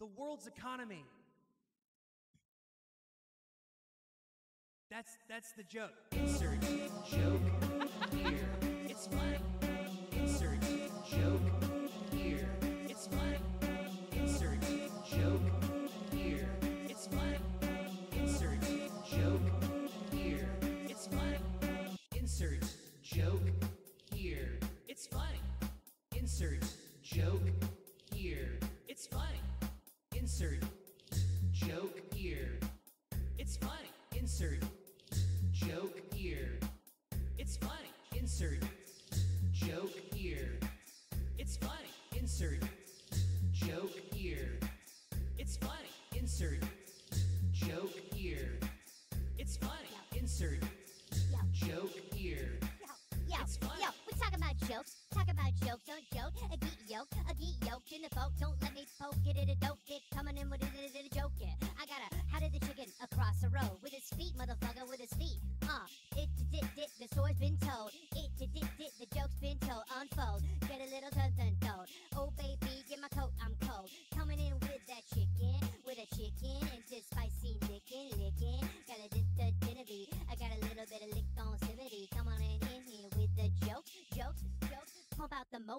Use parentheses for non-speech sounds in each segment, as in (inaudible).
the world's economy. That's that's the joke. Insert joke here. (laughs) It's.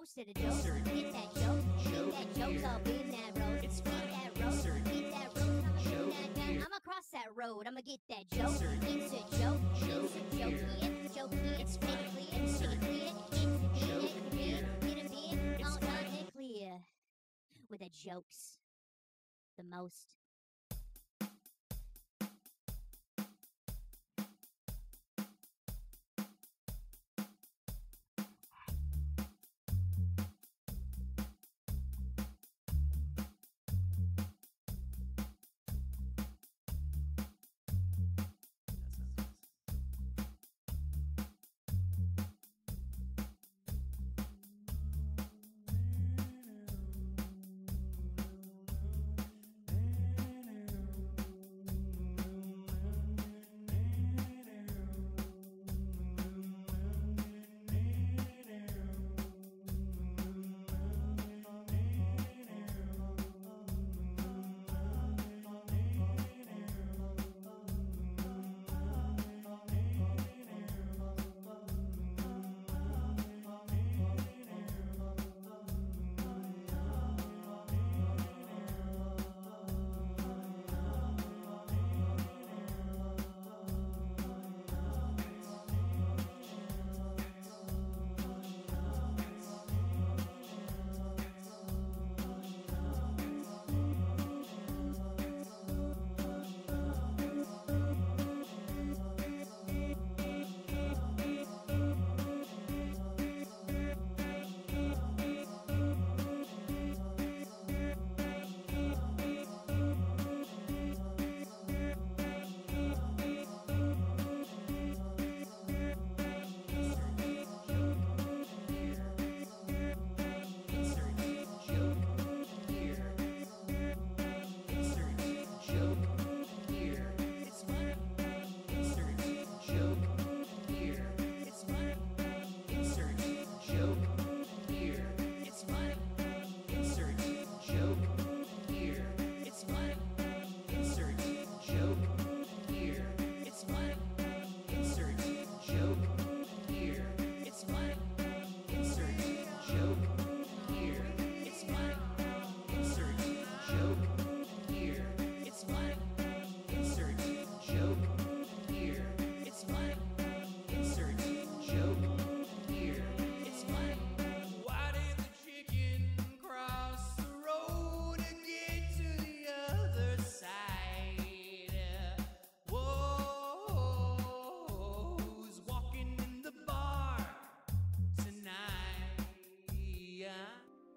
most of the dope. Insert. Hit that joke. Joke that joke's all beam that road. It's fun. That road. Insert. Hit that road. Joke here. I'ma cross that road. I'ma get that joke. Insert. Insert joke. Joke here. Joke here. It's fake clear. Insert. Clear. Joke here. It's a beer. All done and clear. With the jokes. The most.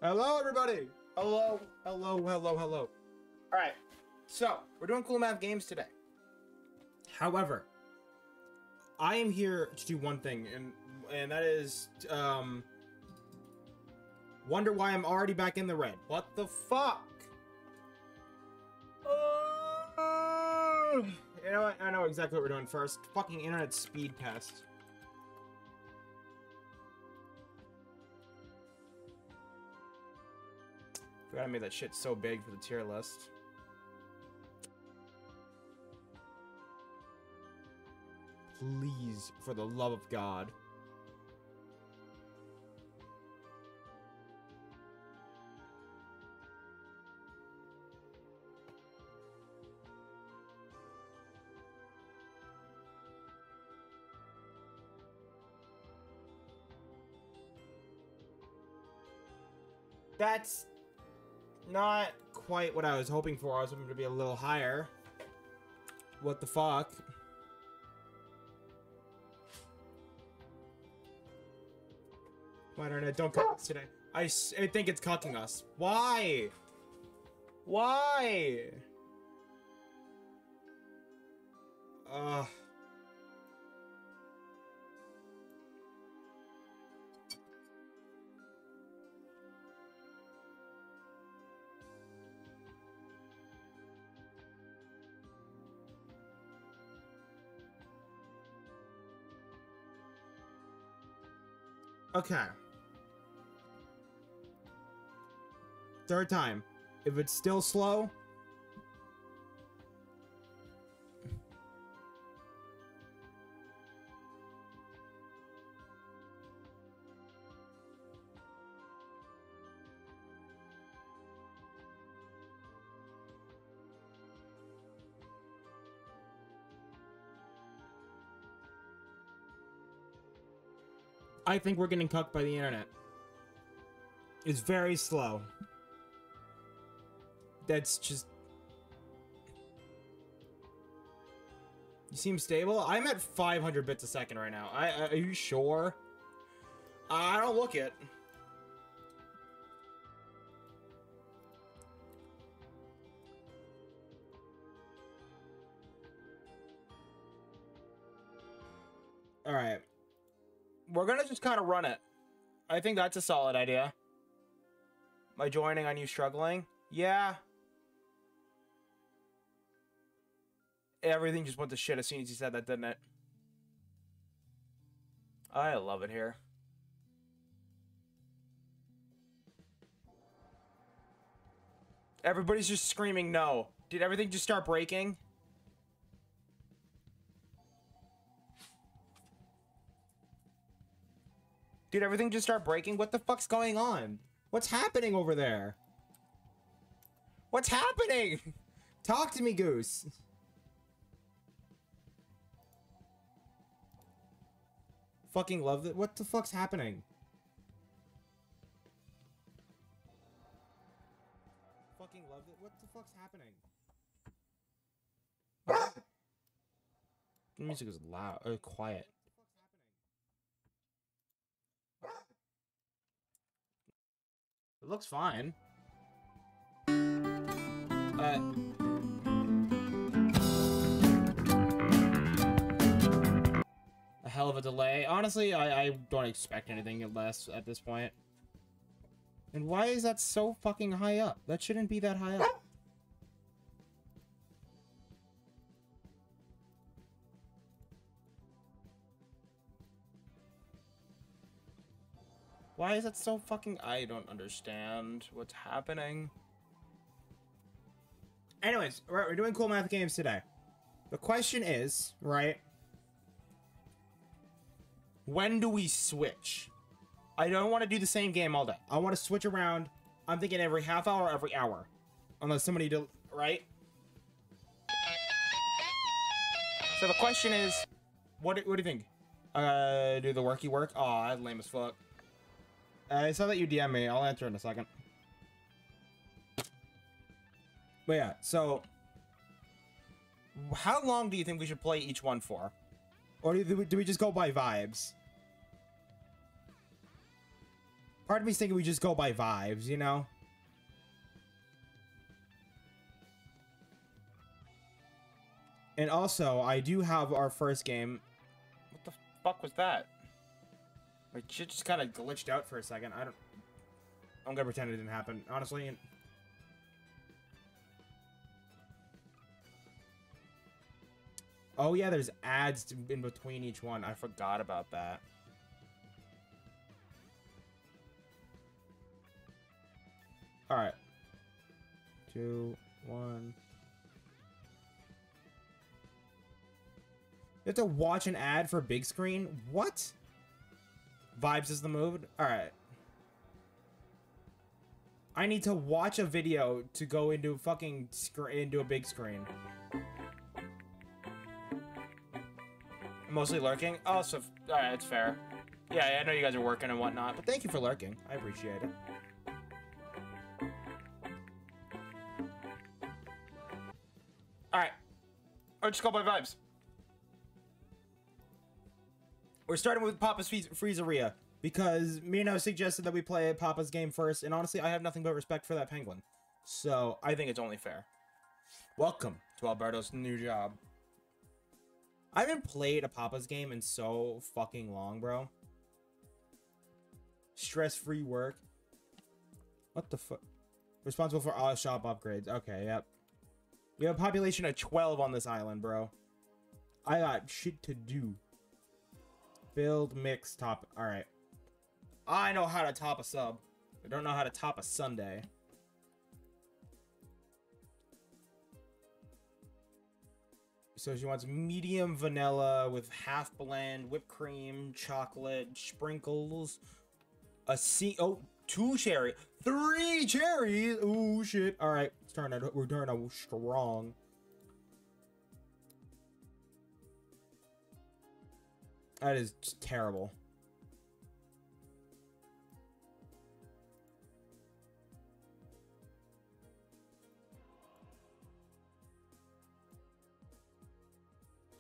Hello, everybody. Hello, hello, hello, hello. All right. So we're doing cool math games today. However, I am here to do one thing, and and that is um, wonder why I'm already back in the red. What the fuck? Uh, you know what? I know exactly what we're doing first. Fucking internet speed test. Glad I made that shit so big for the tier list. Please, for the love of God. That's not quite what I was hoping for. I was hoping to be a little higher. What the fuck? Why don't I don't cook us today? I, I think it's cucking us. Why? Why? Ugh. Okay. Third time. If it's still slow. I think we're getting cucked by the internet. It's very slow. That's just. You seem stable. I'm at 500 bits a second right now. I, are you sure? I don't look it. All right. We're gonna just kind of run it. I think that's a solid idea. By joining on you struggling? Yeah. Everything just went to shit as soon as you said that, didn't it? I love it here. Everybody's just screaming no. Did everything just start breaking? Did everything just start breaking? What the fuck's going on? What's happening over there? What's happening? (laughs) Talk to me, Goose. Fucking love it. What the fuck's happening? Fucking love it. What the fuck's happening? The music is loud. Uh, quiet. It looks fine. Uh. A hell of a delay. Honestly, I, I don't expect anything less at this point. And why is that so fucking high up? That shouldn't be that high up. Why is it so fucking... I don't understand what's happening. Anyways, we're, we're doing cool math games today. The question is, right? When do we switch? I don't want to do the same game all day. I want to switch around. I'm thinking every half hour, every hour. Unless somebody... Do, right? So the question is, what, do- what do you think? Uh, do the worky work? Aw, that's lame as fuck. Uh, I saw that you DM me. I'll answer in a second. But yeah, so how long do you think we should play each one for? Or do we, do we just go by vibes? Part of me's thinking we just go by vibes, you know? And also, I do have our first game. What the fuck was that? My shit just kind of glitched out for a second. I don't. I'm gonna pretend it didn't happen. Honestly. Oh yeah, there's ads in between each one. I forgot about that. All right. Two, one. You have to watch an ad for big screen? What? Vibes is the mood? Alright. I need to watch a video to go into fucking screen into a big screen. Mostly lurking? Oh, so alright, that's fair. Yeah, I know you guys are working and whatnot, but thank you for lurking. I appreciate it. Alright. Or just go by vibes. We're starting with Papa's Freez- Freezeria because Mino suggested that we play Papa's game first, and honestly, I have nothing but respect for that penguin. So I think it's only fair. Welcome to Alberto's new job. I haven't played a Papa's game in so fucking long, bro. Stress-free work. What the fuck? Responsible for all shop upgrades. Okay, yep. We have a population of 12 on this island, bro. I got shit to do. Build, mix, top. Alright. I know how to top a sub. I don't know how to top a sundae. So she wants medium vanilla with half blend, whipped cream, chocolate, sprinkles, a C. Oh, two cherry, three cherries. Oh shit. All right, it's turning. We're turning a strong. That is terrible.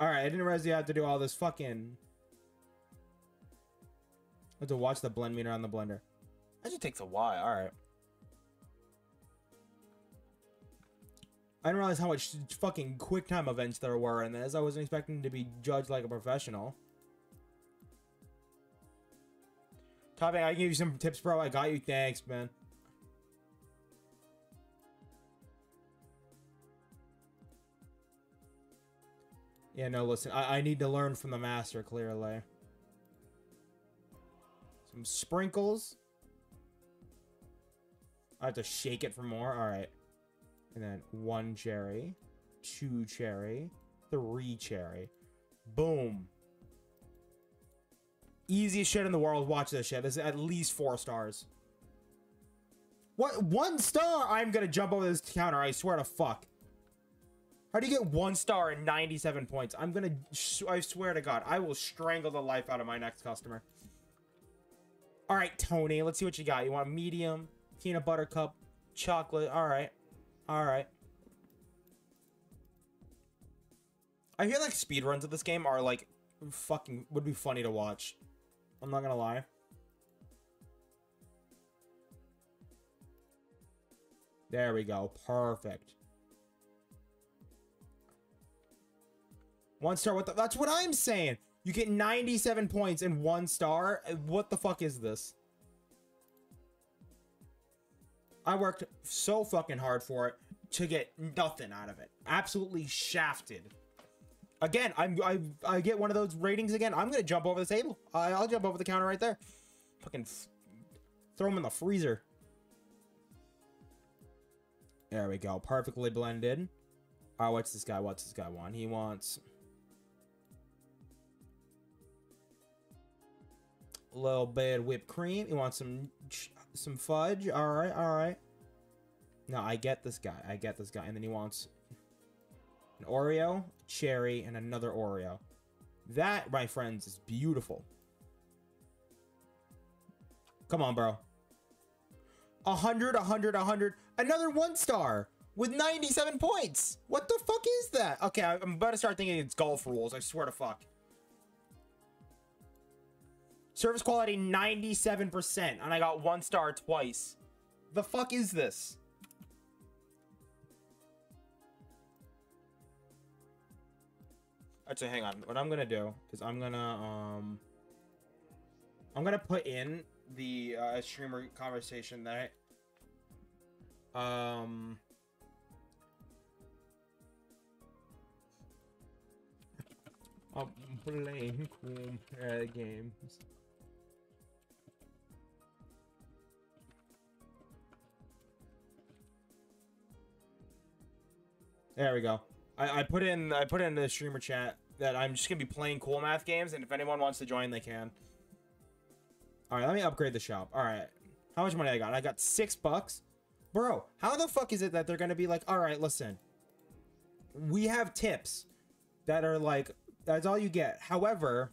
Alright, I didn't realize you had to do all this fucking... I have to watch the blend meter on the blender. That just takes a while, alright. I didn't realize how much fucking quick time events there were in this. I wasn't expecting to be judged like a professional. I can give you some tips, bro. I got you. Thanks, man. Yeah, no, listen. I, I need to learn from the master, clearly. Some sprinkles. I have to shake it for more. All right. And then one cherry, two cherry, three cherry. Boom. Easiest shit in the world. Watch this shit. This is at least four stars. What? One star? I'm gonna jump over this counter. I swear to fuck. How do you get one star and 97 points? I'm gonna. I swear to God, I will strangle the life out of my next customer. All right, Tony. Let's see what you got. You want medium, peanut butter cup, chocolate. All right, all right. I feel like speedruns of this game are like fucking would be funny to watch. I'm not gonna lie. There we go. Perfect. One star. What the? That's what I'm saying. You get 97 points in one star. What the fuck is this? I worked so fucking hard for it to get nothing out of it. Absolutely shafted. Again, I'm I I get one of those ratings again. I'm gonna jump over the table. I, I'll jump over the counter right there. Fucking throw them in the freezer. There we go. Perfectly blended. All right, what's this guy? What's this guy want? He wants a little bit of whipped cream. He wants some some fudge. All right, all right. No, I get this guy. I get this guy. And then he wants an Oreo, cherry, and another Oreo. That, my friends, is beautiful. Come on, bro. 100, 100, 100. Another one star with 97 points. What the fuck is that? Okay, I'm about to start thinking it's golf rules. I swear to fuck. Service quality 97%, and I got one star twice. The fuck is this? Actually, hang on. What I'm gonna do is I'm gonna um I'm gonna put in the uh, streamer conversation that um (laughs) I'm playing cool uh, games. There we go. I, I put in I put in the streamer chat that I'm just gonna be playing cool math games, and if anyone wants to join, they can. All right, let me upgrade the shop. All right, how much money I got? I got six bucks, bro. How the fuck is it that they're gonna be like, all right, listen, we have tips that are like, that's all you get. However,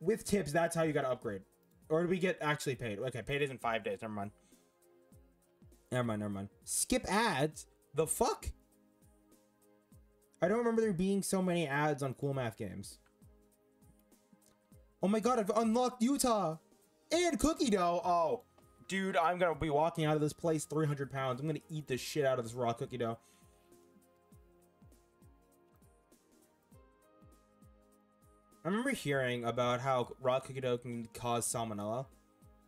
with tips, that's how you gotta upgrade, or do we get actually paid? Okay, paid is in five days. Never mind. Never mind. Never mind. Skip ads. The fuck? I don't remember there being so many ads on Cool Math games. Oh my god, I've unlocked Utah! And cookie dough! Oh, dude, I'm gonna be walking out of this place 300 pounds. I'm gonna eat the shit out of this raw cookie dough. I remember hearing about how raw cookie dough can cause salmonella.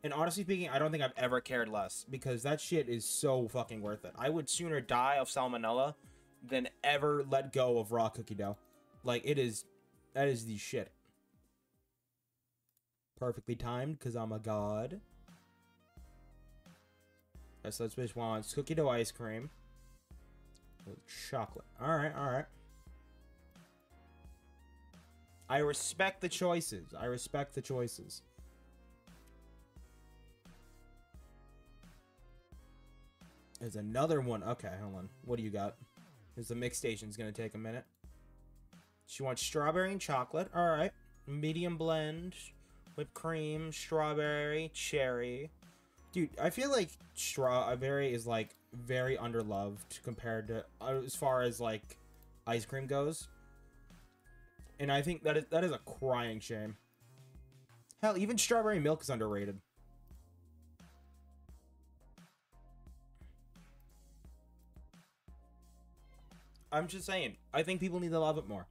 And honestly speaking, I don't think I've ever cared less because that shit is so fucking worth it. I would sooner die of salmonella than ever let go of raw cookie dough. Like it is, that is the shit. Perfectly timed because I'm a god. Yes, let's just wants cookie dough ice cream with chocolate. All right, all right. I respect the choices. I respect the choices. There's another one. Okay, hold on. What do you got? Because the mix station's gonna take a minute. She wants strawberry and chocolate. All right, medium blend, whipped cream, strawberry, cherry. Dude, I feel like strawberry is like very underloved compared to uh, as far as like ice cream goes. And I think that is that is a crying shame. Hell, even strawberry milk is underrated. I'm just saying. I think people need to love it more.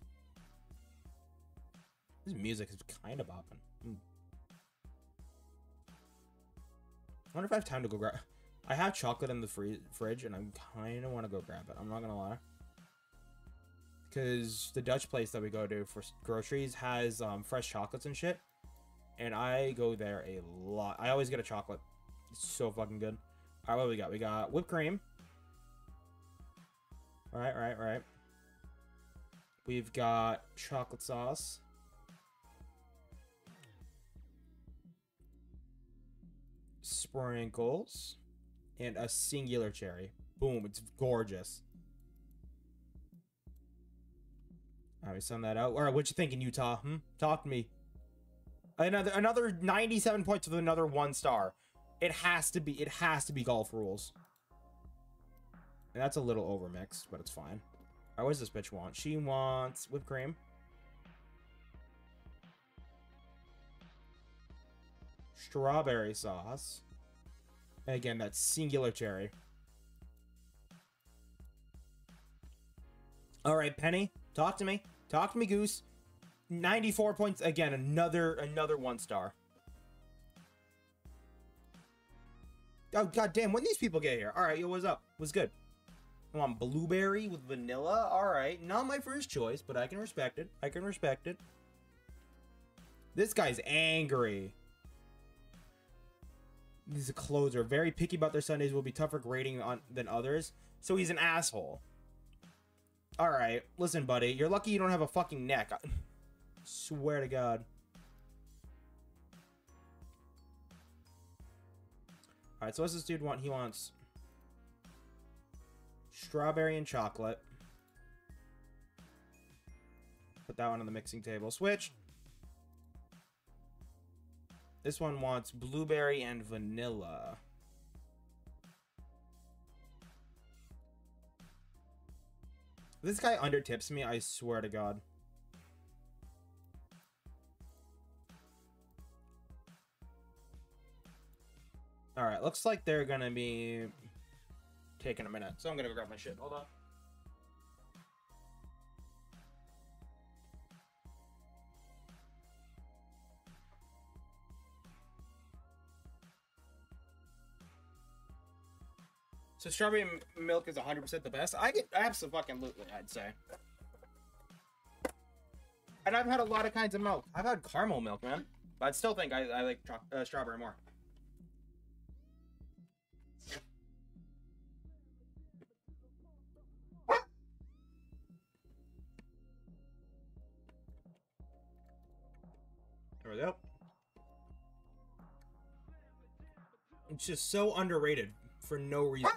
This music is kind of bopping. Hmm. I wonder if I have time to go grab. I have chocolate in the free- fridge, and I kind of want to go grab it. I'm not gonna lie. Because the Dutch place that we go to for groceries has um, fresh chocolates and shit, and I go there a lot. I always get a chocolate. It's so fucking good. All right, what we got? We got whipped cream. Right, right, right. We've got chocolate sauce. Sprinkles. And a singular cherry. Boom, it's gorgeous. Alright, we send that out. Alright, what you thinking, Utah? Hmm? Talk to me. Another another 97 points with another one star. It has to be it has to be golf rules. And that's a little overmixed, but it's fine. Alright, what does this bitch want? She wants whipped cream. Strawberry sauce. And again, that's singular cherry. Alright, Penny, talk to me. Talk to me, Goose. 94 points. Again, another another one star. Oh, goddamn, when these people get here? Alright, yo, what's up? What's good? I want blueberry with vanilla. All right, not my first choice, but I can respect it. I can respect it. This guy's angry. These clothes are very picky about their sundaes. Will be tougher grading on than others. So he's an asshole. All right, listen, buddy. You're lucky you don't have a fucking neck. I swear to God. All right, so what's this dude want? He wants strawberry and chocolate. Put that one on the mixing table. Switch. This one wants blueberry and vanilla. This guy undertips me, I swear to God. Alright, looks like they're gonna be taking a minute, so I'm gonna go grab my shit. Hold on. So strawberry milk is 100% the best. I get absolutely, loot, I'd say. And I've had a lot of kinds of milk. I've had caramel milk, man. But I still think I, I like uh, strawberry more. There we go. It's just so underrated for no reason.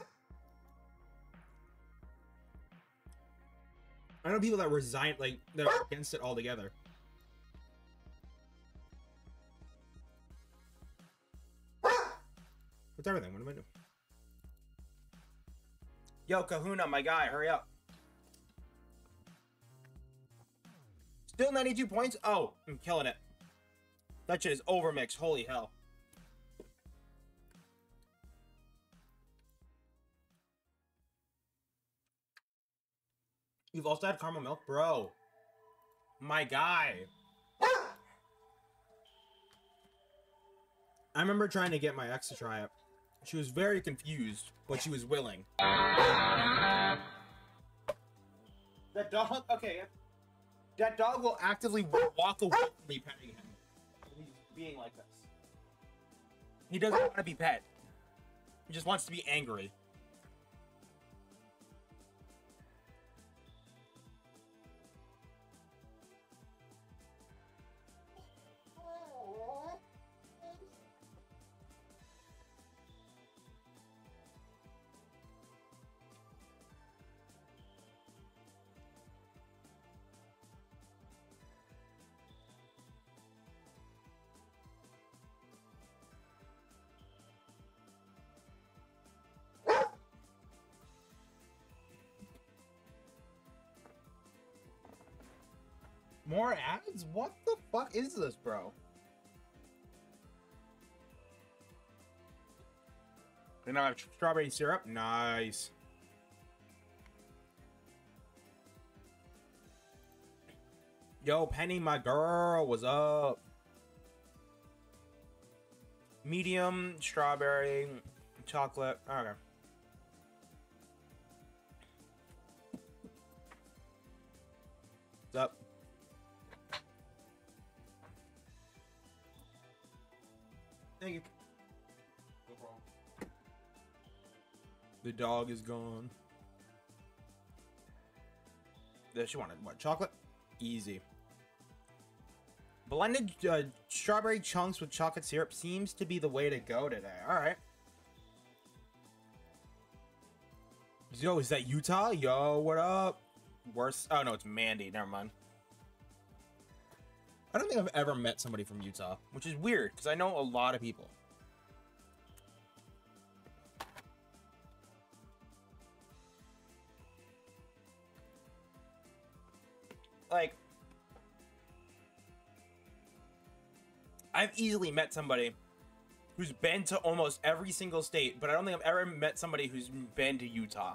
I know people that resign, like, that are against it altogether. What's everything? What am I doing? Yo, Kahuna, my guy, hurry up. Still 92 points? Oh, I'm killing it. That shit is overmixed. Holy hell. You've also had caramel milk? Bro. My guy. I remember trying to get my ex to try it. She was very confused, but she was willing. That dog, okay. That dog will actively walk away from me petting him. Being like this. He doesn't oh. want to be pet. He just wants to be angry. More ads? What the fuck is this, bro? And I have strawberry syrup. Nice. Yo, Penny, my girl, what's up? Medium, strawberry, chocolate. Okay. Thank you. No problem. The dog is gone. Does she wanted what? Chocolate? Easy. Blended uh, strawberry chunks with chocolate syrup seems to be the way to go today. All right. Yo, is that Utah? Yo, what up? Worse. Oh no, it's Mandy. Never mind. I don't think I've ever met somebody from Utah, which is weird because I know a lot of people. Like, I've easily met somebody who's been to almost every single state, but I don't think I've ever met somebody who's been to Utah.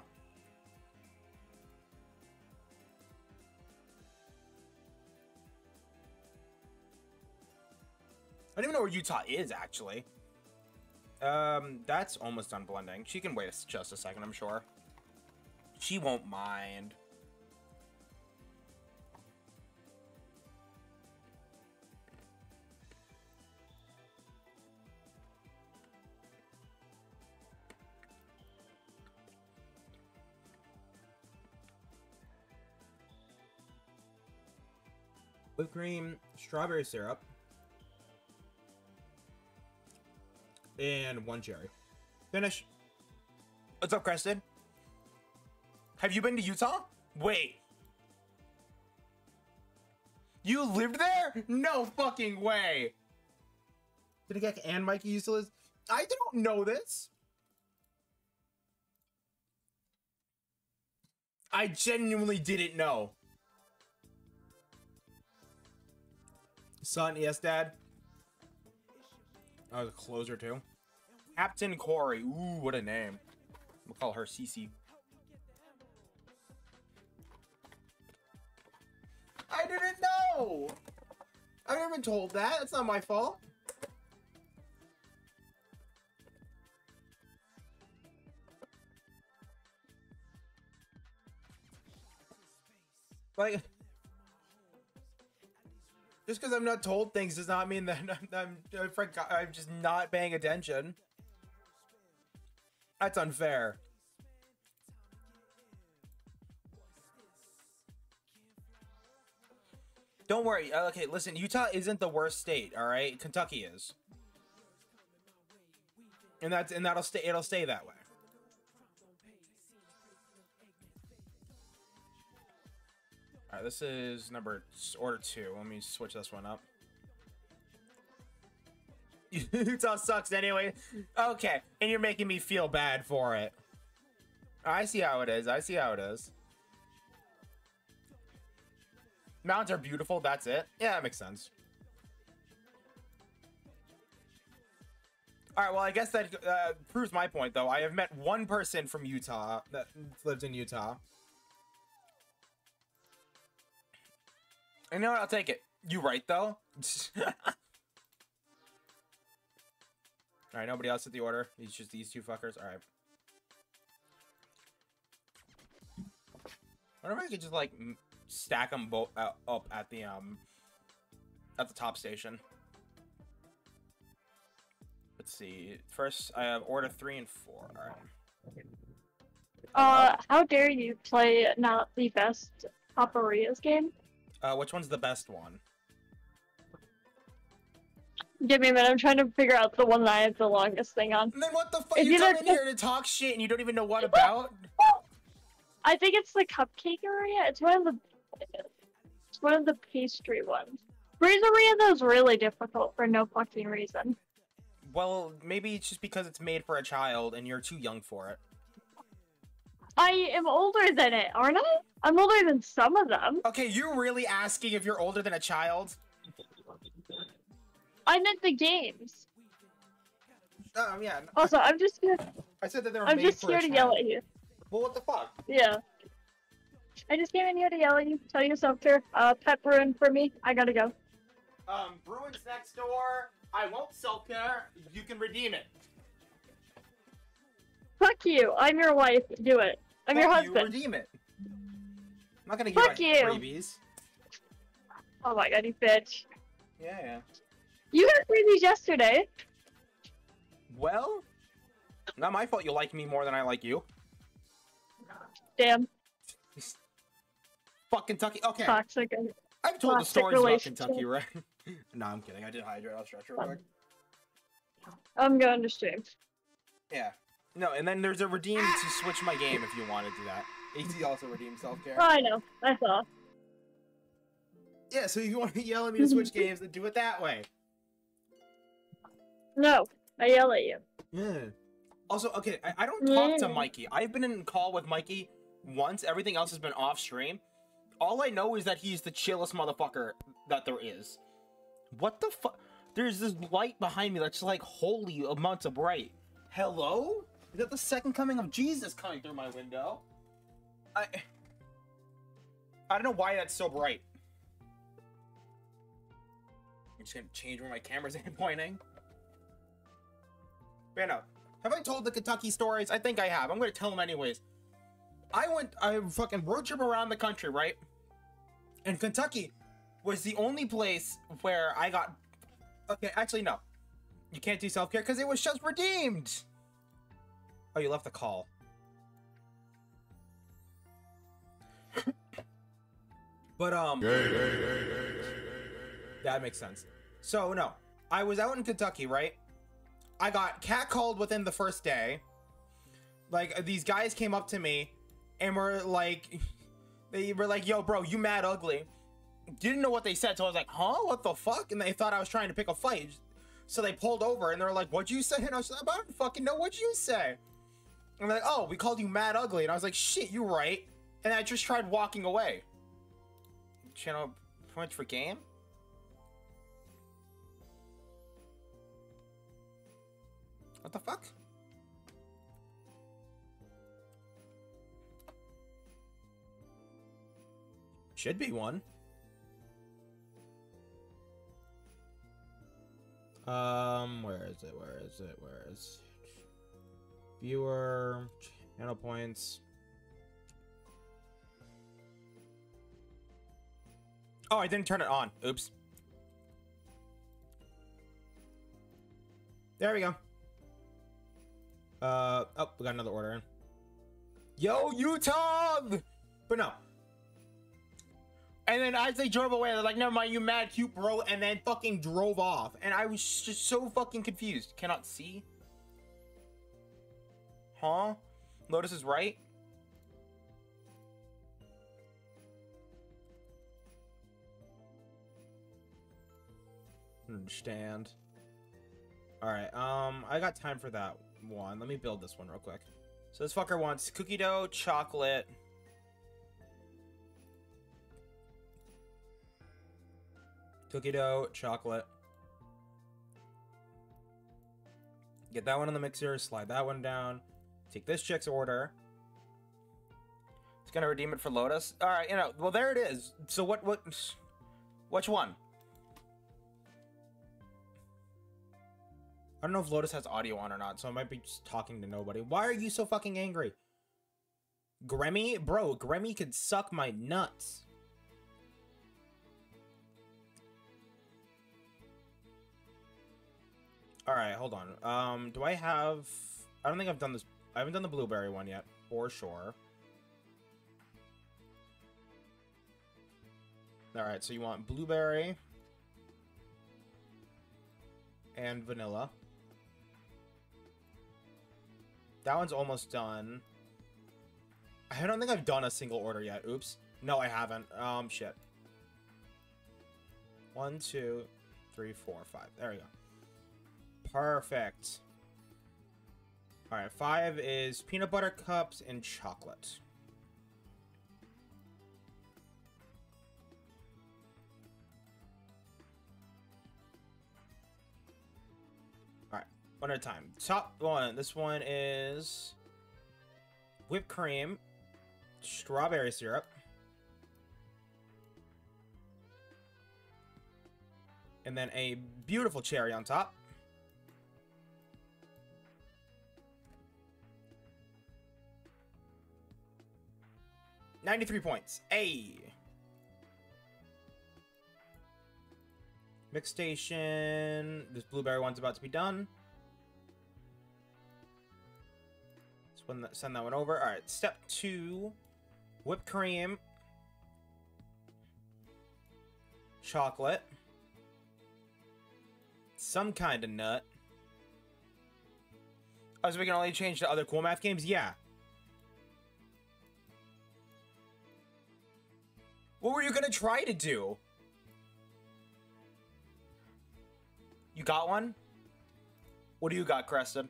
I don't even know where Utah is actually. Um, that's almost done blending. She can wait just a second, I'm sure. She won't mind. Whipped cream, strawberry syrup, and one cherry. Finish. What's up, Creston? Have you been to Utah? Wait. You lived there? No fucking way. Did Gek and Mikey used to live? I don't know this. I genuinely didn't know. Son, yes, Dad. I was a closer too. Captain Corey. Ooh, what a name. We'll call her Cece. I didn't know. I've never been told that. That's not my fault. Like, just because I'm not told things does not mean that (laughs) I'm, I'm, I'm just not paying attention. That's unfair. Don't worry. uh, Okay, listen. Utah isn't the worst state. All right, Kentucky is, and that's and that'll stay. It'll stay that way. All right, this is number order two. Let me switch this one up. (laughs) Utah sucks anyway. Okay, and you're making me feel bad for it. I see how it is. I see how it is. Mountains are beautiful. That's it. Yeah, that makes sense. All right. Well, I guess that uh, proves my point, though. I have met one person from Utah that lives in Utah. You know what? I'll take it. You right though. All right. Nobody else at the order. He's just these two fuckers. All right. I wonder if I could just like stack them both uh, up at the um at the top station. Let's see. First, I have order three and four. All right. Uh, how dare you play not the best Paparias game? Uh, which one's the best one? Give me a minute, I'm trying to figure out the one that I have the longest thing on. And then what the fuck? It's You come in here to talk shit and you don't even know what about? I think it's the Cupcakeria. It's one of the it's one of the pastry ones. Freezeria though is really difficult for no fucking reason. Well, maybe it's just because it's made for a child and you're too young for it. I am older than it, aren't I? I'm older than some of them. Okay, you're really asking if you're older than a child? I meant the games. Um, yeah. Also, I'm just here. I said that they were I'm made just for here to yell at you. Well, what the fuck? Yeah. I just came in here to yell at you, tell you something. Uh, pet ruin for me. I gotta go. Um, Bruins next door. I won't self care. You can redeem it. Fuck you. I'm your wife. Do it. I'm your Fuck you, husband. redeem it. I'm not gonna give Fuck you you. freebies. Oh my god, you bitch. Yeah, yeah. You had freebies yesterday. Well, not my fault. You like me more than I like you. Damn. (laughs) Fuck Kentucky. Okay, Toxic. I've told the stories about. Kentucky, right? (laughs) no, I'm kidding. I did hydrate. I'll stretch real quick. I'm going to stream. Yeah. No, and then there's a redeem to ah! switch my game if you want to do that. AT also redeem self care. Oh, I know. I saw. Yeah, so if you want to yell at me to switch (laughs) games, then do it that way. No. I yell at you. Yeah. Also, okay, I, I don't talk to mm. Mikey. I've been in call with Mikey once. Everything else has been off stream. All I know is that he's the chillest motherfucker that there is. What the fuck? There's this light behind me that's like holy amounts of bright. Hello? Is that the second coming of Jesus coming through my window? I I don't know why that's so bright. I'm just gonna change where my camera's (laughs) pointing. But no. Have I told the Kentucky stories? I think I have. I'm gonna tell them anyways. I went, I fucking road trip around the country, right? And Kentucky was the only place where I got. Okay, actually no. You can't do self care because it was just redeemed. Oh, you left the call. but um. That makes sense. So no, I was out in Kentucky, right? I got catcalled within the first day. Like these guys came up to me and were like, (laughs) they were like, "Yo, bro, you mad ugly." Didn't know what they said, so I was like, "Huh? What the fuck?" And they thought I was trying to pick a fight. So they pulled over and they're like, "What'd you say?" And I was like, "I don't fucking know what you say." And they're like, "Oh, we called you mad ugly," and I was like, "Shit, you're right." And I just tried walking away. Channel points for game. What the fuck? Should be one. Um, where is it? Where is it? Where is viewer channel points? Oh, I didn't turn it on. Oops. There we go. Uh oh, we got another order in. Yo, Utah! But no. And then as they drove away, they're like, never mind, you mad cute bro, and then fucking drove off. And I was just so fucking confused. Cannot see? Huh? Lotus is right? Understand. Alright, um, I got time for that one. Let me build this one real quick. So this fucker wants cookie dough, chocolate, cookie dough, chocolate. Get that one in the mixer, slide that one down. Take this chick's order. It's gonna redeem it for Lotus. All right, you know. Well, there it is. So what? What? Which one? I don't know if Lotus has audio on or not, so I might be just talking to nobody. Why are you so fucking angry? Gremmy? Bro, Gremmy could suck my nuts. Alright, hold on. Um, do I have... I don't think I've done this... I haven't done the blueberry one yet, for sure. Alright, so you want blueberry... And vanilla. That one's almost done. I don't think I've done a single order yet. Oops. No, I haven't. Um, shit. One, two, three, four, five. There we go. Perfect. Alright, five is peanut butter cups and chocolate. Alright, one at a time. Top one. This one is whipped cream, strawberry syrup, and then a beautiful cherry on top. 93 points. A. Mix station. This blueberry one's about to be done. Let's send that one over. All right, step two. Whipped cream. Chocolate. Some kind of nut. Oh, so we can only change to other cool math games? Yeah. What were you gonna try to do? You got one? What do you got, Creston?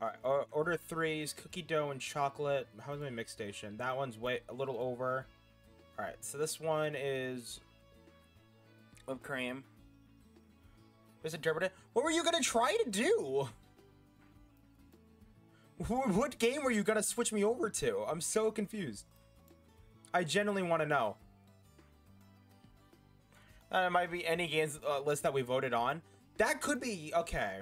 Alright, order threes, cookie dough and chocolate. How's my mix station? That one's way a little over. Alright, so this one is whipped cream. Misinterpreted. What were you gonna try to do? What game were you gonna switch me over to? I'm so confused. I genuinely want to know. Uh, it might be any games uh, list that we voted on. That could be okay.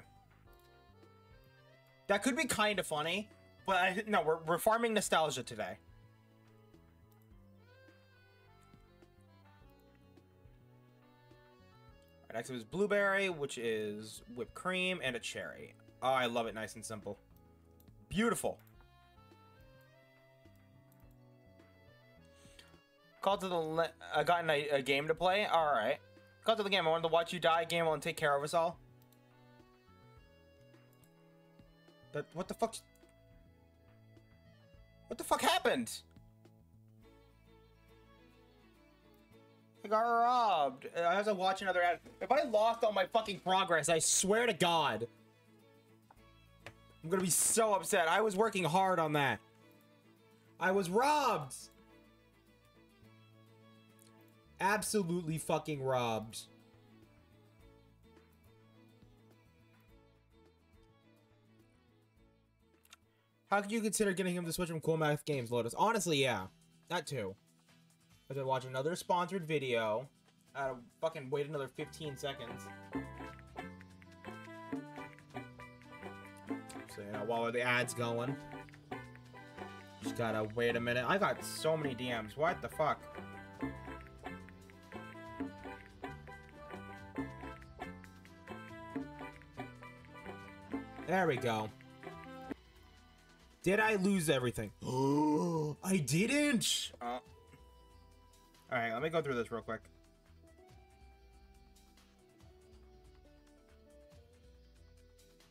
That could be kind of funny, but I, no, we're we're farming nostalgia today. Next was blueberry, which is whipped cream and a cherry. Oh, I love it, nice and simple. Beautiful. Called to the I got a, a game to play. All right. Called to the game. I wanted to watch you die. Game will take care of us all. That what the fuck? What the fuck happened? I got robbed. I have to watch another ad. If I lost all my fucking progress, I swear to God. I'm gonna be so upset. I was working hard on that. I was robbed. Absolutely fucking robbed. How could you consider getting him to switch from Cool Math Games, Lotus? Honestly, yeah. That too. I to watch another sponsored video. I fucking wait another 15 seconds. You know, while the ad's going. Just gotta wait a minute. I got so many DMs. What the fuck? There we go. Did I lose everything? Oh, (gasps) I didn't. Uh, all right, let me go through this real quick.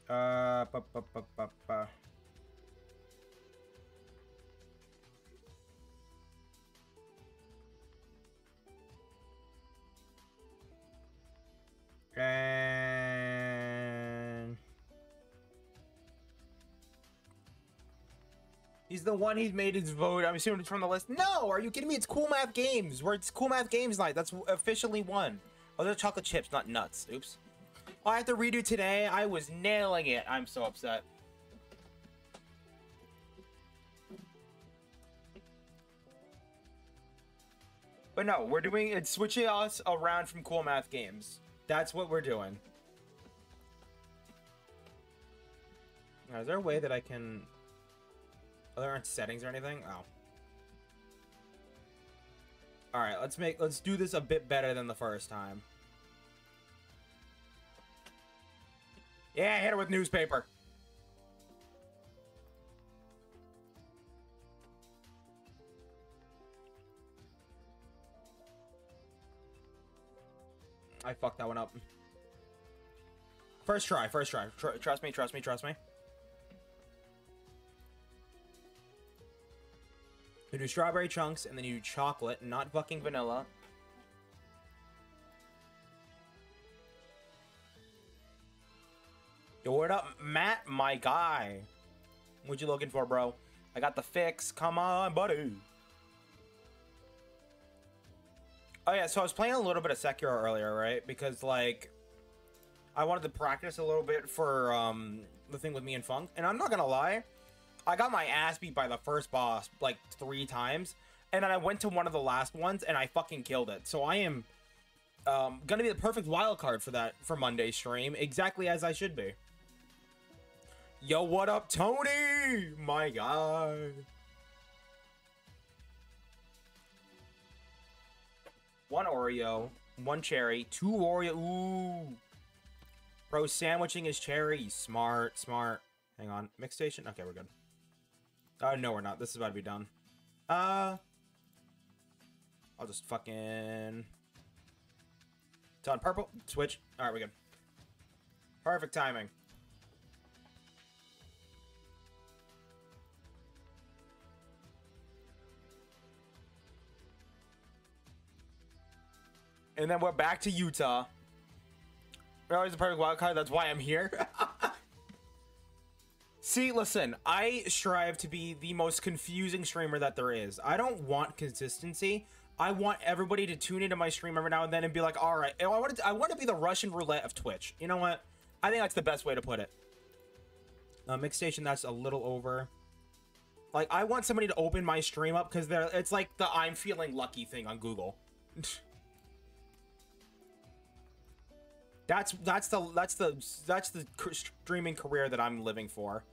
Uh, ba, ba, ba. And he's the one he's made his vote. I'm assuming it's from the list. No, are you kidding me? It's Cool Math Games. Where it's Cool Math Games night. That's officially one. Oh, they're chocolate chips, not nuts. Oops. I have to redo today. I was nailing it. I'm so upset. But no, we're doing it's switching us around from Cool Math Games. That's what we're doing. Now, is there a way that I can... Oh, there aren't settings or anything? Oh. Alright, let's make... Let's do this a bit better than the first time. Yeah, hit it with newspaper. I fucked that one up. First try, first try. Tr trust me, trust me, trust me. You do strawberry chunks, and then you do chocolate, not fucking vanilla. Yo, what up, Matt, my guy? What you looking for, bro? I got the fix. Come on, buddy. Oh yeah, so I was playing a little bit of Sekiro earlier, right? Because like, I wanted to practice a little bit for um the thing with me and Funk, and I'm not gonna lie, I got my ass beat by the first boss like three times, and then I went to one of the last ones and I fucking killed it. So I am um gonna be the perfect wild card for that for Monday stream, exactly as I should be. Yo, what up, Tony? My God. One Oreo, one cherry, two Oreo. Ooh. Bro, sandwiching his cherry. Smart, smart. Hang on. Mix station? Okay, we're good. Oh, no, we're not. This is about to be done. Uh. I'll just fucking. It's on purple. Switch. Alright, we're good. Perfect timing. And then we're back to Utah. We're always a perfect wild card. That's why I'm here. (laughs) See, listen, I strive to be the most confusing streamer that there is. I don't want consistency. I want everybody to tune into my stream every now and then and be like, all right, I want to, I want to be the Russian roulette of Twitch. You know what? I think that's the best way to put it. Uh, mix station, that's a little over. Like, I want somebody to open my stream up because they're, it's like the I'm feeling lucky thing on Google. (laughs) That's that's the that's the that's the streaming career that I'm living for.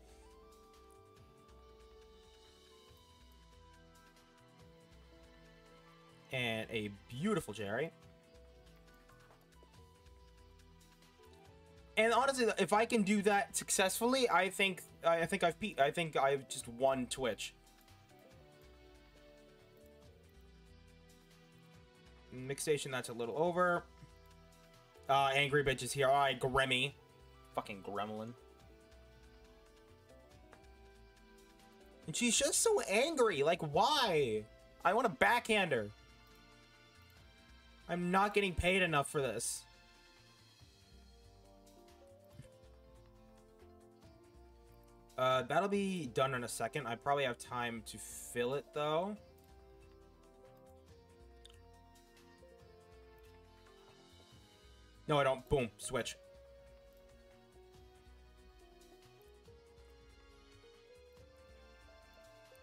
And a beautiful Jerry. And honestly, if I can do that successfully, I think I think I've I think I've just won Twitch. Mix station, that's a little over. Uh, angry bitch is here. Alright, Gremmy. Fucking gremlin. And she's just so angry. Like, why? I want to backhand her. I'm not getting paid enough for this. Uh, that'll be done in a second. I probably have time to fill it, though. No, I don't. Boom. Switch.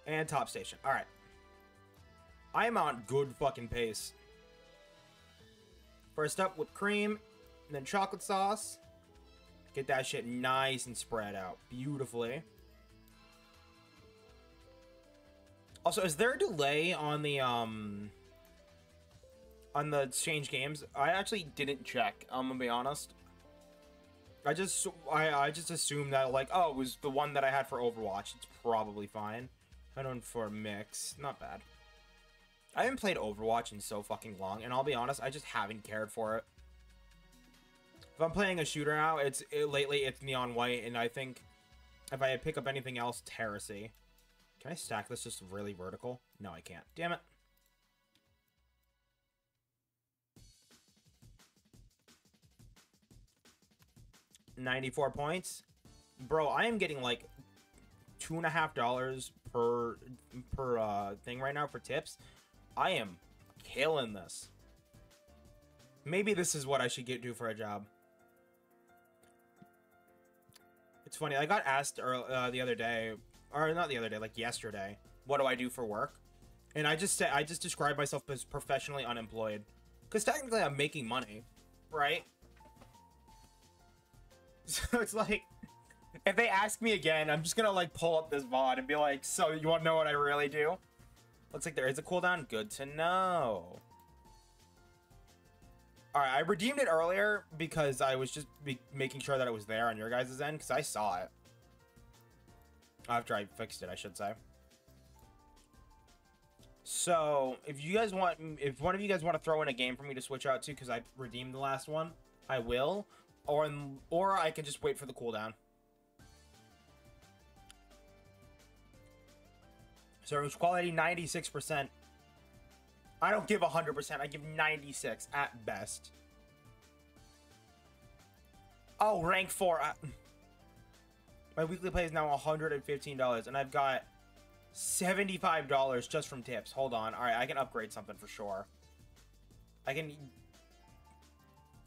And top station. Alright. I am on good fucking pace. First up, whipped cream, and then chocolate sauce. Get that shit nice and spread out beautifully. Also, is there a delay on the, um on the exchange games. I actually didn't check. I'm gonna be honest. I just I I just assumed that like oh it was the one that I had for Overwatch. It's probably fine. I don't for mix, not bad. I haven't played Overwatch in so fucking long, and I'll be honest, I just haven't cared for it. If I'm playing a shooter now, it's it, lately it's neon white, and I think if I pick up anything else, Terracy. Can I stack this just really vertical? No, I can't. Damn it. Ninety-four points, bro. I am getting like two and a half dollars per per uh, thing right now for tips. I am killing this. Maybe this is what I should get do for a job. It's funny. I got asked uh, the other day, or not the other day, like yesterday. What do I do for work? And I just said I just described myself as professionally unemployed, because technically I'm making money, right? (laughs) So it's like, if they ask me again, I'm just gonna like pull up this VOD and be like, "So you want to know what I really do?" Looks like there is a cooldown. Good to know. Alright, I redeemed it earlier because I was just making sure that it was there on your guys' end, because I saw it. After I fixed it, I should say. So, if you guys want, if one of you guys want to throw in a game for me to switch out to, because I redeemed the last one, I will. Or, or I can just wait for the cooldown. Service quality 96%. I don't give 100%. I give 96 at best. Oh, rank 4. I... (laughs) My weekly pay is now $115, and I've got $75 just from tips. Hold on. All right, I can upgrade something for sure. I can...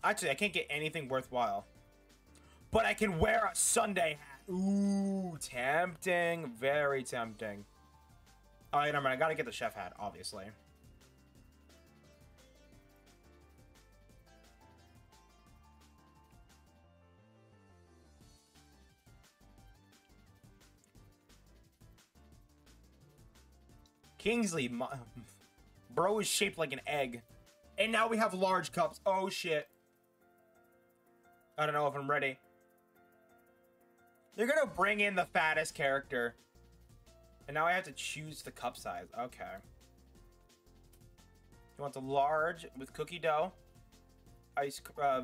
Actually, I can't get anything worthwhile. But I can wear a sundae hat. Ooh, tempting. Very tempting. Oh, All right, never mind. I gotta get the chef hat, obviously. Kingsley, (laughs) bro is shaped like an egg. And now we have large cups. Oh, shit. I don't know if I'm ready. They're gonna bring in the fattest character. And now I have to choose the cup size. Okay. You want the large with cookie dough, ice, uh,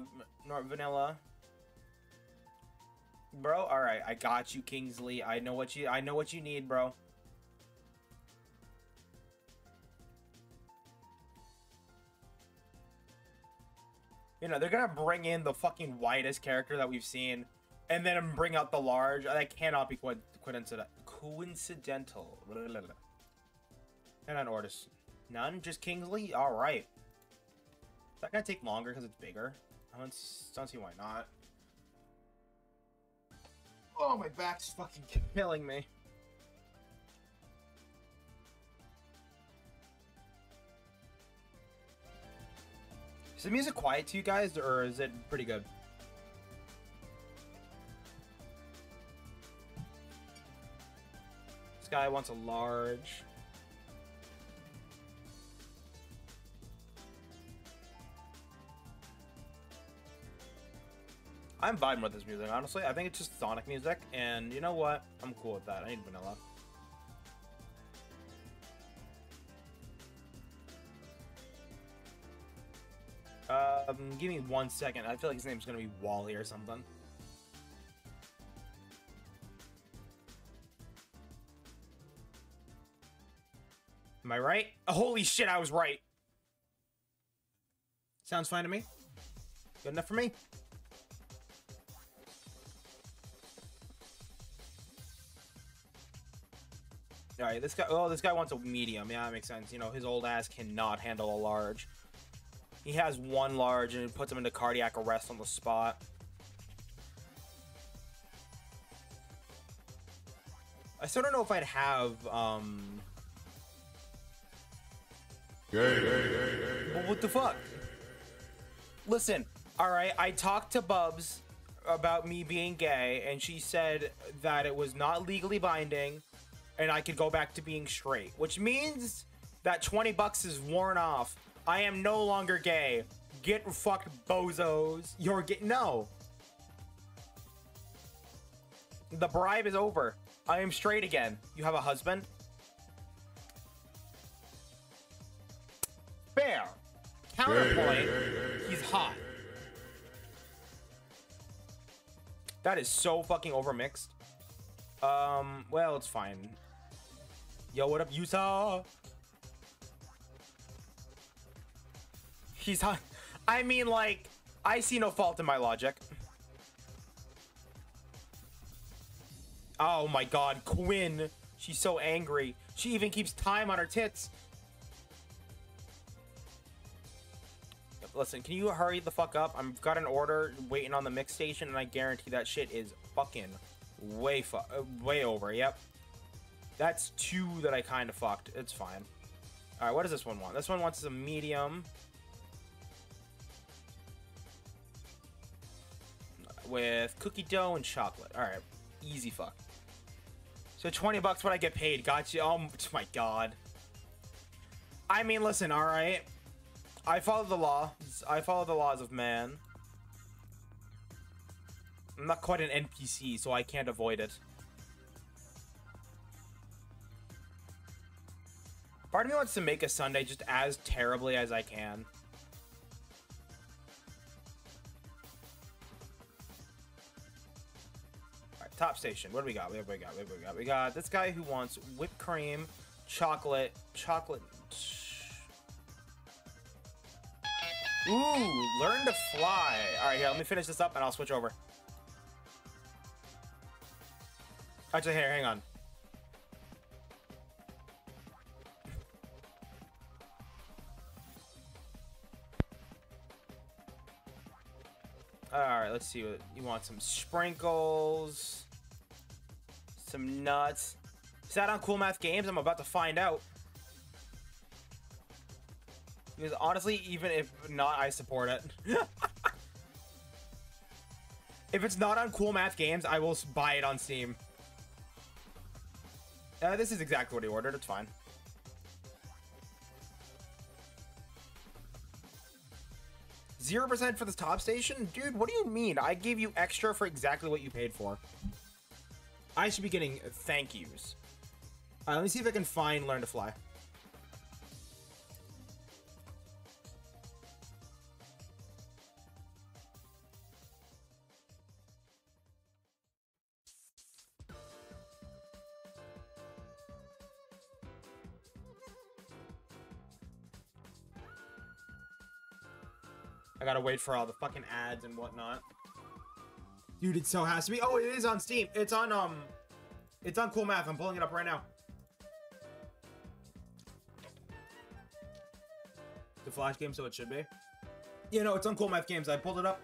vanilla. Bro, all right, I got you, Kingsley. I know what you, I know what you need, bro. You know, they're gonna bring in the fucking whitest character that we've seen, and then bring out the large. That cannot be coincidental coincidental. And an Ortis. None? Just Kingsley? Alright. Is that gonna take longer because it's bigger? I don't, don't see why not. Oh, my back's fucking (laughs) killing me. Is the music quiet to you guys, or is it pretty good? This guy wants a large. I'm vibing with this music, honestly. I think it's just Sonic music, and you know what? I'm cool with that. I need vanilla. Um, give me one second. I feel like his name's gonna be Wally or something. Am I right? holy shit, I was right. Sounds fine to me. Good enough for me. Alright, this guy- oh, this guy wants a medium. Yeah, that makes sense. You know, his old ass cannot handle a large. He has one large and it puts him into cardiac arrest on the spot. I still don't know if I'd have, um... Gay, gay, gay, well, what the fuck? Listen, alright, I talked to Bubs about me being gay, and she said that it was not legally binding, and I could go back to being straight. Which means that 20 bucks is worn off. I am no longer gay. Get fucked, bozos. You're gay. No. The bribe is over. I am straight again. You have a husband? Fair. Counterpoint, he's hot. That is so fucking overmixed. Um, well, it's fine. Yo, what up, Yusa? He's hot. I mean, like, I see no fault in my logic. Oh my god, Quinn. She's so angry. She even keeps time on her tits. Listen, can you hurry the fuck up? I've got an order waiting on the mix station, and I guarantee that shit is fucking way fu- uh, way over. Yep. That's two that I kind of fucked. It's fine. All right, what does this one want? This one wants a medium. With cookie dough and chocolate. All right, easy fuck. So 20 bucks what I get paid. Got you. Oh (laughs) my god. I mean, listen, all right. I follow the law. I follow the laws of man. I'm not quite an NPC, so I can't avoid it. Part of me wants to make a sundae just as terribly as I can. Top station. What do we got? What we got? What we got? We got this guy who wants whipped cream, chocolate, chocolate. Ooh, learn to fly. All right, here, let me finish this up and I'll switch over. Actually, here, hang on. All right, let's see what you want. Some sprinkles, some nuts. Is that on Cool Math Games? I'm about to find out. Because honestly, even if not, I support it. (laughs) if it's not on Cool Math Games, I will buy it on Steam. Uh, this is exactly what he ordered. It's fine. Zero percent for this top station, dude. What do you mean? I gave you extra for exactly what you paid for. I should be getting thank yous. Alright, let me see if I can find Learn to Fly. I gotta wait for all the fucking ads and whatnot. Dude, it so has to be. Oh, it is on Steam. It's on um, it's on Cool Math. I'm pulling it up right now. The Flash game, so it should be. You know, it's on Cool Math Games. I pulled it up,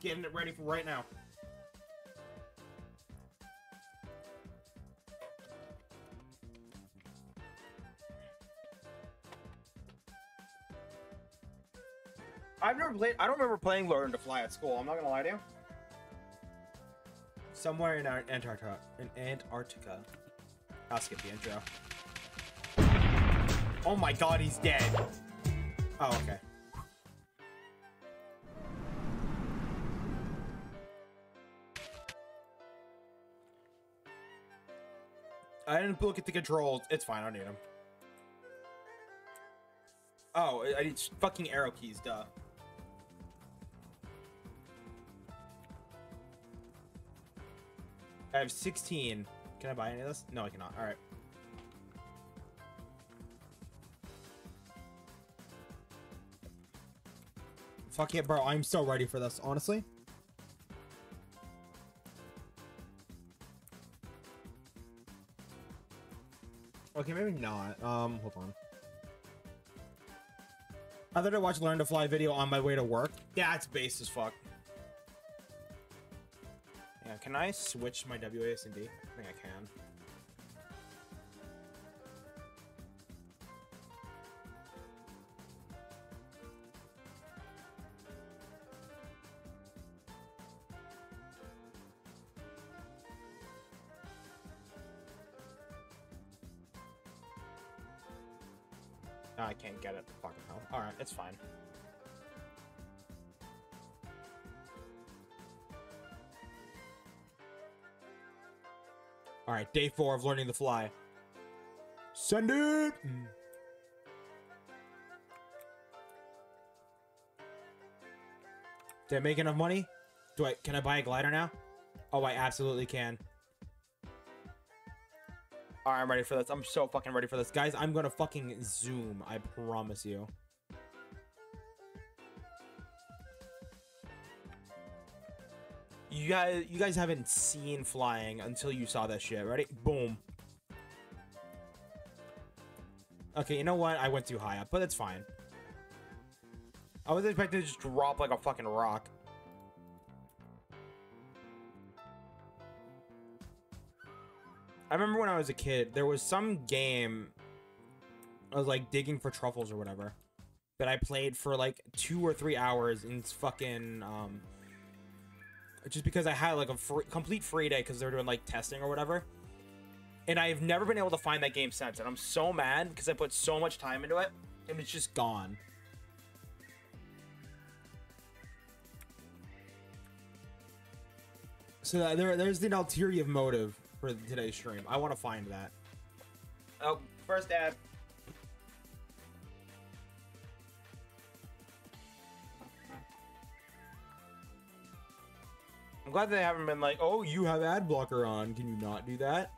getting it ready for right now. I've never played. I don't remember playing Learn to Fly at school. I'm not gonna lie to you. Somewhere in Ar- Antarctica. In Antarctica. I'll skip the intro. Oh my god, he's dead. Oh, okay. I didn't look at the controls. It's fine. I don't need them. Oh, I need fucking arrow keys, duh. I have 16. Can I buy any of this? No, I cannot. All right. Fuck it, bro. I'm so ready for this, honestly. Okay, maybe not. Um, hold on. I thought I watched Learn to Fly video on my way to work. Yeah, it's base as fuck. Can I switch my WASD? I think I can. No, I can't get it. Fucking hell. Alright, it's fine. Right, day four of learning to fly. Send it. Mm. Did I make enough money? Do I can I buy a glider now? Oh, I absolutely can. All right, I'm ready for this. I'm so fucking ready for this, guys. I'm gonna fucking zoom. I promise you. You guys, you guys haven't seen flying until you saw this shit. Ready? Boom. Okay, you know what? I went too high up, but it's fine. I was expecting to just drop like a fucking rock. I remember when I was a kid, there was some game I was like digging for truffles or whatever that I played for like two or three hours in fucking um just because I had like a free, complete free day because they're doing like testing or whatever. And I've never been able to find that game since, and I'm so mad because I put so much time into it, and it's just gone. So uh, there, there's the ulterior motive for today's stream. I want to find that. Oh, first ad. I'm glad they haven't been like, oh, you have ad blocker on. Can you not do that?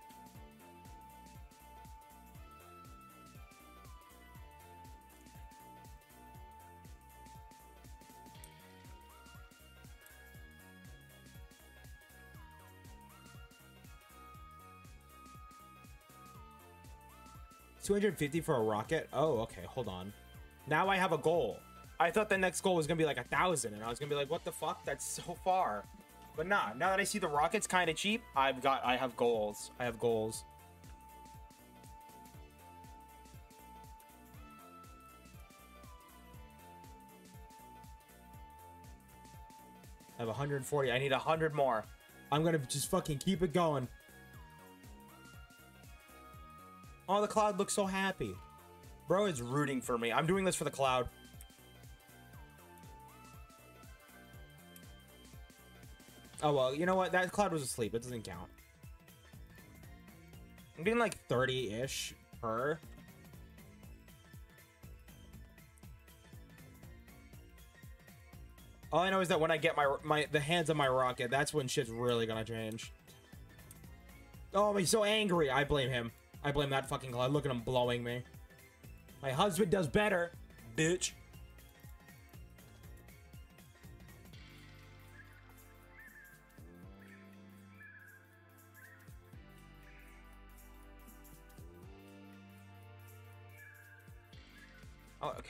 Two hundred fifty for a rocket. Oh, okay. Hold on. Now I have a goal. I thought the next goal was gonna be like a thousand, and I was gonna be like, "What the fuck? That's so far." But nah, now that I see the rockets kind of cheap, I've got I have goals. I have goals. I have 140. I need 100 more. I'm gonna just fucking keep it going. Oh, the cloud looks so happy. Bro is rooting for me. I'm doing this for the cloud. Oh well, you know what? That cloud was asleep. It doesn't count. I'm getting like 30-ish per. All I know is that when I get my my the hands on my rocket, that's when shit's really gonna change. Oh, he's so angry. I blame him. I blame that fucking cloud. Look at him blowing me. My husband does better, bitch.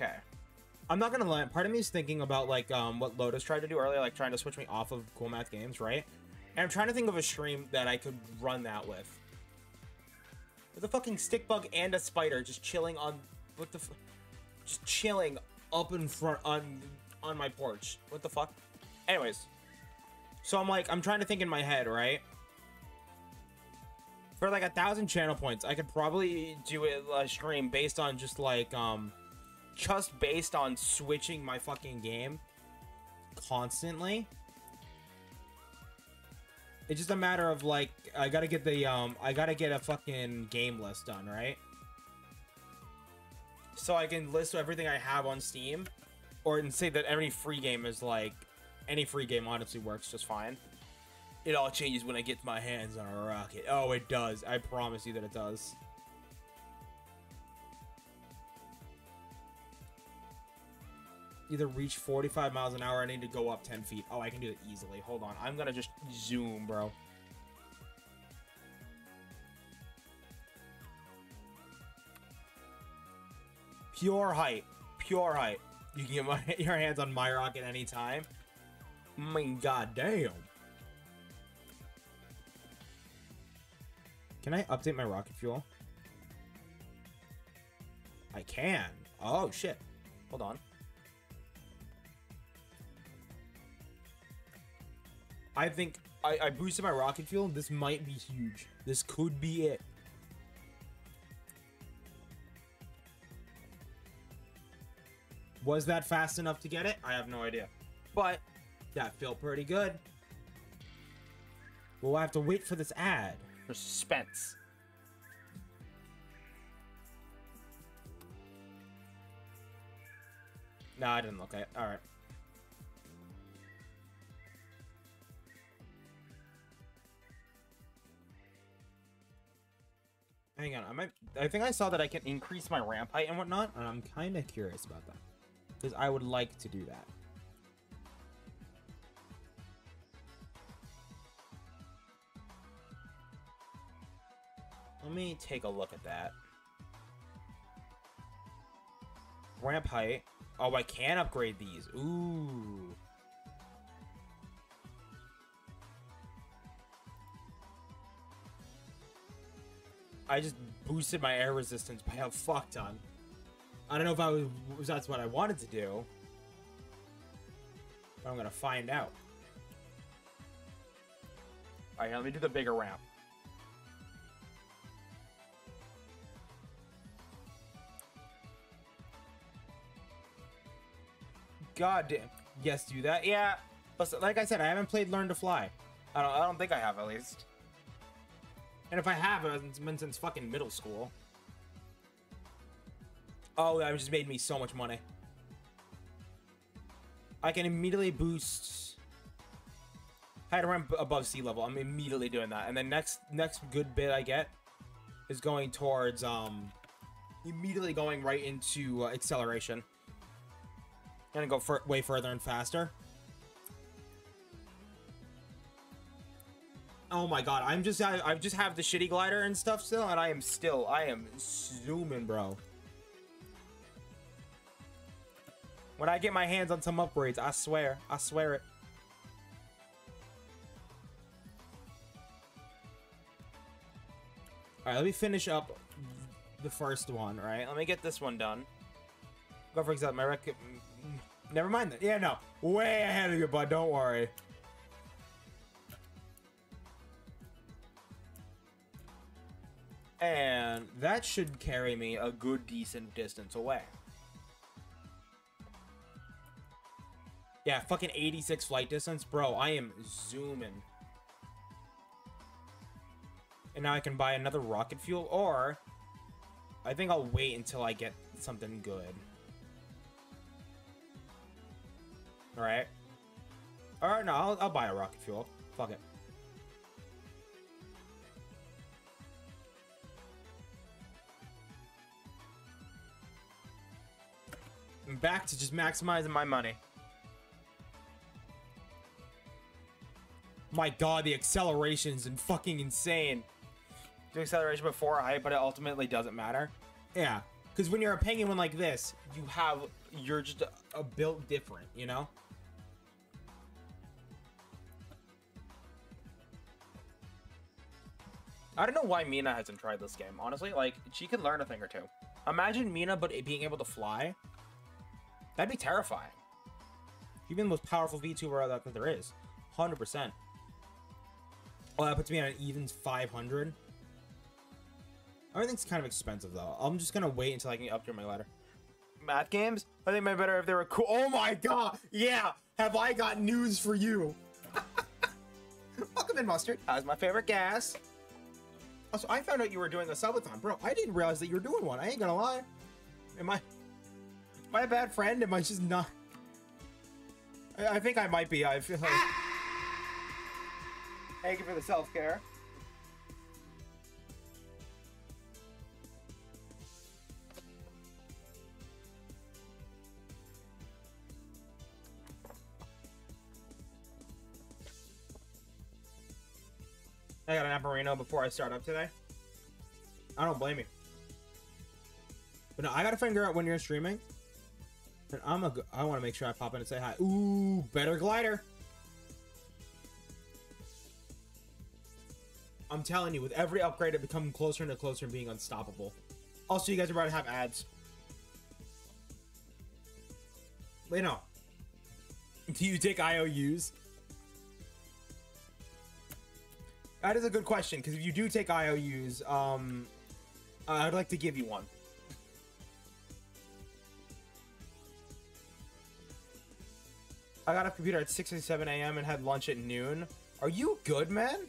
Okay. I'm not gonna lie. Part of me is thinking about like um what Lotus tried to do earlier, like trying to switch me off of Cool Math Games, right? And I'm trying to think of a stream that I could run that with. With a fucking stick bug and a spider just chilling on what the just chilling up in front on on my porch. What the fuck? Anyways. So I'm like I'm trying to think in my head, right? For like a thousand channel points, I could probably do it a stream based on just like um just based on switching my fucking game constantly. It's just a matter of like I gotta get the um I gotta get a fucking game list done, right? So I can list everything I have on Steam, or and say that every free game is like any free game honestly works just fine. It all changes when I get my hands on a rocket. Oh, it does. I promise you that it does. Either reach 45 miles an hour. I need to go up 10 feet. Oh, I can do it easily. Hold on. I'm gonna just zoom, bro. Pure height. Pure height. You can get my, (laughs) your hands on my rock rocket anytime. I mean, goddamn. Can I update my rocket fuel? I can. Oh, shit. Hold on. I think I, I boosted my rocket fuel. This might be huge. This could be it. Was that fast enough to get it? I have no idea. But that felt pretty good. We'll have to wait for this ad. For suspense. No, I didn't look at it. Alright. Hang on, I might. I think I saw that I can increase my ramp height and whatnot, and I'm kind of curious about that because I would like to do that. Let me take a look at that. Ramp height. Oh, I can upgrade these. Ooh. I just boosted my air resistance by a fuck ton. I don't know if I was that's what I wanted to do. But I'm gonna find out. Alright, let me do the bigger ramp. God damn. Yes, do that. Yeah. But like I said, I haven't played Learn to Fly. I don't. I don't think I have at least. And if I have, it hasn't been since fucking middle school. Oh, that just made me so much money. I can immediately boost height around above sea level. I'm immediately doing that. And then next next good bit I get is going towards um immediately going right into uh, acceleration. Gonna go for way further and faster. Oh my god, I'm just I, I just have the shitty glider and stuff still, and I am still I am zooming, bro. When I get my hands on some upgrades, I swear, I swear it. All right, let me finish up the first one. Right, let me get this one done. Go for example, my rec. Never mind that. Yeah, no, way ahead of you, bud. Don't worry. And that should carry me a good decent distance away. Yeah, fucking 86 flight distance. Bro, I am zooming. And now I can buy another rocket fuel, or... I think I'll wait until I get something good. Alright. Alright, no, I'll, I'll buy a rocket fuel. Fuck it. I'm back to just maximizing my money. My god, the acceleration's and fucking insane. Do acceleration before height, but it ultimately doesn't matter. Yeah, because when you're a penguin like this, you have you're just a, a built different, you know. I don't know why Mina hasn't tried this game. Honestly, like she could learn a thing or two. Imagine Mina, but being able to fly. That'd be terrifying. Even the most powerful VTuber that there is. 100%. Oh, that puts me at an even 500. Everything's kind of expensive, though. I'm just gonna wait until I can upgrade my ladder. Math games? I think my better if they were cool. Oh my god! Yeah! Have I got news for you? (laughs) Welcome in, Mustard. How's my favorite gas? Also, I found out you were doing a subathon. Bro, I didn't realize that you were doing one. I ain't gonna lie. Am I... Am I a bad friend? Am I just not... I, I think I might be. I feel like... Thank you for the self-care. I got an Apparino before I start up today. I don't blame you. But no, I gotta figure out when you're streaming. And I'm a. I want to make sure I pop in and say hi. Ooh, better glider. I'm telling you, with every upgrade, it becomes closer and closer and being unstoppable. Also, you guys are about to have ads. Wait, no. Do you take IOUs? That is a good question, because if you do take IOUs, um, I'd like to give you one. I got a computer at 6 or 7 a.m. and had lunch at noon. Are you good, man?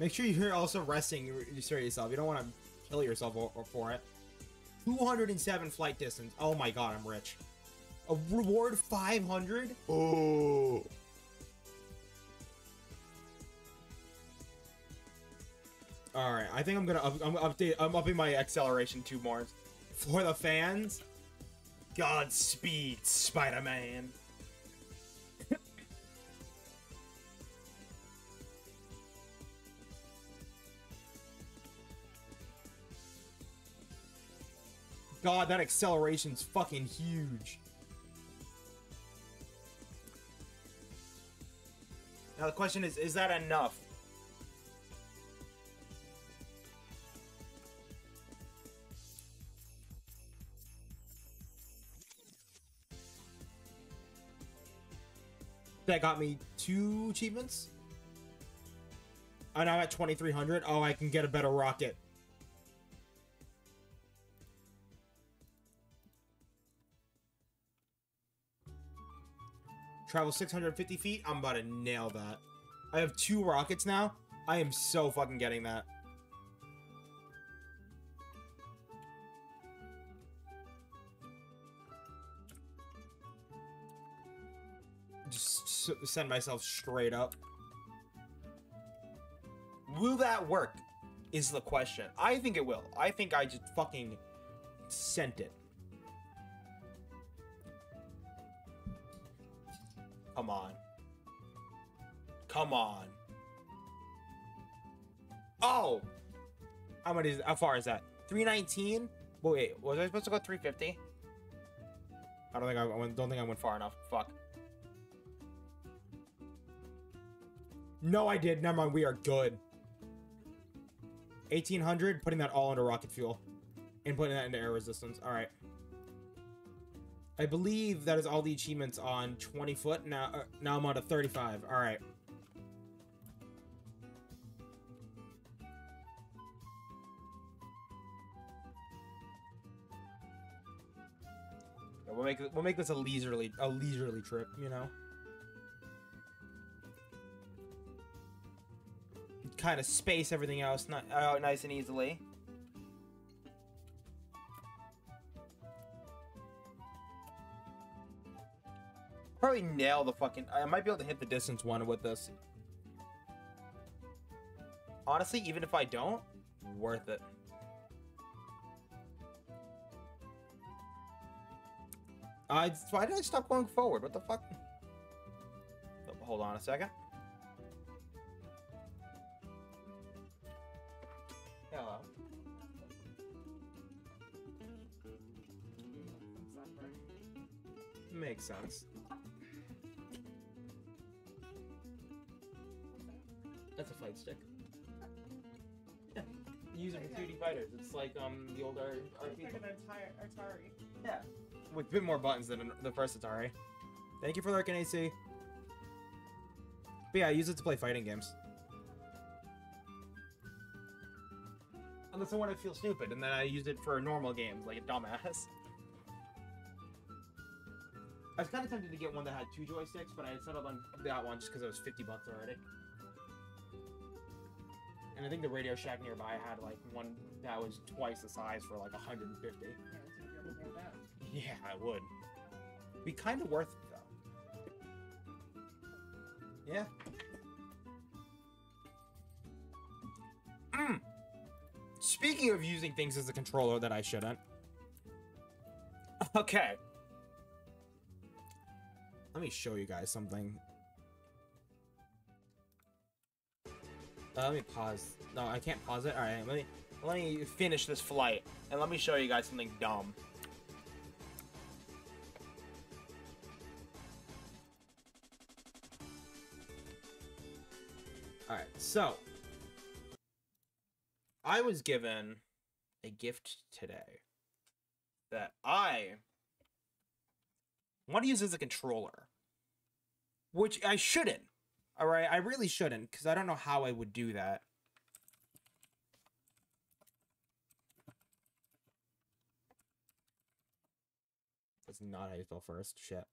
Make sure you're also resting. You you yourself. You don't want to kill yourself for it. 207 flight distance. Oh my god, I'm rich. A reward 500? Oh. All right, I think I'm gonna up, I'm update. I'm upping my acceleration two more for the fans. Godspeed, Spider-Man. God, that acceleration's fucking huge. Now the question is, is that enough? That got me two achievements. And I'm at 2300. Oh, I can get a better rocket. Travel 650 feet. I'm about to nail that. I have two rockets now. I am so fucking getting that. Send myself straight up. Will that work? Is the question. I think it will. I think I just fucking sent it. Come on. Come on. Oh! How much is how far is that? 319? Wait, was I supposed to go 350? I don't think I went don't think I went far enough. Fuck. No, I did. Never mind. We are good. 1800, putting that all into rocket fuel. And putting that into air resistance. Alright. I believe that is all the achievements on 20 foot. Now, uh, now I'm on to 35. All right. We'll make we'll make this a leisurely a leisurely trip, you know. Kind of space everything else out uh, nice and easily. Probably nail the fucking. I might be able to hit the distance one with this. Honestly, even if I don't, worth it. I why did I stop going forward? What the fuck? Oh, Hold on a second. Hello. Makes sense. That's a fight stick. Yeah. You use it for 2D fighters. It's like um the old R- It's RPG. like an entire Atari. Yeah. With a bit more buttons than the first Atari. Thank you for lurking, AC. But yeah, I use it to play fighting games. Unless I want to feel stupid, and then I use it for normal games, like a dumbass. I was kind of tempted to get one that had two joysticks, but I settled on that one just because it was 50 bucks already. And I think the Radio Shack nearby had like one that was twice the size for like 150. Yeah, it's gonna be able to do that. Yeah, I would. Be kind of worth it though. Yeah. Mm. Speaking of using things as a controller that I shouldn't. Okay. Let me show you guys something. Uh, let me pause. No, I can't pause it. All right, let me let me finish this flight and let me show you guys something dumb. Alright, so I was given a gift today that I want to use as a controller. Which I shouldn't. Alright, I really shouldn't, because I don't know how I would do that. That's not how you spell first. Shit.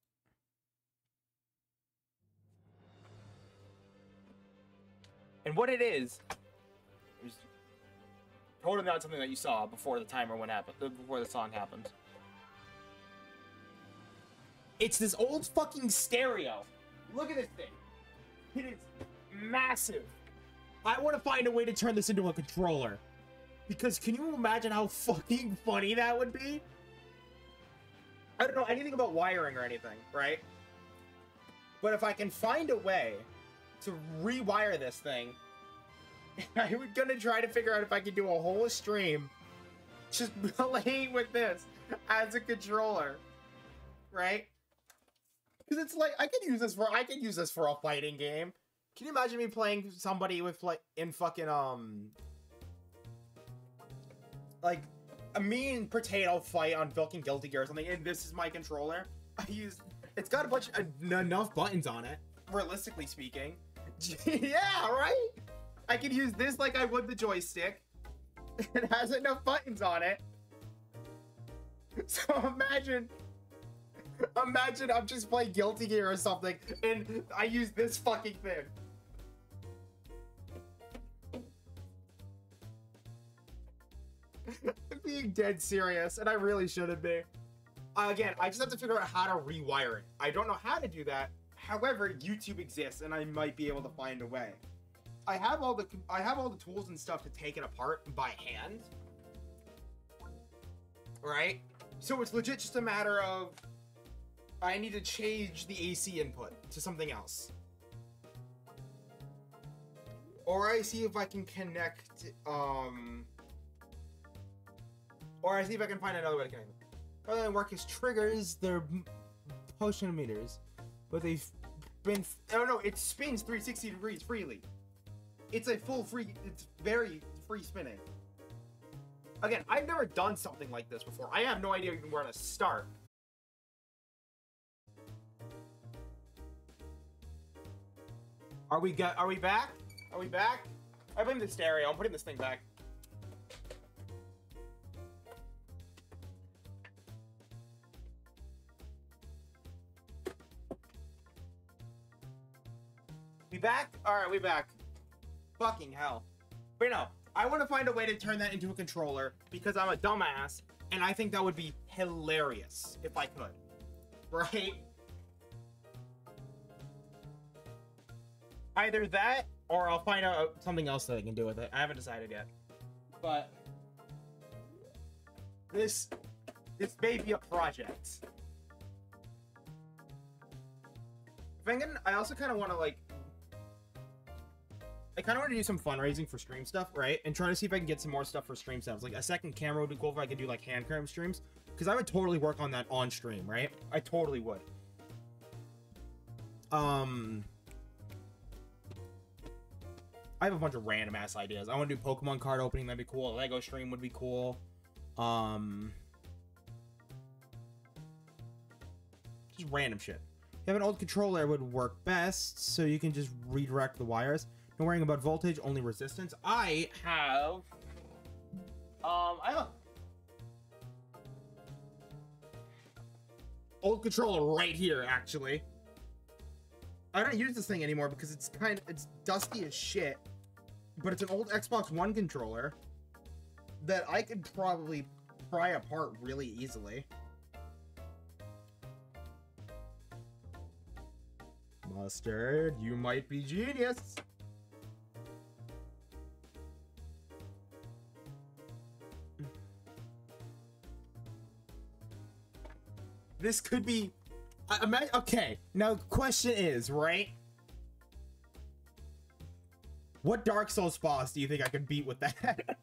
And what it is, Totally not something that you saw before the timer when happened, before the song happened. It's this old fucking stereo. Look at this thing. It is massive. I want to find a way to turn this into a controller. Because can you imagine how fucking funny that would be? I don't know anything about wiring or anything, right? But if I can find a way to rewire this thing, (laughs) I was gonna try to figure out if I could do a whole stream just (laughs) playing with this as a controller, right? Because it's like I could use this for I could use this for a fighting game. Can you imagine me playing somebody with like in fucking um like a mean potato fight on fucking Guilty Gear or something, and this is my controller. (laughs) I use it's got a bunch of enough buttons on it, realistically speaking. yeah, right? I could use this like I would the joystick. (laughs) It has enough buttons on it. (laughs) So imagine Imagine I'm just playing Guilty Gear or something, and I use this fucking thing. I'm (laughs) being dead serious, and I really shouldn't be. Uh, again, I just have to figure out how to rewire it. I don't know how to do that. However, YouTube exists, and I might be able to find a way. I have all the I have all the tools and stuff to take it apart by hand. Right? So it's legit just a matter of I need to change the AC input to something else. Or I see if I can connect, um... Or I see if I can find another way to connect them. Rather than work as triggers, they're potentiometers. But they've been... I don't know, it spins 360 degrees freely. It's a full free... It's very free spinning. Again, I've never done something like this before. I have no idea even where to start. Are we got? Are we back? Are we back? I blame the stereo. I'm putting this thing back. We back? All right, we back. Fucking hell. But no, I want to find a way to turn that into a controller because I'm a dumbass, and I think that would be hilarious if I could. Right? Either that, or I'll find out something else that I can do with it. I haven't decided yet. But this this may be a project. I also kind of want to like. I kind of want to do some fundraising for stream stuff, right? And try to see if I can get some more stuff for stream stuff. Like a second camera would be cool if I could do like hand cam streams, because I would totally work on that on stream, right? I totally would. Um, I have a bunch of random ass ideas. I want to do Pokemon card opening. That'd be cool. A Lego stream would be cool. Um, just random shit. You have an old controller, would work best, so you can just redirect the wires. No worrying about voltage, only resistance. I have, um, I have old controller right here, actually. I don't use this thing anymore because it's kind of it's dusty as shit. But it's an old Xbox One controller that I could probably pry apart really easily. Mustard, you might be genius. This could be I, okay, now question is, right? What Dark Souls boss do you think I could beat with that?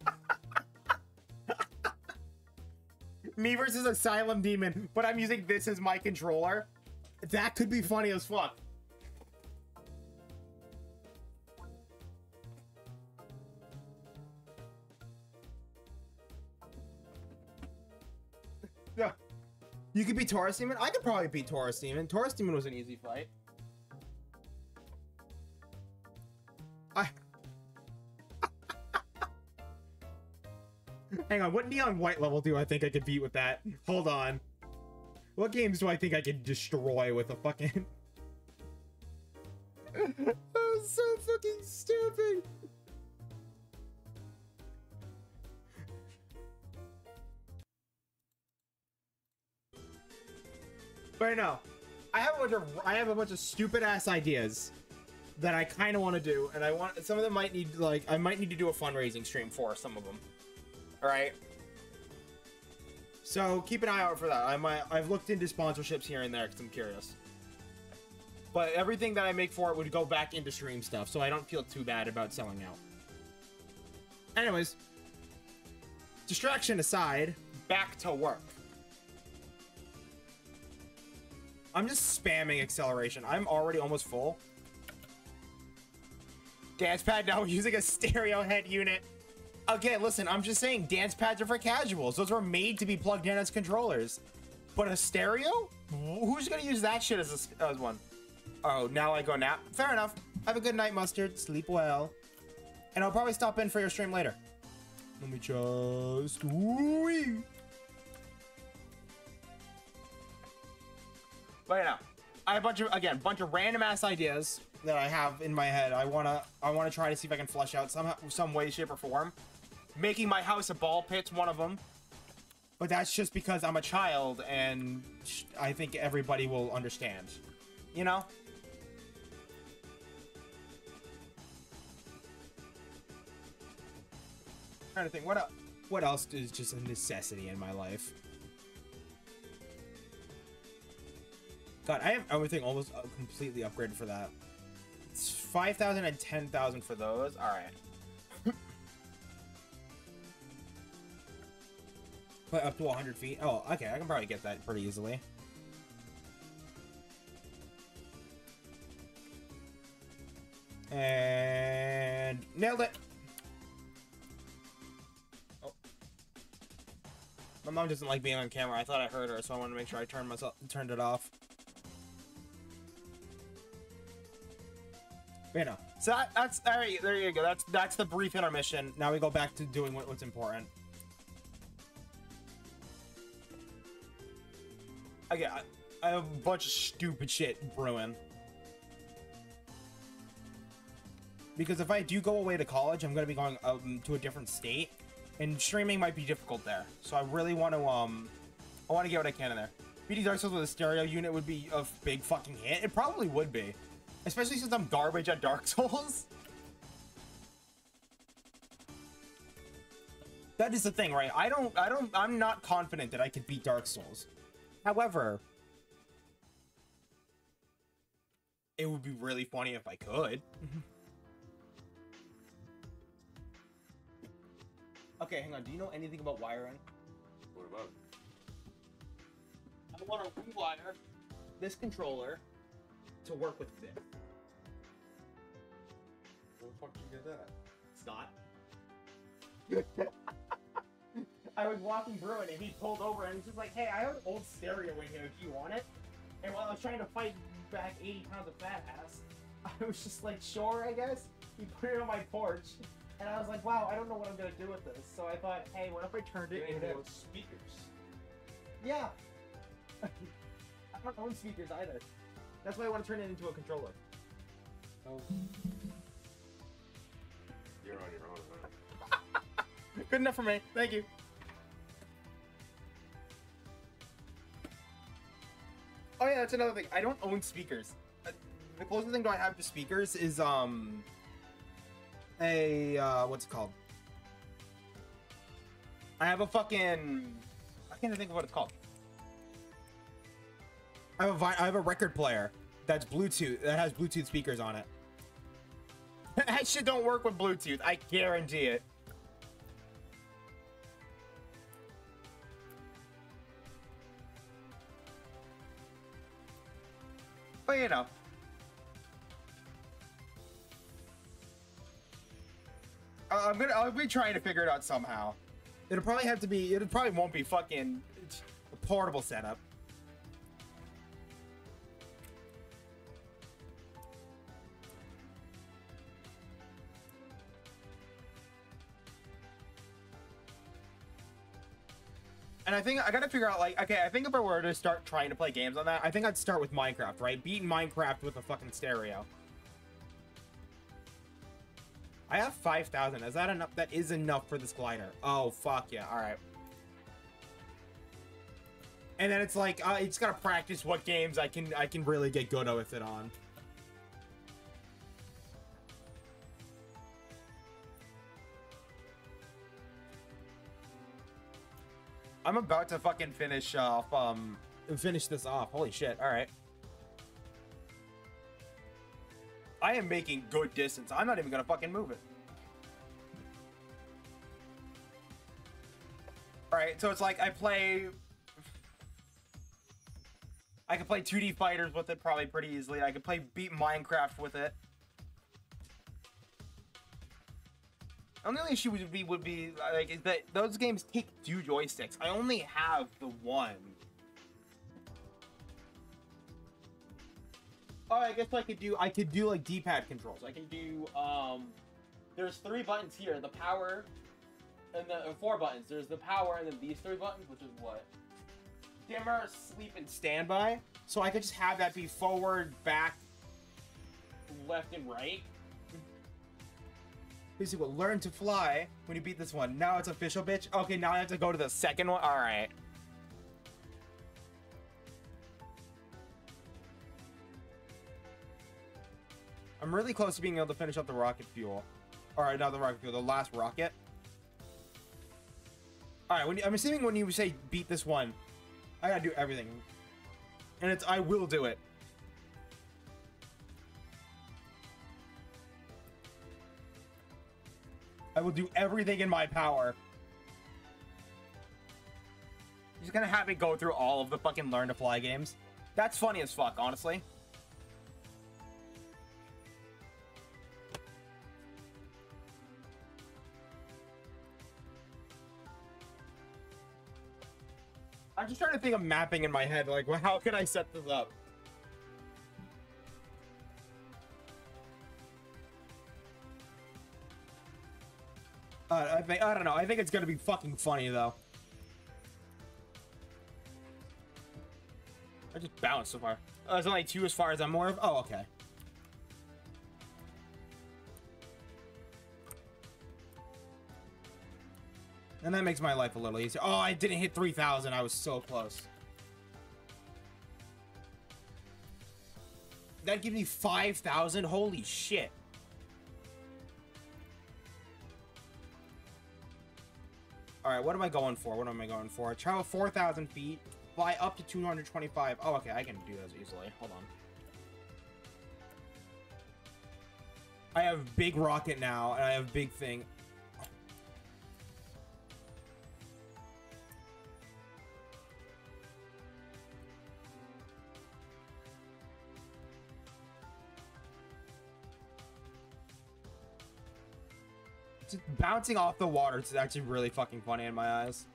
(laughs) Me versus Asylum Demon, but I'm using this as my controller. That could be funny as fuck. You could beat Taurus Demon? I could probably beat Taurus Demon. Taurus Demon was an easy fight. I... (laughs) Hang on, what Neon White level do I think I could beat with that? Hold on. What games do I think I could destroy with a fucking... (laughs) that was so fucking stupid! But no, I have a bunch of I have a bunch of stupid ass ideas that I kind of want to do, and I want some of them might need like I might need to do a fundraising stream for some of them. All right. So keep an eye out for that. I might I've looked into sponsorships here and there because I'm curious. But everything that I make for it would go back into stream stuff, so I don't feel too bad about selling out. Anyways, distraction aside, back to work. I'm just spamming acceleration. I'm already almost full. Dance pad now using a stereo head unit. Okay, listen, I'm just saying dance pads are for casuals. Those were made to be plugged in as controllers. But a stereo? Who's gonna use that shit as, a, as one? Oh, now I go nap. Fair enough. Have a good night, Mustard. Sleep well. And I'll probably stop in for your stream later. Let me just... Wee. But you know, I have a bunch of again, bunch of random ass ideas that I have in my head. I wanna, I wanna try to see if I can flesh out some, some way, shape, or form. Making my house a ball pit's one of them. But that's just because I'm a child, and I think everybody will understand. You know? trying to think what what else is just a necessity in my life. God, I have everything almost uh, completely upgraded for that. It's 5,000 and 10,000 for those. All right. (laughs) But up to 100 feet. Oh, okay. I can probably get that pretty easily. And nailed it. Oh. My mom doesn't like being on camera. I thought I heard her, so I wanted to make sure I turned myself turned it off. You know, so that, that's all right. There you go. That's that's the brief intermission. Now we go back to doing what, what's important. I, I have a bunch of stupid shit brewing. Because if I do go away to college, I'm gonna be going um, to a different state, and streaming might be difficult there. So I really want to um, I want to get what I can in there. beating Dark Souls with a stereo unit would be a big fucking hit. It probably would be, especially since I'm garbage at Dark (laughs) Souls. That is the thing, right? I don't, I don't, I'm not confident that I could beat Dark Souls. However, it would be really funny if I could. (laughs) okay, hang on. Do you know anything about wiring? What about? I want to rewire this controller to work with this. Where the fuck did you get that? Scott. (laughs) I was walking through it and he pulled over and was just like, hey, I have an old stereo in here. Do you want it? And while I was trying to fight back 80 pounds of fat ass, (laughs) I was just like, sure, I guess. He put it on my porch. And I was like, wow, I don't know what I'm going to do with this. So I thought, hey, what if I turned it into... speakers. Yeah. (laughs) I don't own speakers either. That's why I want to turn it into a controller. Oh. You're on your own, man. (laughs) Good enough for me. Thank you. Oh yeah, that's another thing. I don't own speakers. Uh, The closest thing do I have to speakers is um a uh what's it called? I have a fucking I can't even think of what it's called. I have have a record player that's Bluetooth that has Bluetooth speakers on it. (laughs) that shit don't work with Bluetooth. I guarantee it. But you know. I'm gonna. I'll be trying to figure it out somehow. It'll probably have to be. It probably won't be fucking a portable setup. And I think I gotta figure out like okay, I think if I were to start trying to play games on that, I think I'd start with Minecraft, right? Beating Minecraft with a fucking stereo. I have five thousand. Is that enough? That is enough for this glider. Oh fuck yeah! All right. and then it's like uh, it's gotta practice what games I can I can really get good with it on. I'm about to fucking finish off um finish this off. Holy shit! All right. I am making good distance. I'm not even gonna fucking move it. Alright, so it's like I play... I can play 2D fighters with it probably pretty easily. I could play beat Minecraft with it. Only issue would be would be like is that those games take two joysticks. I only have the one. Oh, I guess I could do I could do like D-pad controls. I can do um there's three buttons here, the power and the uh, four buttons. There's the power and then these three buttons, which is what? Dimmer, sleep, and standby. So I could just have that be forward, back, left, and right. Basically, will Learn to fly when you beat this one. Now it's official, bitch. Okay, now I have to go to the second one. All right. I'm really close to being able to finish up the rocket fuel. All right, not the rocket fuel, the last rocket. All right, when you, I'm assuming when you say beat this one, I gotta do everything, and it's I will do it. I will do everything in my power. He's gonna have me go through all of the fucking learn to fly games. That's funny as fuck, honestly. I'm just trying to think of mapping in my head. Like, well, (laughs) how can I set this up? Uh, I think I don't know. I think it's gonna be fucking funny though. I just bounced so far. Oh, it's only two as far as I'm more of. Oh, okay. And that makes my life a little easier. Oh, I didn't hit 3,000. I was so close. That gives me 5,000? Holy shit. Alright, what am I going for? What am I going for? Travel 4,000 feet. Fly up to 225. Oh, okay. I can do those easily. Hold on. I have big rocket now, and I have big thing. Bouncing off the water is actually really fucking funny in my eyes.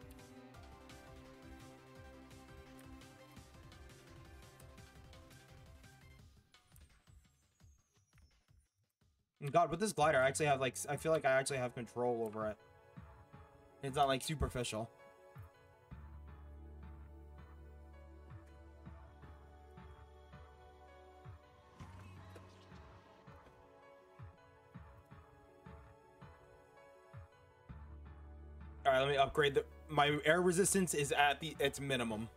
God, with this glider, I actually have like I feel like I actually have control over it. It's not like superficial. Right, let me upgrade the. My air resistance is at the its minimum.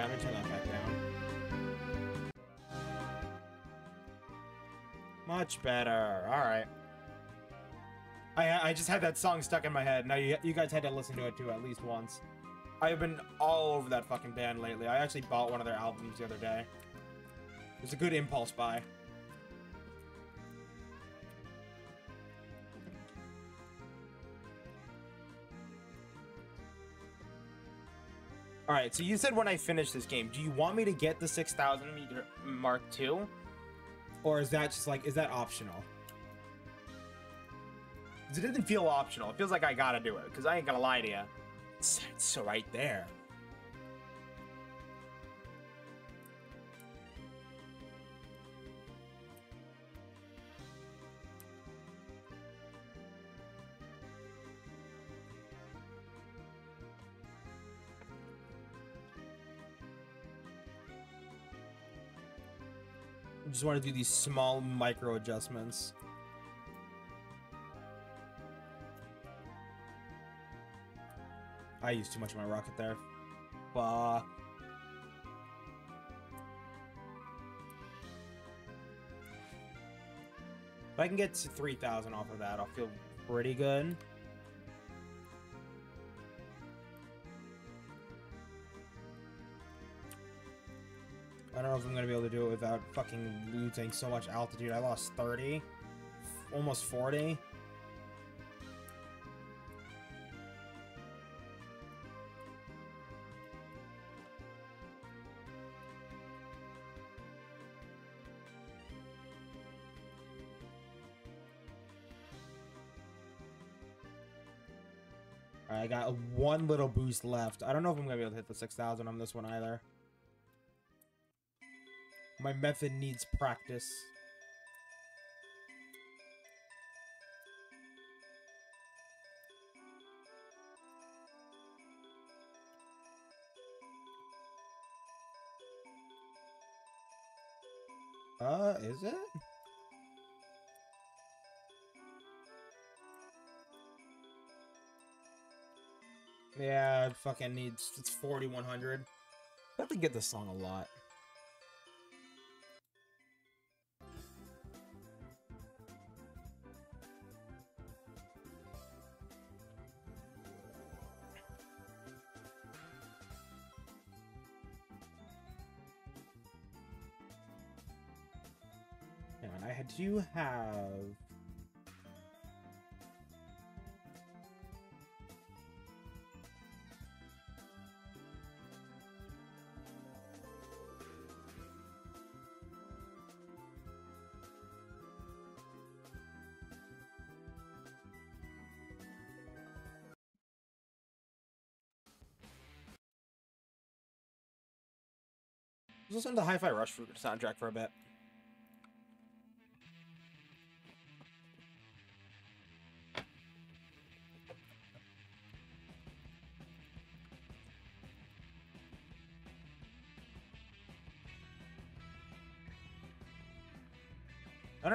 I'm gonna turn that back down. Much better. All right. I I just had that song stuck in my head. Now you you guys had to listen to it too at least once. I've been all over that fucking band lately. I actually bought one of their albums the other day. It was a good impulse buy. All right, so you said when I finish this game, do you want me to get the 6000 meter Mark too? Or is that just like, is that optional? It doesn't feel optional. It feels like I gotta do it, because I ain't gonna lie to you. It's, it's so right there. Just want to do these small micro adjustments. I used too much of my rocket there. Fuck. If I can get to 3,000 off of that, I'll feel pretty good. I don't know if I'm gonna be able to do it without fucking losing so much altitude. I lost 30, almost 40. Alright, I got one little boost left. I don't know if I'm gonna be able to hit the 6,000 on this one either. My method needs practice. Uh, is it? Yeah, it fucking needs. It's 4100. I have to get this song a lot. Do have. Listen to the Hi-Fi Rush for soundtrack for a bit.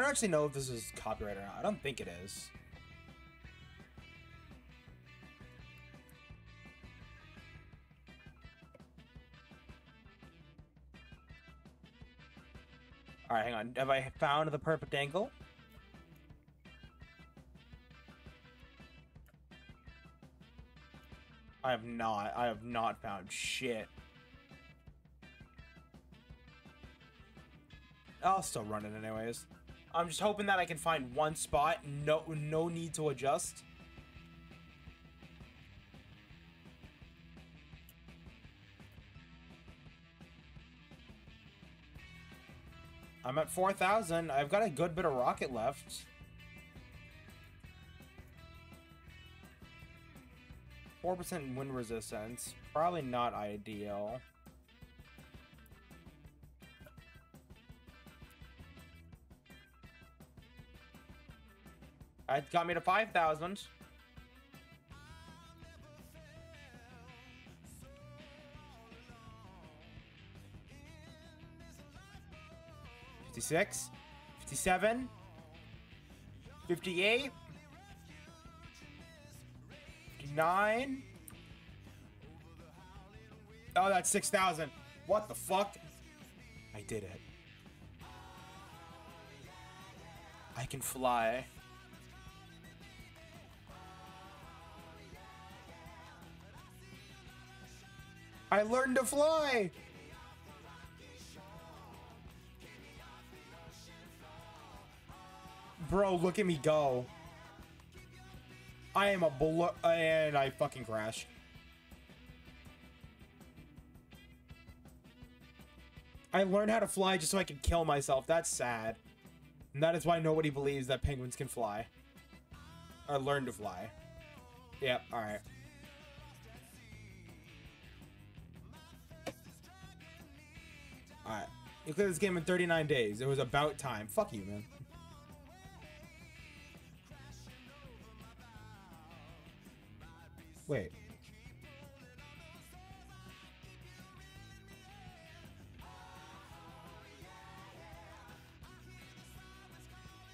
Don't actually know if this is copyright or not. I don't think it is. Alright, hang on. Have I found the perfect angle? I have not. I have not found shit. I'll still run it anyways. I'm just hoping that I can find one spot. No, no need to adjust. I'm at 4,000. I've got a good bit of rocket left. Four percent wind resistance. Probably not ideal. It got me to 5,000. Fifty-six, fifty-seven, fifty-eight, fifty-nine. Oh, that's 6,000. What the fuck? I did it. I can fly. I learned to fly! Bro, look at me go. I am a bullet, and I fucking crashed. I learned how to fly just so I could kill myself. That's sad. And that is why nobody believes that penguins can fly. I learned to fly. Yep, alright. Alright. You cleared this game in 39 days. It was about time. Fuck you, man. Wait.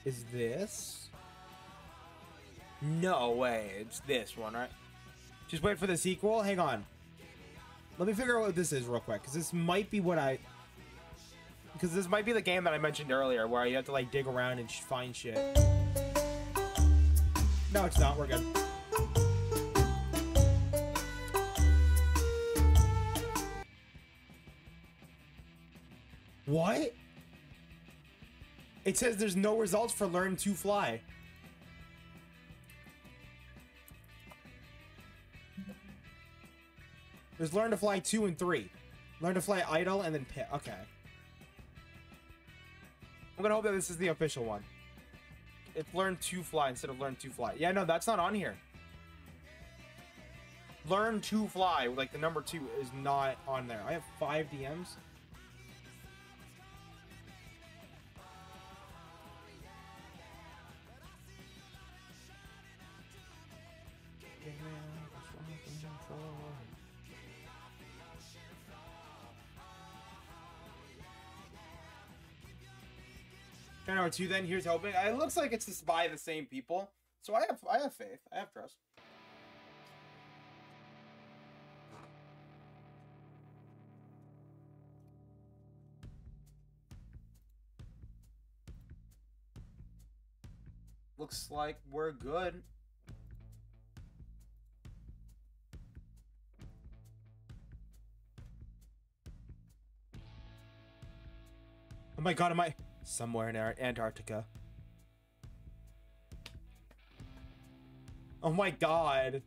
Is this? No way. It's this one, right? Just wait for the sequel. Hang on. Let me figure out what this is real quick, because this might be what I. Because this might be the game that I mentioned earlier, where you have to like dig around and find shit. No, it's not. We're good. What? It says there's no results for learn to fly. There's learn to fly two and three. Learn to fly idle and then pit. Okay. I'm gonna hope that this is the official one. It's learn to fly instead of learn to fly. Yeah, no, that's not on here. Learn to fly, like the number two, is not on there. I have five DMs. Ten number two. Then here's hoping. It looks like it's just by the same people, so I have I have faith. I have trust. Looks like we're good. Oh my god, am I somewhere in Antarctica? Oh my god.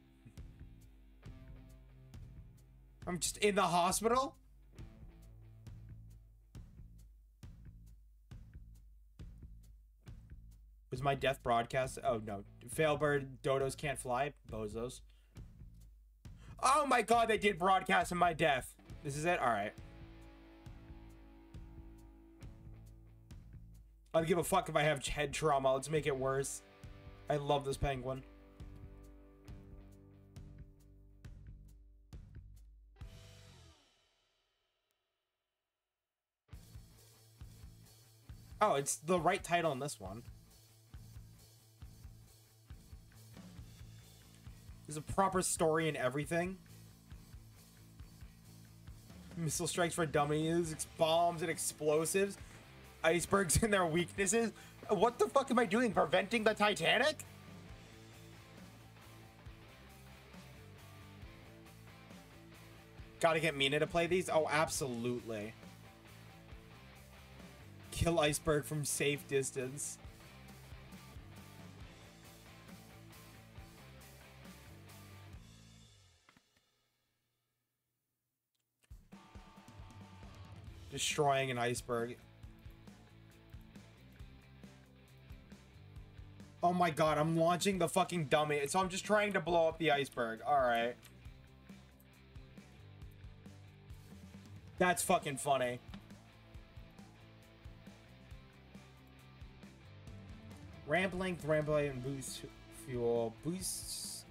I'm just in the hospital? Was my death broadcast? Oh no. Failbird, dodos can't fly. Bozos. Oh my god, they did broadcast my death. This is it? Alright. I don't give a fuck if I have head trauma. Let's make it worse. I love this penguin. Oh, it's the right title in this one. There's a proper story and everything. Missile strikes for dummies, bombs and explosives, icebergs (laughs) and their weaknesses. What the fuck am I doing? Preventing the Titanic? Gotta get Mina to play these? Oh, absolutely. Kill iceberg from safe distance. Destroying an iceberg. Oh my god, I'm launching the fucking dummy. So I'm just trying to blow up the iceberg. Alright. That's fucking funny. Ramp length, ramp length, and boost fuel. Boosts.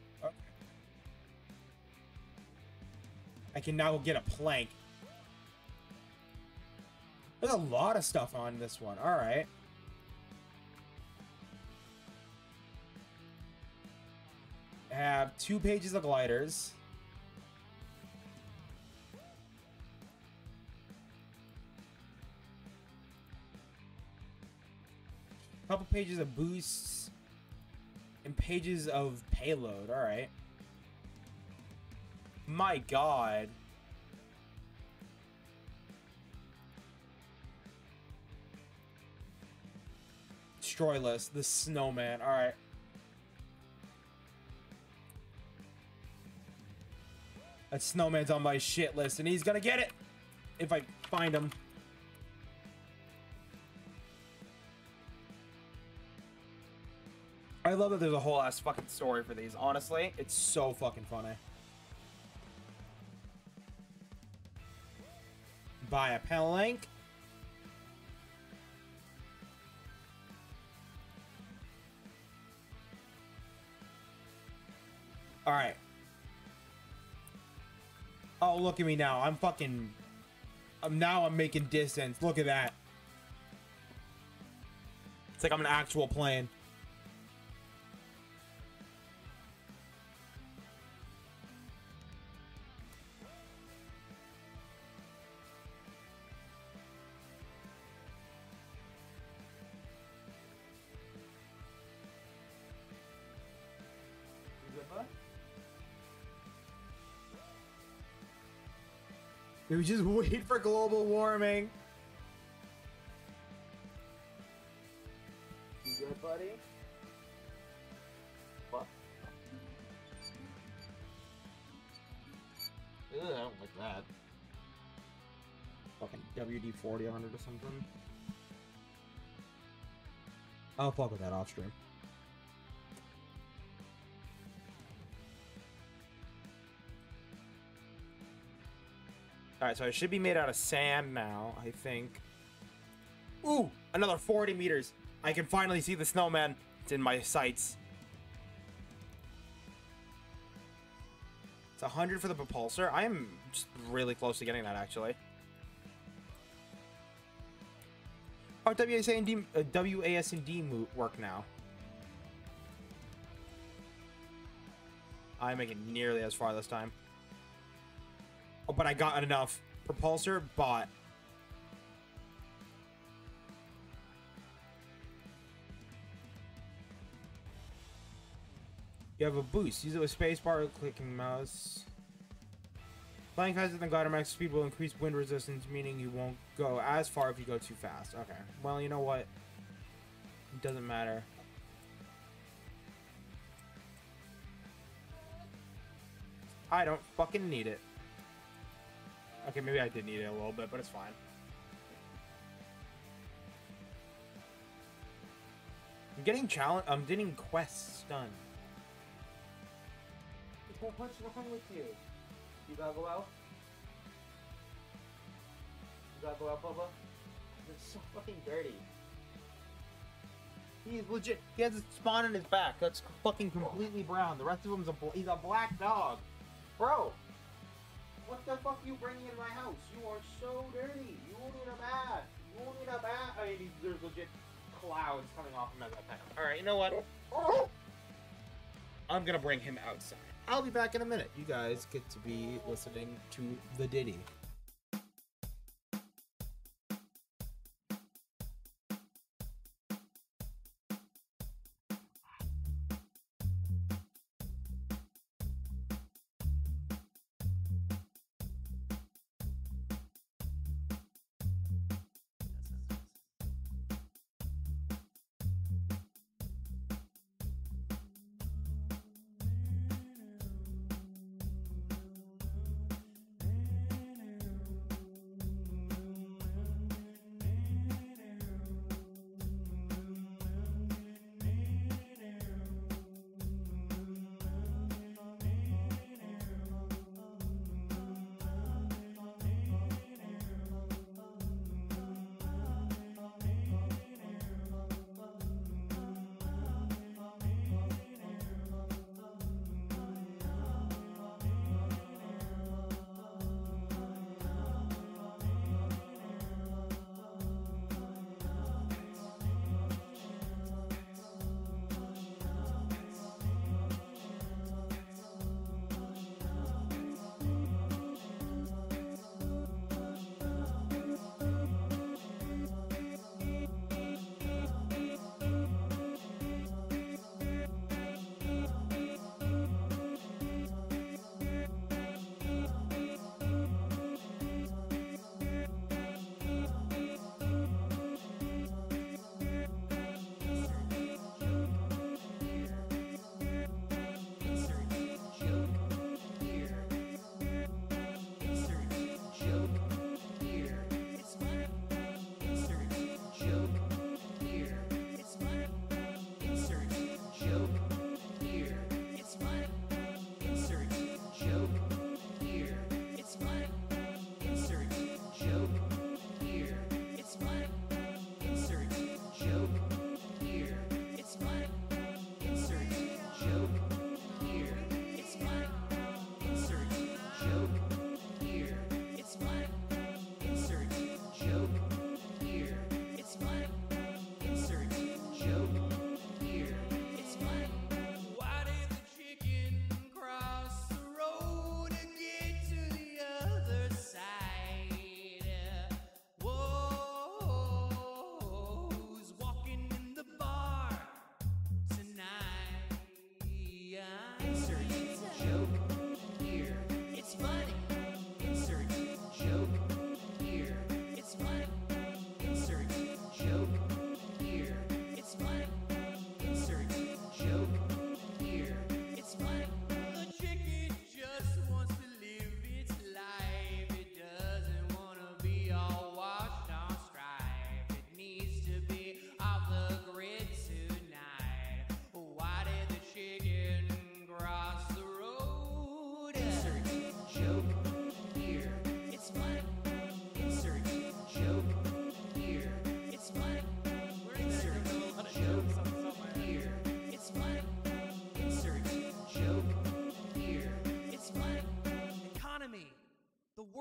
I can now get a plank. There's a lot of stuff on this one. Alright. have two pages of gliders. A couple pages of boosts and pages of payload. All right. My God. Destroy list, the snowman. All right. That snowman's on my shit list, and he's gonna get it if I find him. I love that there's a whole ass fucking story for these. Honestly, it's so fucking funny. Buy a Pelink. All right. Oh, look at me now. I'm fucking. I'm now. I'm making distance. Look at that. It's like I'm an actual plane. We just (laughs) wait for global warming. You good, buddy? What? I don't like that. Fucking WD-40 on it or something. I'll fuck with that off stream. Alright, so I should be made out of sand now, I think. Ooh, another 40 meters. I can finally see the snowman. It's in my sights. It's 100 for the propulsor. I am really close to getting that, actually. Oh, WASD, uh, WASD work now. I make it nearly as far this time. But I got enough. Propulsor, bought. You have a boost. Use it with spacebar clicking mouse. Flying faster than glider max speed will increase wind resistance, meaning you won't go as far if you go too fast. Okay. Well, you know what? It doesn't matter. I don't fucking need it. Okay, maybe I did need it a little bit, but it's fine. I'm getting challenge. I'm getting quests done. What's wrong with you? You gotta go out. You gotta go out, Bubba. It's so fucking dirty. He's legit. He has a spawn in his back. That's fucking completely brown. The rest of him's a bl- he's a black dog, bro. What the fuck you bringing in my house? You are so dirty. You need a bath. You need a bath. I mean, there's legit clouds coming off as I pet him. All right, you know what? I'm gonna bring him outside. I'll be back in a minute. You guys get to be listening to the ditty.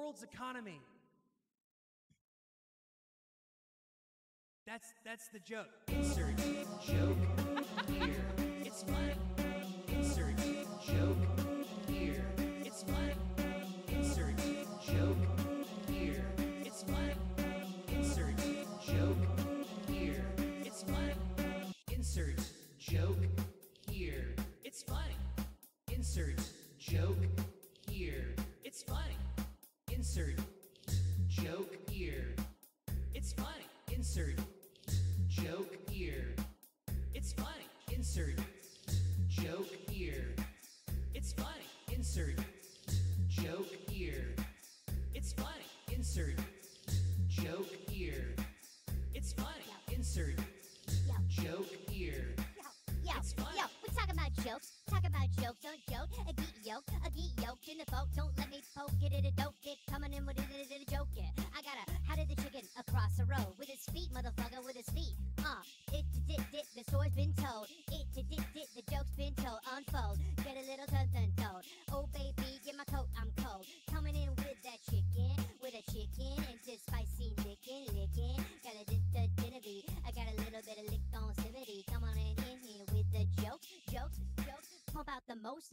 world's economy. That's that's the joke. Insert joke here. (laughs) It's.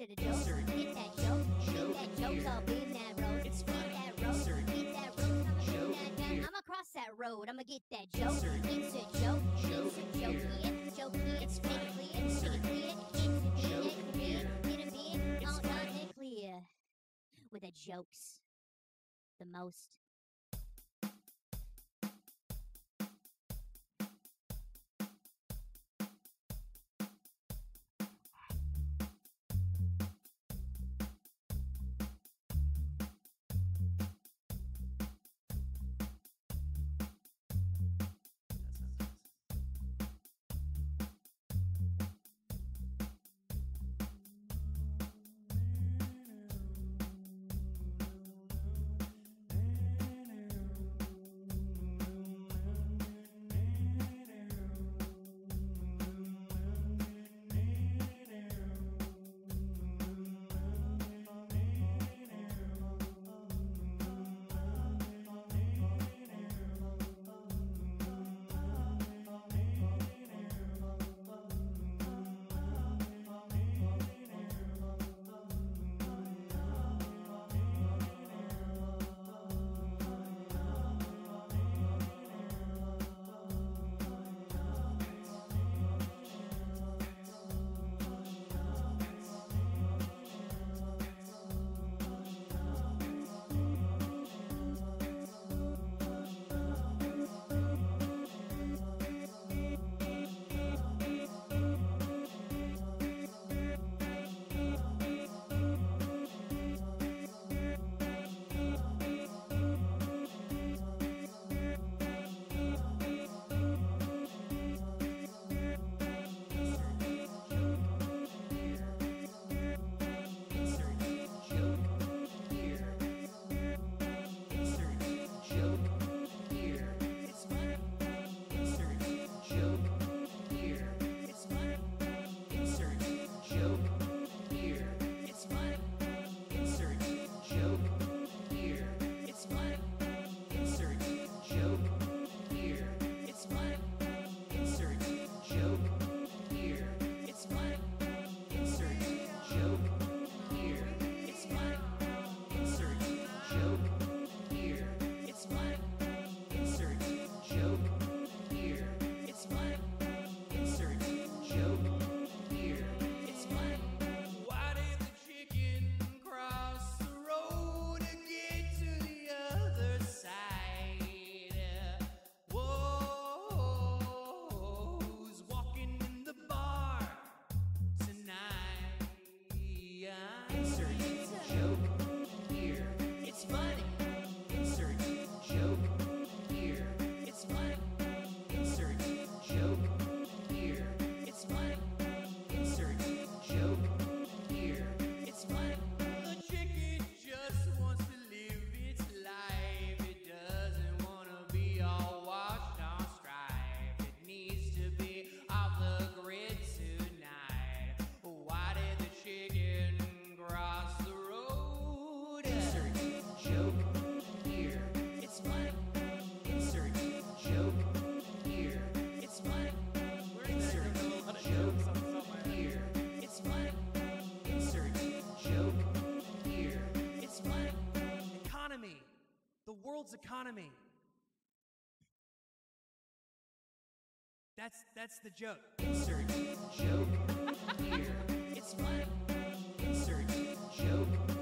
to the dope. Insert. Hit that joke. Show that joke's all being that road. It's funny. Hit that road. Insert. Hit that road. I'ma that. I'ma cross that road. I'ma get that joke. Insert. It's a joke. Show joke. It's a joke. It's fake. Insert. Show clear with the jokes the most. World's economy. That's that's the joke. Insert joke here. (laughs) It's funny. Insert joke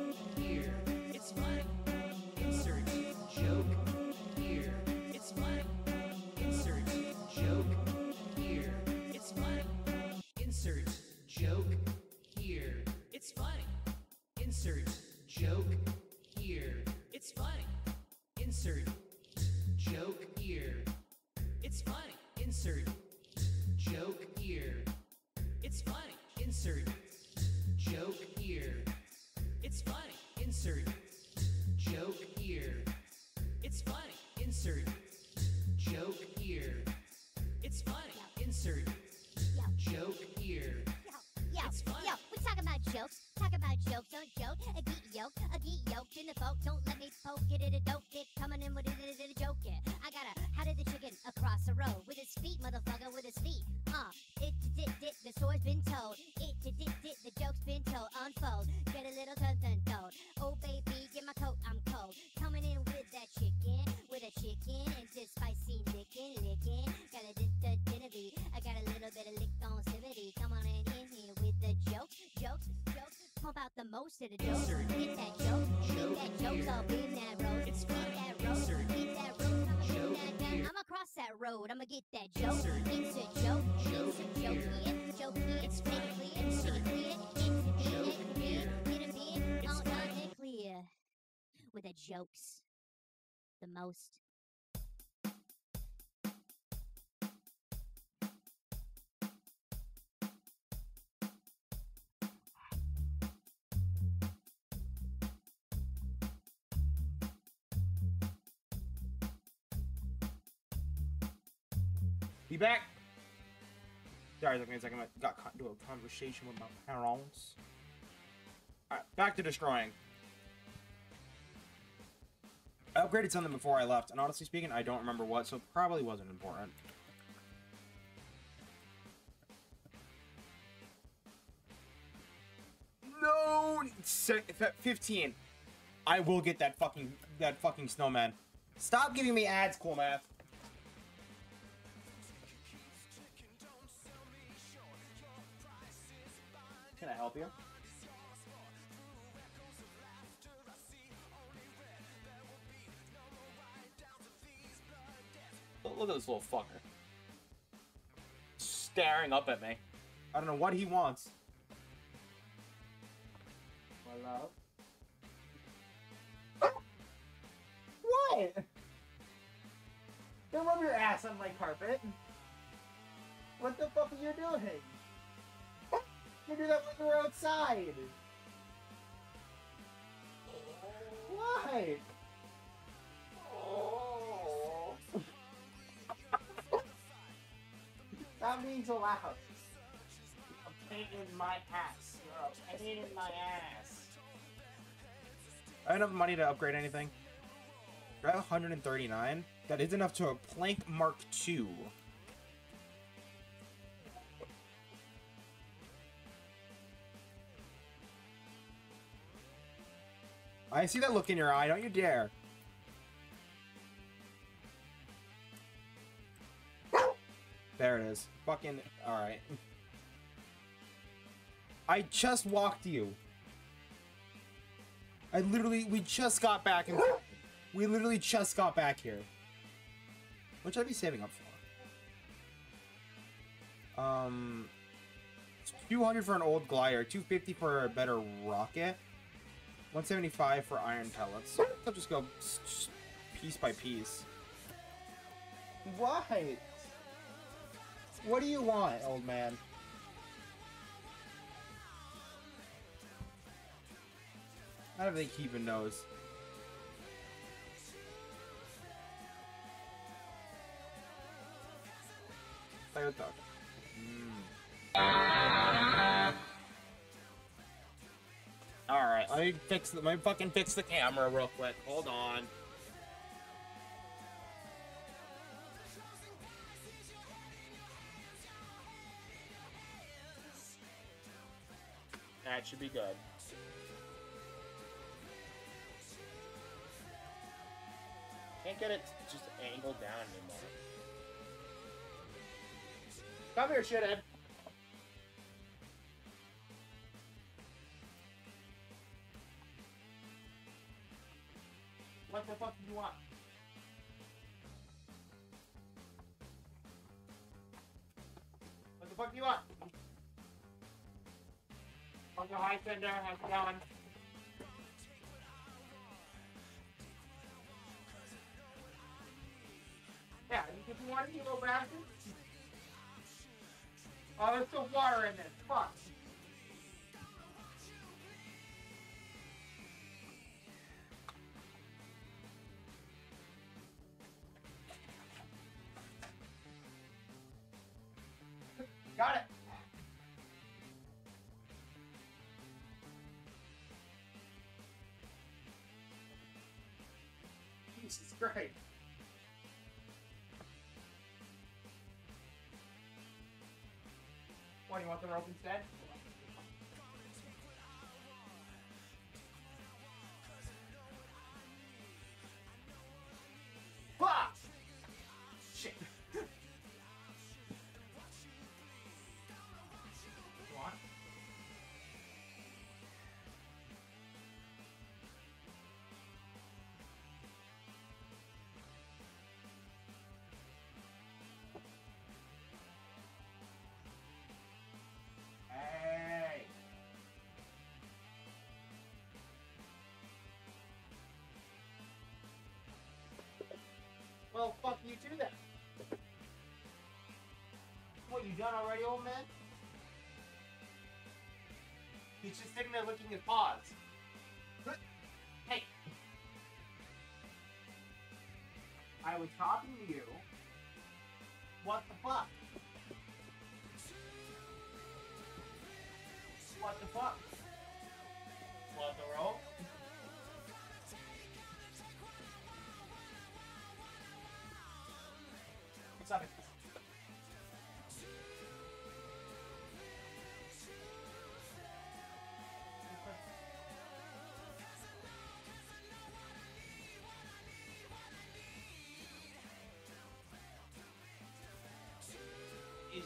toasted a dose. Get that joke, get that jokes, I'll beam that road. Get that road, get that road, I'ma that I'ma that road, I'ma get that joke. It's a joke, it's a joke, it's a joke, it's clear, it's it's clear, it's with the jokes, the most. Be back. Sorry, give me a second. I got caught into a conversation with my parents. Alright, back to destroying. I upgraded something before I left, and honestly speaking, I don't remember what, so it probably wasn't important. No, fifteen. I will get that fucking that fucking snowman. Stop giving me ads, cool math. Help you? Look at this little fucker. Staring up at me. I don't know what he wants. Hello? What? Don't rub your ass on my carpet. What the fuck are you doing? You do that when we're outside. What? (laughs) Stop being so loud. I'm painting my ass. You're painting my ass. I have enough money to upgrade anything. I have 139. That is enough to a Plank Mark II. I see that look in your eye. Don't you dare. There it is. Fucking alright. I just walked you. I literally we just got back and we literally just got back here. What should I be saving up for? Um 200 for an old glider, 250 for a better rocket, 175 for iron pellets. I'll just go piece by piece. What? What do you want, old man? I don't think he even knows. Fire dog. Alright, let me fix the, let me fucking fix the camera real quick. Hold on. That should be good. Can't get it just angled down anymore. Come here, shithead. What the fuck do you want? What the fuck do you want? Uncle Hi Fender, how's it going? Yeah, you just want you little bastard? Oh, there's still water in this. Fuck. Got it. Jesus Christ. What, you want the rope instead? Well, fuck you too then. What, you done already, old man? He's just sitting there licking his paws. Hey! I was talking to you. What the fuck?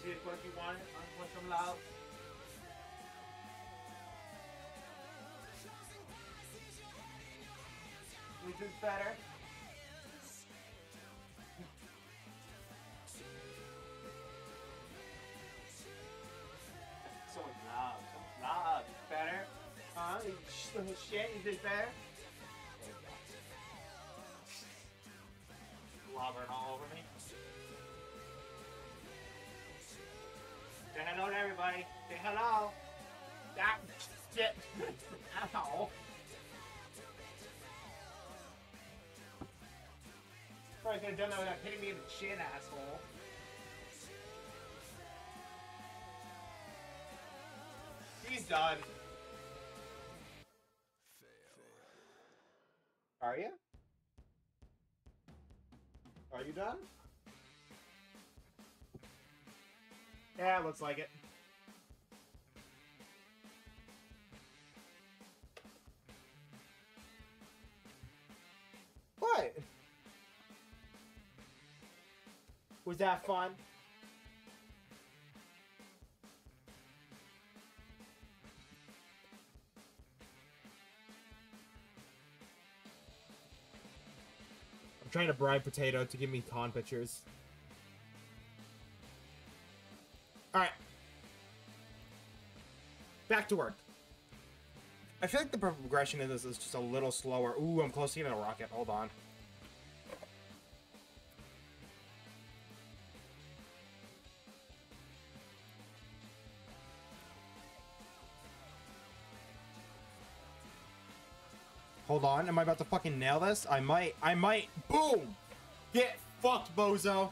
It what you wanted? Want some loud? Is this better? So loud, so loud. Better? Huh? Shit. Is this better? Slobbering all over me. Say hello to everybody. Say hello. That shit. (laughs) Ow. Probably could have done that without hitting me in the chin, asshole. He's done. Are you? Are you done? Yeah, looks like it. What? Was that fun? I'm trying to bribe Potato to give me con pictures. Back to work. I feel like the progression in this is just a little slower. Ooh, I'm close to getting a rocket. Hold on. Hold on, am I about to fucking nail this? I might, I might. Boom! Get fucked, bozo!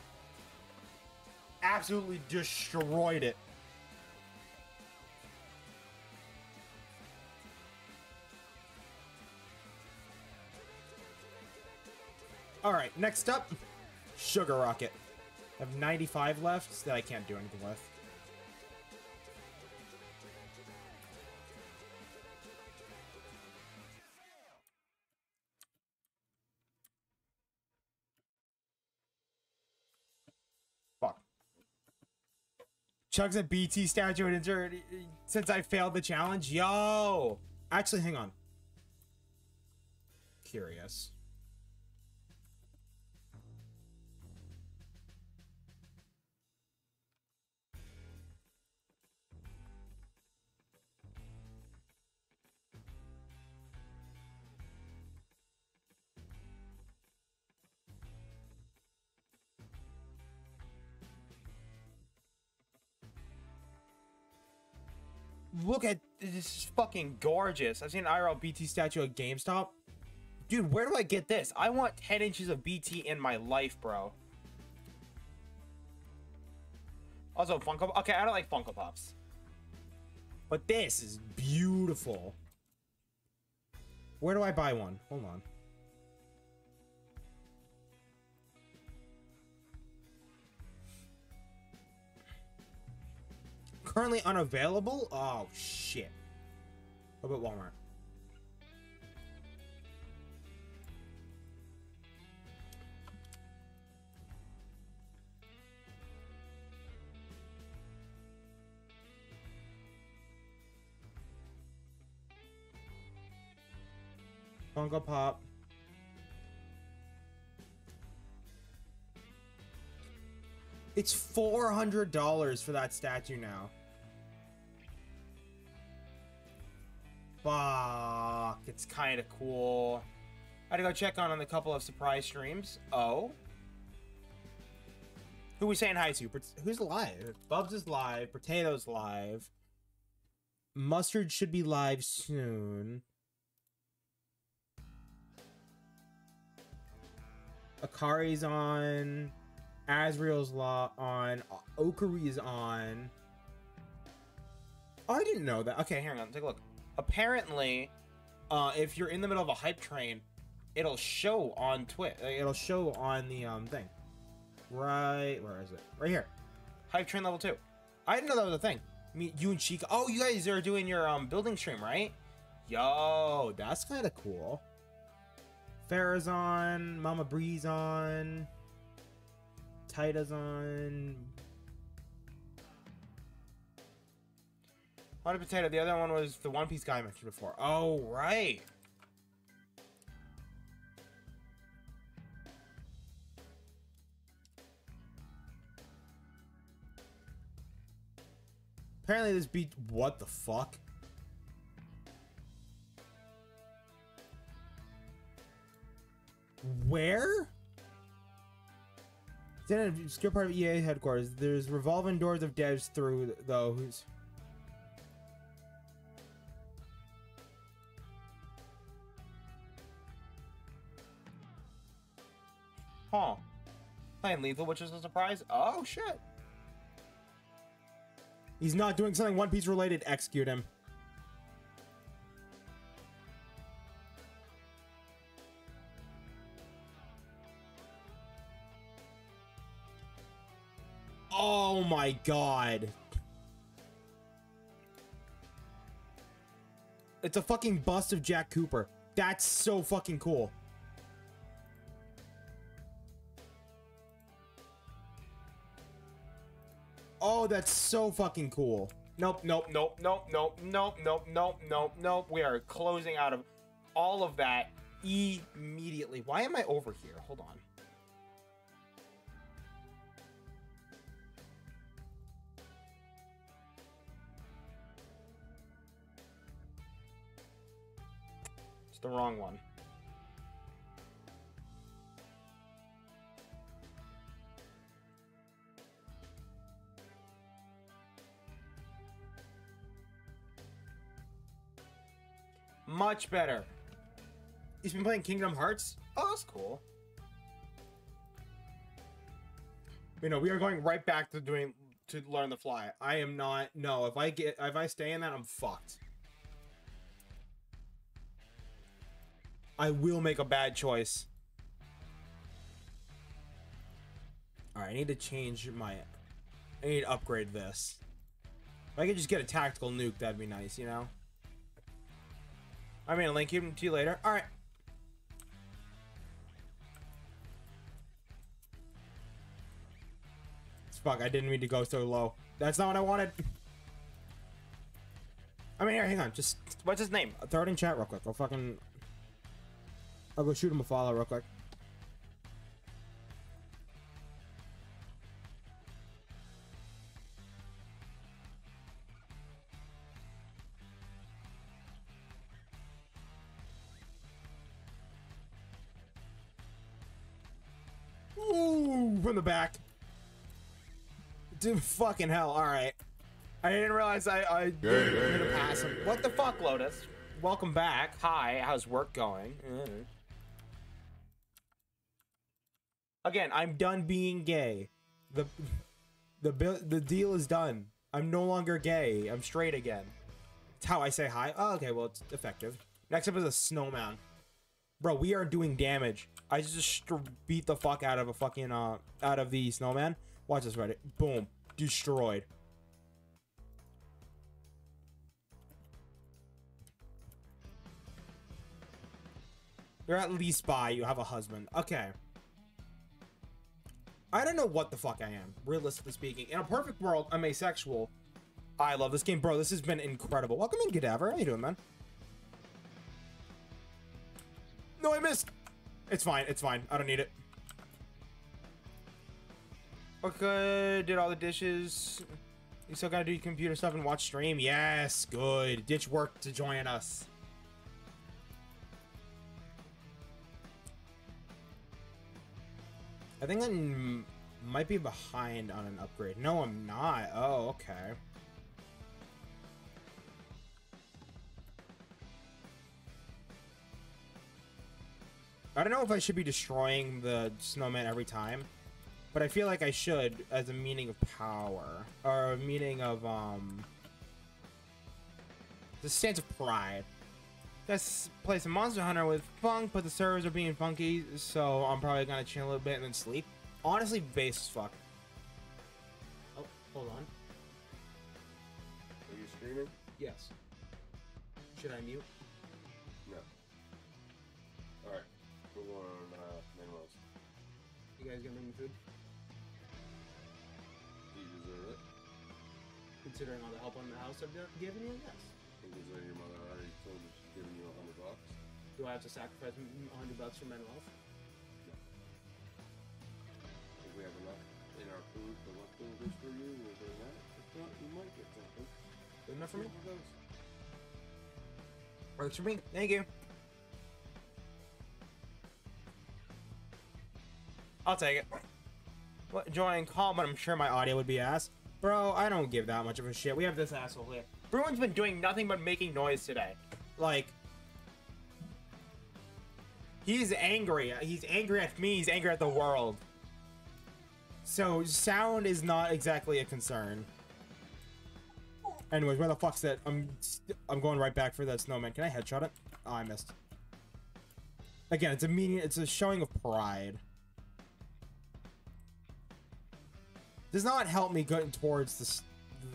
Absolutely destroyed it. Next up, Sugar Rocket. I have 95 left that I can't do anything with. chugs a BT statue and insert since I failed the challenge. Yo! Actually, hang on. Curious. Look at this is fucking gorgeous. I've seen an IRL BT statue at GameStop. Dude, where do I get this? I want 10 inches of BT in my life, bro. Also, Funko. Okay, I don't like Funko Pops. But this is beautiful. Where do I buy one? Hold on. Currently unavailable? Oh, shit. What about Walmart? Funko Pop. It's $400 for that statue now. Fuck, it's kind of cool. I had to go check on on a couple of surprise streams. Oh. Who we saying hi to? Who's live? Bubs is live. Potato's live. Mustard should be live soon. Akari's on. Azriel's law on. Okari's on. Oh, I didn't know that. Okay, hang on. Take a look. Apparently, uh, if you're in the middle of a hype train, it'll show on Twitch. It'll show on the um thing. Right, where is it? Right here. Hype train level two. I didn't know that was a thing. Me, you and Chica. Oh, you guys are doing your um building stream, right? Yo, that's kind of cool. Farah's on. Mama Breeze on. Tita's on. Hot potato. The other one was the One Piece guy I mentioned before. Oh, right. Apparently this beat what the fuck? Where? A obscure part of EA headquarters. There's revolving doors of devs through though who's Playing lethal, which is a surprise. Oh shit. He's not doing something One Piece related. Execute him. Oh my god. It's a fucking bust of Jack Cooper. That's so fucking cool. Oh, that's so fucking cool. Nope, nope, nope, nope, nope, nope, nope, nope, nope, nope. We are closing out of all of that immediately. Why am I over here? Hold on. It's the wrong one. Much better. He's been playing Kingdom Hearts. Oh, that's cool. You know, we are going right back to doing to learn the fly. I am not. No, if I get if I stay in that, I'm fucked. I will make a bad choice. All right, I need to change my. I need to upgrade this. If I could just get a tactical nuke, that'd be nice, you know. I mean, link him to you later. All right. Fuck, I didn't mean to go so low. That's not what I wanted. I mean, here, hang on. Just What's his name? throw it in chat real quick. I'll fucking. I'll go shoot him a follow real quick. Back. Dude, fucking hell. All right. I didn't realize I, I didn't gonna pass him. What the fuck, Lotus? Welcome back. Hi, how's work going? Mm. Again, I'm done being gay. The (laughs) the bill the deal is done. I'm no longer gay. I'm straight again. It's how I say hi. Oh, okay, well it's effective. Next up is a snowman. Bro, we are doing damage. I just beat the fuck out of a fucking uh out of the snowman. Watch this, Reddit. Boom, destroyed. You're at least by. You have a husband. Okay. I don't know what the fuck I am, realistically speaking. In a perfect world, I'm asexual. I love this game, bro. This has been incredible. Welcome in, Cadaver. How you doing, man? No, I missed. It's fine. It's fine. I don't need it. Okay, did all the dishes. You still gotta do computer stuff and watch stream? Yes, good. Ditch work to join us. I think I might be behind on an upgrade. No, I'm not. Oh, okay. I don't know if I should be destroying the snowman every time, but I feel like I should as a meaning of power or a meaning of um the stance of pride. Let's play some Monster Hunter with Funk, but the servers are being funky, so I'm probably gonna chill a little bit and then sleep. Honestly, base as fuck. Oh, hold on. Are you streaming? Yes. Should I mute? Considering all the help on the house I've given you, yes. Considering your mother already told you she's giving you a hundred bucks. Do I have to sacrifice m- a hundred bucks for mental health? If we have enough in our food for leftovers for you, we'll bring that. If not, you might get something. Good enough for me? See how it goes. Works for me. Thank you. I'll take it. What, join call, but I'm sure my audio would be ass. Bro, I don't give that much of a shit. We have this asshole here. Bruin's been doing nothing but making noise today. Like, he's angry. He's angry at me. He's angry at the world. So sound is not exactly a concern. Anyways, where the fuck's that? I'm I'm going right back for that snowman. Can I headshot it? Oh, I missed. Again, it's a meaning. It's a showing of pride. Does not help me going towards the.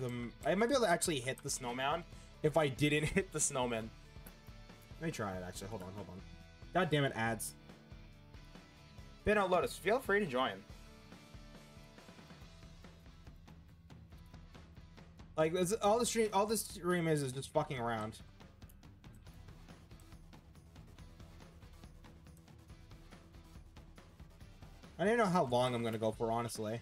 The I might be able to actually hit the snowman if I didn't (laughs) hit the snowman. Let me try it. Actually, hold on, hold on. God damn it, ads. Been out Lotus. Feel free to join. Like all the stream, all this stream is is just fucking around. I don't know how long I'm gonna go for, honestly.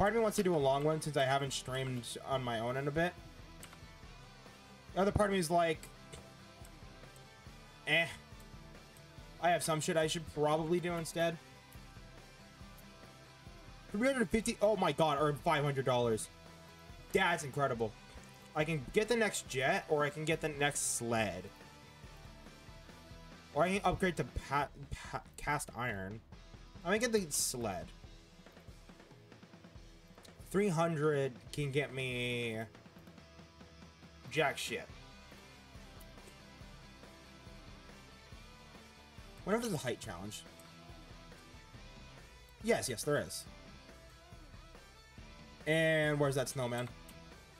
Part of me wants to do a long one since I haven't streamed on my own in a bit. The other part of me is like, eh. I have some shit I should probably do instead. 350 oh my god or 500 dollars that's incredible i can get the next jet or i can get the next sled or i can upgrade to pa- pa- cast iron i'm gonna get the sled 300 can get me jack shit if there's a height challenge yes yes there is and where's that snowman?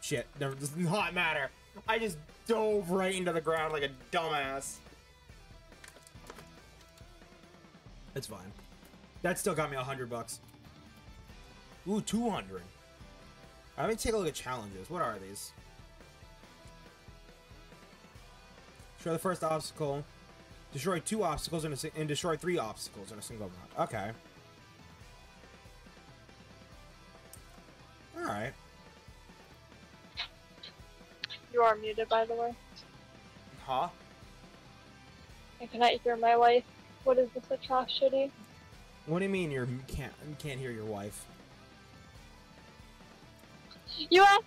Shit, never does not matter. I just dove right into the ground like a dumbass. It's fine. That still got me a hundred bucks. Ooh, 200. Let me take a look at challenges. What are these? Destroy the first obstacle. Destroy two obstacles in a, and destroy three obstacles in a single round. Okay. Alright. You are muted, by the way. Huh? I cannot hear my wife. What is this atrocity? What do you mean you can't you can't hear your wife? You asked.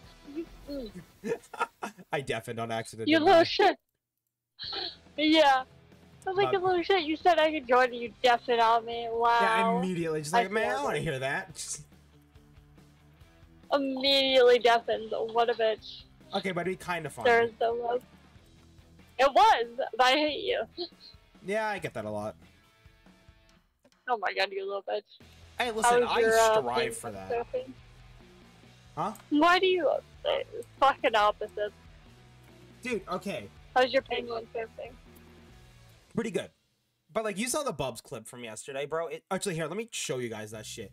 (laughs) You, I deafened on accident. you didn't I? little shit. Yeah. I was like, Uh, little shit. You said I could join and you deafened on me. Wow. Yeah, immediately. Just I like, man, I want to hear that. (laughs) Immediately deafened. What a bitch. Okay, but it'd be kind of fun. There's the love. It was, but I hate you. Yeah, I get that a lot. Oh my god, you little bitch. Hey, listen, I your, uh, strive thing for that. surfing? Huh? Why do you uh, fucking opposite? Dude, okay. How's your penguin surfing? Pretty good. But like you saw the Bubs clip from yesterday, bro. It, actually, here, let me show you guys that shit.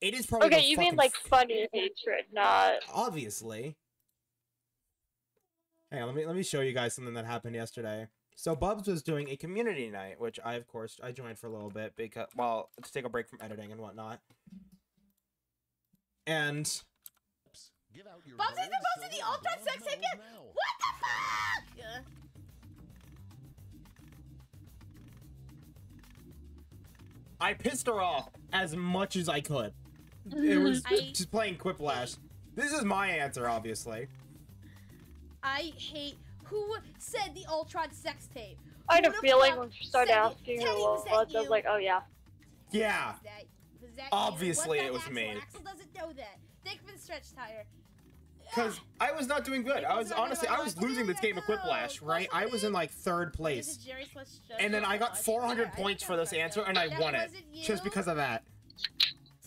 It is probably Okay, you mean like funny hatred, not. obviously. Hang on, let me let me show you guys something that happened yesterday. So Bubs was doing a community night, which I of course I joined for a little bit because well to take a break from editing and whatnot. And Bubs is supposed to the Ultron sex tape yet? What the fuck? I pissed her off as much as I could. It was I- just playing Quiplash. This is my answer, obviously. I hate who said the Ultron sex tape. I had a feeling when she started said it? asking Teddy, her was what that was, I was you? like, oh yeah. Yeah. Was that, was that? Obviously What it was Axel? me. Axel doesn't know that. Thank you for the stretch tire. Because I was not doing good. I was honestly, I was oh, losing this game of Quiplash, right? I was in like third place. And then I got 400 points for this answer, and I won it. Just because of that.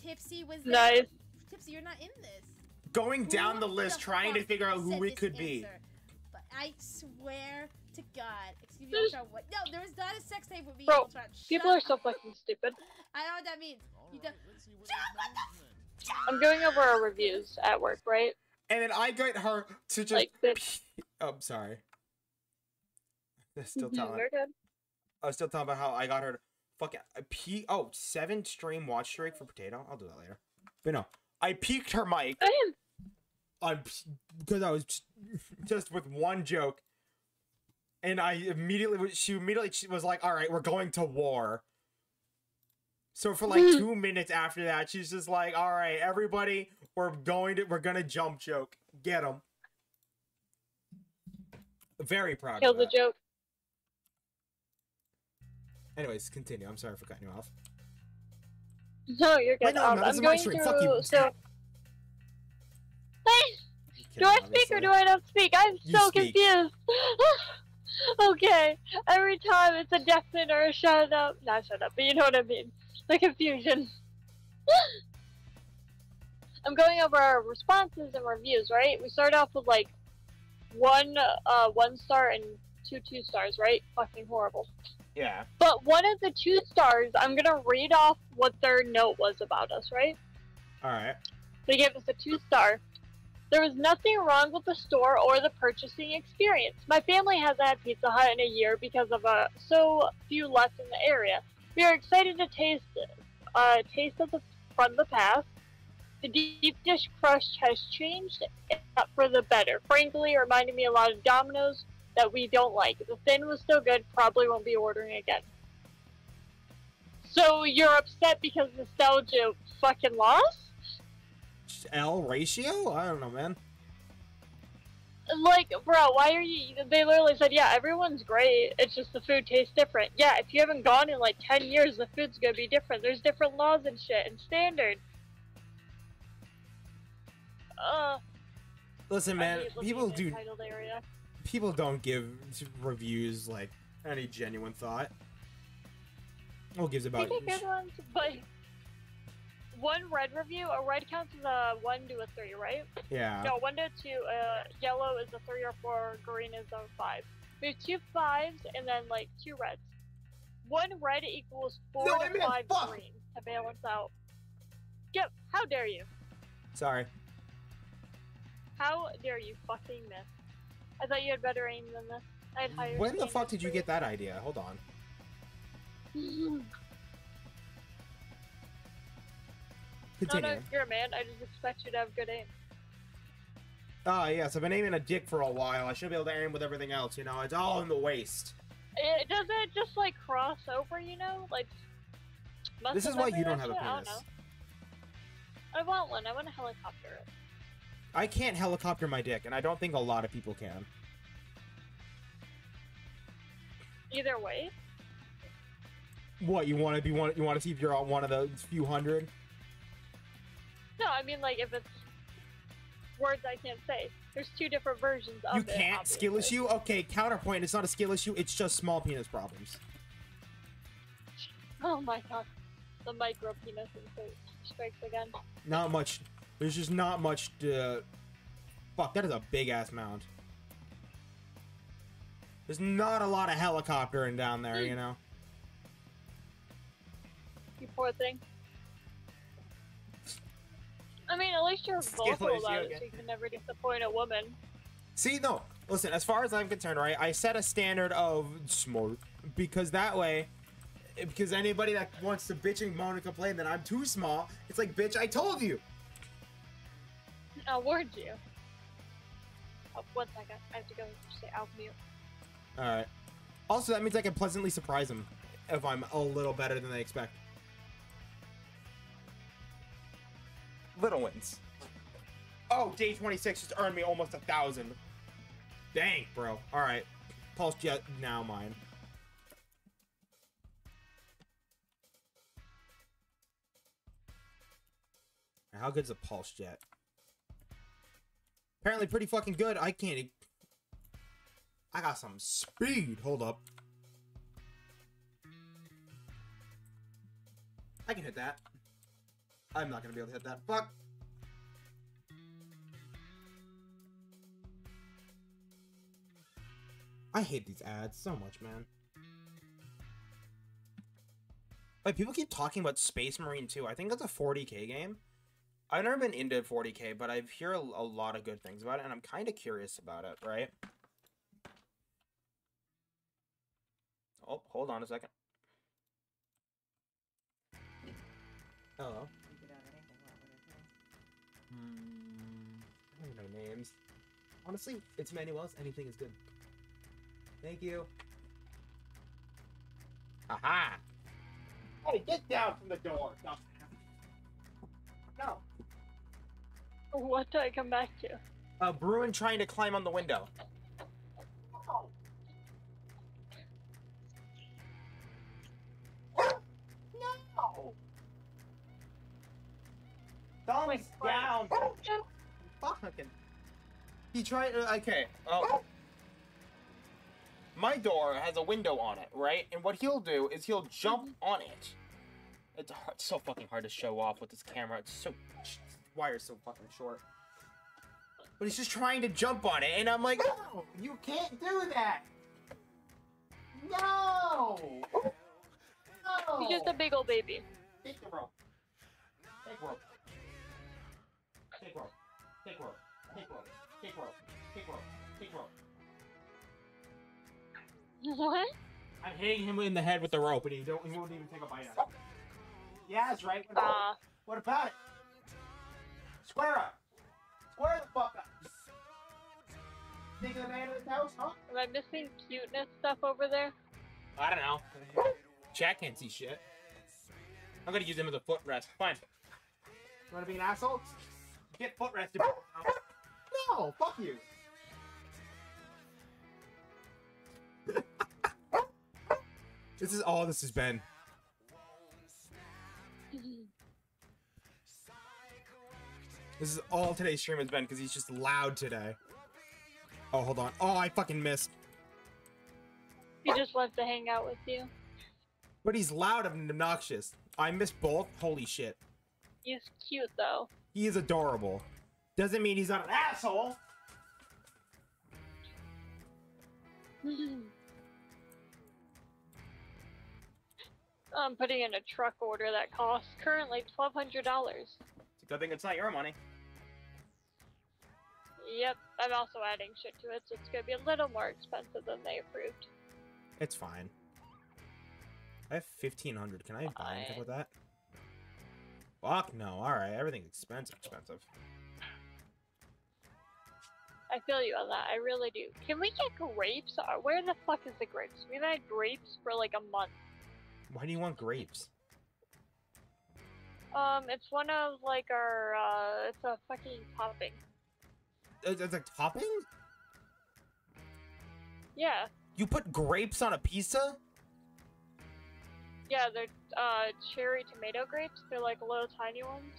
Tipsy was Nice. there. Tipsy, you're not in this. Going down the list, trying to figure out who said it could be. But I swear to God, excuse me, Ultron. What? No, there was not a sex tape with me, Bro, People are so fucking stupid. I know what that means. You don't. I'm going over our reviews at work, right? And then I got her to just. Like this. Oh, I'm sorry. I'm still mm-hmm, telling. I was still talking about how I got her to fucking I pe- oh seven stream watch streak for potato. I'll do that later. But no, I peaked her mic I am. I'm because I was just- just with one joke, and I immediately she immediately she was like, "All right, we're going to war." So for like (laughs) two minutes after that, she's just like, "All right, everybody, we're going to we're gonna jump joke, get them." Very proud. Kill the joke. Anyways, continue. I'm sorry for cutting you off. No, you're Wait, good. no, um, no, I'm going through. Fuck you. So. Do I speak or do I not speak? I'm You so speak. confused. (laughs) okay, every time it's a deafening or a shut up. Not shut up, but you know what I mean. The confusion. (laughs) I'm going over our responses and reviews, right? We start off with like one uh one star and two two stars, right? Fucking horrible. Yeah. But one of the two stars, I'm gonna read off what their note was about us, right? All right. They gave us a two star. There was nothing wrong with the store or the purchasing experience. My family hasn't had Pizza Hut in a year because of uh, so few left in the area. We are excited to taste uh, taste of the from the past. The deep dish crust has changed for the better. Frankly, it reminded me a lot of Domino's that we don't like. The thin was still good. Probably won't be ordering again. So you're upset because nostalgia fucking lost? L ratio? I don't know, man. Like, bro, why are you? They literally said, yeah, everyone's great. It's just the food tastes different. Yeah, if you haven't gone in like 10 years, the food's gonna be different. There's different laws and shit and standards. Uh, Listen, man. People do. area. People don't give reviews like any genuine thought. What gives about? take good ones, but one red review, a red counts as a one to a three, right? Yeah. No, one to two. Uh, yellow is a three or four. Green is a five. We have two fives and then like two reds. One red equals four No, to I five fuck. green to balance out. Yep. How dare you? Sorry. How dare you fucking miss? I thought you had better aim than this. I had higher. When the fuck did you get that idea? Hold on. Continue. (laughs) no, no, you're a man. I just expect you to have good aim. Ah, yes, I've been aiming a dick for a while. I should be able to aim with everything else, you know? It's all in the waist. It doesn't it just like cross over, you know? Like. This is why you don't have a? I penis. know. I want one. I want a helicopter. I can't helicopter my dick, and I don't think a lot of people can. Either way, What you want to be? Want you want to see if you're on one of those few hundred? no. I mean, like if it's words I can't say. There's two different versions of You it. You can't skill issue. Okay, counterpoint. It's not a skill issue. It's just small penis problems. (laughs) Oh my god, the micro penis strikes again. Not much. There's just not much. To... Fuck, that is a big ass mound. There's not a lot of helicoptering down there, you hmm. know. You poor thing. I mean, at least you're (laughs) vocal about it, so you can never disappoint a woman. See, no. Listen, as far as I'm concerned, right, I set a standard of smart because that way, because anybody that wants to bitch and moan and complain that I'm too small, it's like, bitch, I told you. I warned you. Oh, one second. I have to go say out mute. All right. Also, that means I can pleasantly surprise them if I'm a little better than they expect. Little wins. Oh, day 26 just earned me almost a thousand. Dang, bro. All right. Pulse jet now mine. How good's a pulse jet? Apparently pretty fucking good. I can't. I got some speed. Hold up. I can hit that. I'm not gonna be able to hit that. Fuck. I hate these ads so much, man. Like people keep talking about Space Marine 2. I think that's a 40k game. I've never been into 40k, but I've heard a, a lot of good things about it, and I'm kind of curious about it, right? Oh, hold on a second. Hello. You could have anything. What would it be? Hmm, I don't know names. Honestly, it's Manuel's. Anything is good. Thank you. Aha! Hey, get down from the door. dumbass. No. What do I come back to? A Bruin trying to climb on the window. No. Thumbs Wait, what? down. Fucking. He tried. uh, Okay. Oh. My door has a window on it, right? And what he'll do is he'll jump on it. It's, hard, it's so fucking hard to show off with this camera. It's so this wire's so fucking short. But he's just trying to jump on it, and I'm like, no, oh. you can't do that. No. No. He's just a big old baby. Take the rope. Take rope. Take rope. Take rope. Take rope. Take rope. Take rope. Take rope. What? I'm hitting him in the head with the rope, and he don't. He won't even take a bite out. Yeah, that's right. What about, Uh, what about it? Square up. Square the fuck up. Think of the man in the house, huh? am I missing cuteness stuff over there? I don't know. Jack can't see shit. I'm gonna use him as a footrest. Fine. You wanna be an asshole? Get footrested. No, fuck you. this is all this has been. This is all today's stream has been because he's just loud today. Oh, hold on. Oh, I fucking missed. He just wants to hang out with you. But he's loud and obnoxious. I missed both. Holy shit. He's cute though. He is adorable. Doesn't mean he's not an asshole. (laughs) I'm putting in a truck order that costs currently twelve hundred dollars. It's a good thing it's not your money. Yep, I'm also adding shit to it, so it's gonna be a little more expensive than they approved. It's fine. I have fifteen hundred. Can I buy anything with that? Fuck no. All right, everything's expensive. Expensive. I feel you on that. I really do. Can we get grapes? Uh, Where the fuck is the grapes? We've had grapes for like a month. Why do you want grapes? Um, it's one of like our. uh It's a fucking topping. It's, it's a topping. Yeah, You put grapes on a pizza? yeah. They're uh cherry tomato grapes. They're like little tiny ones.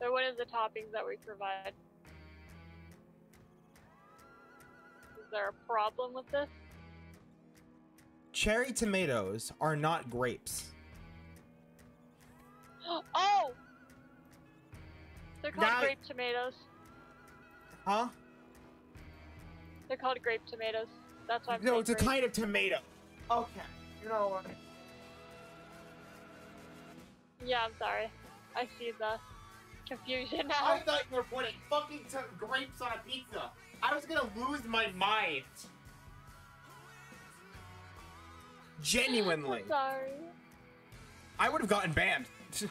They're one of the toppings that we provide. Is there a problem with this? Cherry tomatoes are not grapes. (gasps) Oh! They're called Now- grape tomatoes. Huh? They're called grape tomatoes. That's why I'm No, saying it's a kind of tomato. Okay. You know what? Yeah, I'm sorry. I see the confusion now. I thought you were putting fucking t- grapes on a pizza. I was gonna lose my mind. Genuinely. I'm sorry. I would have gotten banned. (laughs)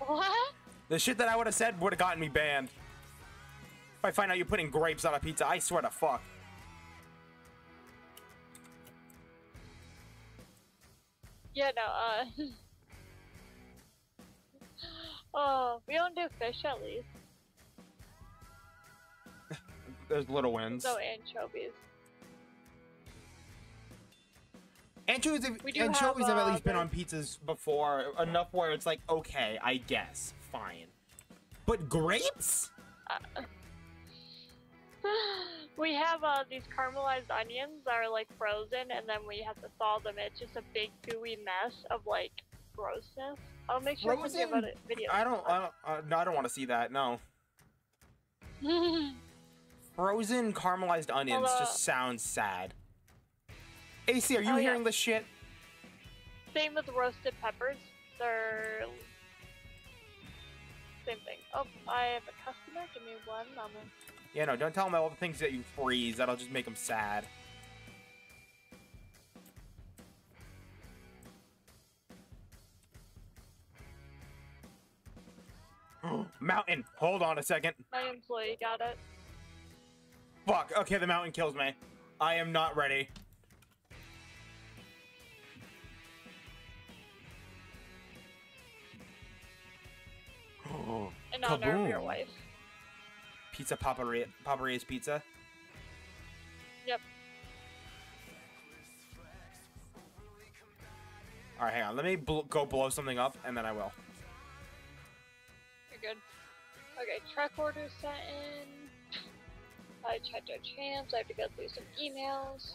What? the shit that I would have said would have gotten me banned. If I find out you're putting grapes on a pizza, I swear to fuck. Yeah, no, uh. (laughs) oh, we don't do fish at least. (laughs) There's little wins. No anchovies. Anchovies, have, We do anchovies have, have, at uh, least been on pizzas before, enough where it's like, okay, I guess, fine. But grapes? Uh, (laughs) we have uh, these caramelized onions that are like frozen, and then we have to thaw them. It's just a big gooey mess of like grossness. I'll make sure to give Frozen? it video. I don't, I don't, uh, no, I don't want to see that. No, (laughs) frozen caramelized onions Well, uh, just sounds sad. AC, are you Oh, yeah. hearing this shit? Same with roasted peppers. They're same thing. Oh, I have a customer. Give me one moment. Yeah, no, don't tell them all the things that you freeze. That'll just make them sad. (gasps) mountain. Hold on a second. My employee got it. Fuck. Okay, the mountain kills me. I am not ready. (gasps) In honor of your wife. Pizza Papa Paparia's Pizza. Yep. All right, hang on. Let me bl- go blow something up, and then I will. You're good. Okay, track order sent in. I checked our champs. I have to go through some emails.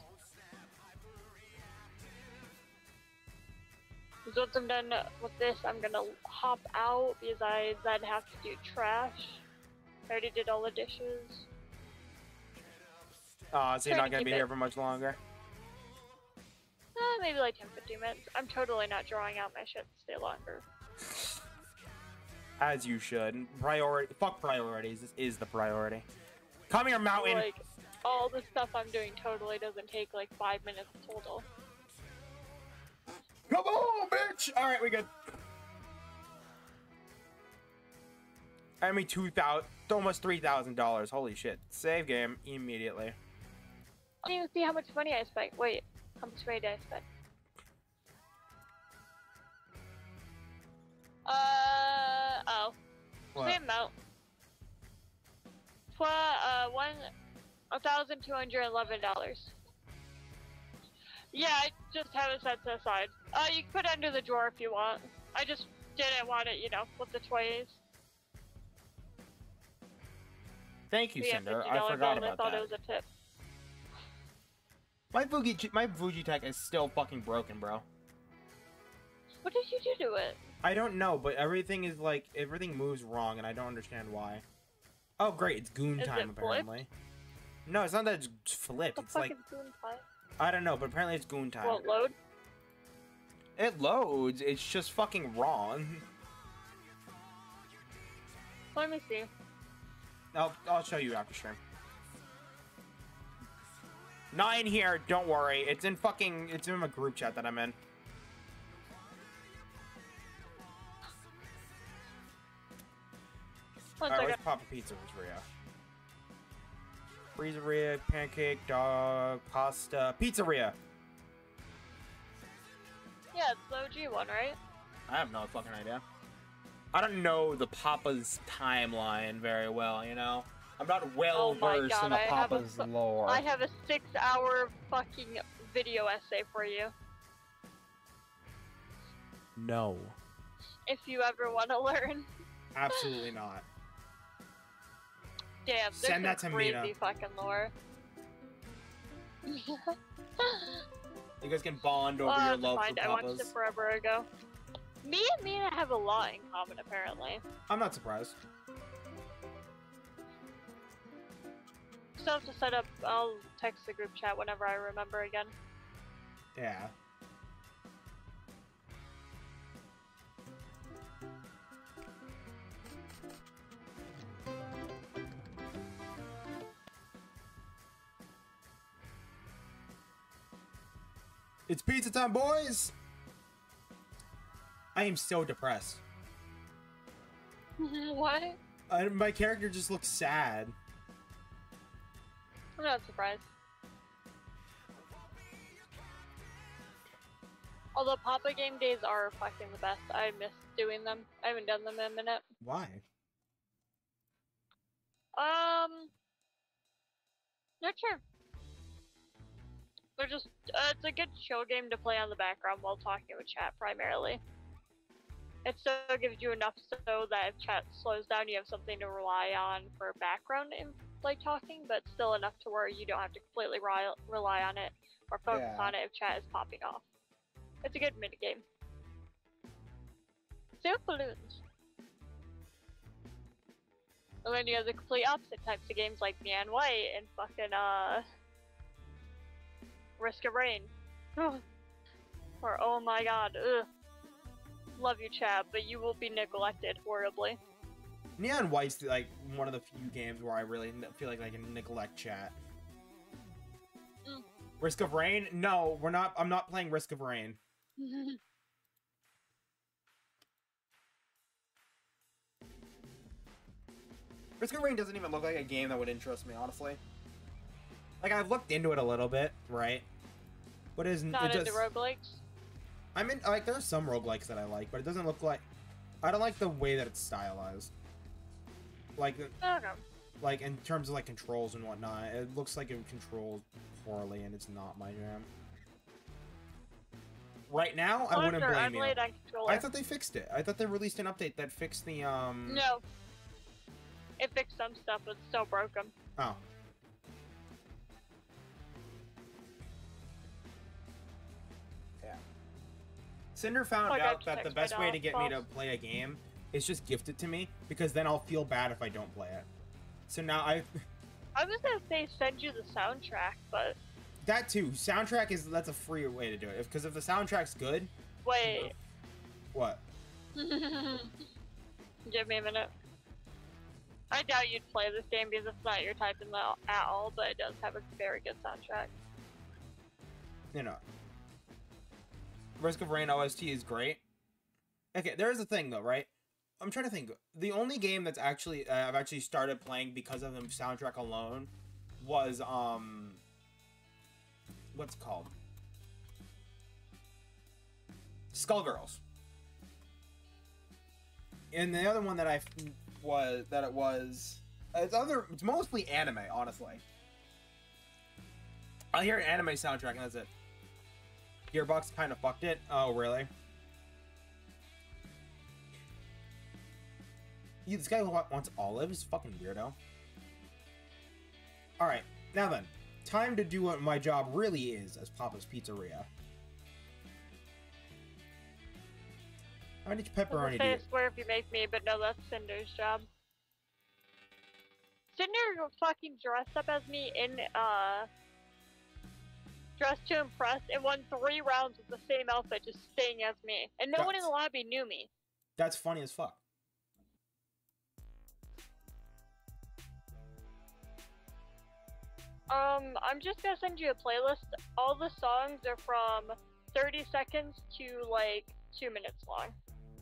Once I'm done with this, I'm gonna hop out because I then have to do trash. I already did all the dishes. Uh, so you're not gonna keep be it- here for much longer. Uh, maybe like 10 15 minutes. I'm totally not drawing out my shit to stay longer. As you should. Priority. Fuck priorities. This is the priority. Come here, mountain. Like, all the stuff I'm doing totally doesn't take like five minutes total. Come on, bitch. All right, we good. I mean, two thousand, almost three thousand dollars. Holy shit! Save game immediately. I didn't even see how much money I spent. Wait, how much money did I spend? Uh oh, What? same amount. Twa uh one, a thousand two hundred eleven dollars. Yeah, I just have it set to the side. Uh, you can put it under the drawer if you want. I just didn't want it, you know, with the toys. Thank you, yeah, Cinder. I forgot and I about thought that. it was a tip. My Fuji, my Fujitech is still fucking broken, bro. What did you do to it? I don't know, but everything is like everything moves wrong, and I don't understand why. Oh, great! It's goon Is time it flipped? apparently. No, it's not that it's flipped. The It's like fucking spoon pie. I don't know, but apparently it's goon time. Won't load. It loads. It's just fucking wrong. Let me see. I'll I'll show you after stream. Not in here. Don't worry. It's in fucking. It's in my group chat that I'm in. Alright, where's second. Papa Pizza? Pizzeria. Pizzeria, pancake, dog, pasta, pizzeria. Yeah, it's the OG one, right? I have no fucking idea. I don't know the Papa's timeline very well, you know. I'm not well Oh versed God, in the I have a Papa's fu- lore. I have a six-hour fucking video essay for you. No, If you ever want to learn. absolutely not. Damn, there's Send that some to crazy Mina. fucking lore. You guys can bond over I'll your have to love find for it. I watched Papa's. it forever ago. Me and Mina have a lot in common, apparently. I'm not surprised. Still have to set up. I'll text the group chat whenever I remember again. Yeah. It's pizza time, boys! I am so depressed. (laughs) what? I, my character just looks sad. I'm not surprised. Although Papa game days are fucking the best. I miss doing them. I haven't done them in a minute. Why? Um, not sure. They're just, uh, it's a good show game to play on the background while talking with chat primarily. It still gives you enough so that if chat slows down, you have something to rely on for background in like talking, but still enough to where you don't have to completely ri- rely on it or focus Yeah. on it if chat is popping off. It's a good minigame. With balloons. And then you have the complete opposite types of games like Neon White and fucking uh Risk of Rain. (laughs) or oh my god, ugh. Love you, Chad, but you will be neglected horribly. Neon White's like one of the few games where I really feel like I can neglect chat. Mm. Risk of Rain? No, we're not. I'm not playing Risk of Rain. (laughs) Risk of Rain doesn't even look like a game that would interest me, honestly. Like I've looked into it a little bit, right? But it isn't. Not it into just, roguelikes. I'm in. Like are some roguelikes that I like, but it doesn't look like. I don't like the way that it's stylized. Like I like in terms of like controls and whatnot, it looks like it controls poorly, and it's not my jam. Right now, I wouldn't blame you. on controller. I thought they fixed it. I thought they released an update that fixed the um. No. It fixed some stuff, but it's still broken. Oh. Cinder found I out that the best way to get me to play a game is just gift it to me because then I'll feel bad if I don't play it. So now I I was gonna say send you the soundtrack, but that too soundtrack is that's a free way to do it because if the soundtrack's good, wait. what? (laughs) Give me a minute. I doubt you'd play this game because it's not your type in the, at all, but it does have a very good soundtrack. you know, Risk of Rain OST is great. Okay, there is a thing though, right? I'm trying to think. The only game that's actually uh, I've actually started playing because of the soundtrack alone was um, what's called? Skullgirls. And the other one that I was that it was it's other it's mostly anime, honestly. I hear an anime soundtrack and that's it. Gearbox kind of fucked it. Oh, really? You, this guy who wants olives? Fucking weirdo. Alright, now then. Time to do what my job really is as Papa's Pizzeria. How many pepperoni do you... I swear if you make me, but no, that's Cinder's job. Cinder fucking dressed up as me in, uh, Dressed to Impress, and won three rounds with the same outfit, just staying as me. And no that's, one in the lobby knew me. That's funny as fuck. Um, I'm just gonna send you a playlist. All the songs are from 30 seconds to like two minutes long.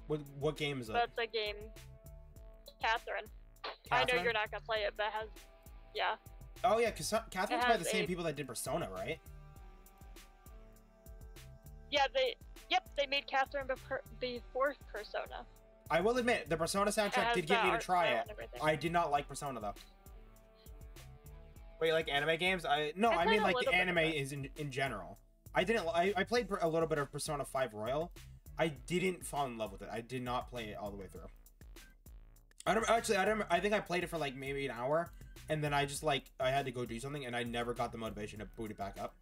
What what game is that? That's a game. Catherine. Catherine? I know you're not gonna play it, but it has, yeah. Oh yeah, because Catherine's by the same eight. people that did Persona, right? Yeah, they. Yep, they made Catherine before, fourth Persona. I will admit, the Persona soundtrack did get me to try it. I did not like Persona though. Wait, like anime games? I no, I I mean like the anime is in in general. I didn't. I, I played a little bit of Persona Five Royal. I didn't fall in love with it. I did not play it all the way through. I don't actually. I don't. I think I played it for like maybe an hour, and then I just like I had to go do something, and I never got the motivation to boot it back up.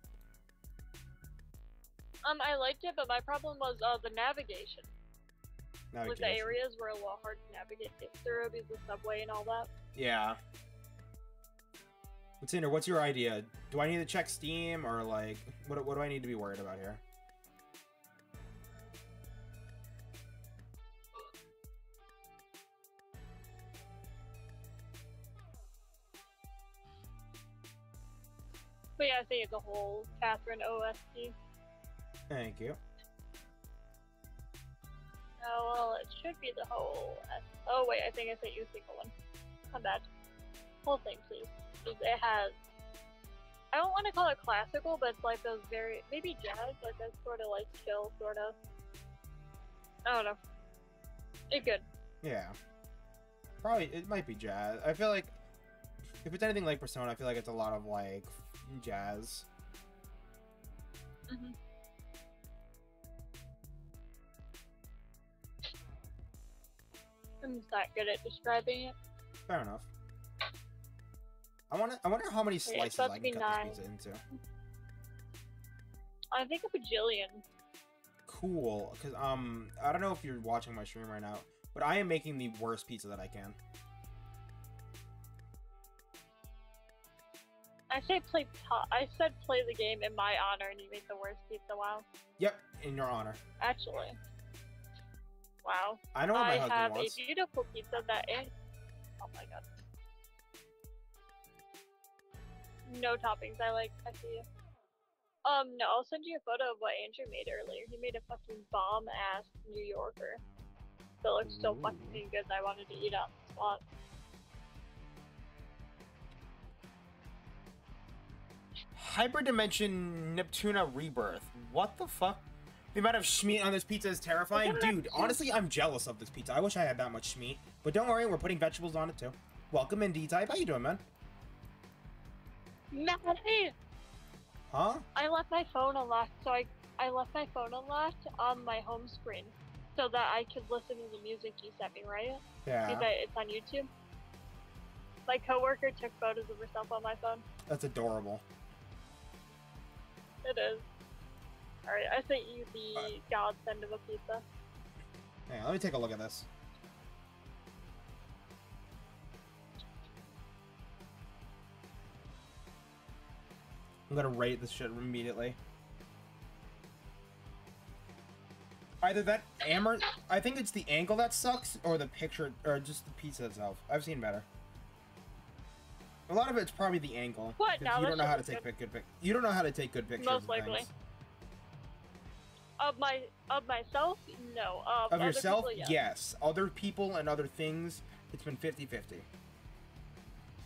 Um, I liked it, but my problem was uh, the navigation. Like the Navigation. areas were a little hard to navigate through because the subway and all that. Yeah. What's in there? What's your idea? Do I need to check Steam or like what? What do I need to be worried about here? But yeah, I think the whole Catherine OST. Thank you. Oh well, it should be the whole. S- oh wait, I think I sent you a single one. My bad. Whole thing, please. It has. I don't want to call it classical, but it's like those very maybe jazz, like that sort of like chill sort of. I don't know. It's good. Yeah. Probably it might be jazz. I feel like if it's anything like Persona, I feel like it's a lot of like jazz. hmm I'm just not good at describing it. Fair enough. I want to. I wonder how many slices I can cut nine. this pizza into. I think a bajillion. Cool, because um, I don't know if you're watching my stream right now, but I am making the worst pizza that I can. I say play. I said play the game in my honor, and you make the worst pizza. Wow. Yep, in your honor. Actually. Wow. I know what my I husband have wants. a beautiful pizza that is. Oh my god. No toppings. I like. I see. Um, no, I'll send you a photo of what Andrew made earlier. He made a fucking bomb ass New Yorker. That looks so Ooh. fucking good I wanted to eat on the spot. Hyperdimension Neptunia Rebirth. What the fuck? The amount of schmeat on this pizza is terrifying. Dude, honestly, I'm jealous of this pizza. I wish I had that much schmeat. But don't worry, we're putting vegetables on it too. Welcome in D-Type. How you doing, man? Maddie! Huh? I left my phone unlocked, so I I left my phone unlocked on my home screen, so that I could listen to the music you sent me. Right? Yeah. Because it's on YouTube. My coworker took photos of herself on my phone. That's adorable. It is. Alright, I sent you the Uh, godsend of a pizza. Hang on, let me take a look at this. I'm gonna rate this shit immediately. Either that amber, I think it's the angle that sucks, or the picture, or just the pizza itself. I've seen better. A lot of it's probably the angle. What? No, you don't know how to take good. good, good pic. You don't know how to take good pictures. Most likely. things. Of my of myself, no. Of, Of other yourself, people, yes. yes. Other people and other things, it's been 50-50.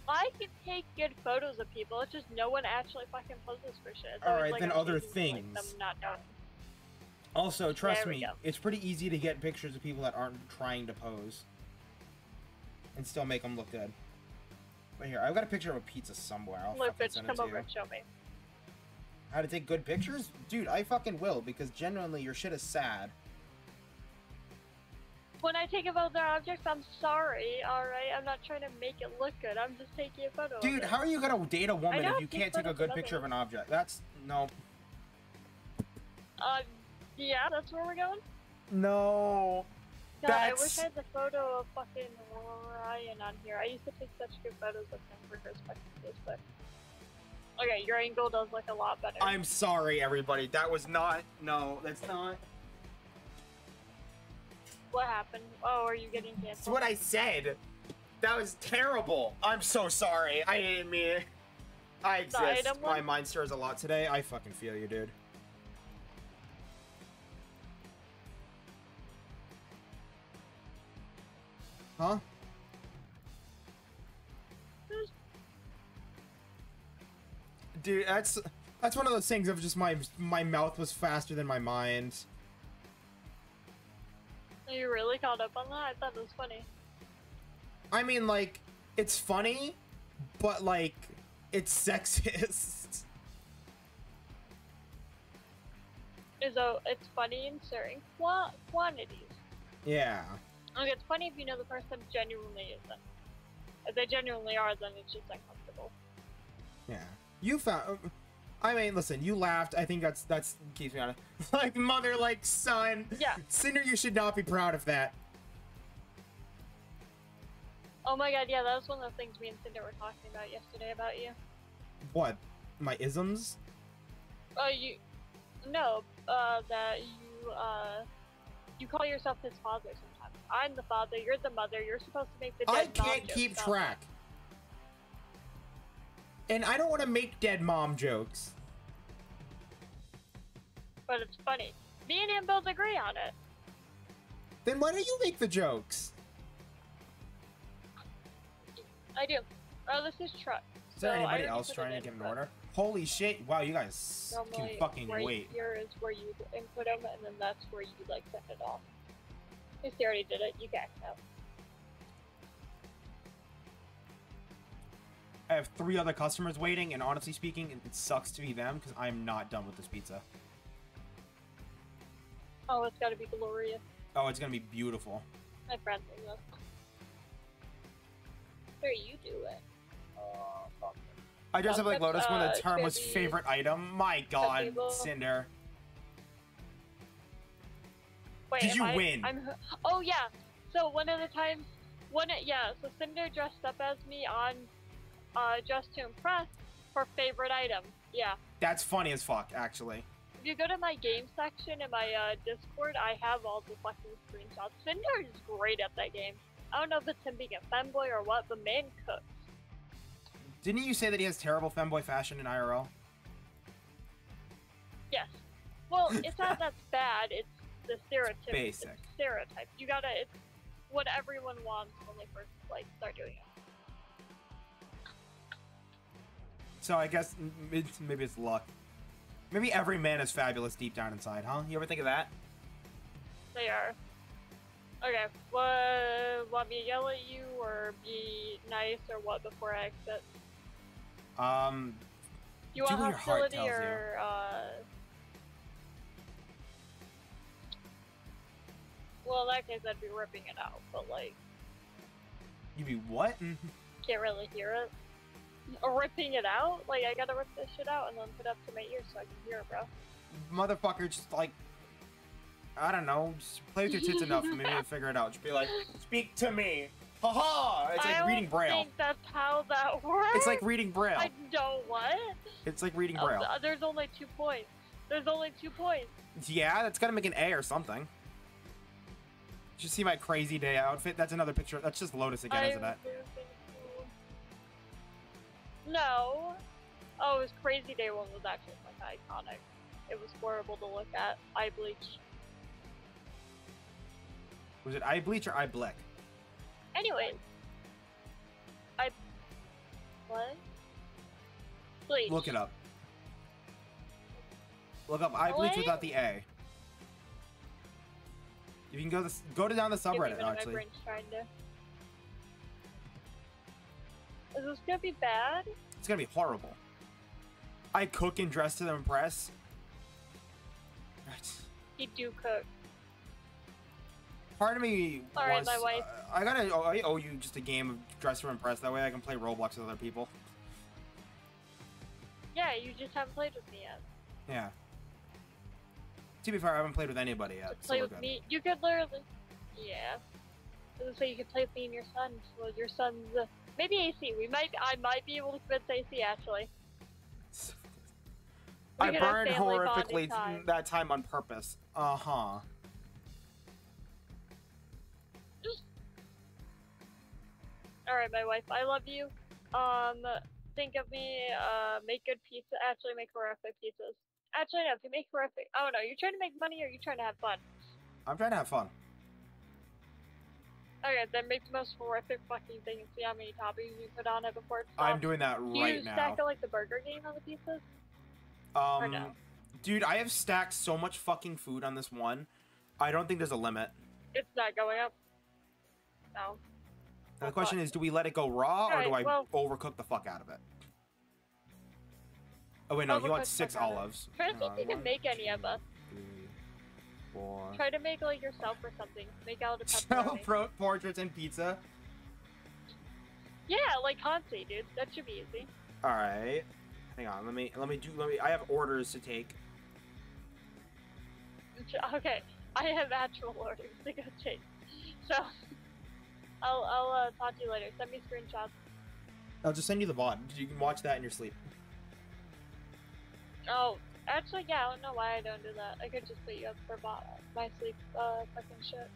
I can take good photos of people. It's just no one actually fucking poses for shit. It's All right, like, then other like, things. them not knowing. Also, trust me, go. it's pretty easy to get pictures of people that aren't trying to pose and still make them look good. But here, I've got a picture of a pizza somewhere. I'll Look, fucking bitch, send it come over and show me. How to take good pictures? Dude, I fucking will because genuinely your shit is sad. When I take a photo of their objects, I'm sorry, alright? I'm not trying to make it look good. I'm just taking a photo of Dude, how are you gonna date a woman if you can't take a good picture of an object? That's no, Uh, yeah, that's where we're going? no. God, I wish I had the photo of fucking Ryan on here. I used to take such good photos of him for his fucking Facebook. Okay, your angle does look a lot better. I'm sorry, everybody. That was not. No, that's not. What happened? Oh, are you getting That's canceled? what I said. That was terrible. I'm so sorry. I didn't mean it. I exist. My mind stirs a lot today. I fucking feel you, dude. Huh? Dude, that's that's one of those things of just my my mouth was faster than my mind. Are you really caught up on that? I thought it was funny. I mean, like, it's funny, but like, it's (laughs) sexist. Is a it's funny in certain qua- quantities. Yeah. Like it's funny if you know the person genuinely isn't. If they genuinely are, then it's just uncomfortable. Yeah. You found. I mean, listen. You laughed. I think that's that's keeps me honest. (laughs) like mother, like son. Yeah. Cinder, you should not be proud of that. Oh my god, yeah, that was one of the things me and Cinder were talking about yesterday about you. What? My isms? Oh, you. No, uh, that you, uh. You call yourself his father sometimes. I'm the father, you're the mother, you're supposed to make the I can't keep track. And I don't want to make dead mom jokes. But it's funny. Me and him both agree on it. Then why don't you make the jokes? I do. Oh, this is truck. Is there So anybody else trying to get an order? Holy shit! Wow, you guys can fucking right wait. here is where you input them, and then that's where you like send it off. If they already did it, you can out. I have three other customers waiting, and honestly speaking, it sucks to be them because I'm not done with this pizza. Oh, it's gotta be glorious. Oh, it's gonna be beautiful. My friend. There, (laughs) you do it. I dressed up like Lotus when uh, the term was favorite item. My god, Cinder. Wait, Did you I- win? I'm. Oh yeah. So one of the times, one yeah. So Cinder dressed up as me on, uh, Dress to Impress for favorite item. Yeah. That's funny as fuck, actually. If you go to my game section in my uh, Discord, I have all the fucking screenshots. Cinder is great at that game. I don't know if it's him being a fanboy or what, but man cooks. Didn't you say that he has terrible femboy fashion in IRL? Yes. Well, (laughs) it's not that's bad. It's the stereotype. basic. It's stereotype. You gotta. It's what everyone wants when they first like start doing it. So I guess it's, maybe it's luck. Maybe every man is fabulous deep down inside, huh? You ever think of that? They are. Okay. What? Want me to yell at you or be nice or what before I exit? Um, You Do want what your heart hostility tells you. or uh? Well, in that case, I'd be ripping it out, but like, You'd be what? can't really hear it. (laughs) Ripping it out? Like, I gotta rip this shit out and then put it up to my ears so I can hear it, bro. Motherfucker, just like, I don't know, just play with your tits enough and maybe you'll figure it out. Just be like, speak to me. Haha! It's like I reading Braille. think that's how that works. It's like reading Braille. I don't what? It's like reading Oh, Braille. th- there's only two points. There's only two points. Yeah, that's gotta make an A or something. Did you see my crazy day outfit? That's another picture. That's just Lotus again, isn't I'm it? No. Oh, it was Crazy Day one was actually like iconic. It was horrible to look at. Eye bleach. Was it eye bleach or eye blick? Anyway, I. What? Bleach. Look it up. Look up eye bleach without the A. You can go this go to down the Give me a subreddit actually. Brain's trying to. Is this gonna be bad? It's gonna be horrible. I cook and dress to impress. Right. You do cook. Part of me All right, wants. my wife. uh, I gotta. I owe you just a game of dress to impress. That way I can play Roblox with other people. Yeah, you just haven't played with me yet. Yeah. To be fair, I haven't played with anybody yet. so play we're with good. me. You could literally. Yeah. I was gonna say you could play with me and your son. Well, your son's uh, maybe AC. We might. I might be able to convince AC actually. (laughs) I burned horrifically time. that time on purpose. Uh huh. All right, my wife. I love you. Um, think of me, uh, make good pizza. Actually, make horrific pizzas. Actually, no. If you make horrific, I don't know. You're trying to make money or you trying to have fun? I'm trying to have fun. Okay, then make the most horrific fucking thing and see how many toppings you put on it before it's I'm doing that Do you right now. stack it like the burger game on the pizzas? Um, no? dude, I have stacked so much fucking food on this one. I don't think there's a limit. It's not going up. No. And the question is, do we let it go raw or do I well- overcook the fuck out of it? Oh wait, no, you Overcook want six fuck out of it. olives. Try to see if you can make any of us. Four. Try to make like yourself or something. Make out of pepperoni. Self portraits and pizza. Yeah, like Hansi, dude. That should be easy. All right. Hang on. Let me let me do. Let me. I have orders to take. (laughs) Okay, I have actual orders to go take. So, (laughs) I'll I'll uh, talk to you later. Send me screenshots. I'll just send you the VOD. You can watch that in your sleep. Oh, actually, yeah. I don't know why I don't do that. I could just put you up for bo- my sleep uh fucking shit.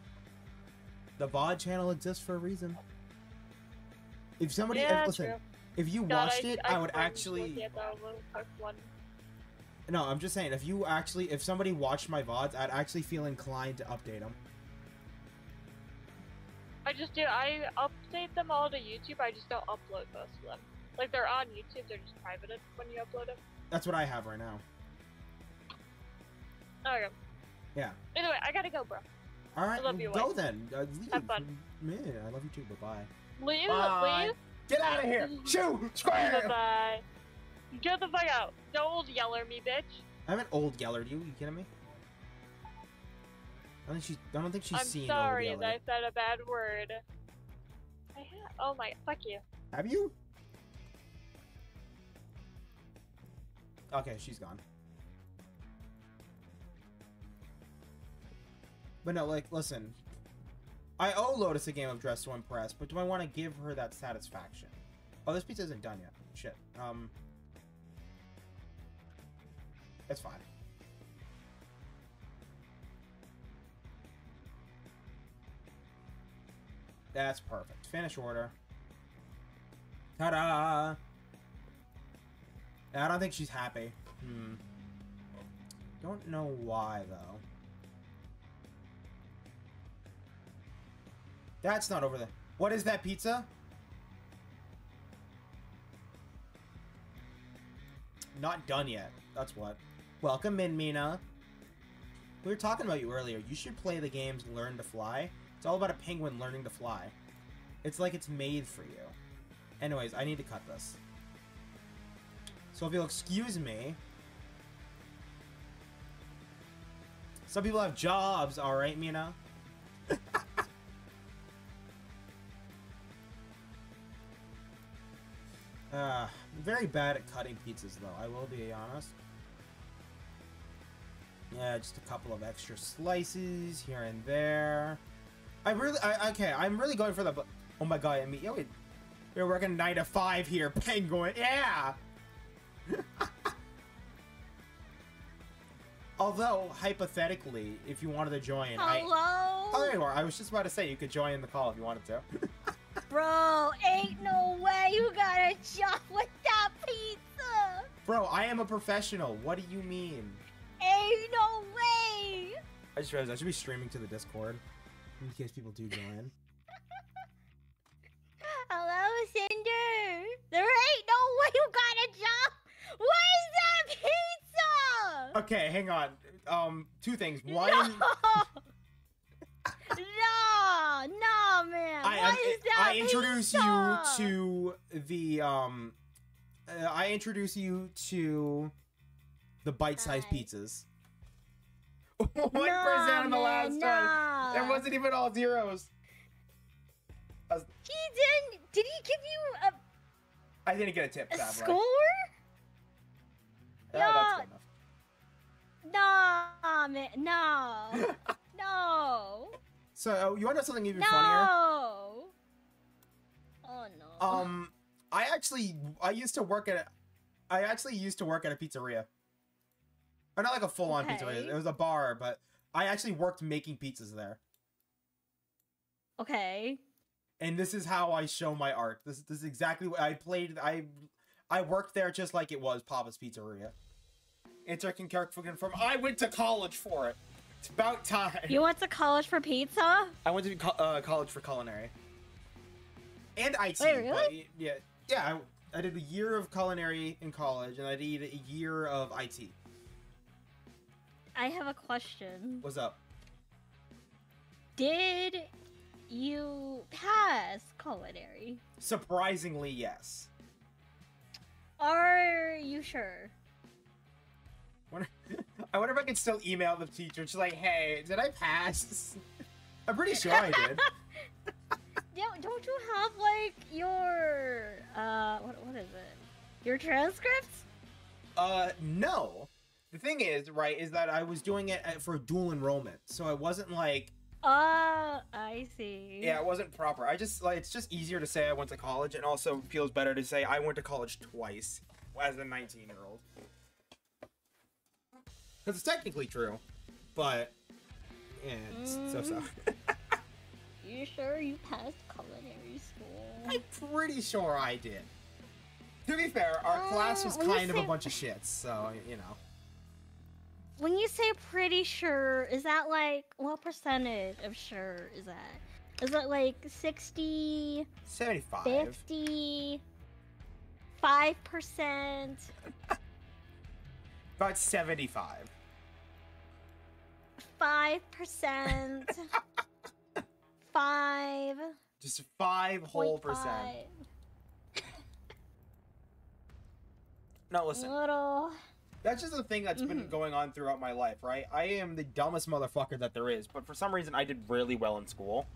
The VOD channel exists for a reason. If somebody yeah, if, listen, true. if you God, watched it, I, would cringed actually. looking at that little cooked one. No, I'm just saying. If you actually, if somebody watched my VODs, I'd actually feel inclined to update them. I just do. I update them all to YouTube. I just don't upload most of them. Like they're on YouTube. They're just privated when you upload them. That's what I have right now. Okay. Yeah. Anyway, I gotta go, bro. All right, I love you, go wife. then. Uh, leave. Have fun. Man, I love you too. Bye bye. Leave, Bye. leave. Get out of here! (laughs) Shoo! Bye Square! bye. Get the fuck out. Don't yell at me, bitch. I'm an old yeller. You, you kidding me? I don't think she's. I don't think she's I'm seen sorry old that. I said a bad word. I ha- oh my, fuck you. Have you? Okay, she's gone. But no, like, listen. I owe Lotus a game of Dress to Impress, but do I want to give her that satisfaction? Oh, this pizza isn't done yet. Shit. Um. It's fine. That's perfect. Finish order. Ta-da! I don't think she's happy. Hmm. Don't know why, though. That's not over there. What is that pizza? Not done yet. That's what. Welcome in, Mina. We were talking about you earlier. You should play the games Learn to Fly. It's all about a penguin learning to fly. It's like it's made for you. Anyways, I need to cut this. So if you'll excuse me. Some people have jobs, alright, Mina? Uh, I'm very bad at cutting pizzas, though, I will be honest. Yeah, just a couple of extra slices here and there. I really, I, okay, I'm really going for the, oh my god, I mean, yo, you're working 9 to 5 here, (laughs) penguin, yeah! (laughs) Although, hypothetically, if you wanted to join, I... Hello? Oh, there you are. I was just about to say you could join in the call if you wanted to. (laughs) Bro, ain't no way you got a job (laughs) with that pizza. Bro, I am a professional. What do you mean? Ain't no way. I just realized I should be streaming to the Discord in case people do join. (laughs) Hello, Cinder. There ain't no way you got a job. What is that pizza? Okay, hang on. Um, two things. One, (laughs) No. No, no, man. I, What um, is that I introduce pizza? you to the um, uh, I introduce you to the bite-sized Hi. pizzas. (laughs) One percent No, on the man, last one. no. It wasn't even all zeros. He didn't. Did he give you I didn't get a tip. a, a Samurai. score? Yeah, that's No. good enough. No, man. No. (laughs) no. So uh, you want to know something even No. funnier? Oh no. Um, I actually I used to work at a, I actually used to work at a pizzeria. Or not like a full on Okay. pizzeria. It was a bar, but I actually worked making pizzas there. Okay. And this is how I show my art. This this is exactly what I played. I I worked there just like it was Papa's Pizzeria. Can character confirm. I went to college for it. It's about time. You went to college for pizza? I went to co- uh, college for culinary and IT. Wait, really? yeah, yeah. I, I did a year of culinary in college, and I did a year of IT. I have a question. What's up? Did you pass culinary? Surprisingly, yes. Are you sure? (laughs) I wonder if I can still email the teacher. She's like, "Hey, did I pass?" (laughs) I'm pretty sure I did. (laughs) Yeah, don't you have like your uh what what is it? Your transcripts? Uh, no. The thing is, right, is that I was doing it uh, for dual enrollment, so I wasn't like, Uh, I see. yeah, it wasn't proper. I just like it's just easier to say I went to college, and also feels better to say I went to college twice as a 19 year old. Because it's technically true, but yeah, it's so so. (laughs) You sure you passed culinary school? I'm pretty sure I did. To be fair, our Uh, class was kind of a bunch of (laughs) shits, so you know. When you say pretty sure, is that like what percentage of sure is that? Is it like 60, 75. 50, 5%? (laughs) About 75. 5%? (laughs) 5 Just five whole percent. No, listen. Little. That's just a thing that's been Mhm. going on throughout my life, right? I am the dumbest motherfucker that there is, but for some reason I did really well in school.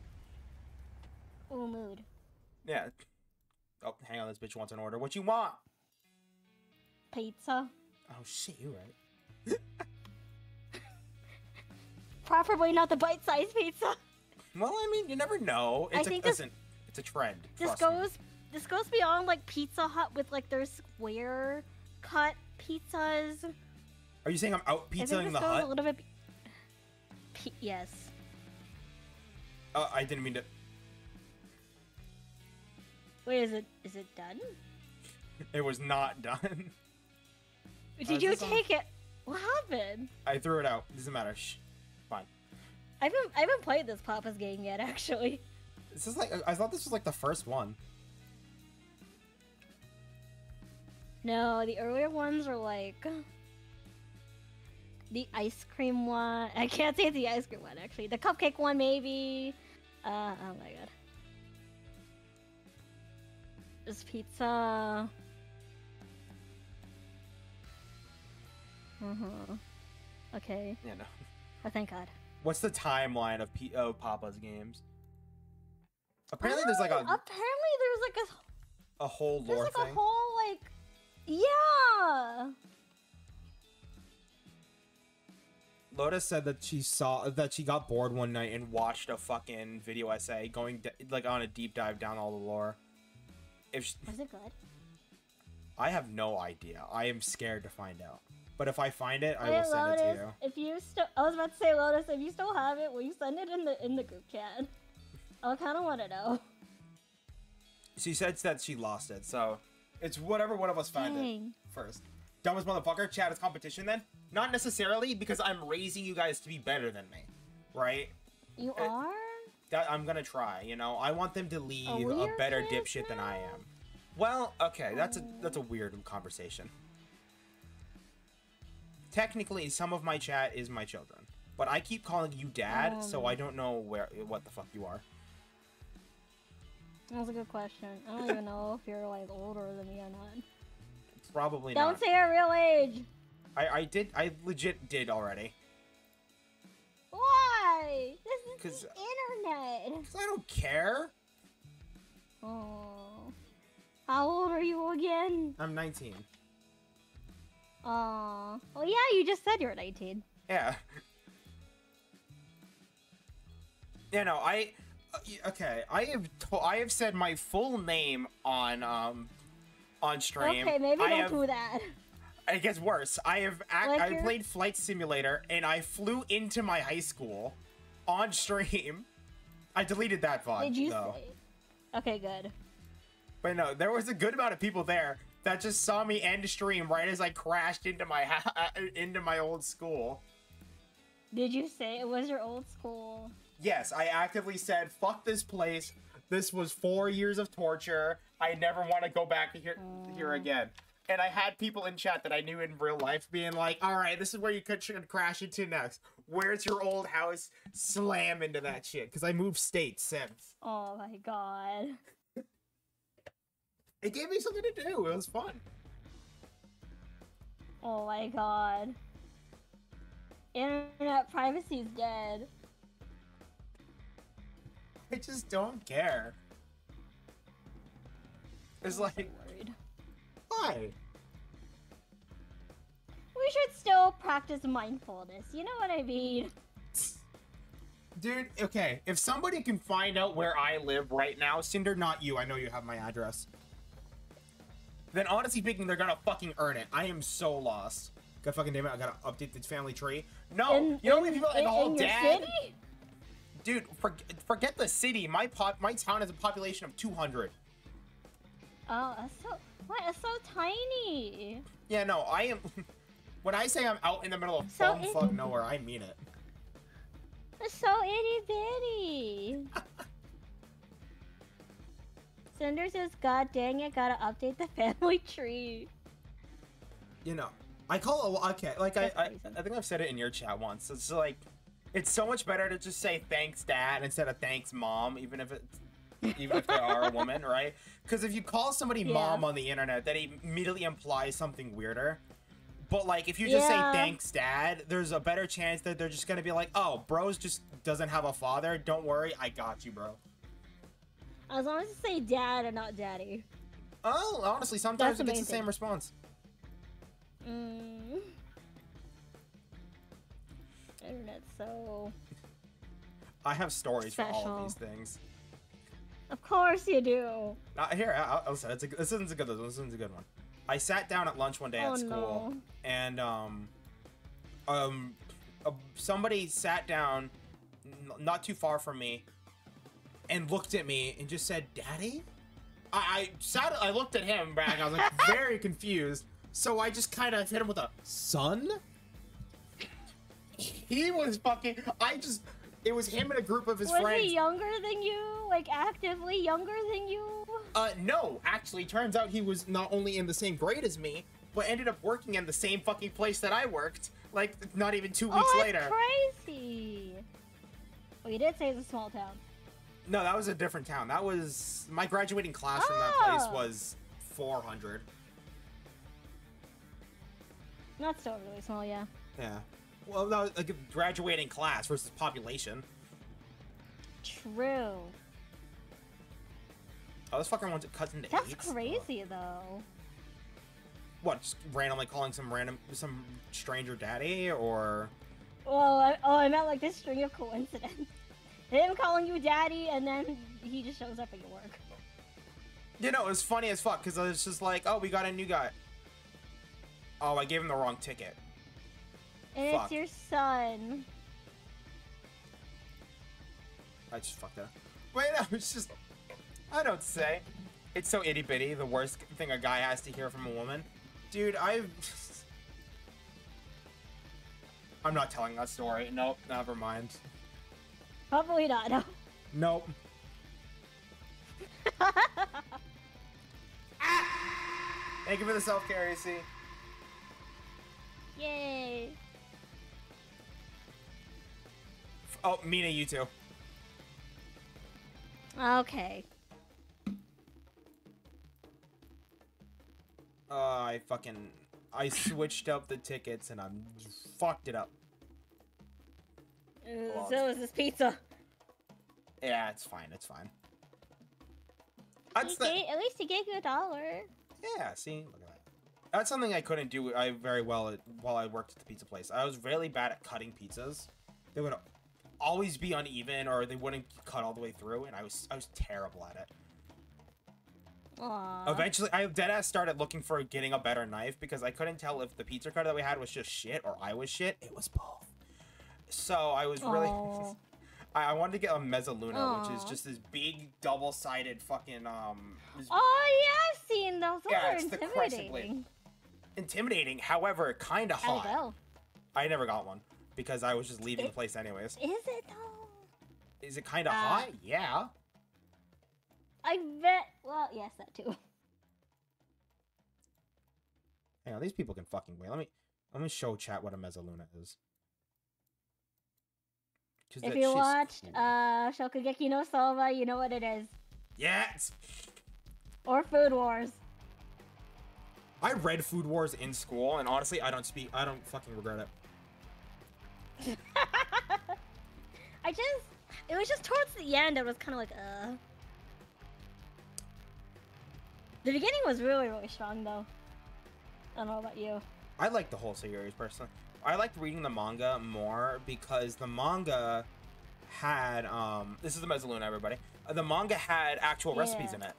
Ooh, mood. Yeah. Oh, hang on, this bitch wants an order. What you want? Pizza. Oh shit, you're right. (laughs) Preferably not the bite sized pizza. Well, I mean, you never know. I It's a think this- listen, it's a trend. This trust me. goes this goes beyond like Pizza Hut with like their square cut pizzas. Are you saying I'm out I pizzaing the goes a little bit. P- yes. Uh, I didn't mean to. Wait, is it is it done? (laughs) It was not done. Did is you this on? take it? What happened? I threw it out. Doesn't matter. Shh. I haven't I haven't played this Papa's game yet, (laughs) actually. This is like I thought this was like the first one. No, the earlier ones are like the ice cream one. I can't say it's the ice cream one actually. The cupcake one maybe. Uh oh my god. This pizza. Mhm. Okay. Yeah, no. Oh thank God. What's the timeline of P- of Papa's games? Apparently, there's like Oh, a apparently there's like a a whole there's lore like thing. a whole like yeah. Lotus said that she saw that she got bored one night and watched a fucking video essay going like on a deep dive down all the lore. If sh Was it good? I have no idea, I am scared to find out. But if I find it, I Hey, will send it to you. If you still, I was about to say Lotus. If you still have it, will you send it in the in the group chat? I kind of want to know. She said that she lost it, so it's whatever one of us found it first. Dumbest motherfucker, chat is competition then? Not necessarily because I'm raising you guys to be better than me, right? You Uh, are? That I'm gonna try. You know, I want them to leave a, better dipshit than I am. Well, okay, that's a that's a weird conversation. Technically, some of my chat is my children, but I keep calling you dad, so Um. I don't know where what the fuck you are. That's a good question. I don't even know if you're like older than me or not. Probably not. Don't not. say your real age. I I did I legit did already. Why? This is the internet. Cause I don't care. Oh. How old are you again? I'm 19. Aw. Well, yeah, you just said you were 19. Yeah. You know, I uh, okay. I have I have said my full name on um on stream. Okay, maybe I don't have, do that. It gets worse. I have act, Like I you're- played Flight Simulator and I flew into my high school on stream. (laughs) I deleted that VOD Did you though. say? Okay, good. But no, there was a good amount of people there. That just saw me end stream right as I crashed into my ha- uh, into my old school. Did you say it was your old school? Yes, I actively said, "Fuck this place. This was four years of torture. I never want to go back here oh. here again." And I had people in chat that I knew in real life being like, "All right, this is where you could should crash into next. Where's your old house? Slam into that shit." Because I moved states since. Oh my god. It gave me something to do. It was fun. Oh my god. Internet privacy's dead. I just don't care. It's I'm so like, worried. why? We should still practice mindfulness. You know what I mean? Dude, okay, if somebody can find out where I live right now, Cinder, not you, I know you have my address. Then honestly speaking, they're gonna fucking earn it. I am so lost. God fucking damn it, I gotta update this family tree. No, In- you know how many in- people in the whole dad? city? Dude, forget, forget the city. My pop, my town has a population of 200. Oh, that's so what? It's so tiny. Yeah, no, I am. (laughs) when I say I'm out in the middle of So bum fuck nowhere, I mean it. It's so itty bitty. (laughs) Cinder says, "God dang it, gotta update the (laughs) family tree." you know, I call it okay. Like I, I. I think I've said it in your chat once. It's like, it's so much better to just say thanks, dad, instead of thanks, mom, even if it's, even if they are a woman, (laughs) right? Because if you call somebody Yeah. mom on the internet, that immediately implies something weirder. But like, if you just Yeah. say thanks, dad, there's a better chance that they're just gonna be like, oh, bros just doesn't have a father. Don't worry, I got you, bro. As long as you say dad and not daddy. Oh, honestly, sometimes That's it gets the same response. Mm. Internet's so. I have stories for all of these things. Of course you do. Uh, here, I- I'll say it's a, this isn't a good one. This isn't a good one. I sat down at lunch one day Oh, at school, no. and um, um, uh, somebody sat down n- not too far from me, and looked at me and just said, "Daddy." I, I sat. I looked at him back. I was like (laughs) very confused. So I just kind of hit him with a son. He was fucking. I just. It was him and a group of his Was friends. he younger than you? Like actively younger than you? Uh, no, actually, turns out he was not only in the same grade as me, but ended up working in the same fucking place that I worked. Like, not even two weeks oh, later. that's crazy. Well, you did say it's a small town. No, that was a different town. That was my graduating class from that place Oh. was 400. That's still really small, yeah. Yeah. Well, that was like a graduating class versus population. True. Oh, this fucker wants to cut into That's eights? crazy though. What? Just randomly calling some random some stranger daddy or? Well, I, oh, I meant like this string of coincidence. Him calling you daddy, and then he just shows up at your work. You know, it was funny as fuck because I was just like, oh, we got a new guy. Oh, I gave him the wrong ticket. And Fuck. it's your son. I just fucked up. Wait, no, it's just. I don't say. It's so itty bitty, the worst thing a guy has to hear from a woman. Dude, I. (laughs) I'm not telling that story. Nope, never mind. Probably not. No. Nope. (laughs) Thank you for the self care, AC. Yay. Oh, Mina, you too. Okay. Uh, I fucking. I switched up the tickets and I fucked it up. Uh, so is this pizza. Yeah, it's fine. It's fine. That's the. gave- at least he gave you a dollar. Yeah, see, look at that. That's something I couldn't do I very well at, while I worked at the pizza place. I was really bad at cutting pizzas. They would always be uneven, or they wouldn't cut all the way through, and I was I was terrible at it. Aww. Eventually, I deadass started looking for getting a better knife because I couldn't tell if the pizza cutter that we had was just shit or I was shit. It was both. So I was really, (laughs) I, I wanted to get a Mezzaluna, which is just this big double-sided fucking um. Oh yeah, I've seen those. Those Yeah, it's the crescent blade. intimidating. However, kind of hot. it? I never got one because I was just leaving the place anyways. Is it though? Is it kind of Uh, hot? Yeah. I bet. Well, yes, that too. Hang on, these people can fucking wait. Let me let me show chat what a Mezzaluna is. If you watched cool. uh Shokugeki no Soma, you know what it is. yes, Or Food Wars. I read Food Wars in school, and honestly, I don't speak. I don't fucking regret it. (laughs) I just, it was just towards the end. I was kind of like, uh. The beginning was really, really strong, though. I don't know about you. I like the whole series personally. I liked reading the manga more because the manga had um. This is the Mezzaluna, everybody. Uh, The manga had actual recipes in it.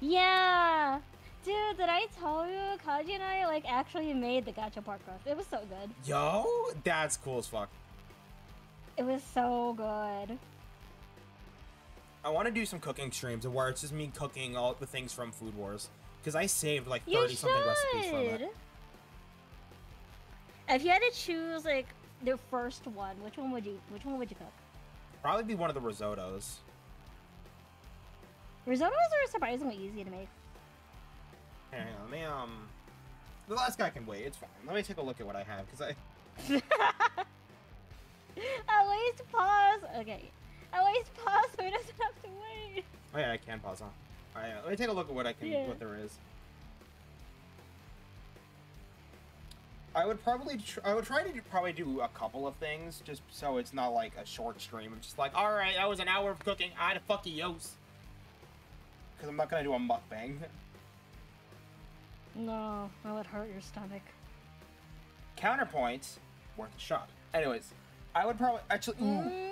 Yeah, dude, did I tell you Kaji and I like actually made the gotcha pork roast? It was so good. Yo, that's cool as fuck. It was so good. I want to do some cooking streams where it's just me cooking all the things from Food Wars because I saved like thirty something recipes from it. If you had to choose like the first one, which one would you? Which one would you cook? Probably be one of the risottos. Risottos are surprisingly easy to make. Hang on, let me um. The last guy can wait. It's fine. Let me take a look at what I have because I. (laughs) At least pause. Okay. At least pause so he doesn't have to wait. Oh yeah, I can pause on. All right, let me take a look at what I can, Yeah. what there is. I would probably, tr- I would try to do, probably do a couple of things, just so it's not like a short stream. I'm just like, all right, that was an hour of cooking. I had a fucking yos. Because I'm not gonna do a mukbang. No, that would hurt your stomach. Counterpoint, worth a shot. Anyways, I would probably actually, ooh, mm.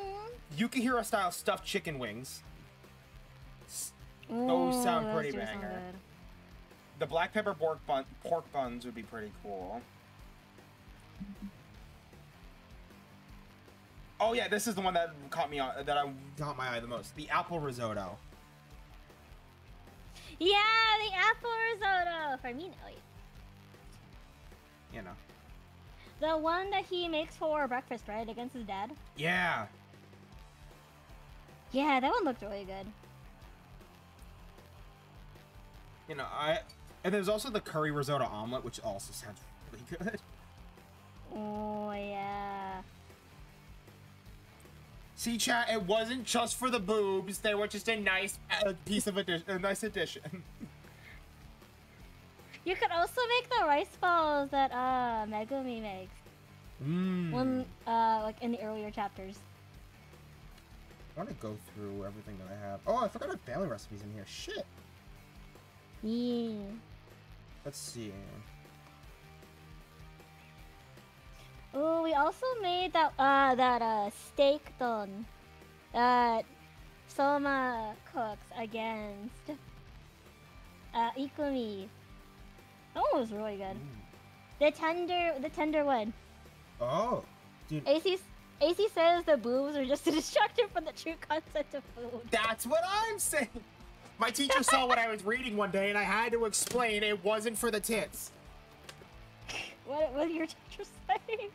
Yukihira style stuffed chicken wings. S- Those sound pretty do sound banger. The black pepper pork bun pork buns would be pretty cool. Oh yeah, this is the one that caught me on that I caught my eye the most. The apple risotto. Yeah, the apple risotto for me. No, You know. the one that he makes for breakfast, right, against his dad. Yeah. Yeah, that one looked really good. You know, I and there's also the curry risotto omelet, which also sounds really good. (laughs) Oh yeah. See, chat, it wasn't just for the boobs. They were just a nice uh, piece of addition, a nice addition. (laughs) You could also make the rice balls that uh Megumi makes. Mmm. When uh like in the earlier chapters. I want to go through everything that I have. Oh, I forgot I have family recipes in here. Shit. Yeah. Let's see. Oh, we also made that uh that uh steak don that Soma cooks against uh Ikumi. That one was really good. The tender the tender one. Oh, dude. AC AC says the boobs are just a (laughs) distraction from the true concept of food. That's what I'm saying. My teacher saw what I was reading one day, and I had to explain it wasn't for the tits. (laughs) What what did your teacher (laughs) say?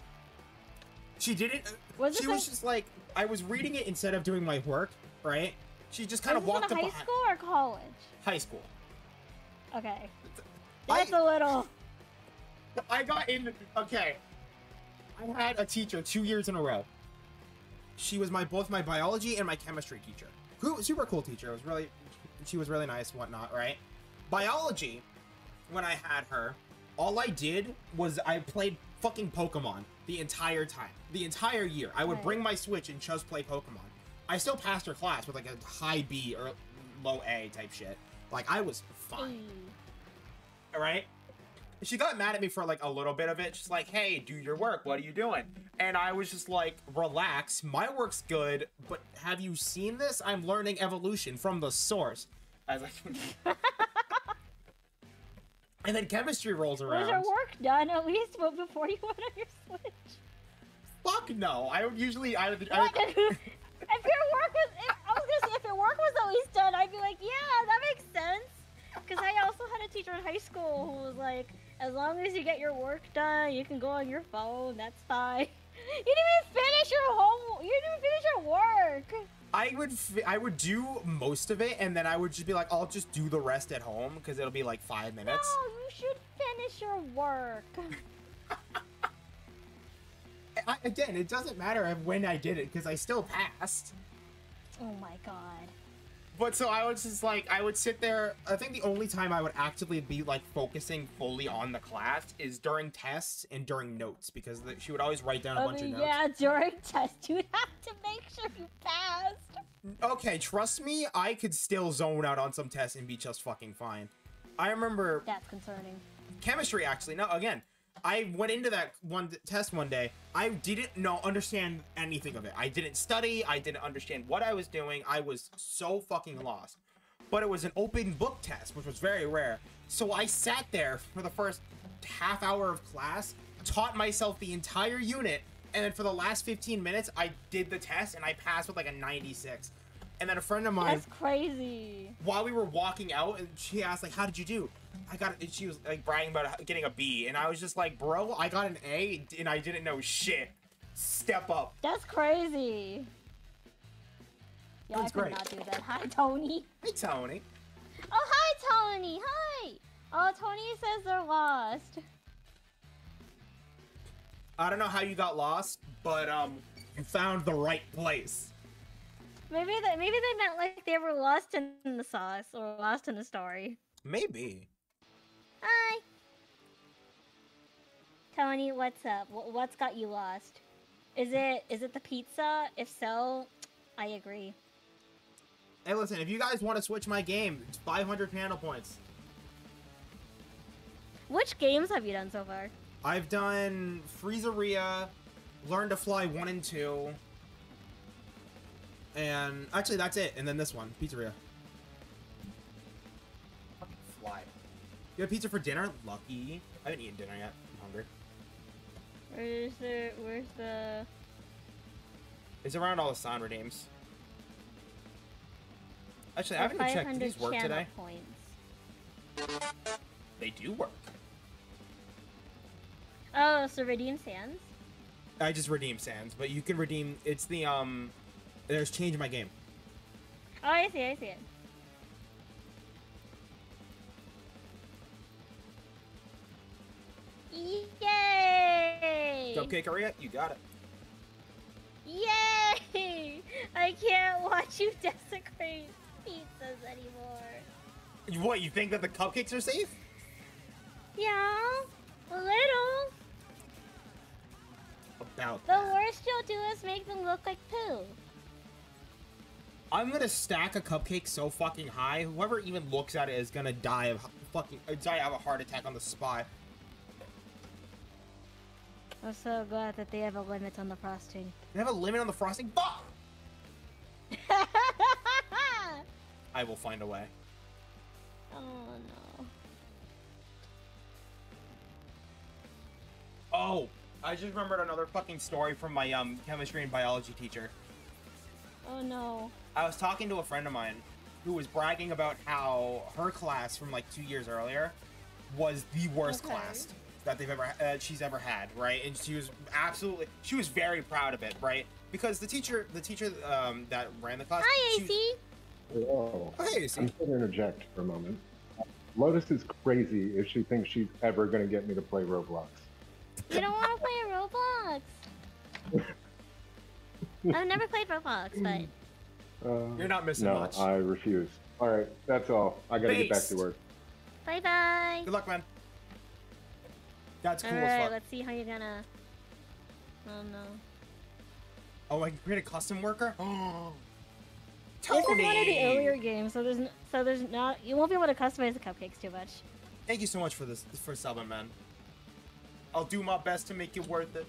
She didn't. Was she was just like I was reading it instead of doing my work, right? She just kind of walked in up high behind school or college? high school. Okay. I- That's a little (laughs) I got in. Okay, I had a teacher two years in a row. She was my both my biology and my chemistry teacher. Who super cool teacher. It was really, she was really nice, whatnot, right? Biology, when I had her, all I did was I played fucking Pokemon the entire time, the entire year. I would Right. bring my Switch and just play Pokemon. I still passed her class with like a high B or low A type shit. Like I was fine. Mm. All right. She got mad at me for like a little bit of it. She's like, "Hey, do your work. What are you doing?" And I was just like, "Relax. My work's good, but have you seen this? I'm learning evolution from the source." I was like, (laughs) (laughs) and then chemistry rolls around. Was your work done at least (laughs) before you went on your switch? fuck no. I would usually I. I (laughs) (laughs) if your work was, if, I was gonna say if your work was always done, I'd be like, yeah, that makes sense. Because I also had a teacher in high school who was like, as long as you get your work done, you can go on your phone. That's fine. You didn't even finish your home. You didn't even finish your work. I would I would do most of it, and then I would just be like, I'll just do the rest at home because it'll be like five minutes. No, you should finish your work. (laughs) I, again, it doesn't matter when I did it because I still passed. Oh my god. But so I was just like, I would sit there. I think the only time I would actively be like focusing fully on the class is during tests and during notes because the, she would always write down a I bunch mean, of notes. yeah, during (laughs) tests, you'd have to make sure you passed. Okay, trust me, I could still zone out on some tests and be just fucking fine. I remember That's concerning. chemistry actually. No, again, I went into that one test one day. I didn't know understand anything of it. I didn't study. I didn't understand what I was doing. I was so fucking lost. But it was an open book test, which was very rare. So I sat there for the first half hour of class, taught myself the entire unit, and then for the last 15 minutes, I did the test and I passed with like a 96. And then a friend of mine That's crazy. while we were walking out, and she asked like, "How did you do?" I got. And she was like bragging about getting a B, and I was just like, "Bro, I got an A, and I didn't know shit. Step up." That's crazy. Yeah, I That's could great. not do that. Hi, Tony. Hey, Tony. Oh, hi, Tony. Hi. Oh, Tony says they're lost. I don't know how you got lost, but um, you found the right place. Maybe they maybe they meant like they were lost in the sauce or lost in the story. Maybe. Hi. Tony, what's up? What's got you lost? Is it is it the pizza? If so, I agree. Hey, listen, if you guys want to switch my game, it's 500 panel points. Which games have you done so far? I've done Freezeria, Learn to Fly 1 and 2. And actually, that's it. And then this one, Pizzeria. You have pizza for dinner? Lucky. I haven't eaten dinner yet. I'm hungry. Where's the where's the It's around all the sound redeems. Actually, I haven't checked. These work today? points? They do work. Oh, so redeem sands. I just redeem Sands, but you can redeem. It's the um. There's change in my game. Oh, I see, I see it. Yay! Cupcakeria, you got it. Yay! I can't watch you desecrate pizzas anymore. What you think that the cupcakes are safe? Yeah, a little. About The worst you'll do is make them look like poo. I'm gonna stack a cupcake so fucking high, whoever even looks at it is gonna die of fucking die of a heart attack on the spot. I'm so glad that they have a limit on the frosting. They have a limit on the frosting. Fuck! (laughs) I will find a way. oh no. Oh, I just remembered another fucking story from my um chemistry and biology teacher. Oh no. I was talking to a friend of mine who was bragging about how her class from like two years earlier was the worst Okay. class that they've ever uh, she's ever had, right? And she was absolutely she was very proud of it, right? Because the teacher the teacher um, that ran the class. Hi, she- AC. Whoa. Oh, hey, AC. I'm going to interject for a moment. Lotus is crazy if she thinks she's ever going to get me to play Roblox. You don't want to play Roblox. (laughs) I've never played Roblox, but Uh, You're not missing no, much. I refuse. All right, that's all. I got to get back to work. bye bye. Good luck, man. That's cool All as fuck. let's see how you're gonna. Oh no. Oh, I can create a custom worker. Oh, (gasps) This is one of the earlier games, so there's n- so there's not you won't be able to customize the cupcakes too much. Thank you so much for this for subbing, man. I'll do my best to make it worth it.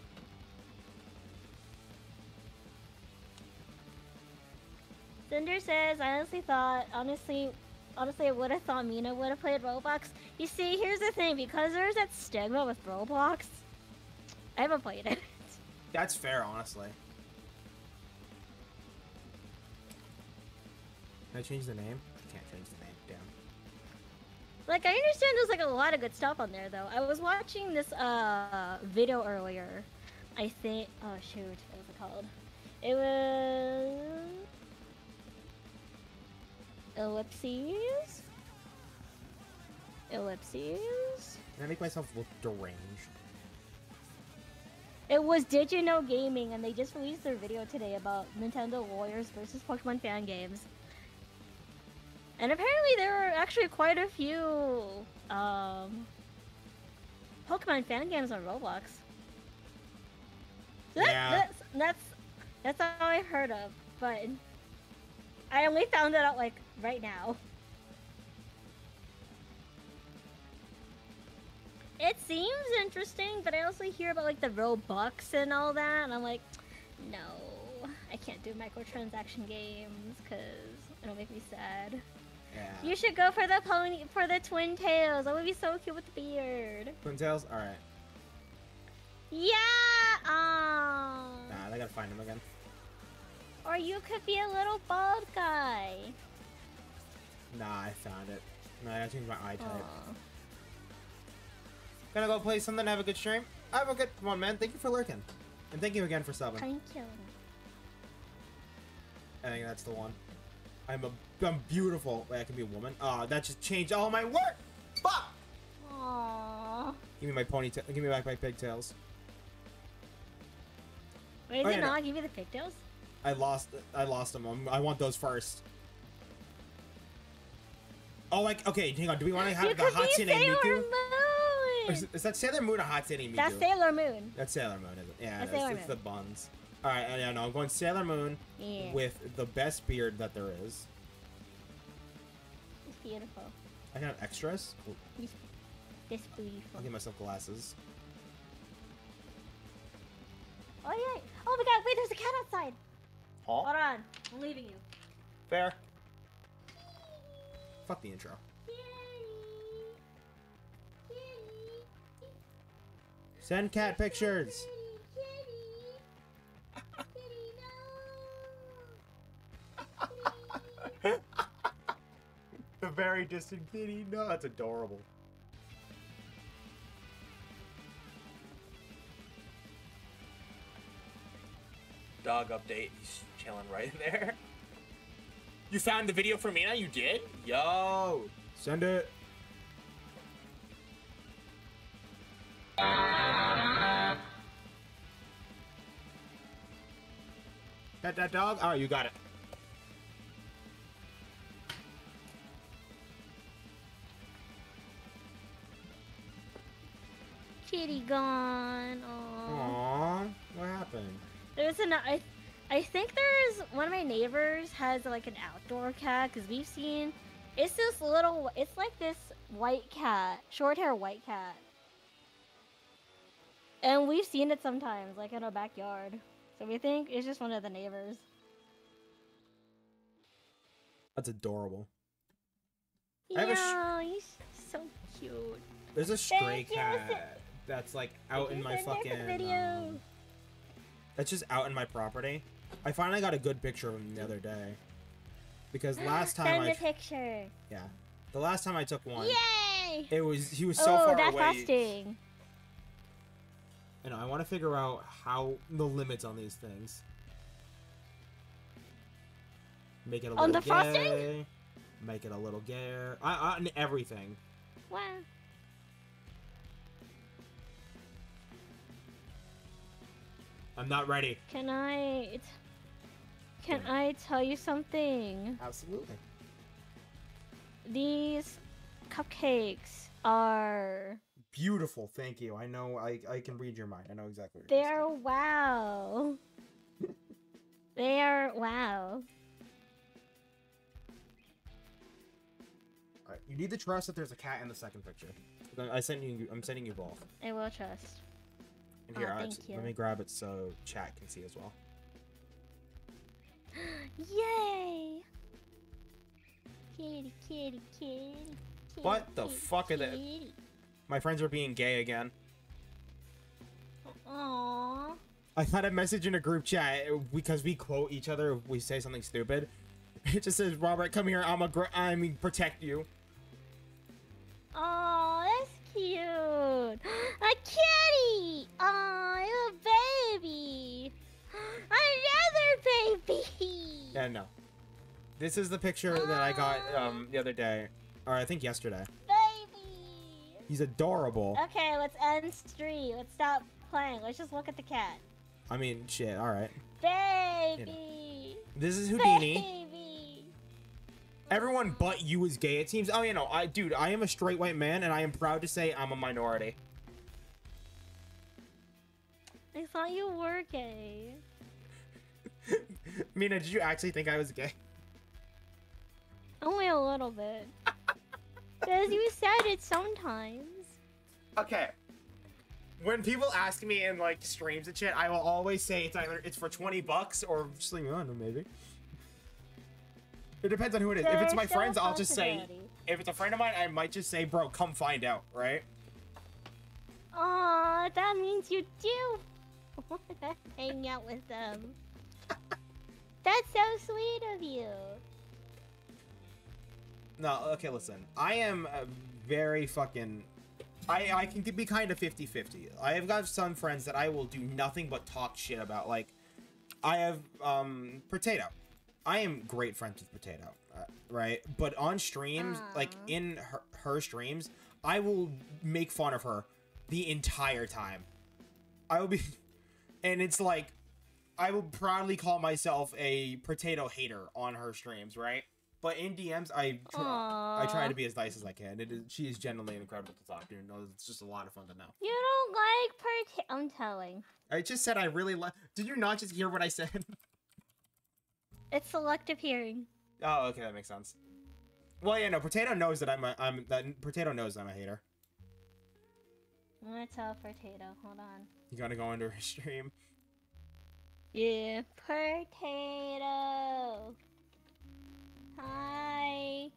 Cinder says, I honestly thought, honestly, honestly, I would have thought Mina would have played Roblox. You see, here's the thing, because there's that stigma with Roblox, I haven't played it. (laughs) That's fair, honestly. Can I change the name? I can't change the name. Damn. Like I understand there's like a lot of good stuff on there though. I was watching this uh video earlier. I think oh shoot, what was it called? It was ellipses. Ellipses. Can I make myself look deranged? It was Did You Know Gaming, and they just released their video today about Nintendo Warriors versus Pokemon fan games. And apparently there are actually quite a few um, Pokemon fan games on Roblox. So that, Yeah. That's, that's that's all I heard of, but I only found it out like right now. It seems interesting, but I also hear about like the Robux and all that, and I'm like, no, I can't do microtransaction games because it'll make me sad. Yeah. You should go for the pony for the twin tails. That would be so cute with the beard. Twin Tails? Alright. Yeah. Um. Nah, I gotta find him again. Or you could be a little bald guy. Nah, I found it. No, I gotta change my eye type. Aw. Gonna go play something, have a good stream. I have a good one, man. Thank you for lurking. And thank you again for subbing. Thank you. I think that's the one. I'm a I'm beautiful. Wait, I can be a woman. Oh, that just changed all my work. Fuck. Aww. Give me my ponytail. Give me back my pigtails. Wait, Oh, did yeah, it no. not give you the pigtails? I lost. I lost them. I'm- I want those first. Oh, like okay. Hang on. Do we want to have you the Hatsune Sailor Miku? Is, is that Sailor Moon or Hatsune Miku? That's Sailor Moon. That's Sailor Moon, is it? Yeah, That's that's, it's the buns. All right, I know. I'm going Sailor Moon Yeah. with the best beard that there is. It's beautiful. I can have extras. It's beautiful. I'll give myself glasses. Oh yeah. Oh my god, wait, there's a cat outside. Huh? Hold on. I'm leaving you. Fair. Fuck the intro. Send cat pictures. (laughs) the very distant kitty. No, that's adorable. Dog update. He's chilling right there. You found the video for Mina? You did? Yo. Send it. Got that dog? Oh, you got it. Kitty gone. Aww. Aww. What happened? There's an I, I think there's one of my neighbors has like an outdoor cat because we've seen. It's this little. It's like this white cat, short hair white cat, and we've seen it sometimes, like in our backyard. So we think it's just one of the neighbors. That's adorable. Yeah, he's so cute. There's a stray Thank cat Sid. that's like out in my Here's the next fucking. video. um, that's just out in my property. I finally got a good picture of him the other day. Because ah, last time Send I the picture. yeah, the last time I took one, Yay! it was he was so oh, far that's away. fasting. Know, I want to figure out how the limits on these things. Make it a little On the gay. frosting? Make it a little gayer. I, I, on everything. Wow. I'm not ready. Can I? Can I tell you something? Absolutely. These cupcakes are Beautiful, thank you. I know. I I can read your mind. I know exactly. What (laughs) they are wow. they are wow. Alright, you need to trust that there's a cat in the second picture. I sent you. I'm sending you both. I will trust. And here, Oh, I- let me grab it so chat can see as well. Yay! Kitty, kitty, kitty. What the fuck are they? My friends are being gay again. Aww. I I got a message in a group chat eh, because we quote each other if we say something stupid. (laughs) It just says, "Robert, come here. I'm a gr- I mean protect you." Oh, that's cute. (gasps) A kitty. Oh, a baby. (gasps) Another baby. Yeah, no. This is the picture that I got um the other day, or I think yesterday. Baby. He's adorable. Okay, let's end stream. Let's stop playing. Let's just look at the cat. I mean, shit. All right. Baby. This is Houdini. Baby. Everyone but you is gay. It seems. Oh, you know, I dude, I am a straight white man, and I am proud to say I'm a minority. I thought you were gay. Mina, did you actually think I was gay? Only a little bit. (laughs) Because you said it sometimes. Okay. When people ask me in like streams and shit, I will always say it's either it's for twenty bucks or just like, I maybe. It depends on who it is. if it's my friends, I'll just say. If it's a friend of mine, I might just say, "Bro, come find out," right? Aw, that means you do (laughs) want to hang out with them. That's so sweet of you. No, okay, listen. I am very fucking. I I can be kind of 50-50. I have got some friends that I will do nothing but talk shit about. Like, I have um potato. I am great friends with potato, uh, right? But on streams, like in her, her streams, I will make fun of her the entire time. I will be, (laughs) and it's like, I will proudly call myself a potato hater on her streams, right? But in DMs, I try, I try to be as nice as I can. It is, she is genuinely incredible to talk to. You know, it's just a lot of fun to know. You don't like potato. I'm telling. I just said I really like. Did you not just hear what I said? (laughs) It's selective hearing. oh, okay, that makes sense. Well, yeah, no. Potato knows that I'm a. I'm that. Potato knows I'm a hater. I'm gonna tell potato. Hold on. You gotta go into her stream. Yeah, potato. Hi.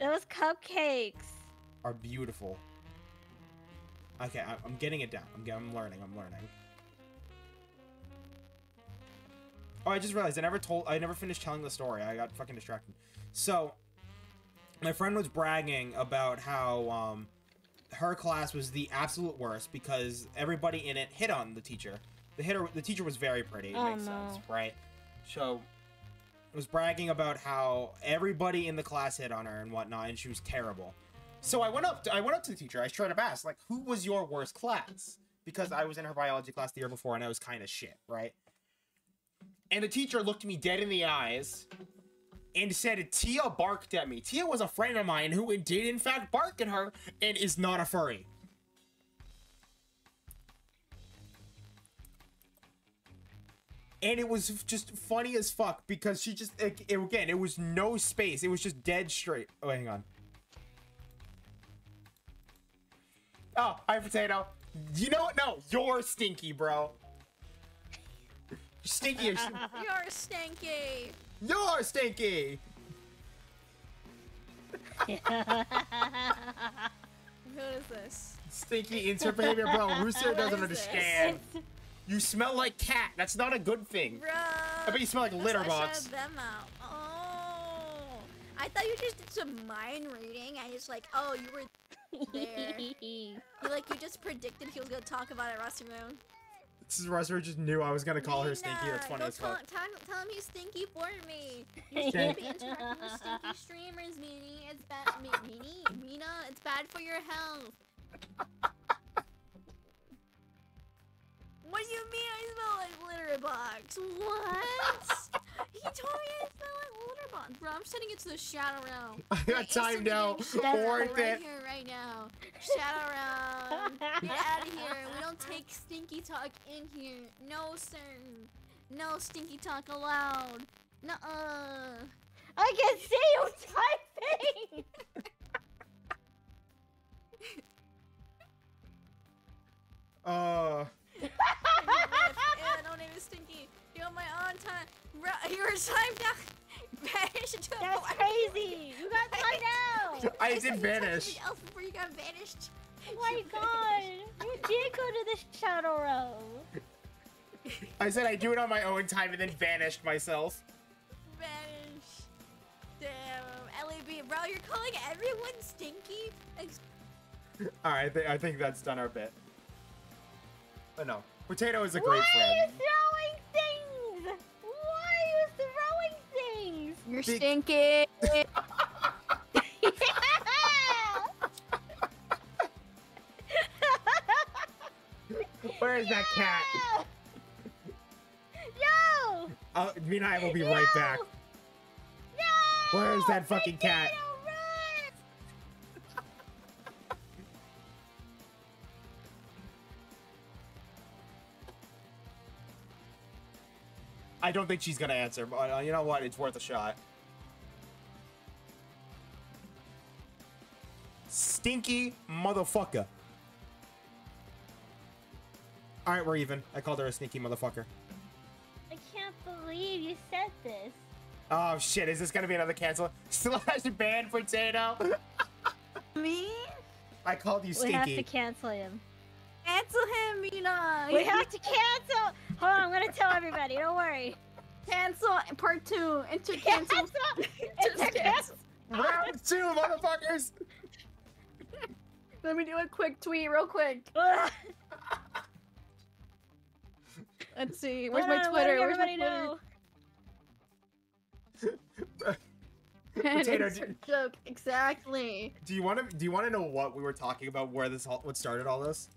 Those cupcakes. Are beautiful. Okay, I, I'm getting it down. I'm, ge- I'm learning. I'm learning. Oh, I just realized I never told. I never finished telling the story. I got fucking distracted. So, my friend was bragging about how um, her class was the absolute worst because everybody in it hit on the teacher. The hitter, the teacher was very pretty. It Oh, makes no. sense, right? So, was bragging about how everybody in the class hit on her and whatnot, and she was terrible. So I went up. To, I went up to the teacher. I straight up asked, like, "Who was your worst class?" Because I was in her biology class the year before, and I was kind of shit, right? And the teacher looked me dead in the eyes and said, "Tia barked at me. Tia was a friend of mine who did, in fact, bark at her, and is not a furry." And it was just funny as fuck because she just it, it- again it was no space. It was just dead straight. Oh, hang on. Oh, hi, potato. You know what? No, you're stinky, bro. Stinky. (laughs) You're stinky. You're stinky. (laughs) Who is this? Stinky insert behavior, bro. Rooster doesn't understand this? (laughs) You smell like cat. That's not a good thing. Bro. I bet you smell like litter I box. them out. Oh. I thought you just did some mind reading and just like, oh, you were there. you like you just predicted he was gonna talk about it, Rusty Moon. This is Rooster just knew I was gonna call her stinky. That's funny as tell, fuck. tell, tell him he's stinky for me. You Okay. should be interacting with stinky streamers, Meanie. It's bad, Me- Meanie, Mina. It's bad for your health. What do you mean I smell like litter box? What? (laughs) he told me I smell like litter box. Bro, I'm sending it to the shadow realm. I (laughs) got time now. Worth right it. here, right now. Shadow realm. Get out of here. We don't (laughs) take stinky talk in here. No, sir. No stinky talk allowed. Nuh-uh. I can see you typing. Uh. Yeah, don't name it stinky. You're my on time. Bro, you're time now. Vanish into the That's crazy. You got (laughs) time now. I said did you vanish. something else before you got vanished. Oh my god. You did go to the shadow realm. I said I do it on my own time and then vanished myself. Vanish. Damn, LAB, bro, you're calling everyone stinky? Ex- All right, I, thi- I think that's done our bit. But no, Potato is a great Why are you friend. throwing things? Why are you throwing things? You're Big- stinky. (laughs) Where is that cat? No! Uh, me and I will be right back. No! Where is that fucking cat? I don't think she's gonna answer, but uh, you know what? It's worth a shot. Stinky motherfucker. All right, we're even. I called her a sneaky motherfucker. I can't believe you said this. Oh shit! Is this gonna be another cancel? (laughs) Slash ban potato. (laughs) Me? I called you stinky. We have to cancel him. Cancel him, Mina. We have to cancel. Hold on, I'm gonna tell everybody. Don't worry. cancel part two. Enter cancel. It's (laughs) a cancel. Round two, motherfuckers. Let me do a quick tweet, real quick. (laughs) Let's see. Where's my Twitter? letting Where's my everybody Twitter? know. (laughs) Potato, do- joke. Exactly. Do you want to? Do you want to know what we were talking about? Where this all, what started all this?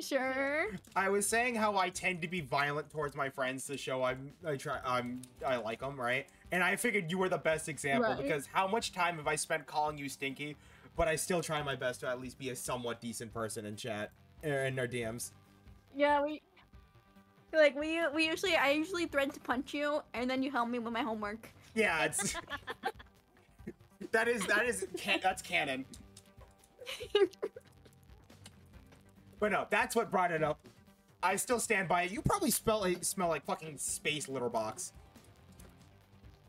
Sure. I was saying how I tend to be violent towards my friends to show I'm I try I'm I like them, right? And I figured you were the best example Right. because how much time have I spent calling you stinky? But I still try my best to at least be a somewhat decent person in chat er, in our DMs. Yeah, we. Like we we usually I usually threaten to punch you and then you help me with my homework. Yeah, it's (laughs) (laughs) that is that is can, that's canon. (laughs) but no, that's what brought it up. I still stand by it. You probably smell like smell like fucking space litter box.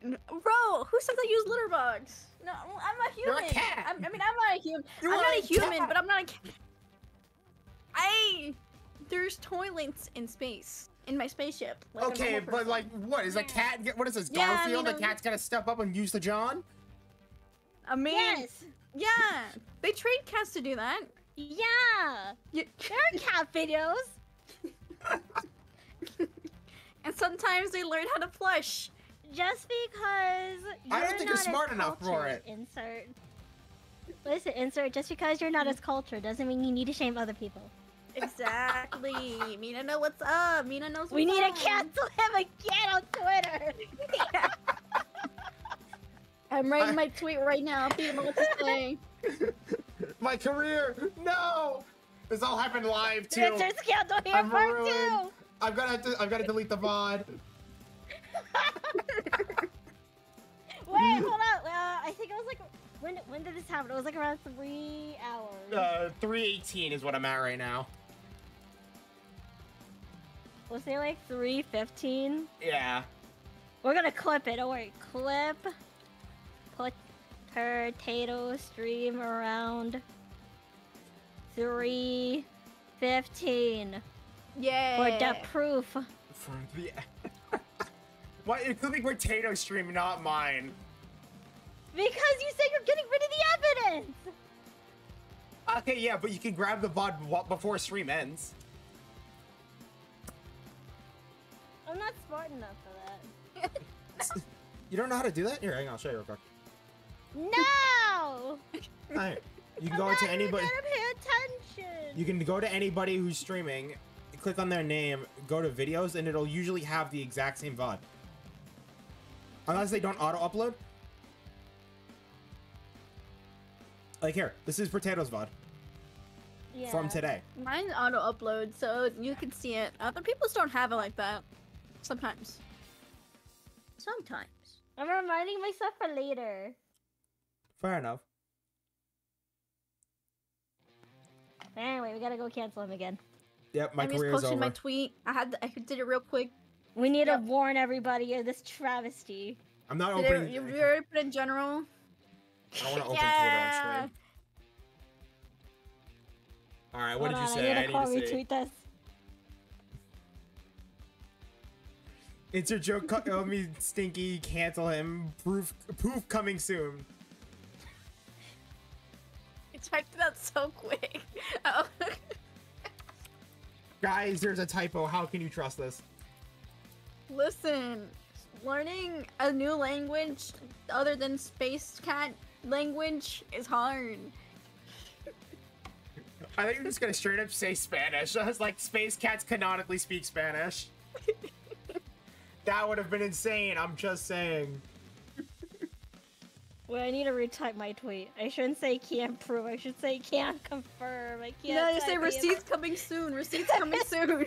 N- Bro, who says I use litter box? No, I'm a human. You're human. a cat. I'm, I mean, I'm not a human. You I'm are not a a human, cat. but I'm not a cat. I there's toilets in space in my spaceship. like Okay, but like, what is a cat? What is this Yeah, I Garfield? mean, the um, cat's gonna step up and use the John? I mean, Yes. yeah, they train cats to do that. Yeah. You- There are cat videos. (laughs) and sometimes they learn how to flush. Just because you're I don't think you're smart enough for it. Insert. Listen, insert. Just because you're not as cultured doesn't mean you need to shame other people. Exactly. Mina know what's up. Mina knows what's We need up. to cancel him again on Twitter. (laughs) (laughs) I'm writing my tweet right now. People know what to say. My career, no! This all happened live too. Scandal here I'm part ruined. two. I've got to. I've got to delete the VOD. (laughs) Wait, hold on. Uh, I think it was like when when did this happen? It was like around three hours. Uh, 318 is what I'm at right now. Was it like three fifteen? Yeah. We're gonna clip it. Don't worry. Clip. Put potato stream around three fifteen Yeah. for the proof. For the. (laughs) Why? It could be potato stream, not mine. Because you said you're getting rid of the evidence. Okay, yeah, but you can grab the VOD before stream ends. I'm not smart enough for that. (laughs) You don't know how to do that? Here, hang on, I'll show you real quick. No. (laughs) Alright. You can I'm go to anybody. gonna pay attention. You can go to anybody who's streaming, click on their name, go to videos, and it'll usually have the exact same VOD. Unless they don't auto upload. Like here, this is Potatoes VOD from today. Mine auto upload, so you can see it. Other people's don't have it like that. Sometimes. Sometimes. I'm reminding myself for later. Fair enough. Anyway, we gotta go cancel him again. Yep, my I just career's posted over. my tweet. I had I did it real quick. We need Yep. to warn everybody of this travesty. I'm not Did opening. it, you, you already put in general. I don't want to open Yeah. Twitter on stream. All right, what Hold did you on, say? I need I to call need to see. retweet this. It's your joke. co- (laughs) Let me stinky cancel him. Proof proof coming soon. You (laughs) typed that so quick. (laughs) Oh. Guys, there's a typo. How can you trust this? Listen, learning a new language other than Space Cat language is hard. (laughs) I think you're just gonna straight up say Spanish. I was like, Space Cats canonically speak Spanish. that would have been insane. I'm just saying. Wait, I need to retype my tweet. I shouldn't say can't prove. I should say can't confirm. I can't. No, you say type it. receipts coming soon. (laughs) Receipts coming soon.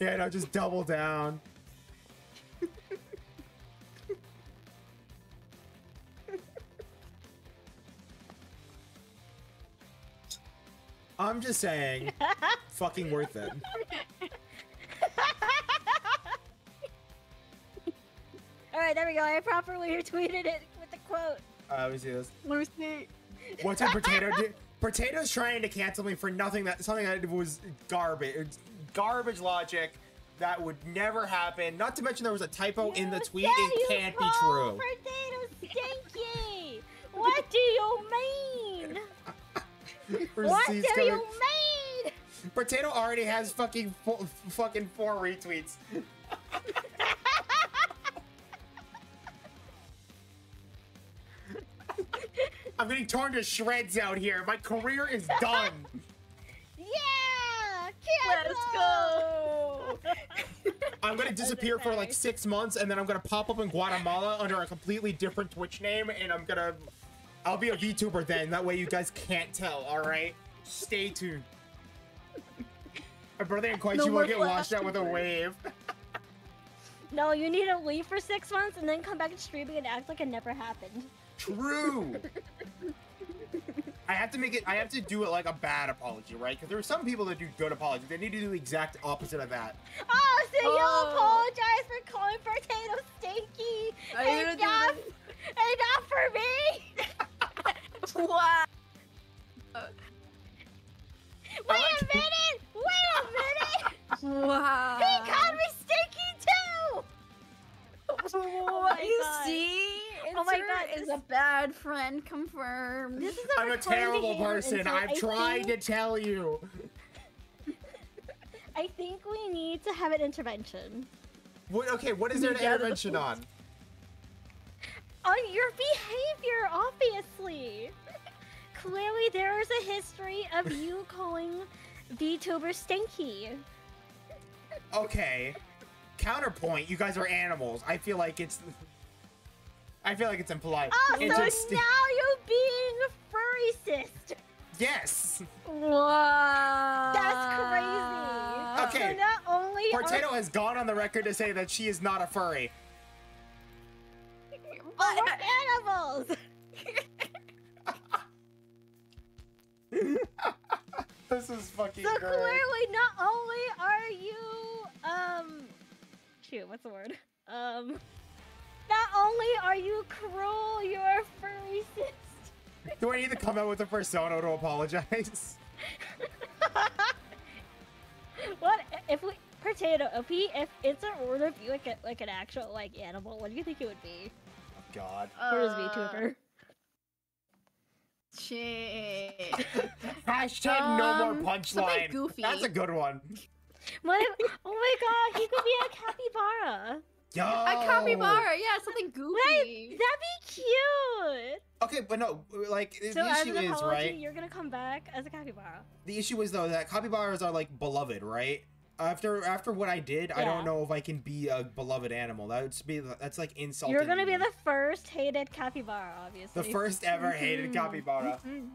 Yeah, no, just double down. I'm just saying, (laughs) fucking worth it. All right, there we go. I properly retweeted it with the quote. Uh, let me see this. Let me see. What's a potato do? Potato's trying to cancel me for nothing that something that was garbage, garbage logic that would never happen. Not to mention there was a typo in the tweet. It can't be true. Potato stinky. what do you mean? (laughs) what do Receipts you mean? Potato already has fucking fucking four retweets. (laughs) I'm getting torn to shreds out here. My career is done. (laughs) Yeah, Let's go. I'm gonna disappear for like six months, and then I'm gonna pop up in Guatemala under a completely different Twitch name, and I'm gonna, I'll be a VTuber then. That way you guys can't tell. All right, stay tuned. My brother and quite No you will get washed out with a wave. No, you need to leave for six months and then come back to streaming and act like it never happened. True. I have to make it. I have to do it like a bad apology, right? Because there are some people that do good apologies. They need to do the exact opposite of that. Oh, so you Oh. apologize for calling potato stinky Are you and not, and not for me? (laughs) wow. Wait a minute! Wait a minute! Wow. He called me stinky too! Oh What my you God. see? Oh my God, is a bad friend confirmed. This is I'm a terrible person. I've tried to think, tell you. (laughs) I think we need to have an intervention. What, okay, what is there to Yeah, intervention on? (laughs) On your behavior, obviously. (laughs) Clearly, there is a history of you calling VTuber stinky. Okay. Counterpoint, you guys are animals. I feel like it's I feel like it's impolite. Oh, It's so just- now you're being a furry cyst. Yes. Wow. That's crazy. Okay. So not only are- Potato has gone on the record to say that she is not a furry. but we're animals. (laughs) This is fucking So great. clearly, not only are you um, shoot, what's the word? Um, not only are you cruel, you're a furry cyst. Do I need to come out with a persona to apologize? (laughs) What if we potato? If we if it's an order of you like a, like an actual like animal, what do you think it would be? God. Or is Uh, VTuber? Shit. (laughs) Hashtag no more Um, punchline. goofy. That's a good one. What? If, oh my god, he could be a capybara. Yo. A capybara, yeah, something goofy. That'd be cute. Okay, but no, like So the as issue an is apology, right. you're gonna come back as a capybara. The issue is though that capybaras are like beloved, right? After after what I did, I don't know if I can be a beloved animal. That would be that's like insulting. You're gonna be the first hated capybara, obviously. the first ever hated Mhm. capybara. Mhm.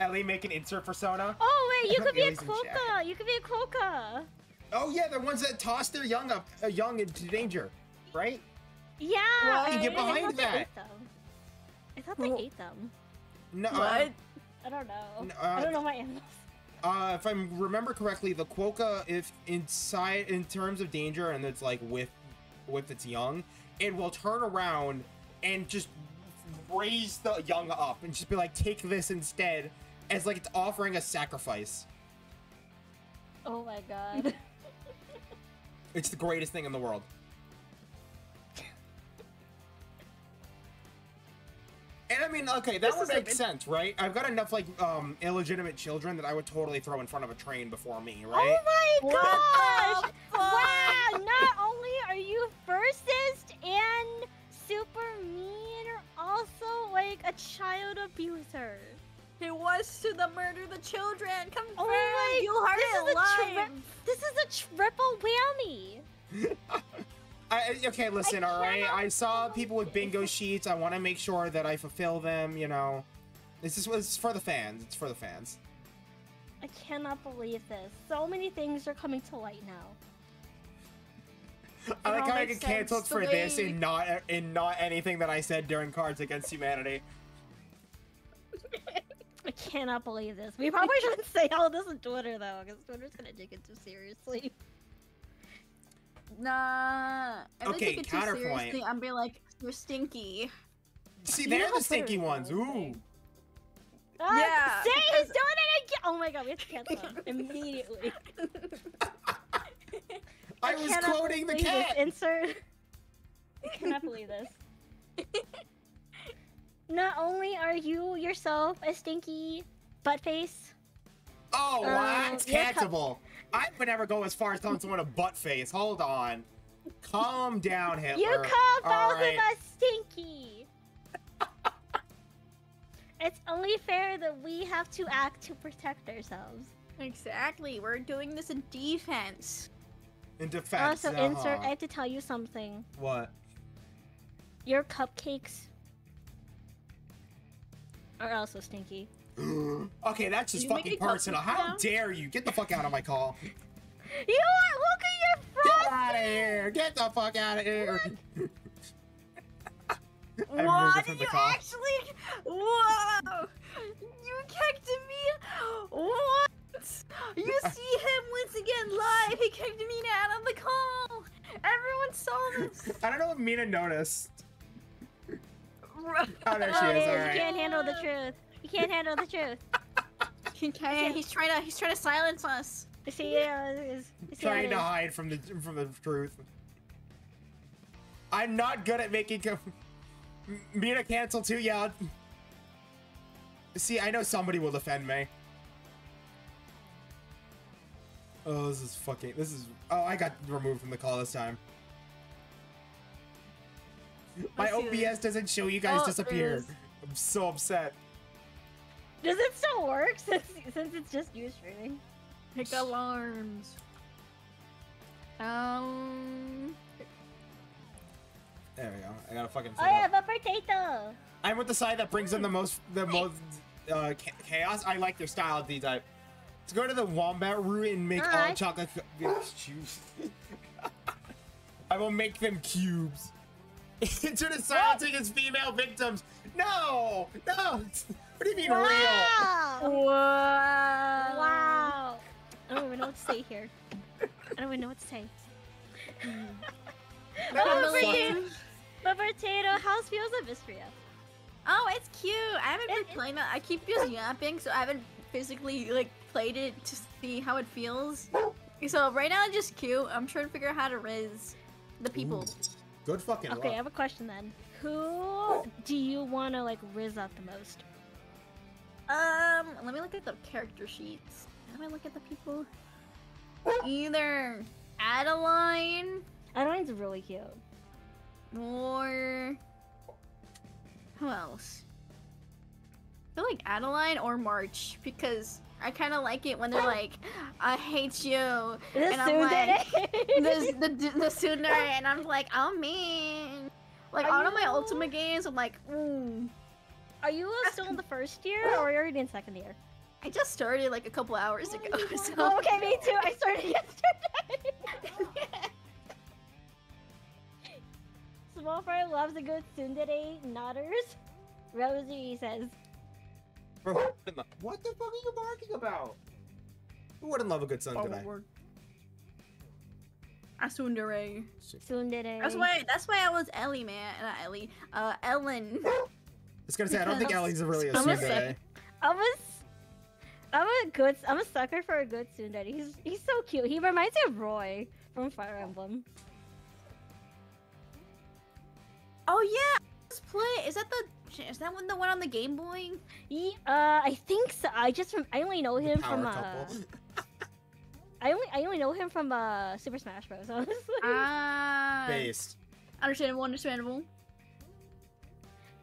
Ellie, make an insert persona. Oh wait, you (laughs) could be a Ellie's quokka. You could be a quokka. Oh yeah, the ones that toss their young up, uh, young into danger, right? Yeah. Well, I, you get I behind thought they that. ate them. I thought they ate them. No, What? I don't know. N- I uh, don't know my animals. Uh, if I remember correctly, the quokka, if inside in terms of danger, and it's like with with its young, it will turn around and just raise the young up and just be like, "Take this instead," as like it's offering a sacrifice. Oh my god. (laughs) It's the greatest thing in the world. And I mean, okay, that this would make sense, right? I've got enough like um illegitimate children that I would totally throw in front of a train before me, oh right? Oh my gosh! wow! Not only are you firstest and super mean, you're also like a child abuser. He was to the murder the children. Come Oh my! You heard this it is a live. tri- This is a triple whammy. (laughs) I, I- okay, listen, all right. I saw people with bingo sheets. I want to make sure that I fulfill them. You know, this is this is for the fans. It's for the fans. I cannot believe this. So many things are coming to light now. I like how I makes get canceled for The this and not and not anything that I said during Cards Against Humanity. (laughs) I cannot believe this. We probably shouldn't say all this on Twitter though, because Twitter's gonna take it too seriously. Nah. If Okay, they take it too counterpoint. seriously, I'm be like, you're stinky. See, You they're have the stinky Twitter ones. Ooh. Uh, Yeah, say he's because- doing it again. Oh my god, we have to cancel him (laughs) immediately. (laughs) I was quoting the believe this. cat. Insert. I cannot believe this. (laughs) Not only are you yourself a stinky butt face. Oh, well, Um, that's you're co- cancelable. I would never go as far as calling someone a butt face. Hold on. Calm down, Hitler. You call All both right. of us stinky. (laughs) it's only fair that we have to act to protect ourselves. Exactly. We're doing this in defense. In defense. also, uh-huh. insert. I have to tell you something. What? Your cupcakes are also stinky. (gasps) okay, that's just You fucking personal. How dare you? Get the fuck out of my call. (laughs) You are look at your frosting. Get out of here! Get the fuck out of here! (laughs) I removed What? it from the You call. actually? Whoa! You kicked me? What? You (laughs) see him once again live. He kicked me out of the call. Everyone saw this. I don't know if Mina noticed. Oh, there she Oh, is. yeah, (laughs) All You can't handle the truth. You can't handle the truth. (laughs) Okay, he's trying to he's trying to silence us. See, yeah, it is. See how it Trying to hide from the from the truth. I'm not good at making. Co- M- Mina cancel too. Yeah. See, I know somebody will defend me. Oh, this is fucking. This is. Oh, I got removed from the call this time. My OBS doesn't show you guys Oh, disappear. there it is. I'm so upset. Does it still work (laughs) since since it's just you streaming? Pick alarms. Um. There we go. I gotta fucking. Oh fit yeah, up. but potato. I'm with the side that brings in the most the most uh, chaos. I like their style of D type. Let's go to the wombat route and make all Alright. chocolate (laughs) cu- cubes. (laughs) I will make them cubes. (laughs) Into the silencing his female victims. No, no. (laughs) What do you mean real? Wow. Wow. Wow. I don't even know what to say here. I don't even know what to say. (laughs) That But potato, but potato, how's Fields of Mistria? Oh, it's cute. I haven't been playing it. I keep just yapping, so I haven't physically like played it to see how it feels. So right now it's just cute. I'm trying to figure out how to riz the people. Good fucking Okay, I have a question then. Who do you want to like riz up the most? Um, let me look at the character sheets. Let me look at the people. Either Adeline Adeline's really cute. or who else? I feel like Adeline or March because I kind of like it when they're like, "I hate you," The and I'm like, (laughs) the the the tsundere, and I'm like, "Oh man." Like Are all of my otome games, I'm like, mm. Are you still in the first year or are you already in second year? I just started like a couple hours ago. (laughs) So. Oh, okay, me too. I started (laughs) yesterday. Small fry loves a good tsundere nodders. Rosie says, Bro, who wouldn't lo- What the fuck are you barking about? Who wouldn't love a good son Oh, today? A tsundere. tsundere. That's why. That's why I was Ellie, man. Not Ellie. Uh, Ellen. I was gonna say I don't think Because Ellie's really a I'm a tsundere. I'm a, s- I'm a good, I'm a sucker for a good tsundere. He's he's so cute. He reminds me of Roy from Fire Emblem. Oh yeah. Let's play. Is that the Shit, Is that one the one on the Game Boy? Ye- uh, I think so. I just rem- I only know him from uh, couple. (laughs) I only I only know him from uh Super Smash Bros. (laughs) Honestly. Ah. Based. Understandable, understandable.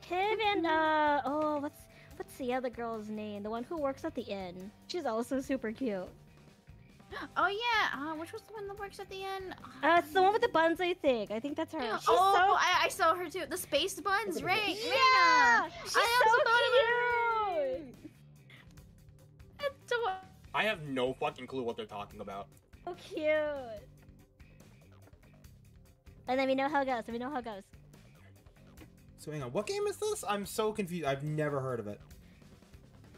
Him and uh oh what's what's the other girl's name? The one who works at the inn. She's also super cute. Oh yeah, uh, which was the one that works at the end? Uh, it's the one with the buns. I think. I think that's her. She's oh, so I, I saw her too. The space buns, right? Yeah, Reina. she's I so thought of cute. That's so. I have no fucking clue what they're talking about. So cute. And let me know how it goes. Let me know how it goes. So hang on, what game is this? I'm so confused. I've never heard of it.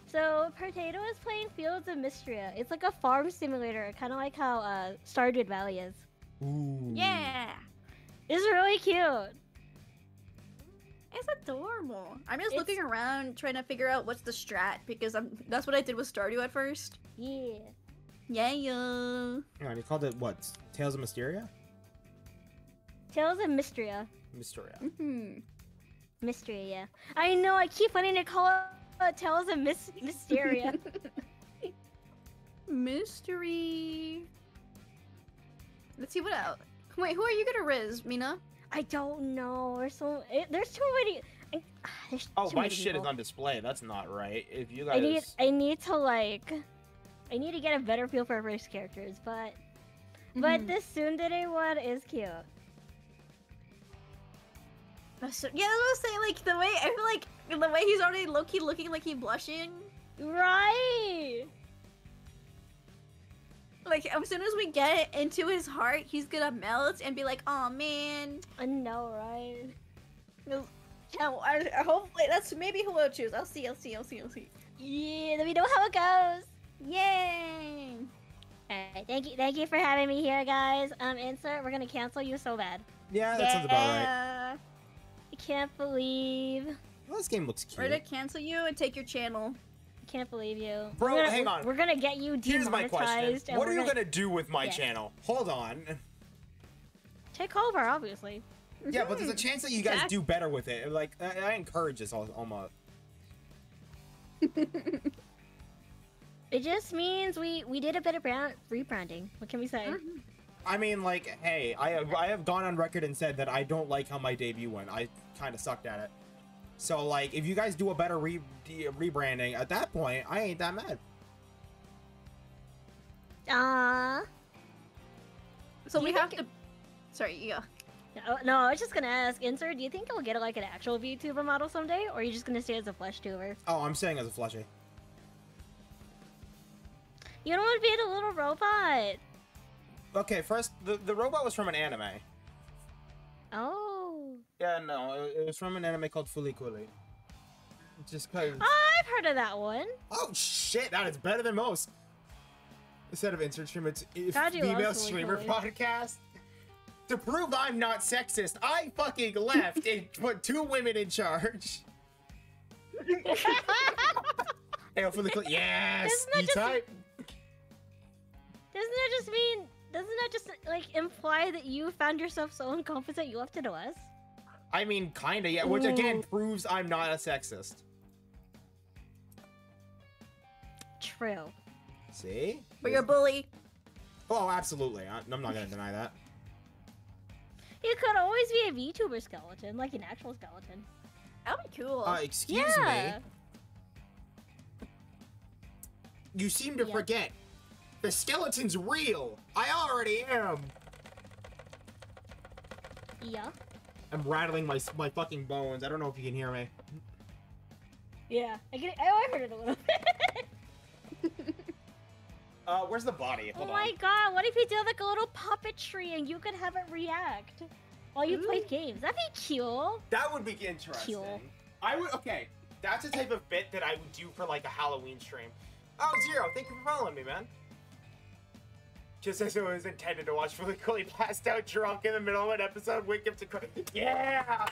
So Potato is playing Fields of Mistria. It's like a farm simulator, kind of like how uh, Stardew Valley is. Ooh. Yeah. It's really cute. It's adorable. I'm just It's- looking around trying to figure out what's the strat because I'm that's what I did with Stardew at first. Yeah. Yeah, yeah. Hang on, you called it what? Tales of Mysteria? Tales of Mistria. Mysteria. Mm-hmm. Mistria, yeah. I know. I keep wanting to call it uh, Tales of Mys- (laughs) Mysteria. Mystery. Let's see what else. Wait, who are you gonna riz, Mina? I don't know. There's so it, there's too many. I, ah, there's Oh, too my many shit is on display. That's not right. If you guys, I need I need to like I need to get a better feel for race characters, but but Mhm. this Tsundere one is cute. Yeah, I was saying like the way I feel like the way he's already low key looking like he's blushing. Right. Like as soon as we get into his heart, he's gonna melt and be like, "Oh man." I know, right? Yeah, I, I hope that's maybe who I'll choose. I'll see. I'll see. I'll see. I'll see. Yeah, let me know how it goes. Yay! Alright, thank you thank you for having me here guys. Um insert, we're gonna cancel you so bad. Yeah, that sounds about right. I can't believe Well, this game looks cute. We're gonna cancel you and take your channel. I can't believe you. Bro, gonna, hang on. We're gonna get you demonetized. Here's my question. What are we're you gonna do with my Yeah. channel? Hold on. take over, obviously? Yeah, but there's a chance that you guys Jack- do better with it. Like, I, I encourage this al- almost. It just means we we did a bit of brand rebranding. What can we say? Mm-hmm. I mean, like, hey, I have, I have gone on record and said that I don't like how my debut went. I kind of sucked at it. So, like, if you guys do a better re- de- rebranding, at that point, I ain't that mad. Ah. So we have think to. Sorry, yeah. No, no, I was just gonna ask, Insert, do you think you'll get like an actual VTuber model someday, or are you just gonna stay as a flesh tuber? Oh, I'm staying as a fleshy. You don't want to be the little robot. Okay, first, the, the robot was from an anime. Oh. Yeah, no, it, was from an anime called Fooly Cooly. Just cause. Ah, I've heard of that one. Oh shit, that is better than most. Instead of insert stream, it's female streamer podcast. To prove I'm not sexist, I fucking left and put two women in charge. (laughs) Hey, Fooly Cooly, yes, you just- type. Doesn't that just mean? Doesn't that just like imply that you found yourself so incompetent you left it to us? I mean, kinda, yeah. Which again proves I'm not a sexist. True. See? But you're a bully. Oh, absolutely. I, I'm not gonna deny that. You could always be a VTuber skeleton, like an actual skeleton. That'd be cool. Uh, excuse yeah. me. You seem to Yeah. forget. The skeleton's real. I already am. Yeah. I'm rattling my my fucking bones. I don't know if you can hear me. Yeah. I get. Oh, I heard it a little (laughs) bit. Uh, where's the body? oh Hold my on. god! What if you did like a little puppetry and you could have it react while you played games? That'd be cute. That would be interesting. Cool. I would. Okay, that's a type of bit that I would do for like a Halloween stream. Oh, Zero, thank you for following me, man. Just as it was intended to watch really coolly passed out drunk in the middle of an episode, wake up to cry. Yeah!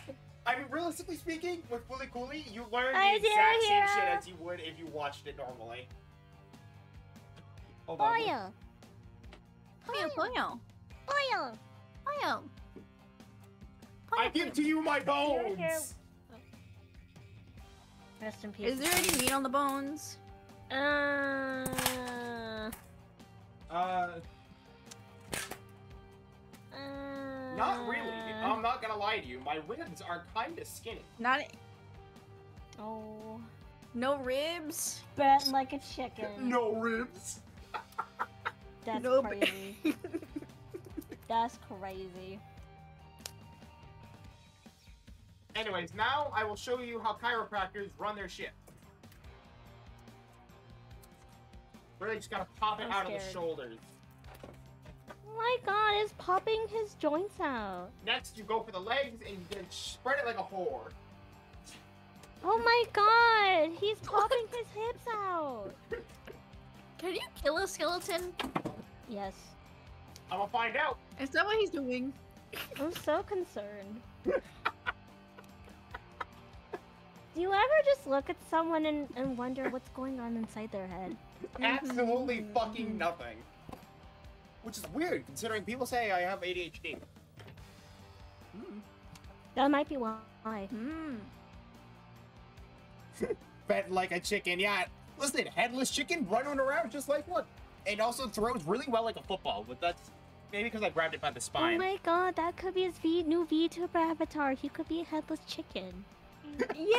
I mean, realistically speaking, with Fooly Cooly, you learn the Hi, exact same Zero shit as you would if you watched it normally. Hold Oh on. yeah. Poyo, poyo. Oh yeah. Poyo. I give to you my Here, here. bones! Rest in peace. Is there any meat on the bones? Uh, Uh, not really. I'm not gonna lie to you. My ribs are kind of skinny. Not. Oh. No ribs. Bet like a chicken. (laughs) No ribs. That's No ba- crazy. (laughs) That's crazy. Anyways, now I will show you how chiropractors run their shit. Really just gotta pop it I'm out of the shoulders. Oh my god, it's popping his joints out. Next, you go for the legs and you then spread it like a whore. Oh my god, he's popping his hips out. (laughs) Can you kill a skeleton? Yes. I'm gonna find out. Is that what he's doing? I'm so concerned. (laughs) Do you ever just look at someone and, and wonder what's going on inside their head? Absolutely fucking nothing. Which is weird, considering people say I have ADHD. That might be why. Hmm. (laughs) Fed like a chicken, yeah. Listen, headless chicken running around just like one. And also throws really well like a football, but that's maybe because I grabbed it by the spine. Oh my god, that could be his v- new VTuber avatar. He could be a headless chicken. (laughs) Yeah.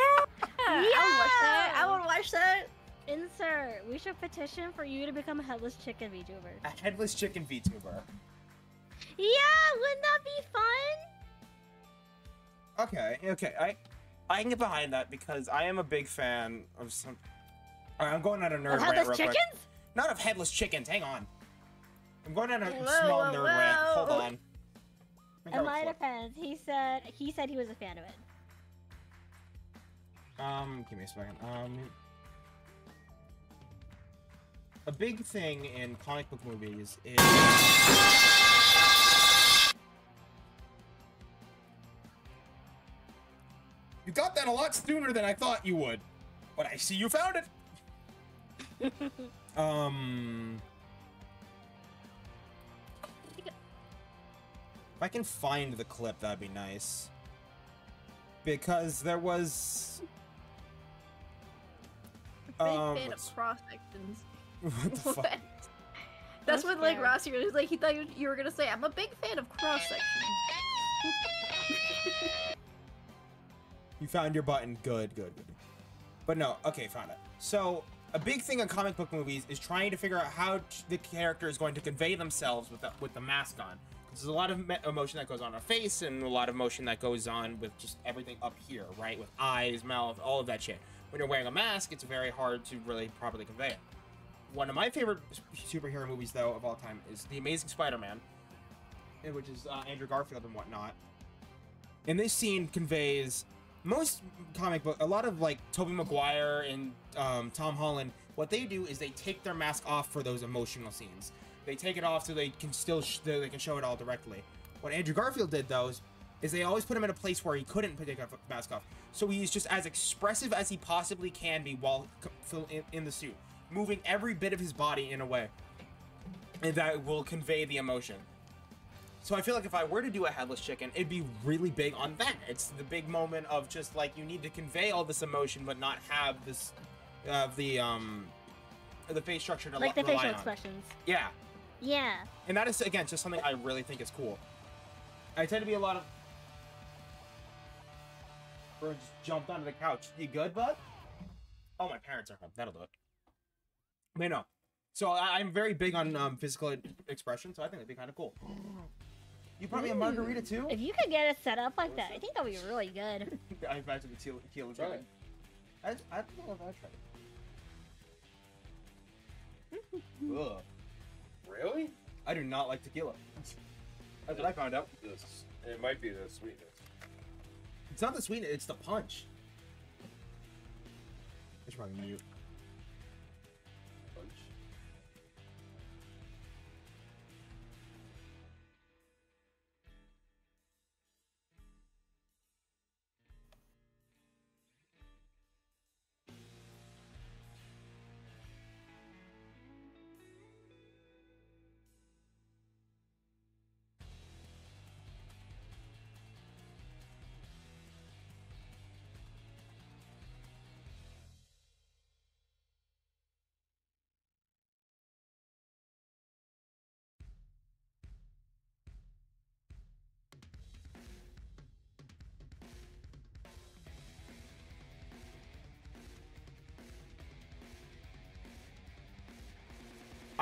I would watch that. I would watch that. Insert. We should petition for you to become a headless chicken VTuber. A headless chicken VTuber. Yeah, wouldn't that be fun? Okay, okay, I I can get behind that because I am a big fan of some. Alright, I'm going on a nerd Of rant headless real quick. chickens? Not of headless chickens. Hang on. I'm going on a Whoa, small whoa, nerd rant. Hold on. In my defense, he said he said he was a fan of it. Um, give me a second. Um, a big thing in comic book movies is. You got that a lot sooner than I thought you would, but I see you found it. (laughs) um. If I can find the clip, that'd be nice. Because there was. a Big Um, fan of cross sections. (laughs) What the fuck? That's That's what like fair. Rossi was like. He thought you, you were gonna say, "I'm a big fan of cross sections." (laughs) You found your button. Good, good, good. But no, okay, found it. So, a big thing in comic book movies is trying to figure out how the character is going to convey themselves with the, with the mask on. 'Cause There's a lot of emotion that goes on our face and a lot of emotion that goes on with just everything up here, right? With eyes, mouth, all of that shit. When you're wearing a mask, it's very hard to really properly convey it. One of my favorite superhero movies, though, of all time is The Amazing Spider-Man, eh, which is uh, Andrew Garfield and whatnot. And this scene conveys most comic book, a lot of like Tobey Maguire and um, Tom Holland, what they do is they take their mask off for those emotional scenes. They take it off so they can still they can show it all directly. What Andrew Garfield did though is, is they always put him in a place where he couldn't take a mask off, so he's just as expressive as he possibly can be while in the suit, moving every bit of his body in a way, and that will convey the emotion. So I feel like if I were to do a headless chicken, it'd be really big on that. It's the big moment of just like you need to convey all this emotion, but not have this, uh, the um, the face structure to Like li- the facial on. expressions. Yeah, Yeah. and that is again just something I really think is cool. I tend to be a lot of. Just jumped onto the couch. You good, bud? Oh, my parents are home. That'll do it. But no. So I, I'm very big on um, physical expression, so I think it'd be kind of cool. You brought me a margarita too? If you could get it set up like that, I think that'd be really good. (laughs) I imagine the teal, teal Try drink. it. I, I don't know if I tried it. (laughs) Ugh. Really? I do not like tequila. That's what I found out. This, it might be the sweetness. It's not the sweetness, it's the punch. It's probably mute.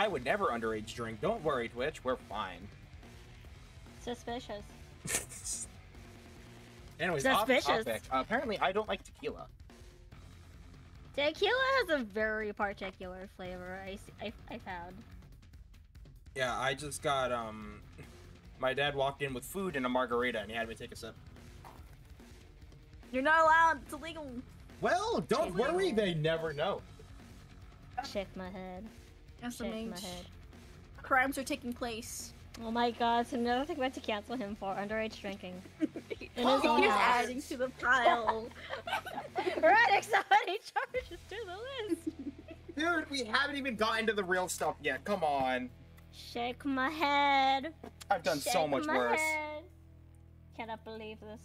I would never underage drink. Don't worry, Twitch. We're fine. Suspicious. (laughs) Anyways, off Suspicious. topic. Uh, apparently, I don't like tequila. Tequila has a very particular flavor. I found. Yeah, I just got um. My dad walked in with food and a margarita, and he had me take a sip. You're not allowed. It's illegal. Well, don't worry. They never know. Shake my head. That's Shake my head. Crimes are taking place. Oh my god, so another thing we have to cancel him for underage drinking. (laughs) In Oh, his own You're house. adding to the pile. We're adding so many charges to the list. Dude, we haven't even gotten to the real stuff yet. Come on. Shake my head. I've done so much my worse. Head. Cannot believe this.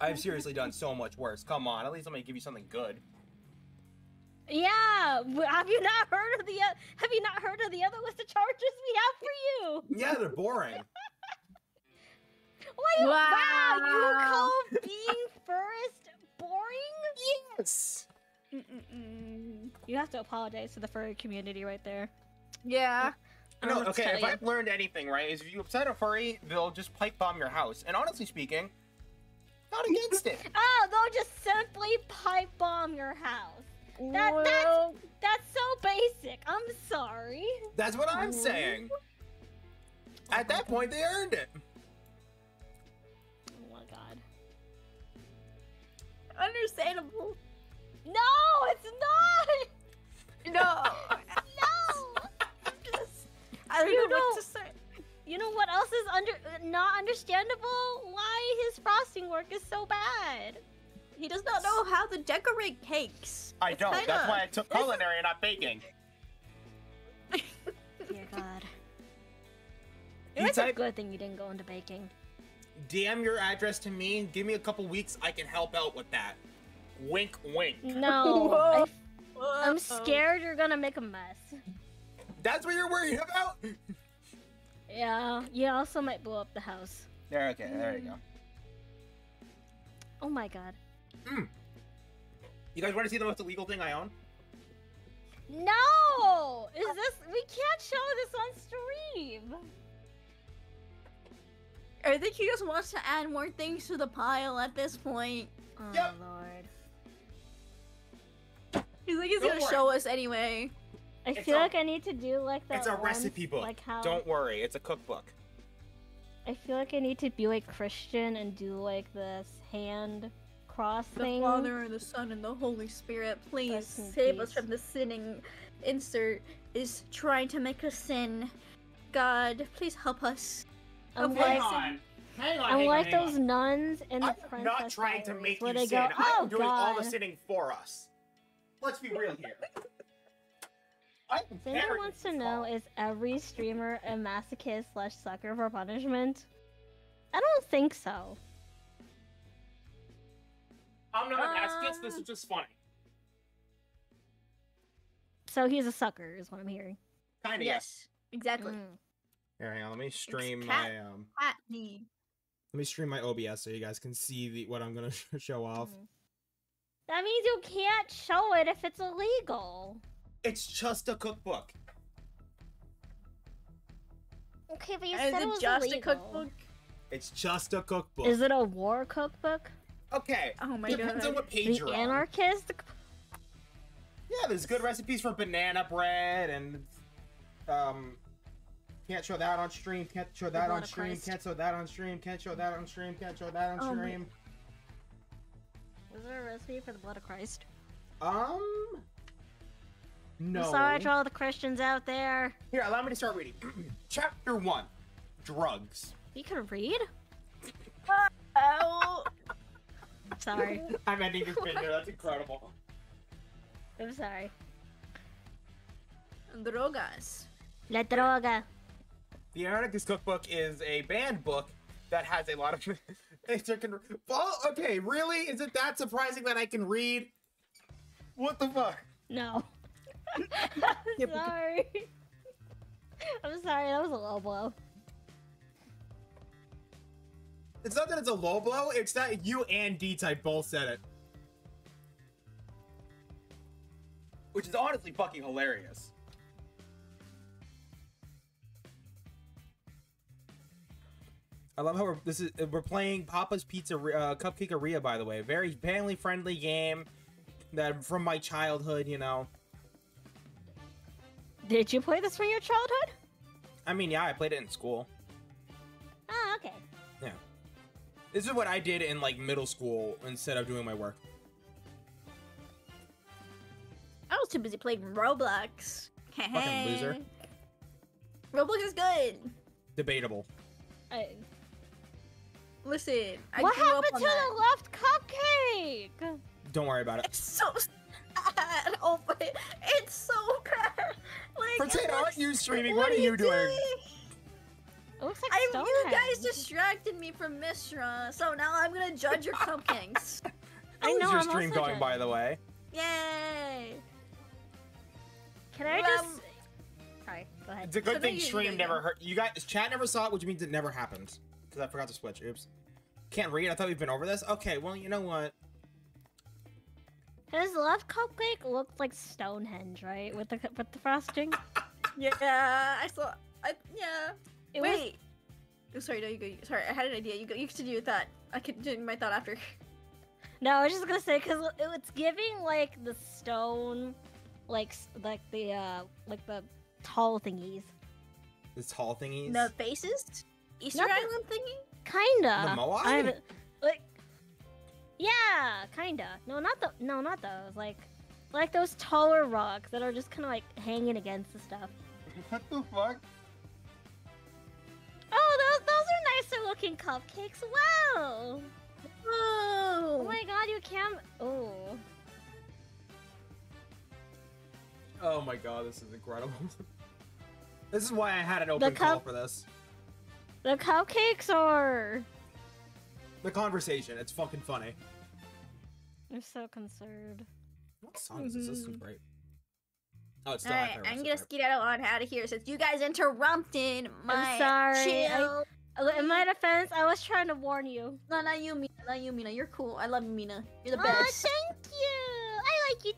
I've seriously done so much worse. Come on, at least I'm gonna give you something good. Yeah, have you not heard of the o- have you not heard of the other list of charges we have for you? Yeah, they're boring. Why you, wow. Wow. you call being first boring? Yes. Mm-mm-mm. You have to apologize to the furry community right there. Yeah. I don't know No, okay, if you. I've learned anything, right, is if you upset a furry, they'll just pipe bomb your house. And honestly speaking, not against it. (laughs) Oh, they'll just simply pipe bomb your house. That, Well- that's, that's so basic. I'm sorry. That's what I'm saying. At that point, they earned it. Oh my god. Understandable. No, it's not. No. (laughs) No. I don't You know what to say. You know what else is under not understandable? Why his frosting work is so bad. He does not know how to decorate cakes. I It's don't. That's kinda- why I took culinary and not baking. (laughs) Dear God. You It's a good thing you didn't go into baking. DM your address to me. Give me a couple weeks. I can help out with that. Wink, wink. No, (laughs) I, I'm scared you're gonna make a mess. That's what you're worried about. (laughs) Yeah, you also might blow up the house. There, okay, there you go. Oh my god. Hmm. You guys want to see the most illegal thing I own? No! Is this we can't show this on stream? I think he just wants to add more things to the pile at this point. Oh Yep. lord. He's like he's Don't gonna worry. show us anyway. I It's feel a- like I need to do like that. it's a once, recipe book. Like how Don't worry, it's a cookbook. I feel like I need to be like Christian and do like this hand cross The thing. Father and the Son and the Holy Spirit, please Rest in save us from the sinning. Insert is trying to make us sin. God, please help us. I'm Okay. like, Hang on. Hang on. I'm hang like hang those on. nuns in the I'm not trying to make where you sin. go, oh I'm doing god. all the sinning for us. Let's be real here. (laughs) I'm If anyone carrying wants to know, is every streamer a masochist slash sucker for punishment? I don't think so. I'm not a masochist. This is just funny. So he's a sucker, is what I'm hearing. Kind of Yes, exactly. Mm. Here, hang on. Let me stream cat- my um. Hackney. Let me stream my OBS so you guys can see the, what I'm gonna (laughs) show off. Mm. That means you can't show it if it's illegal. It's just a cookbook. Okay, but you Is said it it was just a cookbook? It's just a cookbook. Is it a war cookbook? Okay. Oh my Depends god. on what page The you're on. anarchist? Yeah, there's good recipes for banana bread and um can't show that on stream, can't show that on stream, Christ. can't show that on stream, can't show that on stream, can't show that on Oh my- stream. Was there a recipe for the blood of Christ? Um No. I'm sorry to all the Christians out there. Here, allow me to start reading. (clears throat) Chapter one. Drugs. You can read? Oh, Sorry. (laughs) I'm ending this video, that's incredible. I'm sorry. drogas. La droga. The Anarchist Cookbook is a banned book that has a lot of. It's a well, okay, really? Is it that surprising that I can read? What the fuck? No. (laughs) I'm sorry. (laughs) I'm sorry, that was a low blow. It's not that it's a low blow, it's that you and D-Type both said it. Which which is honestly fucking hilarious. I love how we're this is we're playing Papa's Pizza uh, Cupcakeria by the way. Very family friendly game that from my childhood, you know. Did you play this from your childhood? I mean, yeah, I played it in school. Oh, okay. Yeah. This is what I did in like middle school instead of doing my work. I was too busy playing Roblox. Fucking loser. Roblox is good. Debatable. I, Listen, I what grew up happened on to that. the left cupcake? Don't worry about it. It's so sad. Oh, but it's so bad. Like, Pretend it aren't you streaming? What, are you doing? It looks like I, you guys distracted me from Mishra, so now I'm gonna judge your cupcakes. (laughs) I How's know, your I'm stream also going, by the way? Yay! Can I Well, just? Sorry, go ahead. It's a good So thing stream you- never hurt. You guys, chat never saw it, which means it never happened. Because I forgot to switch. Oops. Can't read. I thought we've been over this. Okay, well, you know what? His left cupcake looked like Stonehenge, right? With the with the frosting. (laughs) Yeah, I saw. I yeah. It was- Wait. Oh, sorry, no, you go. Sorry, I had an idea. You go. You continue with that. I could do my thought after. (laughs) No, I was just gonna say because it's giving like the stone, like like the uh like the tall thingies. The tall thingies. The faces. Easter Nothing- Island thingy. Kinda. The Moai? I haven't- like. Yeah, kinda. No, not the. No, not those. Like, like those taller rocks that are just kind of like hanging against the stuff. what the fuck? Oh, those those are nicer looking cupcakes. Wow. Oh Oh. my god, you can. Oh. Oh my god, this is incredible. (laughs) this is why I had an open call for this. The cupcakes are. The conversation. It's fucking funny. I'm so concerned. What song is this? This is Mhm. great. Oh, it's still Alright, Alright, I'm gonna skedaddle on out of here since you guys interrupted my I'm sorry. I- chill. In my defense, I was trying to warn you. No, not you, Mina. Not you, Mina. You're cool. I love you, Mina. You're the Oh, best. Oh, thank you. I like you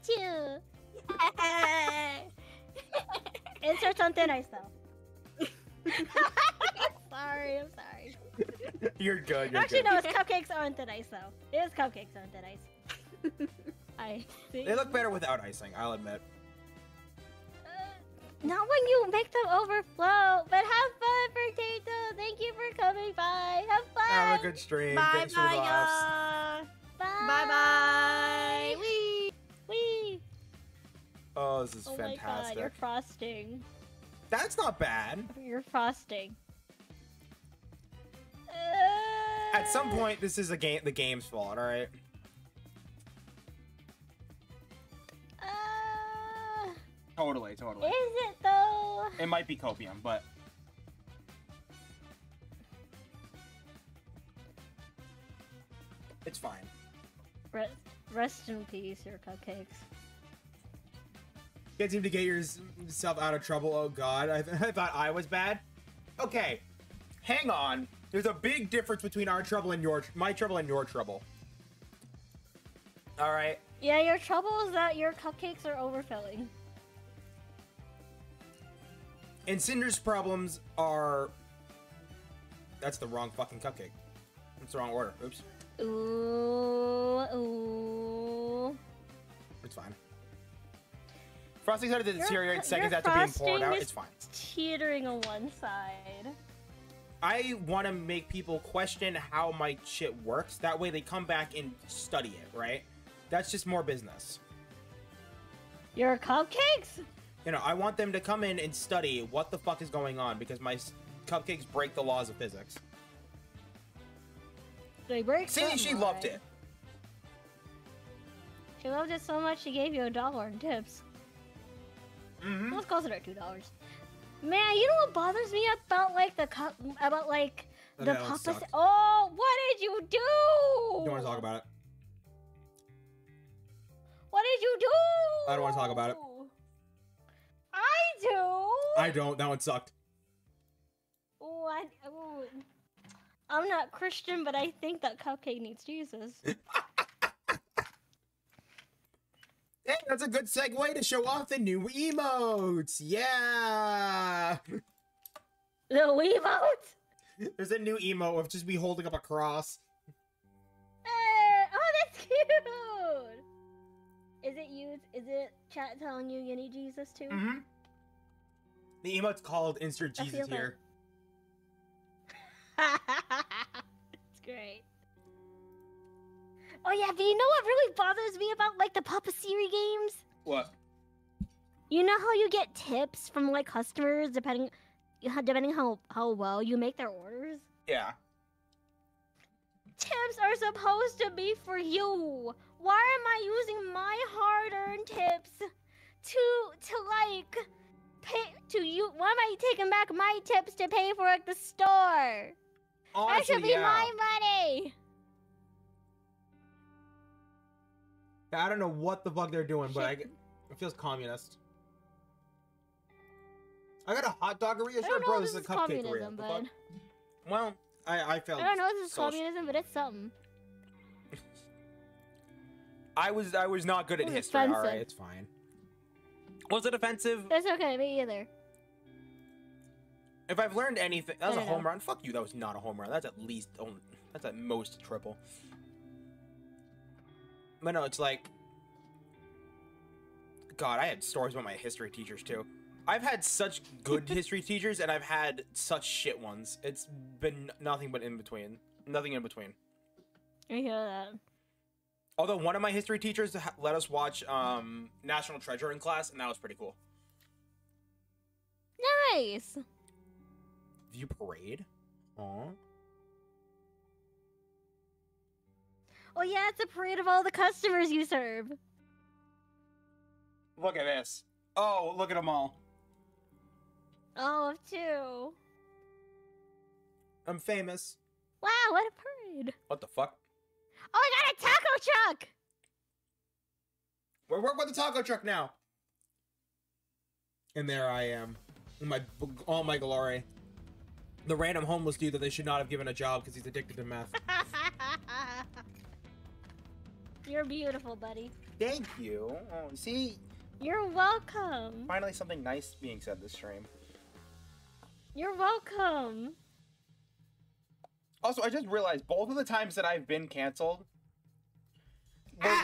too. (laughs) Insert something nice though. (laughs) sorry, I'm sorry. You're good. You're Actually, good. no, it's cupcakes aren't that nice though. It is cupcakes aren't that nice. (laughs) I see. They look better without icing, I'll admit. Not when you make them overflow. But have fun, potato. Thank you for coming by. Have fun. Have a good stream. Bye Thanks for the bye, laughs. y'all. Bye. Bye bye. Wee. Wee. Oh, this is Oh my god, fantastic. you're frosting. That's not bad. You're frosting. At some uh. point, this is a game. The game's fault. All right. Uh, Totally, is totally. it though? It might be copium, but it's fine. Rest, rest in peace, your cupcakes. Can't seem to get yourself out of trouble. Oh God, I, (laughs) I thought I was bad. Okay, hang on. There's a big difference between our trouble and your my trouble and your trouble. All right. Yeah, your trouble is that your cupcakes are overfilling. And Cinder's problems are. That's the wrong fucking cupcake. That's the wrong order. Oops. Ooh, ooh. It's fine. Frosting started to deteriorate cu- seconds your after being poured out. It's fine. Teetering on one side. I want to make people question how my shit works. That way they come back and study it, right? That's just more business. Your cupcakes? You know, I want them to come in and study what the fuck is going on because my cupcakes break the laws of physics. They break. See, she loved it. She loved it so much she gave you a dollar in tips. Mm-hmm. Let's closer to two dollars. Man, you know what bothers me about like the cup about like the that papa? Oh, what did you do? You want to talk about it? What did you do? I don't want to talk about it. I do. I don't. That one sucked. What? Ooh. I'm not Christian, but I think that cupcake needs Jesus. (laughs) Hey, that's a good segue to show off the new emotes. Yeah. The Weemote. There's a new emote of just me holding up a cross. Hey, oh, that's cute. Is it you? Is it chat telling you you need Jesus too? Mm-hmm. The emote's called Insert Jesus here. (laughs) it's great. Oh yeah, but you know what really bothers me about like the Papa Siri games? What? You know how you get tips from like customers depending you depending how how well you make their orders? Yeah. Tips are supposed to be for you. Why am I using my hard-earned tips to to like pay to you? Why am I taking back my tips to pay for like the store? that should be yeah. my money. I don't know what the fuck they're doing, but I it feels communist. I got a hot doggeria. Sure, bro, this this is a cupcake communism, The but? Well, I I felt. I don't know if this is social- communism, but it's something. (laughs) I was I was not good at It history. All right, it's fine. Was it offensive? That's okay, me either. If I've learned anything, that was a know. home run. Fuck you. That was not a home run. That's at least. oh, That's at most a triple. But no, it's like. God, I had stories about my history teachers too. I've had such good (laughs) history teachers, and I've had such shit ones. It's been nothing but in between. Nothing in between. I hear that. Although one of my history teachers let us watch um, National Treasure in class, and that was pretty cool. Nice. View parade. Aw. Oh yeah, it's a parade of all the customers you serve. Look at this. Oh, look at them all. All of two. I'm famous. Wow, what a parade! What the fuck? Oh, I got a taco truck. We're working with the taco truck now. And there I am, in my all my glory. The random homeless dude that they should not have given a job because he's addicted to meth. (laughs) You're beautiful, buddy. Thank you. Oh, see, You're welcome. finally something nice being said this stream. You're welcome. Also, I just realized both of the times that I've been canceled were s-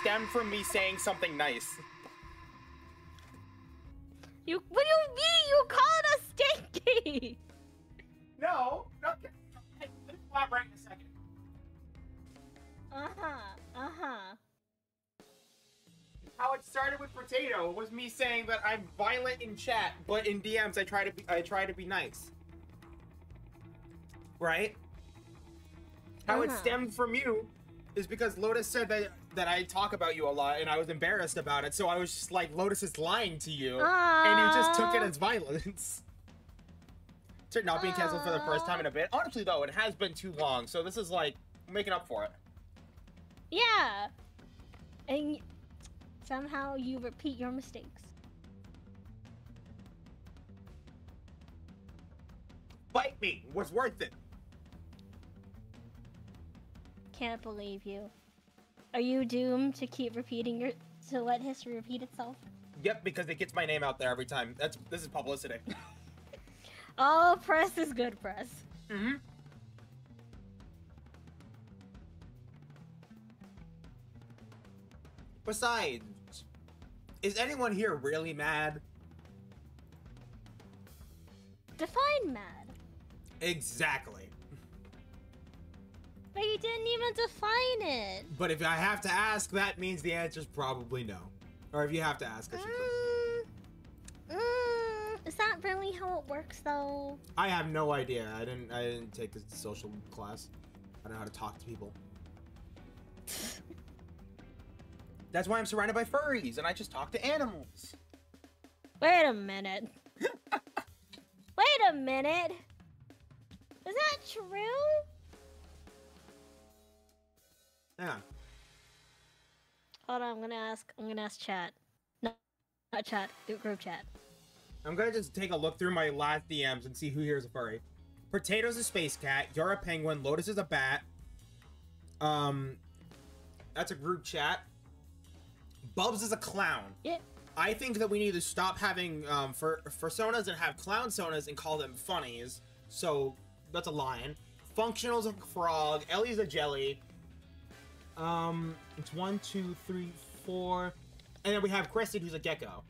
stemmed from me saying something nice. You. What do you mean? You called us stinky? No, no. Stop right in a second. Uh huh. Uh huh. How it started with potato was me saying that I'm violent in chat, but in DMs I try to be I try to be nice. Right? How it stemmed from you is because Lotus said that that I talk about you a lot and I was embarrassed about it, so I was just like Lotus is lying to you, and you just took it as violence. (laughs) To not being canceled for the first time in a bit. Honestly, though, it has been too long, so this is like making up for it. Yeah. And somehow you repeat your mistakes. Bite me was worth it. Can't believe you. Are you doomed to keep repeating your to let history repeat itself? Yep, because it gets my name out there every time. That's this is publicity. (laughs) All press is good press. Mm-hmm. Besides, is anyone here really mad? Define mad. Exactly. But you didn't even define it. But if I have to ask, that means the answer's probably no. Or if you have to ask, I should mm, is that really how it works though? I have no idea. I didn't. I didn't take this social class. I don't know how to talk to people. (laughs) That's why I'm surrounded by furries, and I just talk to animals. Wait a minute. (laughs) Wait a minute. Is that true? Yeah. Hold on, I'm gonna ask. I'm gonna ask chat. No, not chat. Group chat. I'm gonna just take a look through my last DMs and see who here is a furry. Potato's a space cat. You're a penguin. Lotus is a bat. Um, that's a group chat. Bubs is a clown. Yeah. I think that we need to stop having um, for personas and have clown sonas and call them funnies. So that's a lion. Functional's a frog. Ellie's a jelly. Um, it's one, two, three, four, and then we have Crested, who's a gecko.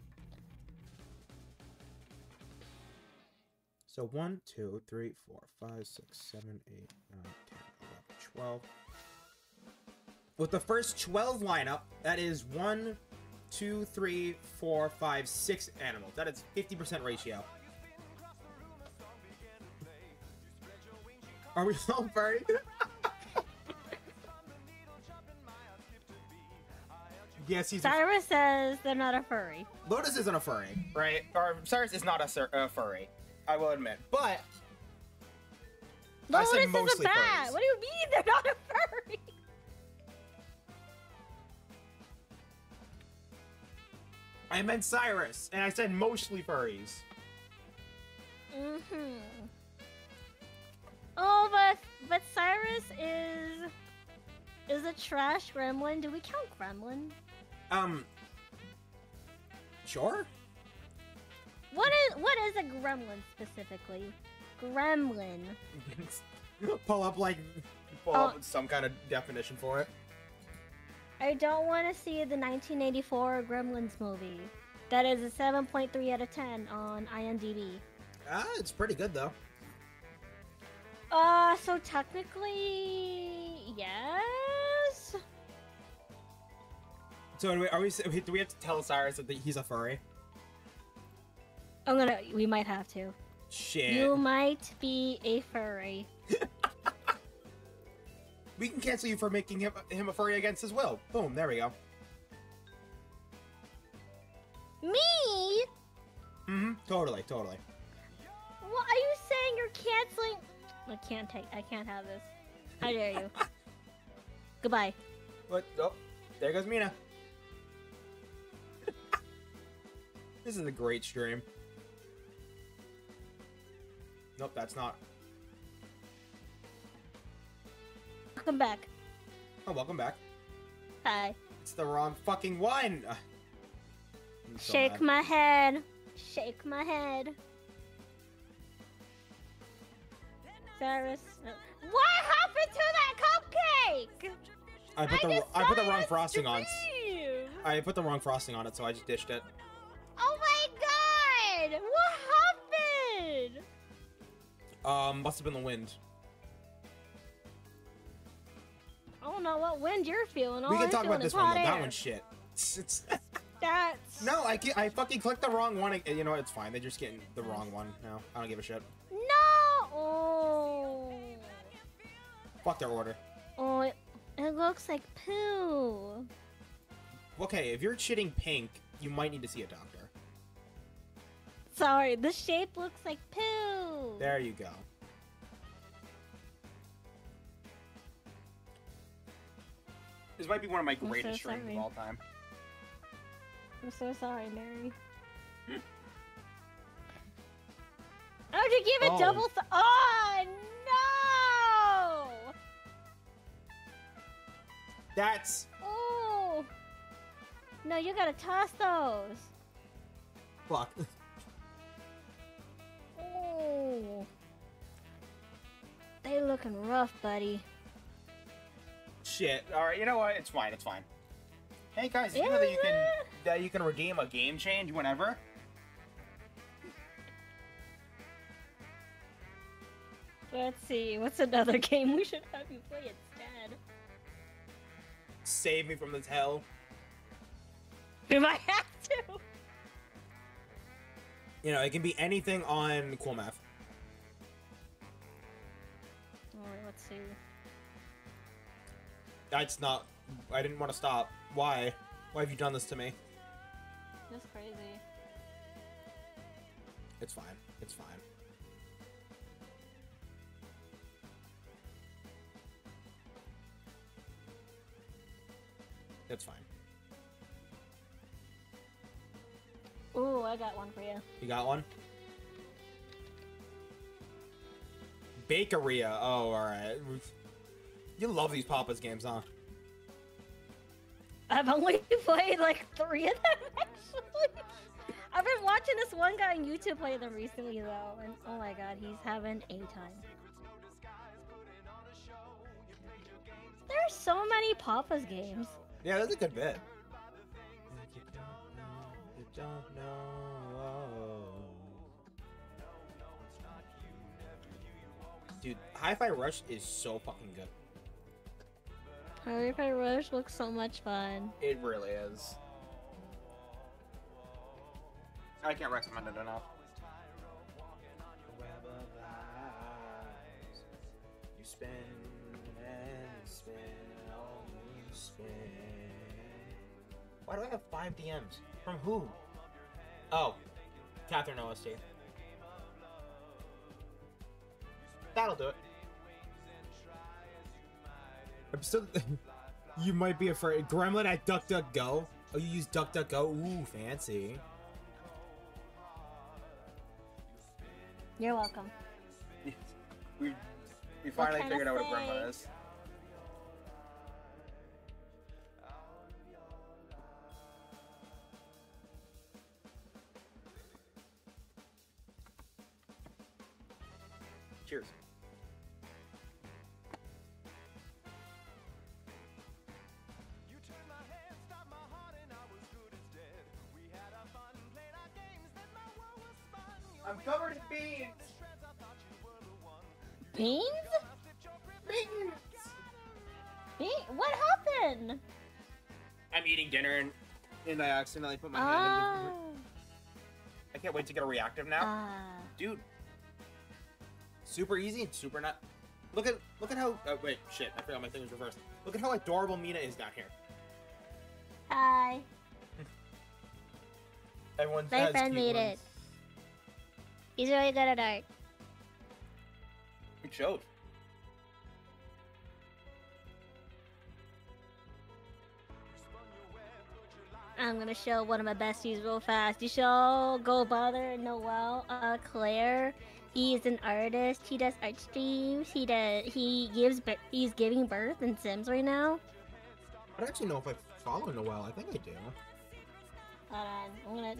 So one, two, three, four, five, six, seven, eight, nine, ten, eleven, twelve. With the first twelve lineup, that is one, two, three, four, five, six animals. That is fifty percent ratio. Are we (laughs) so furry? (laughs) yes, he's. A, Cyrus says they're not a furry. Lotus isn't a furry. Right? Or Cyrus is not a, a furry. I will admit. But I Lotus is a bat. furries. What do you mean they're not a furry? I meant Cyrus, and I said mostly furries. Mm-hmm. Oh, but but Cyrus is is a trash gremlin. Do we count gremlin? Um. Sure. What is what is a gremlin specifically? Gremlin. (laughs) pull up like pull Oh. up some kind of definition for it. I don't want to see the 1984 Gremlins movie. That is a 7.3 out of 10 on IMDb. Ah, it's pretty good though. Uh, so technically, yes. So are we, are we? Do we have to tell Cyrus that he's a furry? I'm gonna. We might have to. Shit. You might be a furry. (laughs) We can cancel you for making him him a furry against his will. Boom. There we go. Me? Mm-hmm. Totally. Totally. What are you saying? You're canceling? I can't take. I can't have this. How dare you? (laughs) Goodbye. What? Oh, there goes Mina. This is a great stream. Nope, that's not. Welcome back. Oh, welcome back. Hi. It's the wrong fucking one. So Shake mad. my head. Shake my head. Cyrus. What happened to that cupcake? I put the I put the wrong frosting on. I put the wrong frosting on it, so I just dished it. Oh my god! What happened? Um, must have been the wind. I don't know what wind you're feeling. All we can I'm talk about this one. Though. That one's shit. It's, (laughs) it's- That's no, I can't, I fucking clicked the wrong one. You know what? It's fine. They're just getting the wrong one now. I don't give a shit. no. Oh. Fuck their order. Oh, it, it looks like poo. Okay, if you're shitting pink, you might need to see a doctor. Sorry, the shape looks like poo. There you go. This might be one of my so greatest streams of all time. I'm so sorry, Mary. (gasps) How'd you give a Oh. double? Th- oh no! That's Oh no! You gotta toss those. fuck. (laughs) Oh, they looking rough, buddy. Shit. all right, you know what? It's fine. It's fine. Hey guys, you know that you can that you can redeem a game change whenever? Let's see. What's another (laughs) game we should have you play instead? Save me from this hell. (laughs) We might have to. You know, it can be anything on Cool Math. Alright, let's see. That's not. I didn't want to stop. Why? Why have you done this to me? That's crazy. It's fine. It's fine. It's fine. Ooh, I got one for you. You got one? Bakeria. Oh, alright. You love these Papa's games, huh? I've only (laughs) played like three of them (laughs) actually. I've been watching this one guy on YouTube play them recently though, and oh my god, he's having a time. There's so many Papa's games. Yeah, that's a good bit. You don't know. Dude, Hi-Fi Rush is so fucking good. Hi-Fi Rush looks so much fun. It really is. I can't recommend it enough. You spin and spin, spin. Why do I have five DMs? From who? Oh, Catherine OST. That'll do it. I'm still. (laughs) you might be afraid. Gremlin at DuckDuckGo. Oh, you use DuckDuckGo. Ooh, fancy. You're welcome. We we finally figured out what a say? grandma is. Cheers. I'm covered in beans. Beans? Beans. Be- what happened? I'm eating dinner and and I accidentally put my hand Ah. in the. (laughs) I can't wait to get a reactive now, Ah. dude. Super easy and super not. Look at look at how. Oh, wait, shit! I forgot my thing was reversed. Look at how adorable Mina is down here. Hi. (laughs) Everyone My has friend cute made ones. it. He's really good at art. It showed. I'm gonna show one of my besties real fast. You show Go Bother Noel, uh, Claire. He's an artist. He does art streams. He does. He gives. bir- He's giving birth in Sims right now. I don't actually know if I follow Noel. I think I do. Hold on. I'm gonna.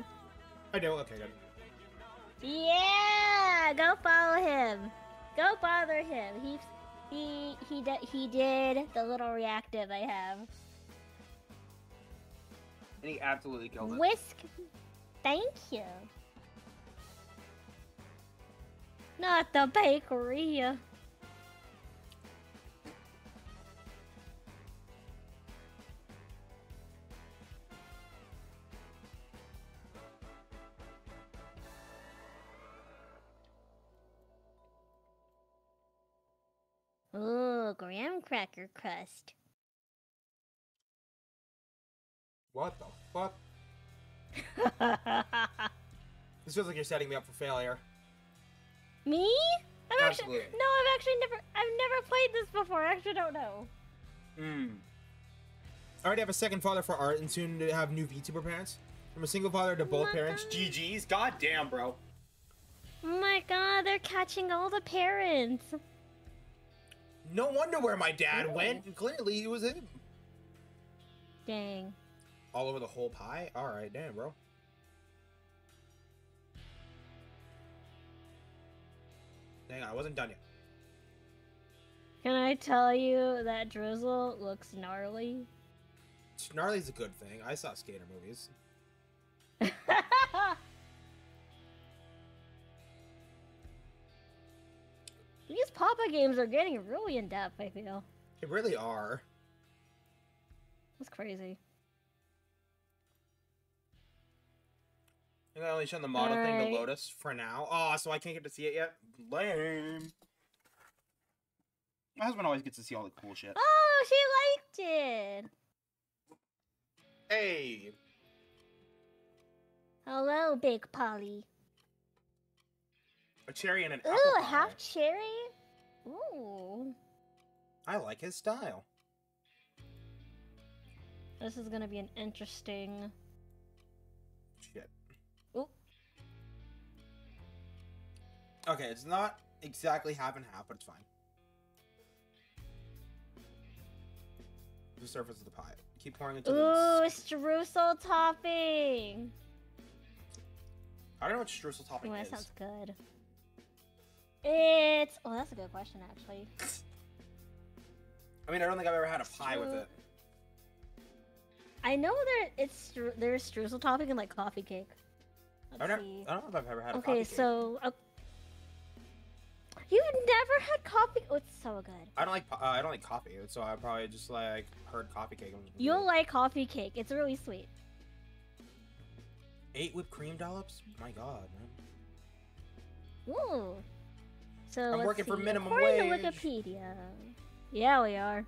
I do. Okay, good. Yeah, go follow him. Go bother him. He he he did he did the little reactive I have. And he absolutely killed it. Whisk. Thank you. Not the bakery. Ooh, graham cracker crust. What the fuck? (laughs) This feels like you're setting me up for failure. Me? I've actually no, I've actually never I've never played this before. I actually don't know. Hmm. I already have a second father for art and soon to have new VTuber parents. From a single father to both parents. GG's. God damn, bro. Oh my god, they're catching all the parents. No wonder where my dad went. Clearly, he was in. Dang. All over the whole pie? Alright, damn, bro. Dang, I wasn't done yet. Can I tell you that Drizzle looks gnarly? Snarly's a good thing. I saw skater movies. (laughs) These Papa games are getting really in depth, I feel. They really are. That's crazy. I think I only shown the model thing Alright. to Lotus for now. Oh, so I can't get to see it yet? Lame. My husband always gets to see all the cool shit. Oh, she liked it. Hey. Hello, Big Polly. A cherry and an apple Ooh, half cherry. Ooh, I like his style. this is gonna be an interesting. Okay, it's not exactly half and half, but it's fine. The surface of the pie. Keep pouring it. Ooh, streusel topping. I don't know what streusel topping Ooh, that is. sounds good. It's oh, that's a good question actually. I mean, I don't think I've ever had a pie with it. I know there it's there's streusel topping and like coffee cake. Let's I've never, see. I don't know if I've ever had a Okay, coffee cake. so uh, you've never had coffee? Oh, it's so good. I don't like uh, I don't like coffee, so I probably just like heard coffee cake. You'll like coffee cake. It's really sweet. eight whipped cream dollops. My God, man. Ooh. So I'm working for see. minimum According wage. to Wikipedia. Yeah, we are.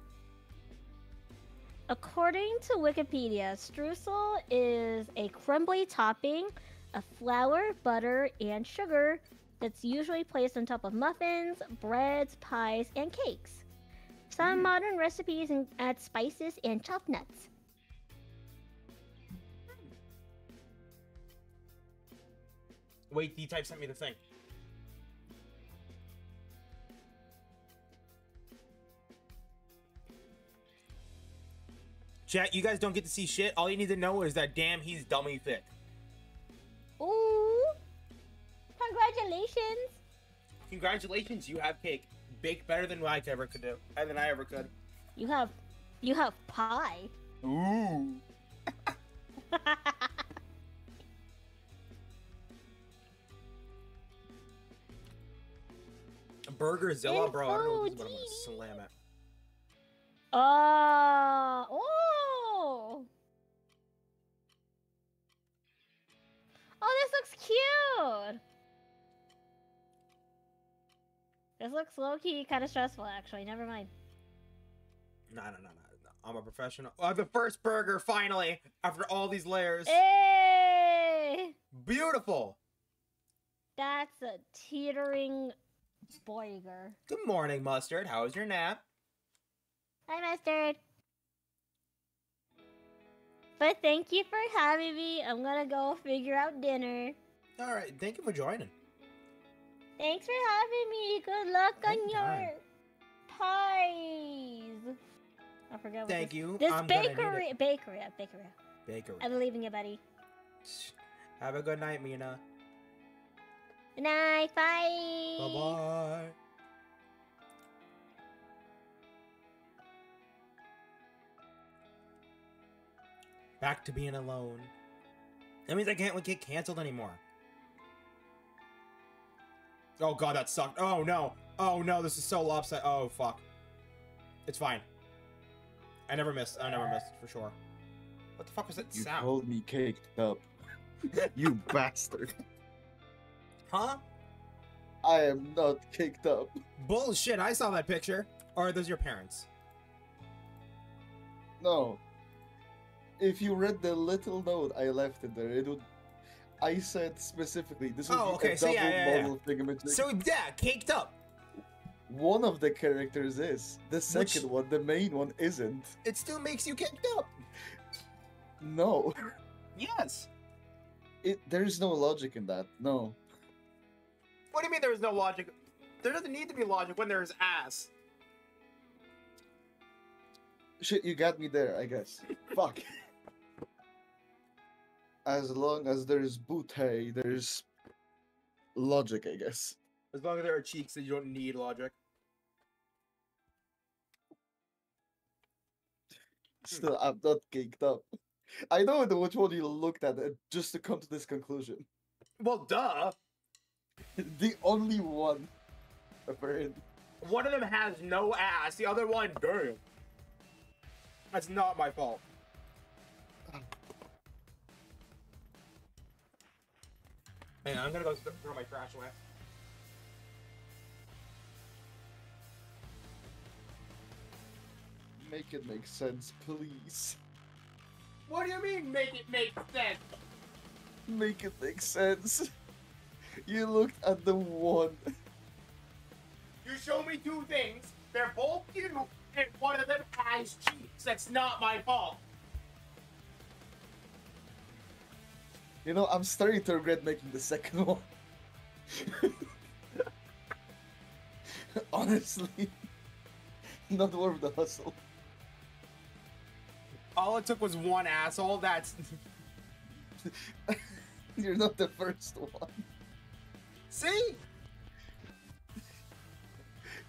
According to Wikipedia, streusel is a crumbly topping of flour, butter, and sugar that's usually placed on top of muffins, breads, pies, and cakes. Some Hmm. modern recipes add spices and chopped nuts. Wait, the type sent me the thing. Chat, you guys don't get to see shit. All you need to know is that damn, he's dummy thick. Ooh! Congratulations! Congratulations, you have cake. Baked better than I ever could do. Better than I ever could. You have, you have pie. Ooh. (laughs) Burgerzilla, bro. I don't know what this is, but I'm gonna slam it. Uh, oh! Oh, this looks cute! This looks low key kind of stressful, actually. Never mind. No, no, no, no. no. I'm a professional. Oh, the first burger, finally, after all these layers. Hey! Beautiful. That's a teetering burger. Good morning, Mustard. How was your nap? Hi, Mustard. But thank you for having me. I'm gonna go figure out dinner. All right. Thank you for joining. Thanks for having me. Good luck on your pies. I forgot. What Thank this, you. This I'm bakery, bakery, bakery. Bakery. I believe in you, buddy. Have a good night, Mina. Good night. Bye. Bye bye. Back to being alone. That means I can't get canceled anymore. Oh god, that sucked. Oh no. Oh no, this is so lopsided. Oh fuck. It's fine. I never missed. I never missed for sure. What the fuck was that You sound? called me caked up. (laughs) you bastard. Huh? I am not caked up. Bullshit, I saw that picture. Or are those your parents? No. If you read the little note I left in there, it would. I said specifically this is Oh, okay, a so double yeah, yeah, yeah. model thingamajig. So yeah, caked up. One of the characters is. The second one, the main one, isn't. It still makes you caked up. No. (laughs) Yes. It. There's no logic in that. No. What do you mean there is no logic? There doesn't need to be logic when there is ass. Shit, you got me there, I guess. (laughs) Fuck. As long as there's bootay, there's logic, I guess. As long as there are cheeks, then you don't need logic. (laughs) Still, I'm not caked up. I know which one you looked at uh, just to come to this conclusion. Well, duh. (laughs) The only one, apparently. One of them has no ass. The other one, damn. That's not my fault. Hang on, I'm gonna go th- throw my trash away. Make it make sense, please. What do you mean, make it make sense? Make it make sense. You looked at the one. You show me two things. They're both you, and one of them has cheeks. That's not my fault. You know, I'm starting to regret making the second (laughs) one. Honestly, (laughs) not worth the hustle. All it took was one asshole. That's (laughs) You're not the first one. see.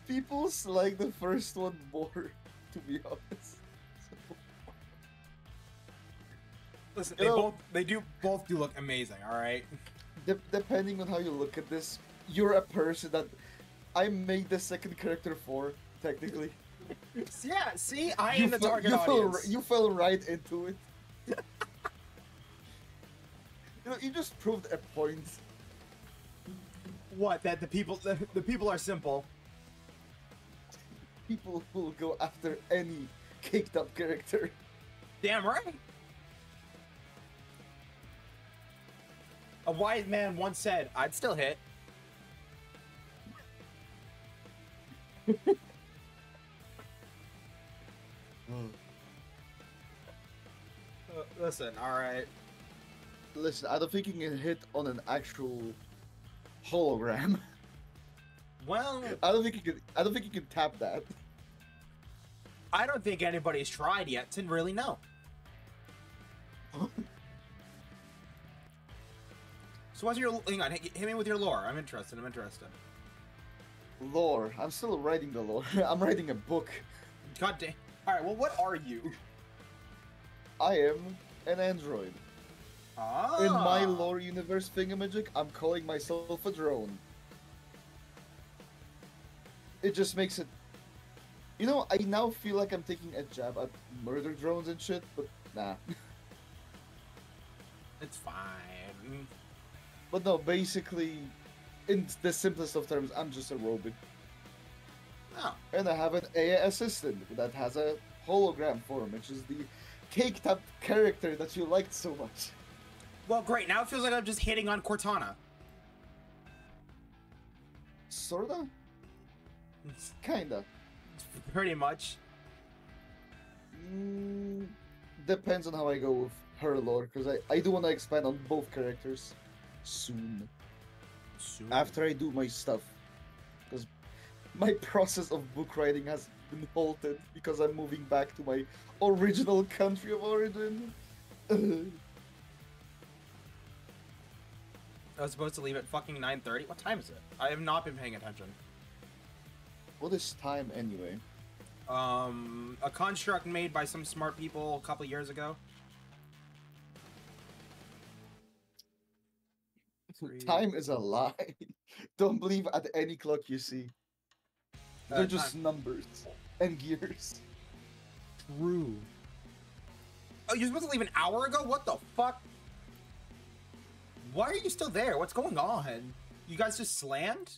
People like the first one more, to be honest. Listen, they both they do both do look amazing. All right. De- depending on how you look at this, you're a person that I made the second character for, technically. (laughs) Yeah. See, I you am the target you Fell, audience. ri- you fell right into it. (laughs) you know, you just proved a point. What? That the people the, the people are simple. People will go after any caked up character. Damn right. A wise man once said, "I'd still hit." (laughs) Uh, listen, all right. Listen, I don't think you can hit on an actual hologram. (laughs) Well, I don't think you can. I don't think you can tap that. I don't think anybody's tried yet to really know. (laughs) so what's your hang on? Hit me with your lore. I'm interested. I'm interested. Lore. I'm still writing the lore. (laughs) I'm writing a book. God damn. All right. Well, what are you? I am an android. Ah. In my lore universe thingamajig, I'm calling myself a drone. It just makes it. You know, I now feel like I'm taking a jab at murder drones and shit, but nah. (laughs) It's fine. But no, basically, in the simplest of terms, I'm just a robot. Oh. And I have an AI assistant that has a hologram form, which is the caked up character that you liked so much. Well, great. Now it feels like I'm just hitting on Cortana. Sorta? Kinda. Pretty much. Mm, depends on how I go with her lore, because I, I do want to expand on both characters soon. Soon. After I do my stuff. Because my (laughs) process of book writing has been halted because I'm moving back to my original country of origin. (laughs) I was supposed to leave at fucking 9:30. What time is it? I have not been paying attention. what is time anyway? Um, a construct made by some smart people a couple years ago. Three. Time is a lie. (laughs) Don't believe at any clock you see. Uh, They're just time. numbers and gears. True. Oh, you're supposed to leave an hour ago? What the fuck? Why are you still there? What's going on? You guys just slammed?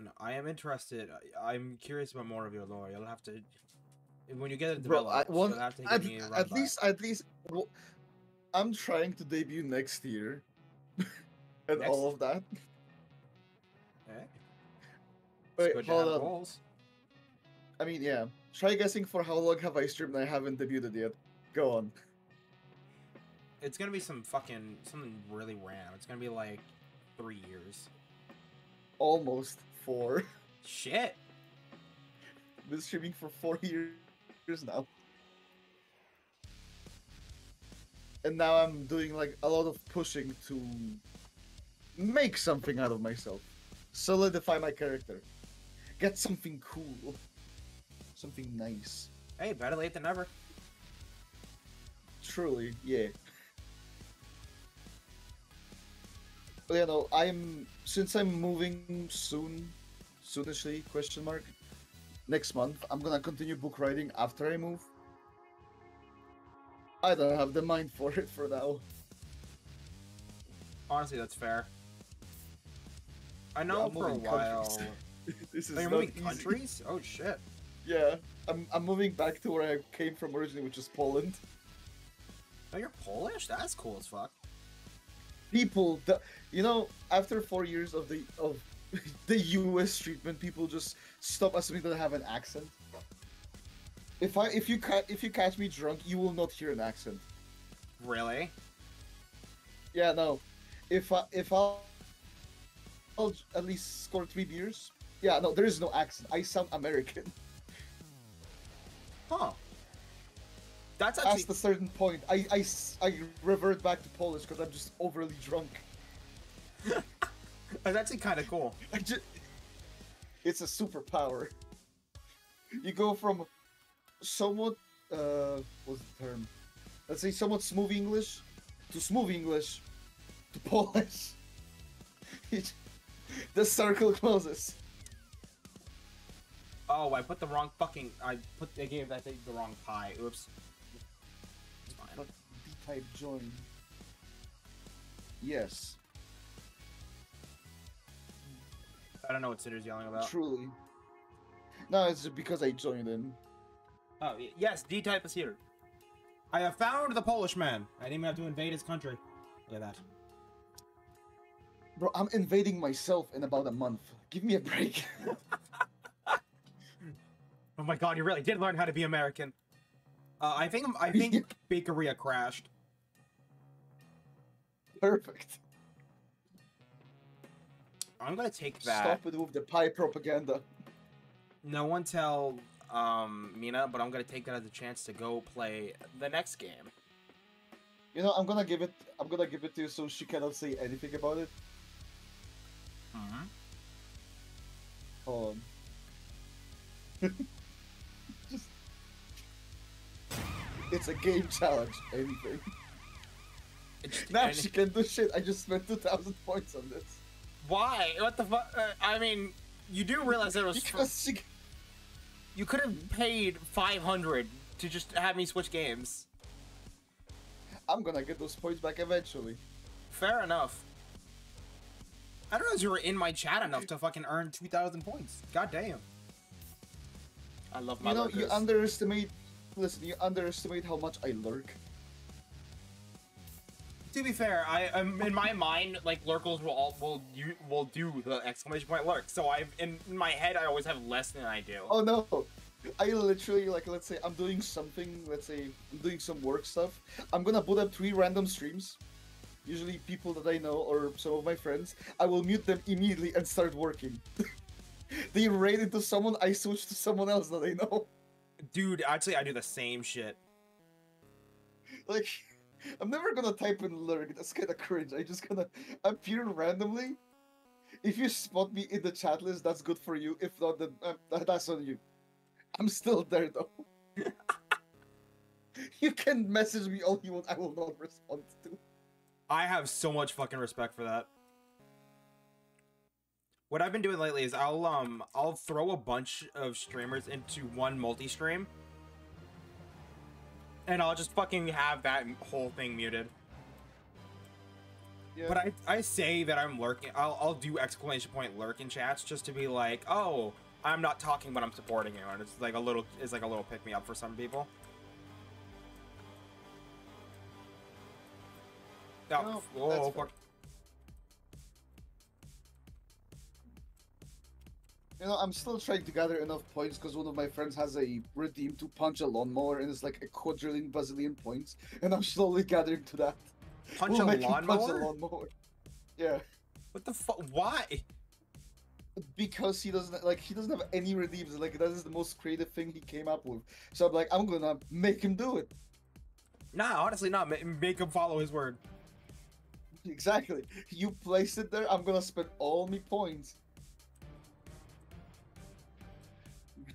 No, I am interested. I, I'm curious about more of your lore. You'll have to, when you get it Bro, I want you'll have to give at, at least at least well, I'm trying to debut next year. (laughs) and Next- all of that. Okay. Wait, hold on. I mean, yeah. Try guessing for how long have I streamed and I haven't debuted yet. Go on. It's gonna be some fucking something really random. It's gonna be like three years. Almost four. (laughs) Shit. Been streaming for four years now. And now I'm doing like a lot of pushing to make something out of myself. Solidify my character. Get something cool. Something nice. Hey, better late than never. Truly, yeah. But you know, I'm since I'm moving soon, soonishly question mark. Next month, I'm gonna continue book writing after I move. I don't have the mind for it for now. Honestly, that's fair. I know Yeah, for a while. (laughs) this is Oh, you're moving easy. countries? Oh shit. Yeah, I'm I'm moving back to where I came from originally, which is Poland. Oh, you're Polish? That's cool as fuck. people the, you know after four years of the of the us treatment people just stop assuming that i have an accent if i if you ca- if you catch me drunk you will not hear an accent Really? yeah no if i if i I'll at least score three beers. Yeah, no, there is no accent. I sound American. Huh. That's Past actually a certain point, I, I, I revert back to Polish because I'm just overly drunk. (laughs) that's actually kind of cool. (laughs) I just, it's a superpower. You go from somewhat, uh, what's the term? Let's say somewhat smooth English to smooth English to (laughs) Polish. It- the circle closes. Oh, I put the wrong fucking. I put. I gave that thing the wrong pie. Oops. It's fine. But D-type join. Yes, I don't know what Sitter's yelling about. truly. No, it's because I joined in. Oh yes, D type is here. I have found the Polish man. I didn't even have to invade his country. Look at that. Bro, I'm invading myself in about a month. Give me a break. (laughs) Oh my god, you really did learn how to be American. Uh, I think I think (laughs) Bakeria crashed. Perfect. I'm gonna take that. Stop it with the pie propaganda. No one tell um Mina, but I'm gonna take that as a chance to go play the next game. You know, I'm gonna give it. I'm gonna give it to you so she cannot say anything about it. Mm-hmm. Hold on. (laughs) Just. It's a game challenge. Anything. now she can do shit. I just spent two thousand points on this. Why? What the fuck? Uh, I mean, you do realize it was. Because. You could have paid 500 to just have me switch games. I'm gonna get those points back eventually. Fair enough. I don't know if you were in my chat enough to fucking earn 2,000 points. God damn. I love my You know, you underestimate. Listen, you underestimate how much I lurk. To be fair, I um, in my mind, like lurkers will all will you will do the exclamation point lurk. So I've in, in my head, I always have less than I do. Oh no! I literally like let's say I'm doing something. Let's say I'm doing some work stuff. I'm gonna put up three random streams. Usually people that I know or some of my friends. I will mute them immediately and start working. (laughs) they raid into someone. I switch to someone else that I know. Dude, actually, I do the same shit. (laughs) Like, I'm never gonna type in lurk. That's kind of cringe. I just gonna appear randomly. If you spot me in the chat list, that's good for you. If not, then uh, that's on you. I'm still there though. (laughs) you can message me all you want. I will not respond to. I have so much fucking respect for that. What I've been doing lately is I'll um I'll throw a bunch of streamers into one multi-stream. And I'll just fucking have that whole thing muted. Yeah. But I, I say that I'm lurking. I'll, I'll do exclamation point lurk in chats just to be like, oh, I'm not talking, but I'm supporting you, and it's like a little, it's like a little pick me up for some people. Oh, No, whoa, fair. fuck. You know, I'm still trying to gather enough points because one of my friends has a redeem to punch a lawnmower and it's like a quadrillion bazillion points, and I'm slowly gathering to that. Punch We'll a him Punch a lawnmower? lawnmower. Yeah. What the fuck? Why? because he doesn't like he doesn't have any redeems. Like that is the most creative thing he came up with. So I'm like, I'm gonna make him do it. Nah, honestly, not. Ma- Make him follow his word. Exactly. You place it there. I'm gonna spend all my points.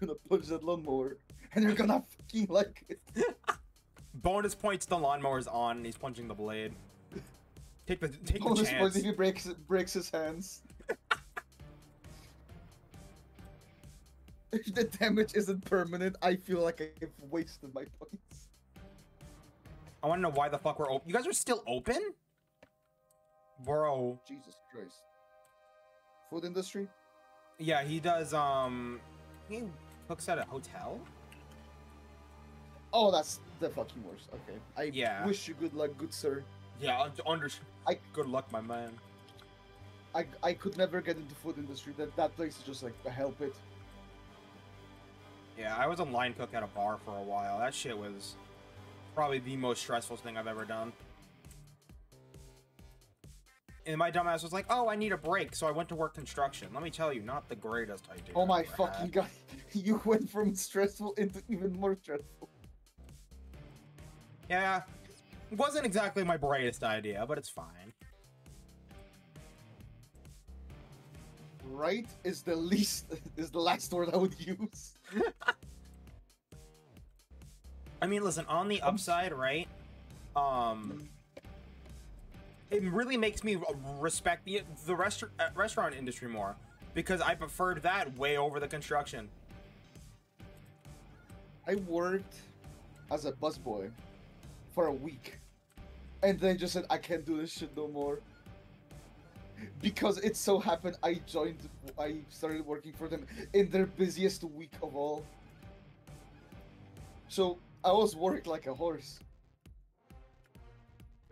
Gonna punch that lawnmower, and you're gonna fucking like it. (laughs) Bonus points. The lawnmower's on, and he's punching the blade. Take the take the Bonus chance. points if he breaks breaks his hands. (laughs) if the damage isn't permanent, I feel like I've wasted my points. I want to know why the fuck we're open. You guys are still open, bro. Jesus Christ. Food industry? Yeah, he does. Um, he cooks at a hotel. Oh, that's the fucking worst. Okay. I Yeah. wish you good luck, good sir. Yeah, un- under. I good luck, my man. I I could never get into food industry. That that place is just like a hell pit. Yeah, I was a line cook at a bar for a while. That shit was probably the most stressful thing I've ever done. And my dumbass was like, "Oh, I need a break," so I went to work construction. Let me tell you, not the greatest idea. Oh my fucking had. god! (laughs) You went from stressful into even more stressful. Yeah, it wasn't exactly my brightest idea, but it's fine. Right is the least (laughs) is the last word I would use. (laughs) I mean, listen, on the upside, right? Um, it really makes me respect the the restaurant uh, restaurant industry more because I preferred that way over the construction. I worked as a busboy for a week, and they just said I can't do this shit no more. Because it so happened I joined, I started working for them in their busiest week of all. So I was worked like a horse.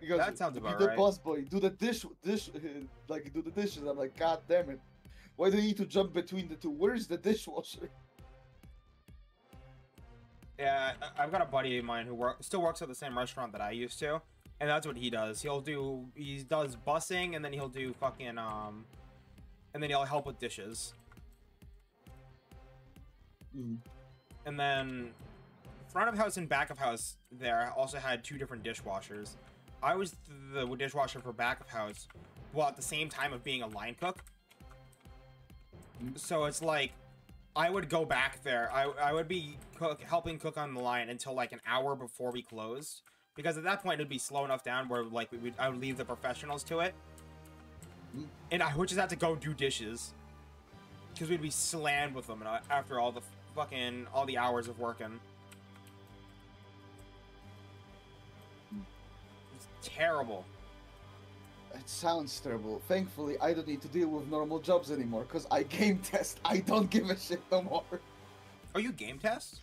Because That sounds about the right. busboy, do the dish, dish, (laughs) like do the dishes. I'm like, God damn it! Why do you need to jump between the two? Where's the dishwasher? (laughs) Yeah, I- I've got a buddy of mine who work, still works at the same restaurant that I used to, and that's what he does. He'll do he does busing, and then he'll do fucking um, and then he'll help with dishes. And then front of house and back of house there also had two different dishwashers. I was the dishwasher for back of house, while at the same time of being a line cook. Mm-hmm. So it's like I would go back there. I, I would be cook, helping cook on the line until like an hour before we closed, because at that point it'd be slow enough down where like we would I would leave the professionals to it, mm-hmm. and I would just have to go do dishes, because we'd be slammed with them and after all the fucking all the hours of working. Terrible. It sounds terrible. Thankfully, I don't need to deal with normal jobs anymore because I game test. I don't give a shit no more. Are you game test?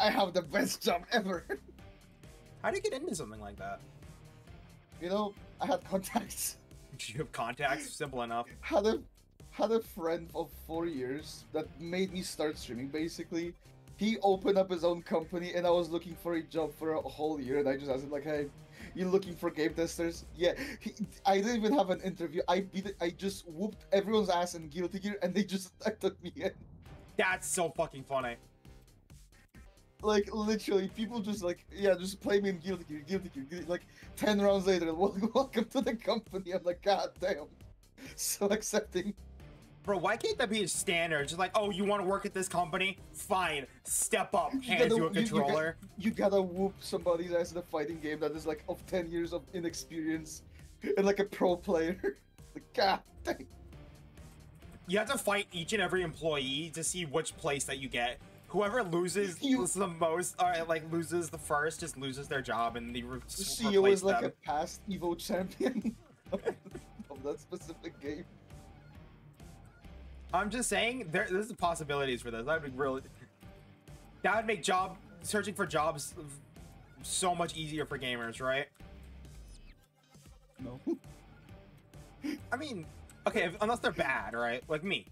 I have the best job ever. (laughs) How do you get into something like that? You know, I had contacts. Do (laughs) you have contacts. Simple enough. Had a had a friend of four years that made me start streaming. Basically, he opened up his own company, and I was looking for a job for a whole year. And I just asked him like, "Hey, you looking for game testers?" Yeah. He, I didn't even have an interview. I beat it. I just whooped everyone's ass in Guilty Gear, and they just (laughs) took me in. That's so fucking funny. Like literally, people just like, yeah, just play me in Guilty Gear, Guilty Gear. Guilty- Like ten rounds later, (laughs) welcome to the company. I'm like, god damn, (laughs) so accepting. Bro, why can't that be a standard? Just like, oh, you want to work at this company? Fine, step up. You Hands gotta- you a you- you got- controller. You, gotta whoop somebody's ass in a fighting game that is like of ten years of inexperience, and like a pro player. (laughs) like, god damn. You have to fight each and every employee to see which place that you get. Whoever loses the most, or like loses the first, just loses their job, and the re- The s- CEO is like them. a past Evo champion (laughs) of that specific game. I'm just saying, there, there's possibilities for this. That'd be really. That would make job searching for jobs so much easier for gamers, right? No. I mean, okay, if, unless they're bad, right? Like me,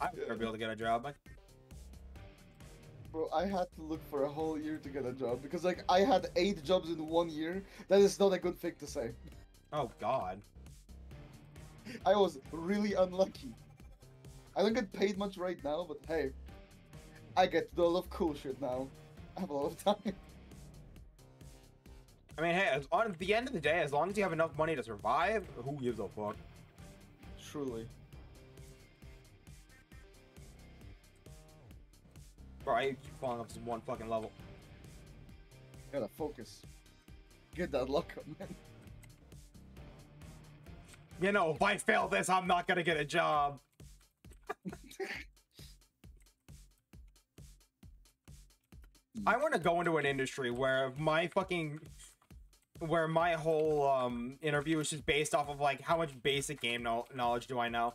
I would never be able to get a job. Like, Bro, I had to look for a whole year to get a job because like I had eight jobs in one year. That is not a good thing to say. oh god. I was really unlucky. I don't get paid much right now, but hey, I get to do a lot of cool shit now. I (laughs) have a lot of time. I mean, hey, on the end of the day, as long as you have enough money to survive, who gives a fuck? Truly. Bro, I keep falling off this one fucking level. Gotta focus. Get that luck up, man. You know, if I fail this, I'm not gonna get a job. I want to go into an industry where my fucking where my whole um interview is just based off of like how much basic game no- knowledge do I know?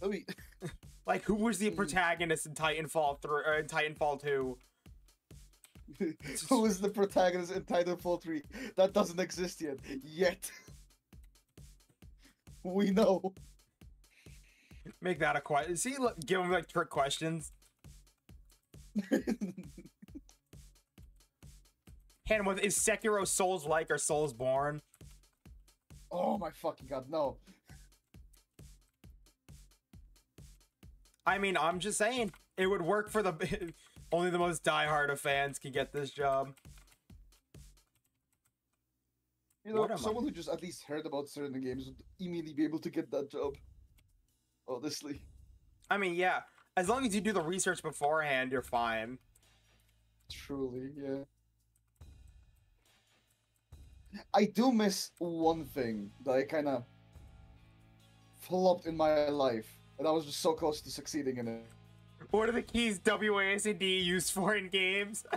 Let me. (laughs) Like (laughs) who was the protagonist in Titanfall 3 or in Titanfall 2? Who is the protagonist in Titanfall 3? That doesn't exist yet. Yet. (laughs) we know. Make that a question. See, look, give them like trick questions. Hit him with is Sekiro Souls like or Soulsborne? Oh my fucking god, no. I mean, I'm just saying it would work for the (laughs) only the most diehard of fans can get this job. You know, am I- someone who just at least heard about certain games would immediately be able to get that job. Honestly. I mean, yeah, as long as you do the research beforehand, you're fine. Truly, yeah. I do miss one thing that I kind of flopped in my life, and I was just so close to succeeding in it. What are the keys WASD used for in games? (laughs)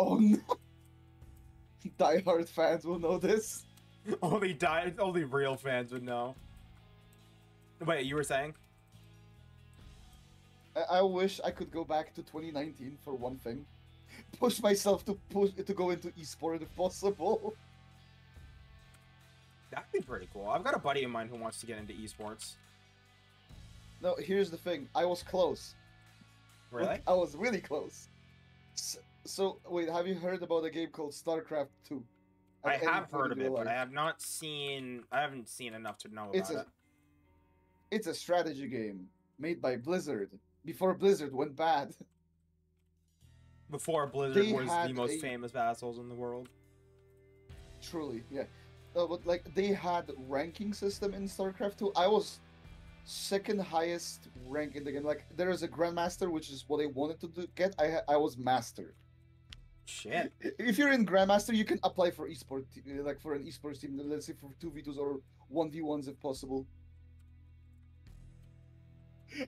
Oh no! (laughs) Die-hard fans will know this. (laughs) only die, only real fans would know. Wait, you were saying? I, I wish I could go back to 2019 for one thing. (laughs) Push myself to push to go into esport if possible. That'd be pretty cool. I've got a buddy of mine who wants to get into esports. No, here's the thing. I was close. Really? I was really close. So, so wait, have you heard about a game called StarCraft 2? I have heard of it, but? I have not seen. I haven't seen enough to know about It's a it. It's a strategy game made by Blizzard before Blizzard went bad. Before Blizzard they was the most a- famous assholes in the world. Truly, yeah. No, but like they had ranking system in StarCraft 2. I was second highest rank in the game. Like there is a Grandmaster, which is what I wanted to do, get. I I was master. Shit. If you're in Grandmaster, you can apply for esports, uh, like for an esports team. Let's say for two v twos or one v ones if possible.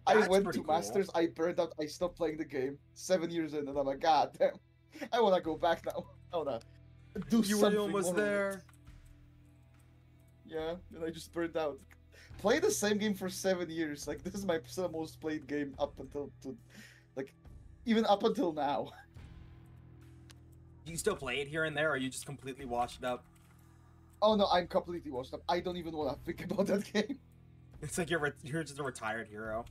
I went to cool. Masters. I burned out. I stopped playing the game seven years in, and I'm like, God damn, I want to go back now. (laughs) I want to do You were something. almost more with there. Yeah, and I just burned out. Play the same game for seven years. Like this is my most played game up until to, like, even up until now. (laughs) Do you still play it here and there, or are you just completely washed up? Oh no, I'm completely washed up. I don't even want to think (laughs) about that game, It's like you're re- you're just a retired hero.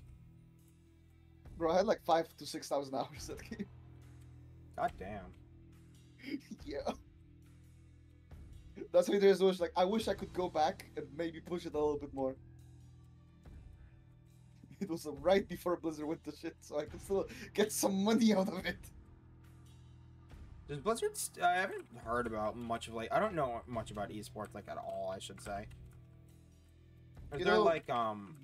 bro. I had like five to six thousand hours that game. God damn. (laughs) yeah. That's why there's always like I wish I could go back and maybe push it a little bit more. (laughs) It was right before Blizzard went to shit, so I could still get some money out of it. Does Blizzard? St- I haven't heard about much of like. I don't know much about esports like at all. I should say. Is You there know, like um?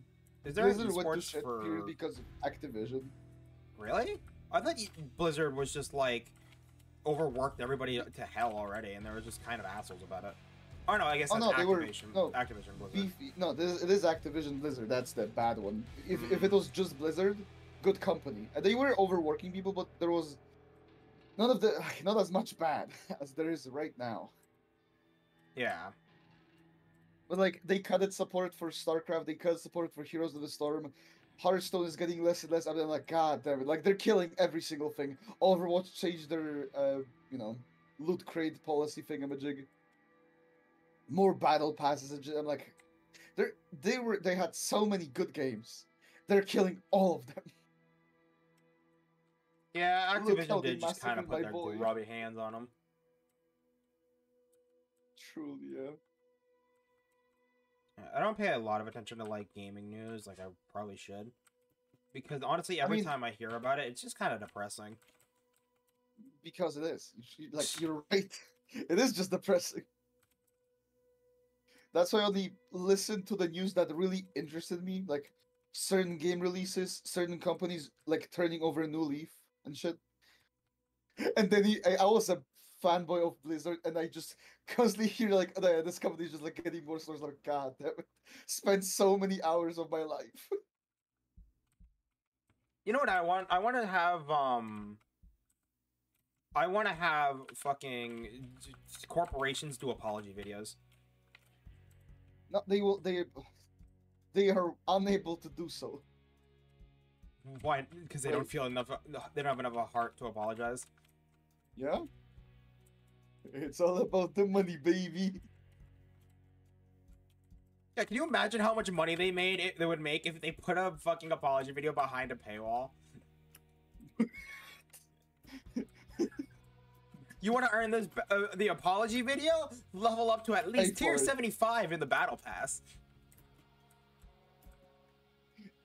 Is there Blizzard went to shit for? because of Activision. Really? I thought Blizzard was just like overworked everybody to hell already, and they were just kind of assholes about it. Oh no, I guess Oh, no, they were- Activision. no, Activision Blizzard. Beefy. No, this, it is Activision Blizzard. That's the bad one. If, if it was just Blizzard, good company. They were overworking people, but there was none of the (sighs) not as much bad (laughs) as there is right now. Yeah. But like they cut it support for StarCraft, they cut support for Heroes of the Storm. Hearthstone is getting less and less. I'm like, God damn it! Like they're killing every single thing. Overwatch changed their, uh, you know, loot crate policy thingamajig. More battle passes and shit. I'm like, they they were they had so many good games. They're killing all of them. Yeah, Activision did just kind of put their boy. grubby hands on them. Truly, yeah. I don't pay a lot of attention to like gaming news, like I probably should, because honestly, every mean- time I hear about it, it's just kind of depressing. Because it is. Like you're right. (laughs) It is just depressing. That's why I only listen to the news that really interested me, like certain game releases, certain companies like turning over a new leaf and shit. (laughs) And then he, I, I was a fanboy of Blizzard, and I just (laughs) constantly hear like, oh, yeah, this company is just like getting more stores. Like, God that it! Spent so many hours of my life. (laughs) You know what I want? I want to have um. I want to have fucking corporations do apology videos. no, they will. They, they are unable to do so. Why? Because they don't feel enough. They don't have enough of a heart to apologize. Yeah. It's all about the money, baby. Yeah, can you imagine how much money they made? It, they would make if they put a fucking apology video behind a paywall. You want to earn this uh, the apology video? Level up to at least tier it. 75 in the battle pass.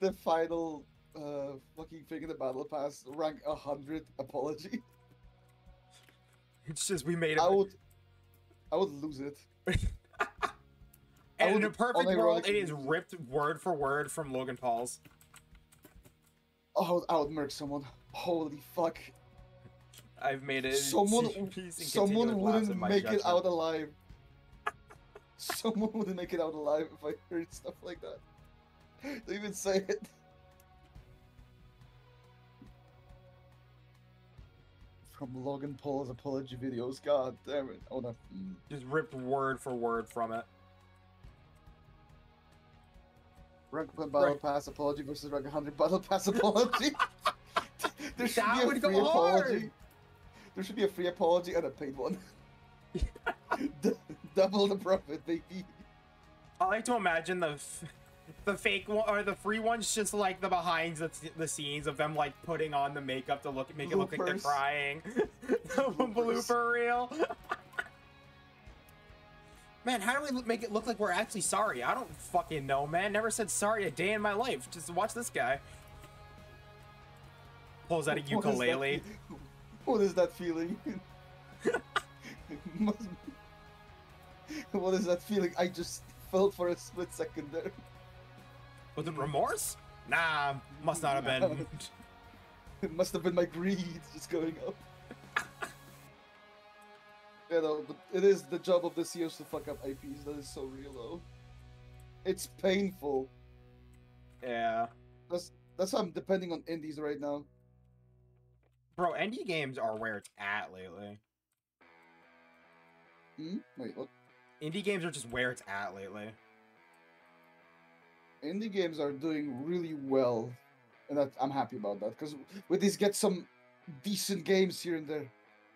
The final uh fucking thing in the battle pass, rank hundred apology. (laughs) It's just we made it. I would, I would lose it. And in a perfect world, it is ripped word for word from Logan Paul's. Oh, I would murk someone. Holy fuck! I've made it. Someone, (laughs) someone wouldn't make it out alive. (laughs) someone wouldn't make it out alive if I heard stuff like that. Don't even say it. From Logan Paul's apology videos. God damn it! I wanna. mm. Just ripped word for word from it. Rank 1 Battle Pass apology versus Rank 100 Battle Pass apology. there should That be a free apology. hard. There should be a free apology and a paid one. (laughs) (laughs) D- double the profit, baby. I like to imagine the f- the fake one or the free ones, just like the behind the, the scenes of them like putting on the makeup to look make it look like they're Bloopers. crying. (laughs) Blooper reel. (laughs) Man, how do we make it look like we're actually sorry? I don't fucking know, man. Never said sorry a day in my life. Just watch this guy. Pulls out a (laughs) What is that ukulele. What is that feeling? What is that feeling? I just felt for a split second there. Was it remorse? Nah, must not have been. (laughs) It must have been my greed just going up. (laughs) you know, but it is the job of the CEOs to fuck up IPs. That is so real, though. It's painful. yeah. That's that's why I'm depending on indies right now. Bro, indie games are where it's at lately. Hmm? Wait, what? Indie games are just where it's at lately. Indie games are doing really well, and that I'm happy about that. Because with these, get some decent games here and there.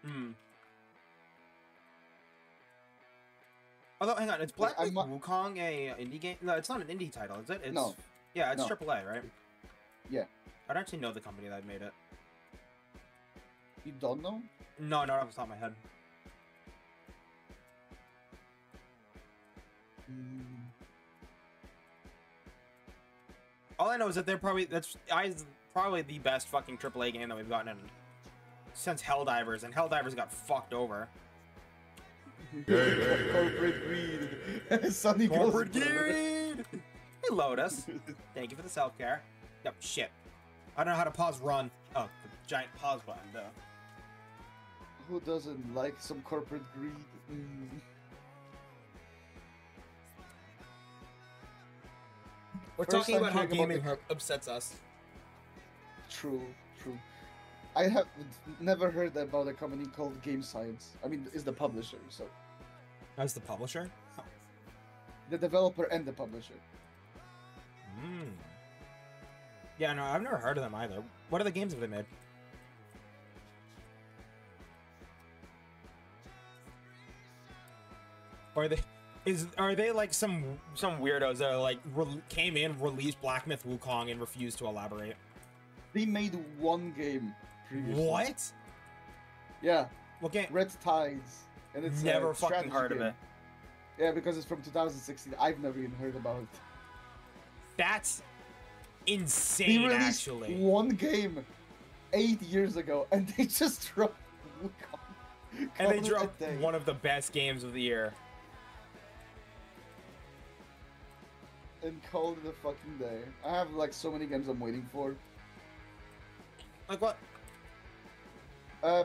Hmm. Although, hang on, it's Black I'm Myth Wukong a indie game? No, it's not an indie title, is it? It's, No. Yeah, it's No. AAA, right? Yeah. I don't actually know the company that made it. You don't know? No, not off the top of my head. All I know is that they're probably that's I probably the best fucking AAA game that we've gotten in since Helldivers, and Helldivers got fucked over. (laughs) Corporate greed. (laughs) Sunny Corporate greed. Hey, Lotus. Thank you for the self care. Yep, shit. I don't know how to pause run. Oh, the giant pause button, though. Who doesn't like some corporate greed? Mm. We're First talking about how about gaming the- upsets us. True, true. I have never heard about a company called Game Science. I mean, is the publisher, so As the publisher? the developer and the publisher. Hmm. Yeah, no, I've never heard of them either. What other games have they made? Or are they is are they like some some weirdos that are like came in, released Black Myth Wukong, and refused to elaborate? They made one game previously. What? Yeah. What game? Red Tides, and it's a Never fucking strategy heard of it. Yeah, because it's from 2016. I've never even heard about it. That's They insane, released actually. one game eight years ago, and they (laughs) just dropped. Wukong. And they dropped one of the best games of the year. And called it a fucking day. I have like so many games I'm waiting for. Like what? Uh,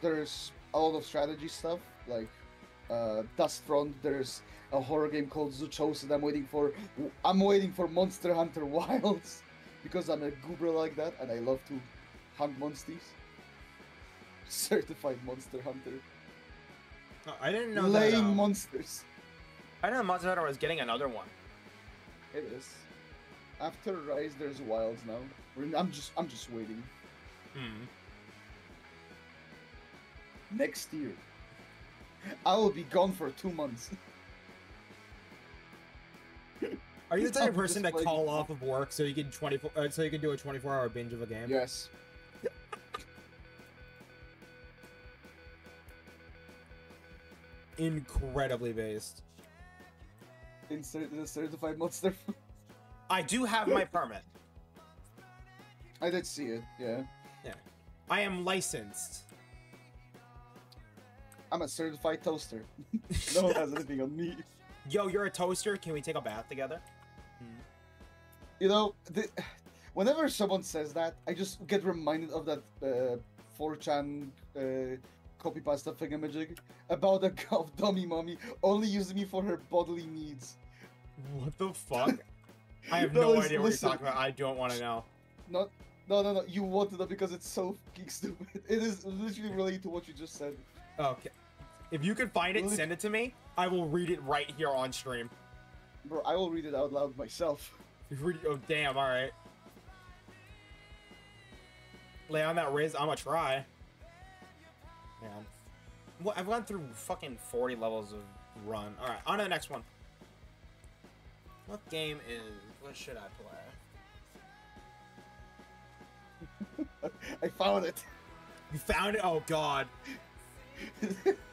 there's a lot of strategy stuff like uh, Dustfront. There's a horror game called Zuchos that I'm waiting for. I'm waiting for Monster Hunter (laughs) Wilds because I'm a goober like that and I love to hunt monsters. (laughs) Certified Monster Hunter. I didn't know that. Laying um, monsters. I didn't know Monster Hunter was getting another one. It is. After Rise, there's Wilds now. I'm just, I'm just waiting. Hmm. Next year, I will be gone for two months. Are you the (laughs) type of person just to call waiting. off of work so you can twenty four uh, so you can do a twenty four hour binge of a game? Yes. incredibly based. Insert the certified monster. (laughs) I do have my permit. I did see it. Yeah. Yeah. I am licensed. I'm a certified toaster. (laughs) (laughs) no one has anything on me. Yo, you're a toaster. Can we take a bath together? You know, the, whenever someone says that, I just get reminded of that uh, 4chan uh, copy pasta thingamajig about a (laughs) of dummy mommy only using me for her bodily needs. What the fuck? (laughs) I have No, no, listen- idea what you're talking about. I don't want to know. Not, no, no, no. You want to know because it's so fucking (laughs) stupid. It is literally related to what you just said. Okay. If you can find it, Really? send it to me. I will read it right here on stream. Bro, I will read it out loud myself. Oh damn! All right. Lay on that Riz. I'ma try. Man, what? I've gone through fucking 40 levels of run. All right, on to the next one. What game is? What should I play? (laughs) I found it. You found it? Oh god. (laughs)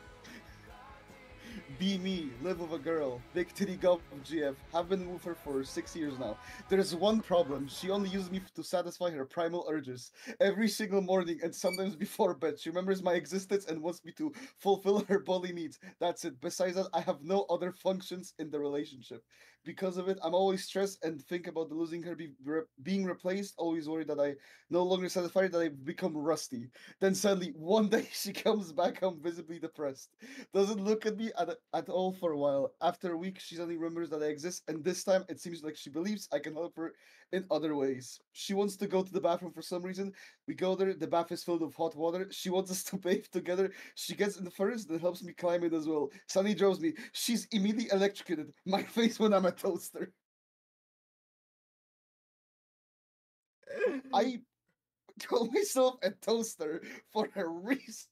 Be me, live with a girl, big titty gov GF, have been with her for six years now. There's one problem, she only uses me to satisfy her primal urges. Every single morning and sometimes before bed, she remembers my existence and wants me to fulfill her bodily needs. That's it. Besides that, I have no other functions in the relationship. Because of it, I'm always stressed and think about the losing her be, re- being replaced, always worried that I no longer satisfied, that I've become rusty. Then suddenly, (laughs) one day she comes back, I'm visibly depressed. Doesn't look at me at, at all for a while. After a week, she suddenly remembers that I exist, and this time it seems like she believes I can help her in other ways. She wants to go to the bathroom for some reason. We go there, the bath is filled with hot water. She wants us (laughs) to bathe together. She gets in the first, then helps me climb it as well. Sunny draws me. She's immediately electrocuted. (laughs) My face when I'm a toaster. I (laughs) call myself a toaster for a reason.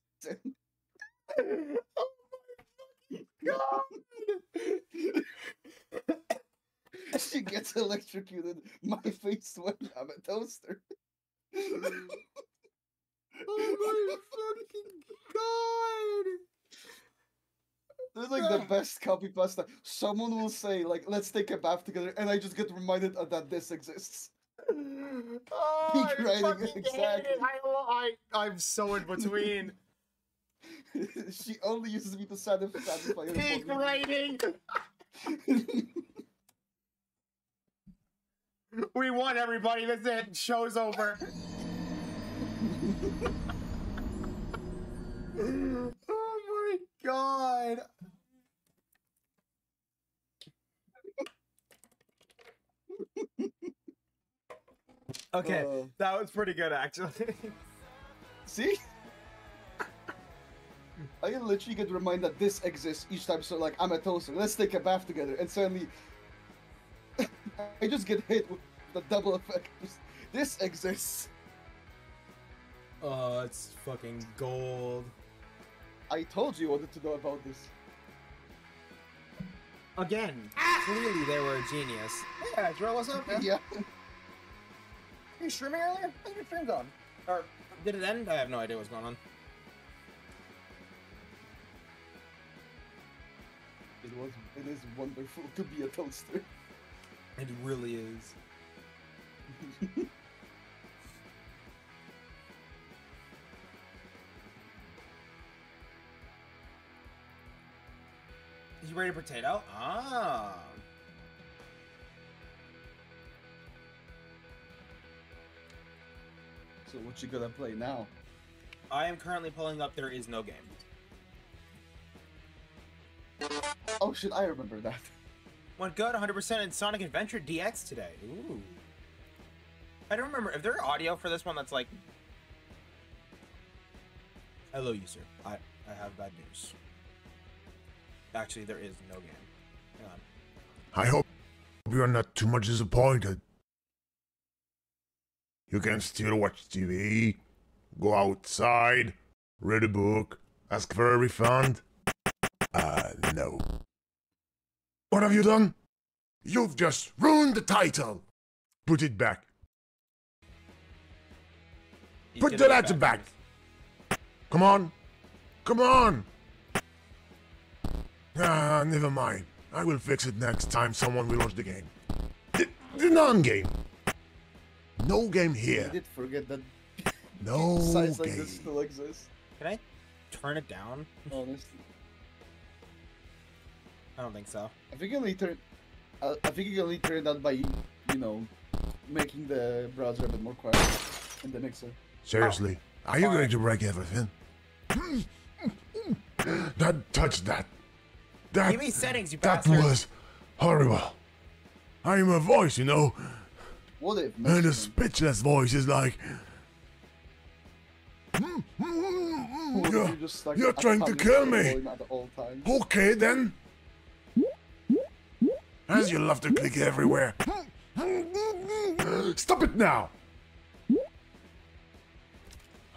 oh my god! (laughs) she gets electrocuted. My face when I'm a toaster. Oh my fucking god! This is like the ah. best copy pasta. Someone will say, like, let's take a bath together, and I just get reminded of that this exists. Oh, Peak I writing, fucking hate exactly. it. I, oh, I, I'm so in between. (laughs) she only uses me to satisfy her Peak writing. (laughs) we won, everybody. That's it. Show's over. oh my god. Okay, Uh. that was pretty good actually. (laughs) See? I literally get reminded that this exists each time. So, like, I'm a toaster. Let's take a bath together, and suddenly, I just get hit with the double effect. This exists. oh, it's fucking gold. I told you you wanted to know about this. Again, clearly they were a genius. Yeah, Drill, what's up, man? Yeah. (laughs) you streaming earlier? How's your stream going? Or did it end? I have no idea what's going on. It was. It is wonderful to be a toaster. It really is. (laughs) You ready potato? Ah. So what you gonna play now? I am currently pulling up There Is No Game. Oh shit! I remember that. (laughs) Went good 100% in Sonic Adventure DX today. Ooh. I don't remember. If there audio for this one that's like. Hello, user. I, I have bad news. Actually, there is no game. Hang on. I hope you're not too much disappointed. You can still watch TV, go outside, read a book, ask for a refund. Uh, no. What have you done? You've just ruined the title! Put it back. He's Put the get letter back. Come on. Come on. Ah, never mind. I will fix it next time someone will launch the game. The, the non-game. No game here. I did forget that No (laughs) sites like game. this still exist. Can I turn it down? Honestly, I don't think so. I think you only turn. Uh, I think you can only turn it on by you know making the browser a bit more quiet in the mixer. Seriously, are you going to break everything? (laughs) That touch that. That Give me settings, you that bastard. was horrible. I'm a voice, you know, What if? and a speechless voice is like. What You're, you just, like, you're trying to kill me. At all times? Okay then. As you love to click everywhere. Stop it now.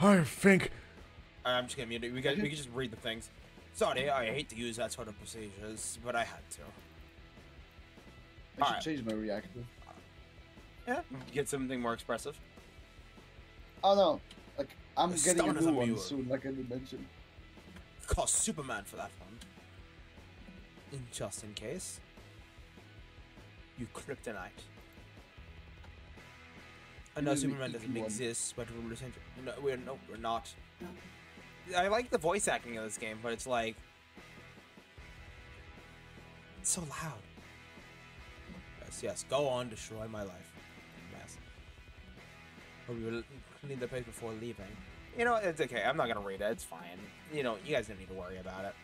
I think I'm just gonna mute it. We can we can just read the things. Sorry, I hate to use that sort of procedures, but I had to. I should Alright. change my reactive. Yeah, get something more expressive. Oh no, like I'm The getting a new a one mule. soon, like I did mention. Call Superman for that one. In just in case. You kryptonite. I know Superman doesn't one. exist, but we're listening to- no, we're no, we're not. I like the voice acting of this game, but it's like it's so loud. Yes, yes. Go on, destroy my life. Yes. But we will clean the place before leaving. You know, it's okay. I'm not gonna read it. It's fine. You know, you guys don't need to worry about it.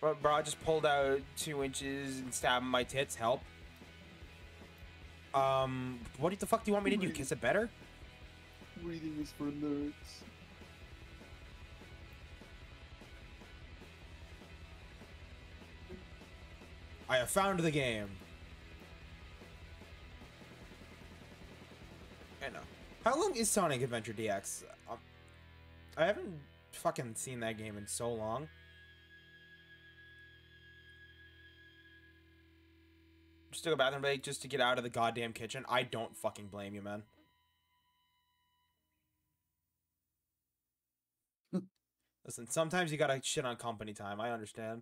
But bro, I just pulled out two inches and stabbed my tits. Help. Um, what the fuck do you want me to do? Kiss it better? Reading is for nerds. I have found the game. I know. How long is Sonic Adventure DX? Um, I haven't fucking seen that game in so long. Just took a bathroom break just to get out of the goddamn kitchen. I don't fucking blame you, man. (laughs) Listen, sometimes you gotta shit on company time. I understand.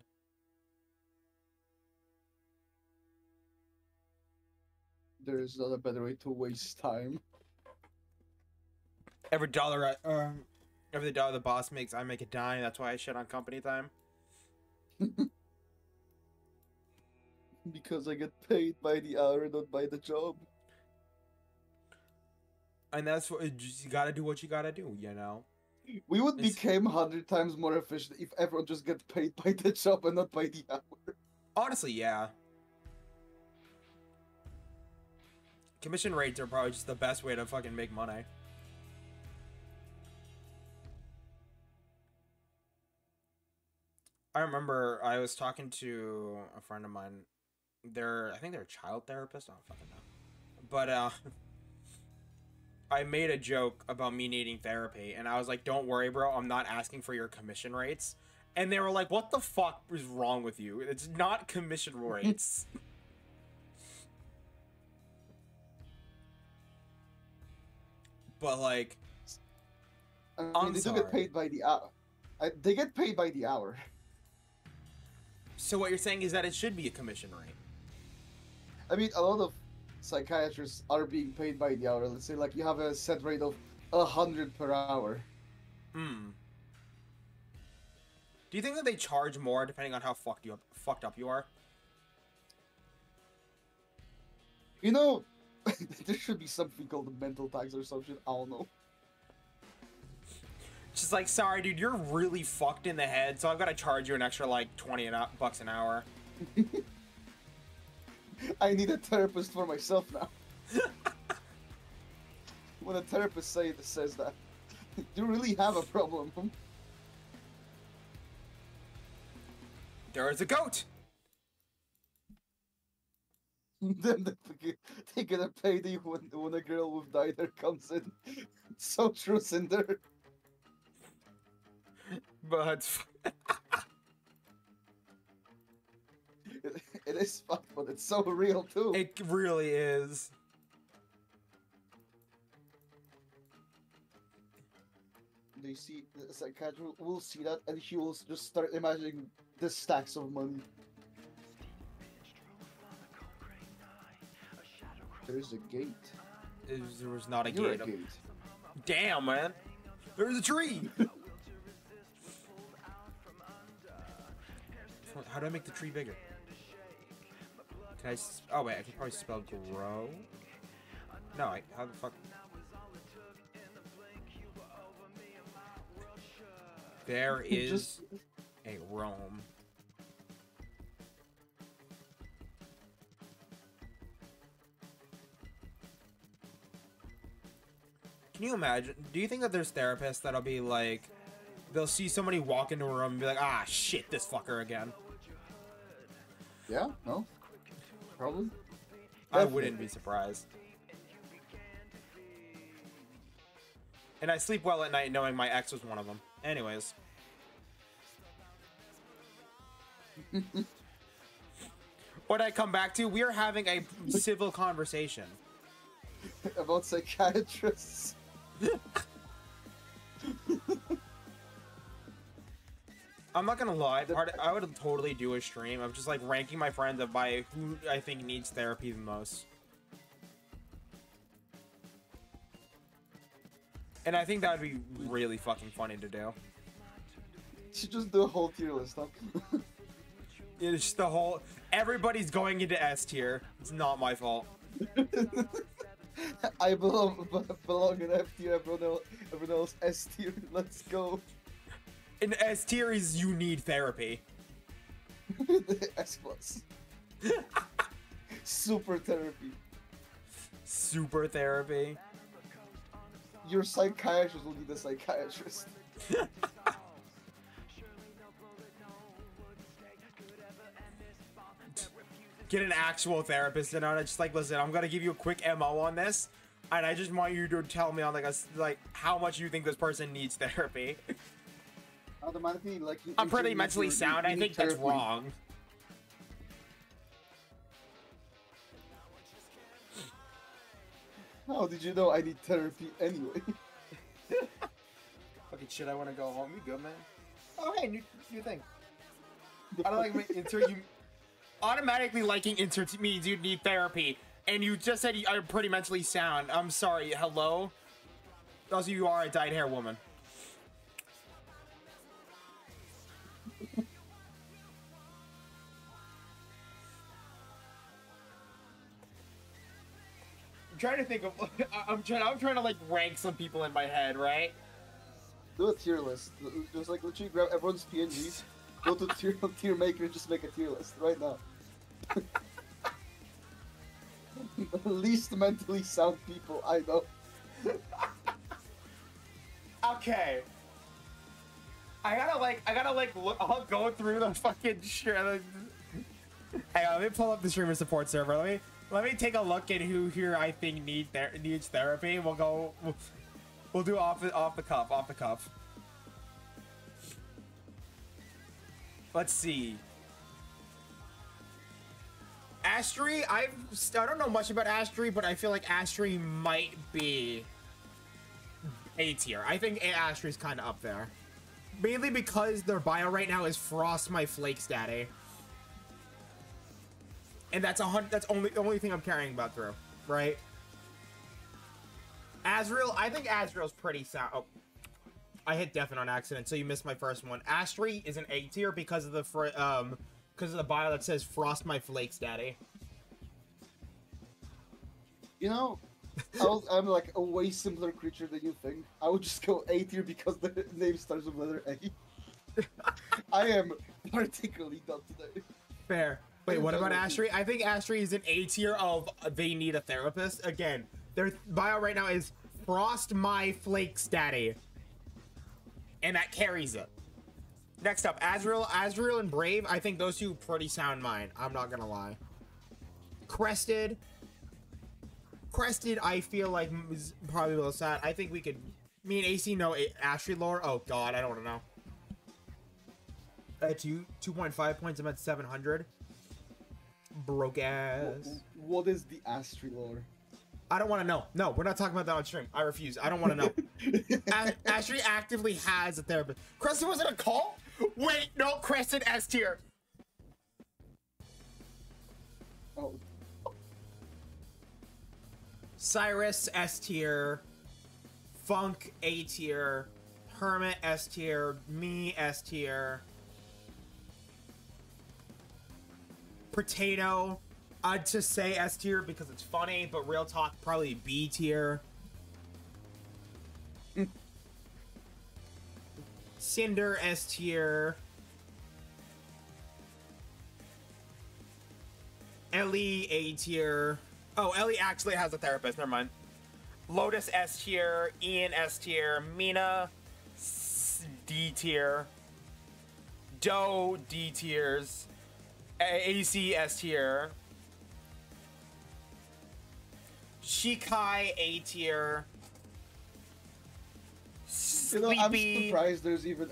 There is not a better way to waste time. Every dollar I um, every dollar the boss makes, I make a dime. That's why I shit on company time. (laughs) Because I get paid by the hour, not by the job. And that's what you gotta do. What you gotta do, you know. We would It's- become hundred times more efficient if everyone just get paid by the job and not by the hour. Honestly, yeah. Commission rates are probably just the best way to fucking make money. I remember I was talking to a friend of mine. They're, I think they're a child therapist. I don't fucking know. But uh, (laughs) I made a joke about me needing therapy, and I was like, "Don't worry, bro. I'm not asking for your commission rates." And they were like, "What the fuck is wrong with you? It's not commission (laughs) rates." but like, I mean, I'm they do sorry. get paid by the hour. I, they get paid by the hour. so what you're saying is that it should be a commission rate? I mean, a lot of psychiatrists are being paid by the hour. Let's say, like, you have a set rate of a hundred per hour. Hmm. Do you think that they charge more depending on how fucked you up, fucked up you are? You know, (laughs) there should be something called a mental tax or some shit. I don't know. Just like, sorry, dude, you're really fucked in the head, so I've got to charge you an extra like twenty bucks an hour. (laughs) (laughs) I need a therapist for myself now. (laughs) when a therapist say, says that, (laughs) you really have a problem. There is a goat. then they- they gonna pay you when, when a girl with neither comes in. So true, Cinder. But (laughs) It, is fun, but it's so real too. it really is. They see the psychiatrist will see that, and he will just start imagining the stacks of money. There's a gate. Is- There was not a You're gate. a gate. Damn, man. There's a tree. (laughs) How do I make the tree bigger? Can I? s- Oh wait, I can probably spell grow. No, I, how the fuck? There (laughs) is Just- a Rome. Can you imagine? Do you think that there's therapists that'll be like, they'll see somebody walk into a room and be like, ah, shit, this fucker again? Yeah, no? Probably. I wouldn't be surprised. And I sleep well at night knowing my ex was one of them. Anyways. (laughs) what I come back to, we are having a civil conversation. (laughs) About psychiatrists. (laughs) I'm not gonna lie, part I would totally do a stream of just like ranking my friends of by who I think needs therapy the most. And I think that would be really fucking funny to do. Should just do a whole tier list, huh? (laughs) It's just the whole everybody's going into S tier. It's not my fault. (laughs) I belong (laughs) belong in F tier, everyone else, everyone else S tier. Let's go. In S tier is you need therapy. (laughs) S plus. (laughs) Super therapy. Super therapy. Your psychiatrist will be the psychiatrist. (laughs) Get an actual therapist in on it. Just like, listen, I'm gonna give you a quick mo on this, and I just want you to tell me on like a like how much you think this person needs therapy. Automatically, like you- I'm pretty mentally you- sound. you I need think that's wrong. How did you know I need therapy anyway? (laughs) Fucking shit, I want to go home. You good, man? Oh, hey, new, new thing. I don't like my insert. You automatically liking insert means you need therapy, and you just said you are pretty mentally sound. I'm sorry. Hello. Also, you who are a dyed hair woman. Trying to think of. (laughs) I'm trying. I'm trying to like rank some people in my head, right? Do a tier list. Just like literally grab everyone's PNGs, go to tier (laughs) tier maker and just make a tier list right now. The (laughs) least mentally sound people I know. Okay. I gotta like, I gotta like, look, I'll go through the fucking shit. Hang on, let me pull up the streamer support server. Let me, let me take a look at who here I think need ther- needs therapy. We'll go, we'll, we'll do off the off the cuff, off the cuff. Let's see. Astri, I've I don't know much about Astri, but I feel like Astri might be A tier. I think Astri's kind of up there. Mainly because their bio right now is Frost My Flakes Daddy. And that's a hundred. That's only the only thing I'm caring about through, right? Azrael, I think Azrael's pretty sound. Oh, I hit Deafin on accident, so you missed my first one. Astri is an A tier because of the fr- um because of the bio that says Frost My Flakes Daddy. You know, I I'm like a way simpler creature than you think. I would just go A tier because the name starts with letter A. (laughs) I am particularly dumb today. Fair. Wait, what about Astri? I think Astri is an A tier of they need a therapist. Again, their bio right now is Frost My Flakes Daddy. And that carries it. Next up, Azrael, Azrael and Brave. I think those two pretty sound mind. I'm not gonna lie. Crested. Crested, I feel like is probably a little sad. I think we could. Me and AC know A- Astri lore. Oh god, I don't want to know. At two two point five points, I'm at seven hundred. Broke ass. What is the Astri lore? I don't want to know. No, we're not talking about that on stream. I refuse. I don't want to know. (laughs) A- Astri actively has a therapist. Crescent was in a cult? Wait, no, Crescent S tier. Oh, Cyrus S tier. Funk A tier. Hermit S tier. Me S tier. Potato. I'd just say S tier because it's funny, but real talk probably B tier. Cinder S tier. Ellie A tier. Oh, Ellie actually has a therapist. Never mind. Lotus S tier. Ian S tier. Mina D tier. Doe D tiers. A- AC S tier. Shikai A tier. you know, I'm surprised there's even.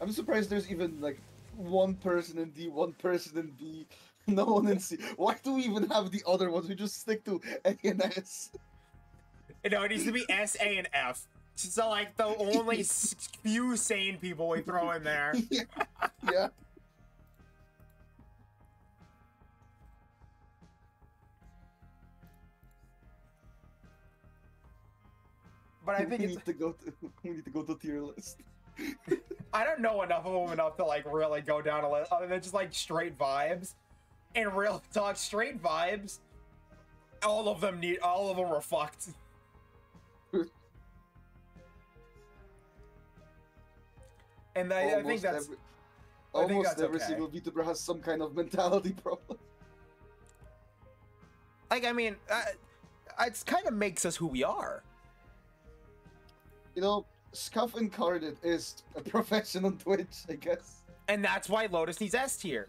I'm surprised there's even like one person in D, one person in B, (laughs) no one in C. Why do we even have the other ones? We just stick to A and S. No, it needs to be S, A, and F. So like the only (laughs) few sane people we throw in there. yeah. yeah. But I (laughs) we think it's, need to go to (laughs) we need to go to tier list. (laughs) I don't know enough of them enough to like really go down a list other than just like straight vibes. And real talk, straight vibes. All of them need. All of them are fucked. and I, I think that's. every, I think almost that's every okay. single VTuber has some kind of mentality problem. Like I mean, uh, it kind of makes us who we are. You know, Scuff Incarnate is a (laughs) profession on Twitch, I guess. And that's why Lotus needs S tier.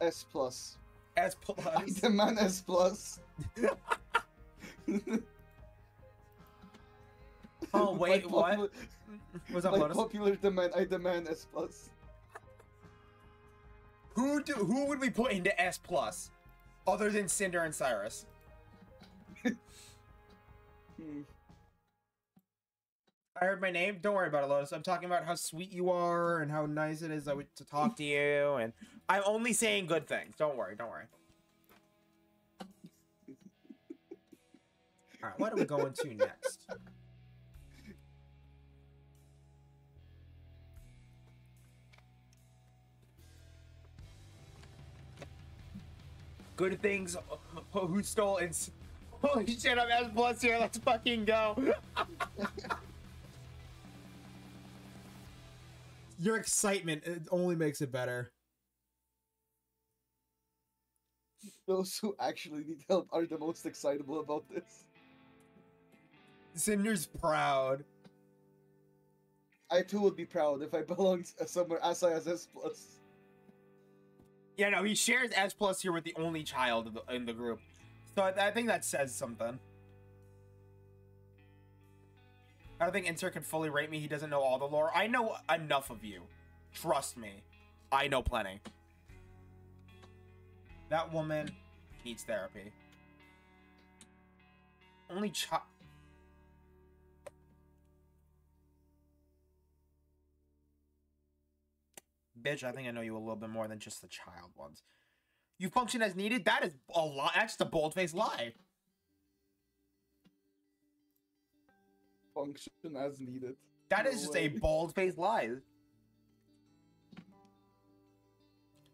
S plus. S plus. (laughs) I demand S plus. (laughs) Oh wait, My what? up, My Lotus? popular demand, I demand S plus. Who do who would we put into S plus, other than Cinder and Cyrus? Hmm. I heard my name. Don't worry about it, Lotus. I'm talking about how sweet you are and how nice it is to talk to you, and I'm only saying good things. Don't worry. Don't worry. All right, what are we going to next? Good things. Who stole and holy shit! I'm S plus here. Let's fucking go. (laughs) Your excitement it only makes it better. Those who actually need help are the most excitable about this. Cinder's proud. I too would be proud if I belonged (laughs) somewhere as high as S plus. Yeah, no, he shares S plus here with the only child in the, in the group. So I, I think that says something. I don't think Insert can fully rate me. He doesn't know all the lore. I know enough of you. Trust me. I know plenty. That woman needs therapy. Only child. Bitch, I think I know you a little bit more than just the child ones. You function as needed? That is a lie. That's a bold faced lie. Function as needed. That is just a bald-faced lie.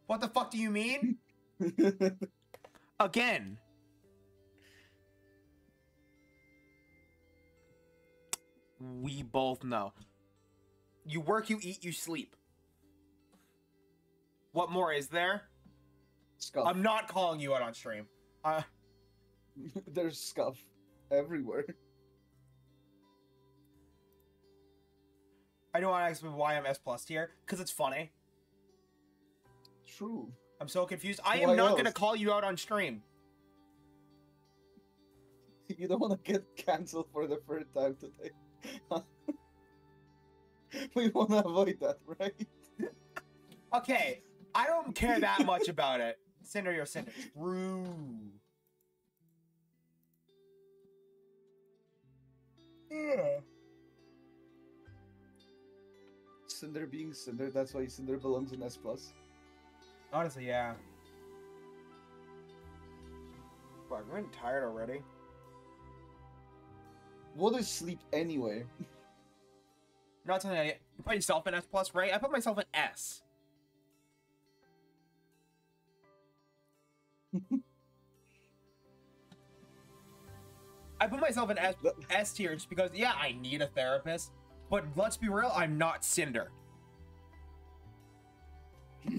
What the fuck do you mean? (laughs) Again. We both know. You work, you eat, you sleep. What more is there? Scuff. I'm not calling you out on stream. Uh, (laughs) There's scuff everywhere. I don't want to ask me why I'm S plus tier because it's funny. True. I'm so confused. I am Why not gonna call you out on stream. (laughs) You don't want to get cancelled for the third time today. (laughs) we want to avoid that, right? (laughs) Okay, I don't care that much about it. Cinder, you're Cinder. True. Yeah. Cinder being Cinder. That's why Cinder belongs in S plus. Honestly, yeah. Fuck, I'm getting tired already. What is sleep anyway? (laughs) Not telling you, you put yourself in S plus, right? I put myself in S. (laughs) I put myself in S, S tier just because, yeah, I need a therapist. But let's be real, I'm not Cinder. (laughs)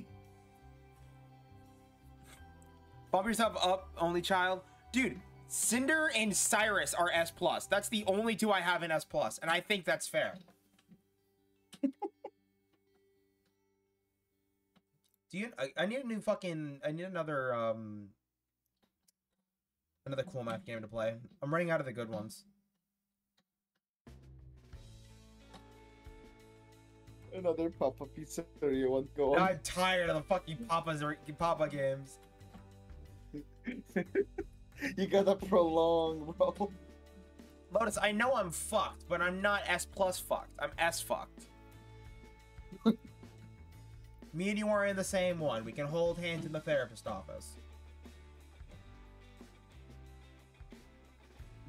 Bump yourself up, only child. Dude, Cinder and Cyrus are S plus. That's the only two I have in S plus, and I think that's fair. (laughs) Do you? I, I need a new fucking. I need another um. Another cool math game to play. I'm running out of the good ones. Another Papa Pizzeria one. Go on. I'm tired of the fucking Papa's Papa games. (laughs) you gotta prolong, bro. Lotus, I know I'm fucked, but I'm not S plus fucked. I'm S fucked. (laughs) Me and you are in the same one. We can hold hands in the therapist office.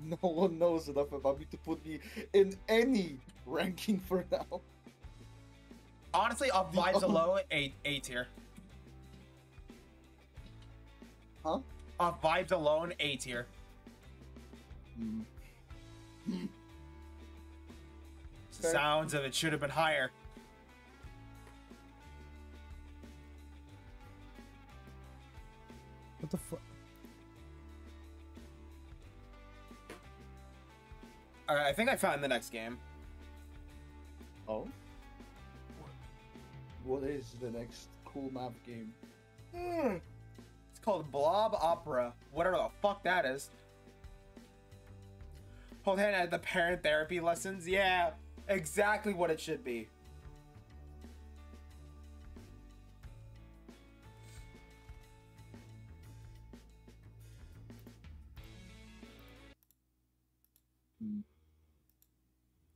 No one knows enough about me to put me in any ranking for now. Honestly, off vibes (laughs) alone, A A tier. Huh? Off vibes alone, A tier. Okay. Sounds of it should have been higher. What the fuck? Alright, I think I found the next game. Oh? What is the next cool math game? Hmm. It's called Blob Opera. Whatever the fuck that is. Hold hand at the parent therapy lessons. Yeah, exactly what it should be.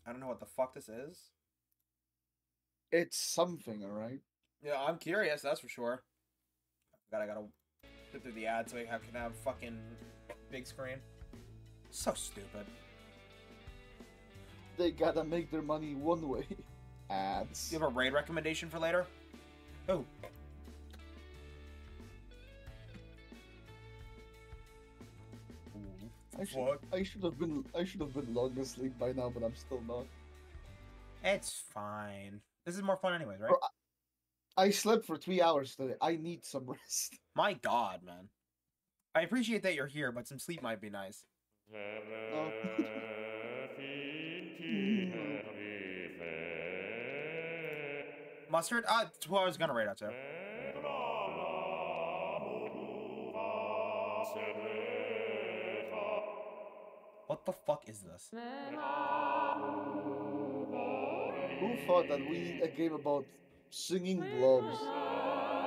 I don't know what the fuck this is. It's something, alright? Yeah, I'm curious, that's for sure. God, I gotta sit through the ad so I have, can have fucking big screen. So stupid. They gotta make their money one way. (laughs) Ads. You have a raid recommendation for later? Oh. I should, I should have been I should have been long asleep by now, but I'm still not. It's fine. This is more fun anyways, right? Bro, I slept for three hours today. I need some (laughs) rest. My god, man. I appreciate that you're here, but some sleep might be nice. No. (laughs) Mustard? Ah, it's who I was gonna rate out to. What the fuck is this? Who thought that we need a game about singing blobs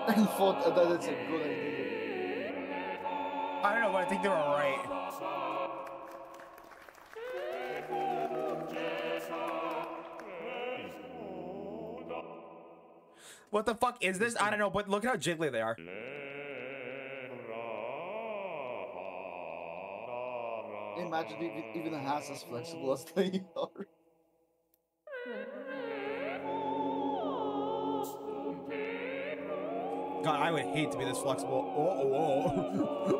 and (laughs) thought that it's a good idea? I don't know, but I think they were right. What the fuck is this? I don't know, but look at how jiggly they are. Imagine even, even a house as flexible as they are. God, I would hate to be this flexible. Oh, oh,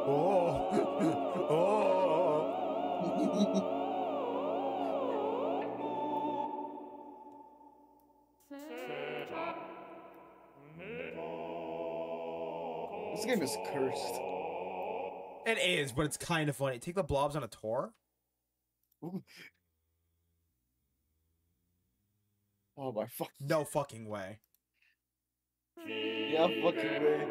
oh, (laughs) oh, oh. This game is cursed. It is, but it's kind of funny. Take the blobs on a tour? Oh my fuck. No fucking way. Yeah, fucking way.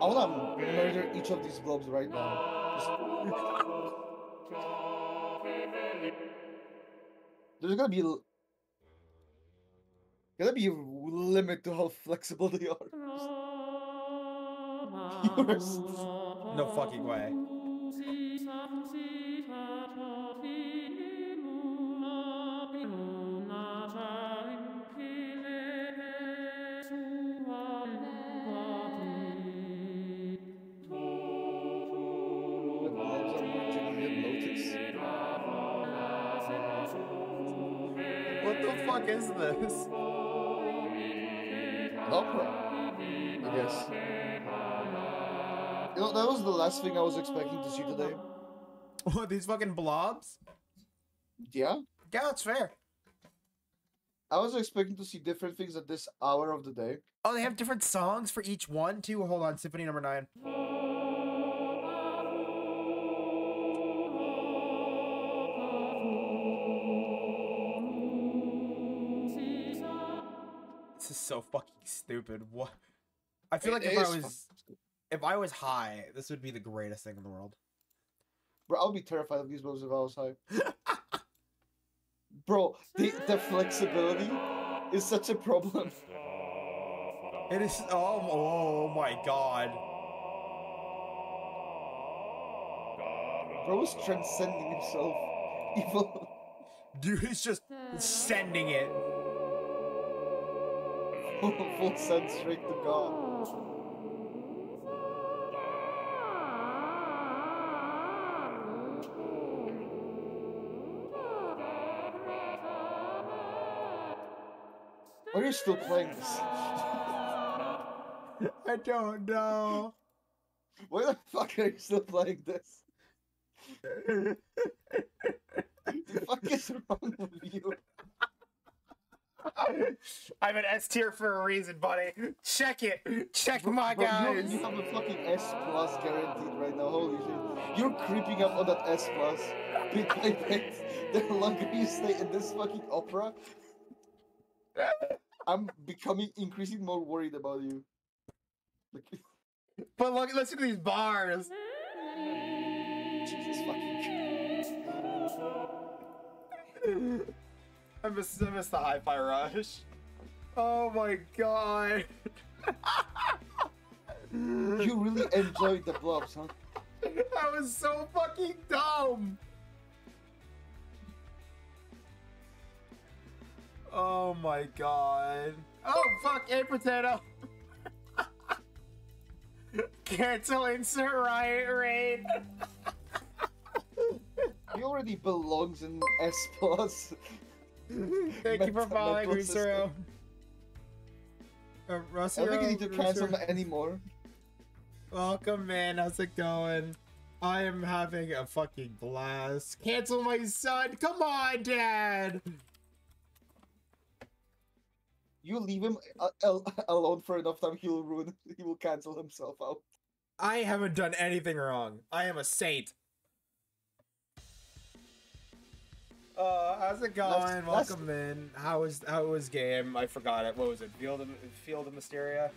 I wanna murder each of these blobs right now. (laughs) There's gonna be l- gotta be a limit to how flexible they are. (laughs) (laughs) Yours. No fucking way. fuck is this? Opera, I guess. You know, that was the last thing I was expecting to see today. What, these fucking blobs? Yeah. Yeah, that's fair. I was expecting to see different things at this hour of the day. Oh, they have different songs for each one, too? Hold on, Symphony Number 9. So fucking stupid. What? I feel It like if I was if I was high, this would be the greatest thing in the world. Bro, I'll be terrified of these moves if I was high. Bro, the, the flexibility is such a problem. It is oh, oh my god. Bro is transcending himself. (laughs) Evil. Dude is just sending it. (laughs) Full send straight to God. Why are you still playing this? (laughs) I don't know. Why the fuck are you still playing this? (laughs) the fuck is wrong with you? I'm an S tier for a reason, buddy. Check it. Check my Bro, you- guys. You have a fucking S plus guaranteed right now. Holy shit. You're creeping up on that S plus. Bit by bit. The longer you stay in this fucking opera, I'm becoming increasingly more worried about you. Like, (laughs) But look, listen to these bars. Jesus fucking (laughs) I miss, I the hi-fi rush. Oh my god. You really enjoyed the blobs, huh? That was so fucking dumb. Oh my god. Oh fuck, a potato. Cancel insert riot raid. He already belongs in S plus. (laughs) Thank you for following. Rusero. Uh, I don't think you need to cancel anymore. Welcome, man. How's it going? I am having a fucking blast. Cancel my son. Come on, Dad. You leave him uh, (laughs) alone for enough time, he'll ruin. He will cancel himself out. I haven't done anything wrong. I am a saint. Uh, how's it going? Welcome in. How was how was game? I forgot it. What was it? Field of Field of Mistria.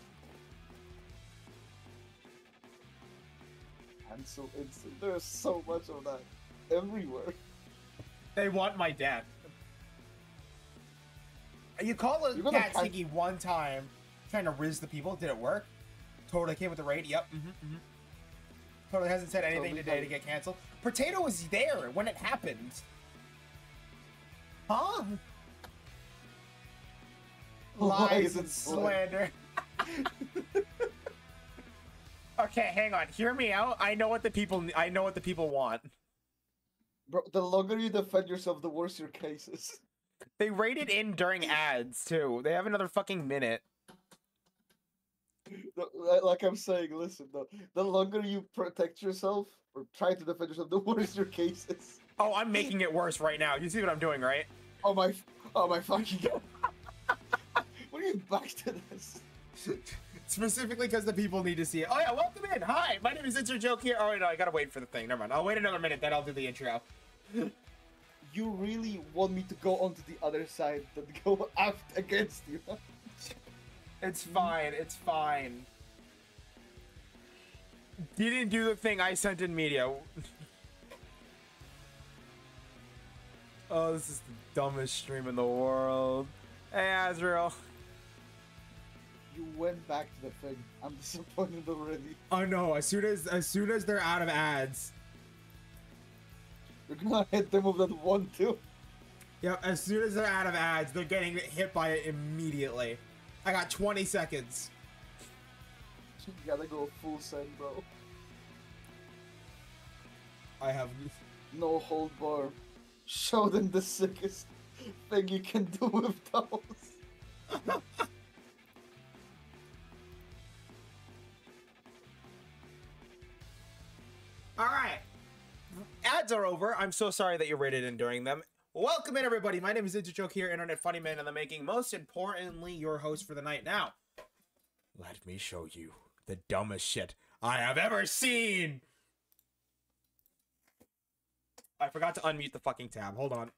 Cancel instant. There's so much of that everywhere. They want my death. You call a cat sticky one time, trying to riz the people. Did it work? Totally came with the raid. Yep. Mm-hmm, mm-hmm. Totally hasn't said anything Totally today to get canceled. Potato was there when it happened. Huh? Lies and slander? okay, hang on. Hear me out. I know what the people. I know what the people want. Bro, the longer you defend yourself, the worse your case is. They raided in during ads too. They have another fucking minute. Like I'm saying, listen, the, the longer you protect yourself or try to defend yourself, the (laughs) worse your case is. Oh, I'm making it worse right now. You see what I'm doing, right? Oh my, oh my fucking god. (laughs) what are you back to this? Specifically because the people need to see it. Oh yeah, welcome in. Hi, my name is Insert Joke here. Oh wait, no, I gotta wait for the thing. Never mind. I'll wait another minute, then I'll do the intro. (laughs) You really want me to go onto the other side than (laughs) go aft against you? It's fine. It's fine. You didn't do the thing I sent in media. Oh, this is the dumbest stream in the world. Hey, Azrael. You went back to the thing. I'm disappointed already. Oh no! As soon as as soon as they're out of ads. You're gonna hit them with that one too. Yep. As soon as they're out of ads, they're getting hit by it immediately. I got 20 seconds. You gotta go full send, bro. I have. No hold bar. Show them the sickest thing you can do with those. All right. Ads are over. I'm so sorry that you rated in during them. Welcome in, everybody. My name is Joke here, Internet Funny Man in the making. Most importantly, your host for the night. Now, let me show you the dumbest shit I have ever seen. I forgot to unmute the fucking tab. Hold on.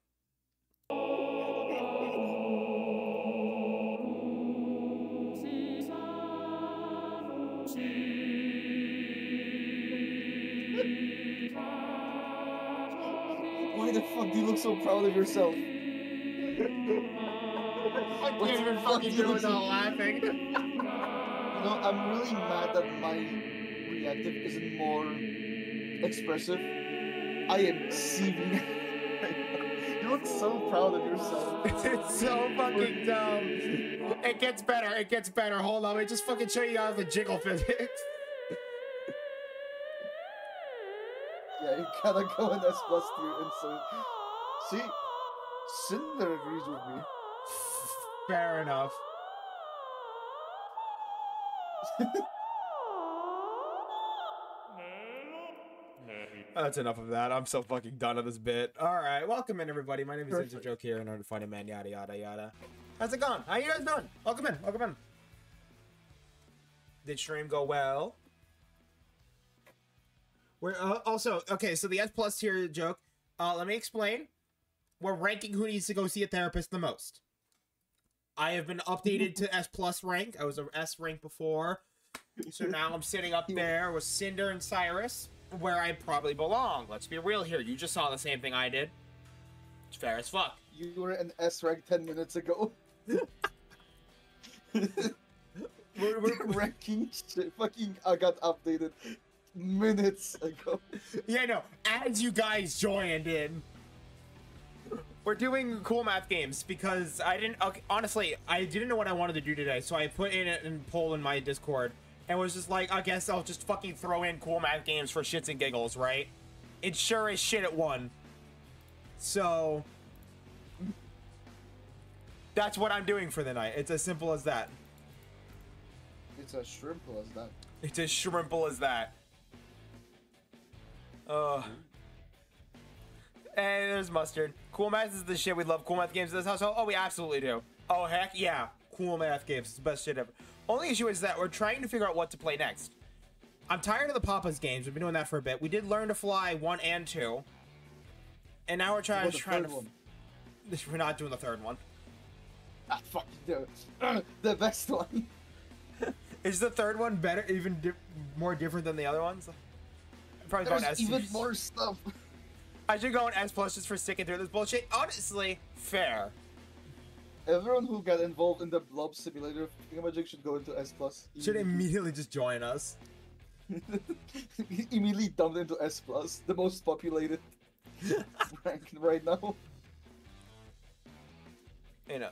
Why the fuck do you look so proud of yourself? I can't even fucking do it without laughing. (laughs) You know, I'm really mad that my reactive isn't more expressive. I am seething. (laughs) you look so proud of yourself. (laughs) it's so fucking dumb. It gets better. It gets better. Hold on. Let me just fucking show you guys the jiggle physics. (laughs) Yeah, you gotta go in S plus tier insert. See, Cinder agrees with me. Fair enough. That's enough of that. I'm so fucking done with this bit. All right, welcome in everybody. My name is Ninja Joke here, and I'm funny man. Yada yada yada. How's it going? How you guys doing? Welcome in. Welcome in. Did stream go well? We're uh, also okay. So the S plus tier joke. Uh, let me explain. We're ranking who needs to go see a therapist the most. I have been updated to S plus rank. I was a S rank before, so now I'm sitting up (laughs) there with Cinder and Cyrus, where I probably belong. Let's be real here. You just saw the same thing I did. It's fair as fuck. You were in S rank 10 minutes ago. (laughs) we're, we're (laughs) ranking shit. Fucking, I got updated minutes ago. Yeah, no. As you guys joined in, we're doing cool math games because I didn't. Okay, honestly, I didn't know what I wanted to do today, so I put in a poll in my Discord and was just like, I guess I'll just fucking throw in cool math games for shits and giggles, right? It sure as shit it won. So that's what I'm doing for the night. It's as simple as that. It's as shrimple as that. It's as shrimple as that. Uh. Hey, there's mustard. Cool math is the shit. We love cool math games in this household. Oh, we absolutely do. Oh heck yeah, cool math games. It's the best shit ever. Only issue is that we're trying to figure out what to play next. I'm tired of the Papa's games. We've been doing that for a bit. We did learn to fly one and two, and now we're trying, trying to. one? (laughs) We're not doing the third one. Ah, fuck the, (clears throat) uh, the best one. (laughs) Is the third one better, even di- more different than the other ones? I'm probably There's going S. even more stuff. (laughs) I should go in S plus just for sticking through this bullshit. Honestly, fair. Everyone who got involved in the blob simulator thingamajig should go into S plus. Should immediately just join us. (laughs) immediately dumped into S plus, the most populated (laughs) rank right now. You know,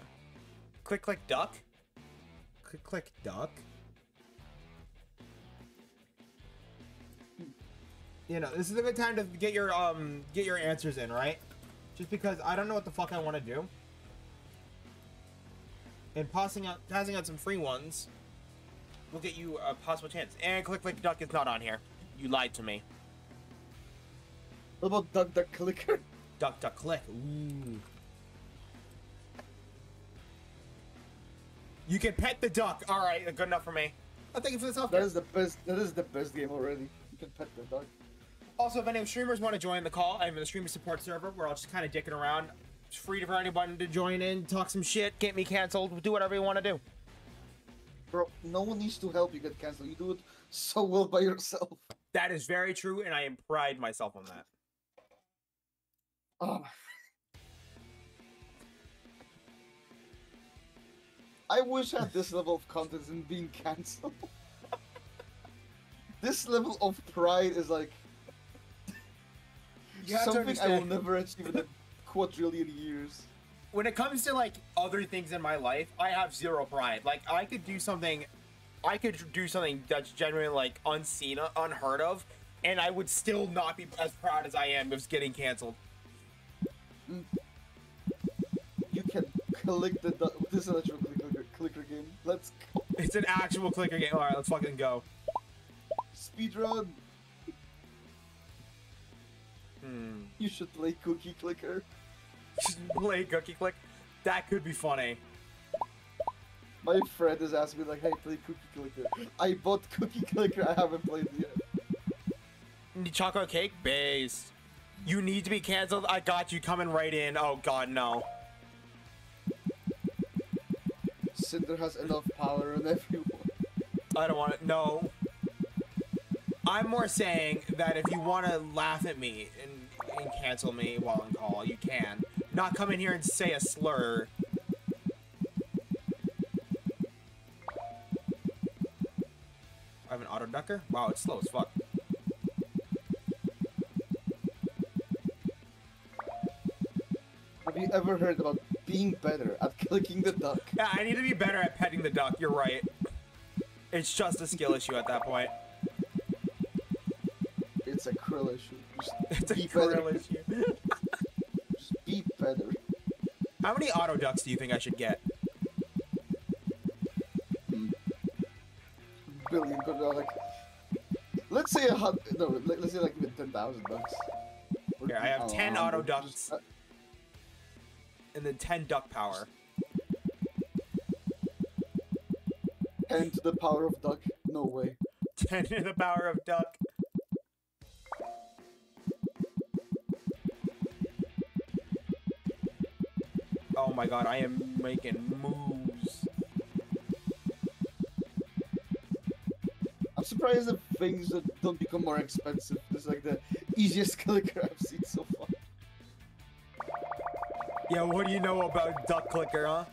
click click duck. Click click duck. You know, this is a good time to get your um get your answers in, right? Just because I don't know what the fuck I want to do. And passing out passing out some free ones will get you a possible chance. And click click duck is not on here. You lied to me. What about Duck Duck Clicker? (laughs) Duck duck click. Ooh. You can pet the duck. All right, good enough for me. Oh, I think it's for this That is the best. That is the best game already. You can pet the duck. Also, if any streamers want to join the call, I'm in the streamer support server where I'll just kind of dicking around. It's free for anybody to join in, talk some shit, get me canceled, do whatever you want to do. Bro, no one needs to help you get canceled. You do it so well by yourself. That is very true, and I am pride myself on that. Oh. I wish I had this level of confidence in being cancelled. (laughs) this level of pride is like You have to something I will never achieve in a quadrillion years. When it comes to like other things in my life, I have zero pride. Like I could do something, I could do something that's genuinely like unseen, unheard of, and I would still not be as proud as I am of getting canceled. You can click the. This is an actual clicker, clicker game. Let's go. It's an actual clicker game. All right, let's fucking go. Speedrun. Hmm. You should play Cookie Clicker. (laughs) Play cookie click. That could be funny. My friend has asked me like, "Hey, play Cookie Clicker." I bought Cookie Clicker. I haven't played it yet. Chocolate cake base. You need to be canceled. I got you coming right in. Oh god, no. Cinder has enough power on everyone. I don't want to. No. I'm more saying that if you want to laugh at me and, and cancel me while on call, you can. Not come in here and say a slur. I have an auto ducker? Wow, it's slow as fuck. Have you ever heard about being better at (laughs) clicking the duck? Yeah, I need to be better at petting the duck. You're right. It's just a skill issue at that point. It's a krill issue. Just (laughs) It's a krill issue. (laughs) Better. How many auto ducks do you think I should get? Billion, but uh, like, let's say a hundred. No, let- let's say like even ten thousand bucks. Here, I have 10 auto ducks. Uh, And then 10 duck power. Ten to the power of duck? No way. (laughs) 10 to the power of duck. Oh my god, I am making moves. I'm surprised that things that don't become more expensive. It's like the easiest (laughs) clicker I've seen so far. Yeah, what do you know about duck clicker, huh?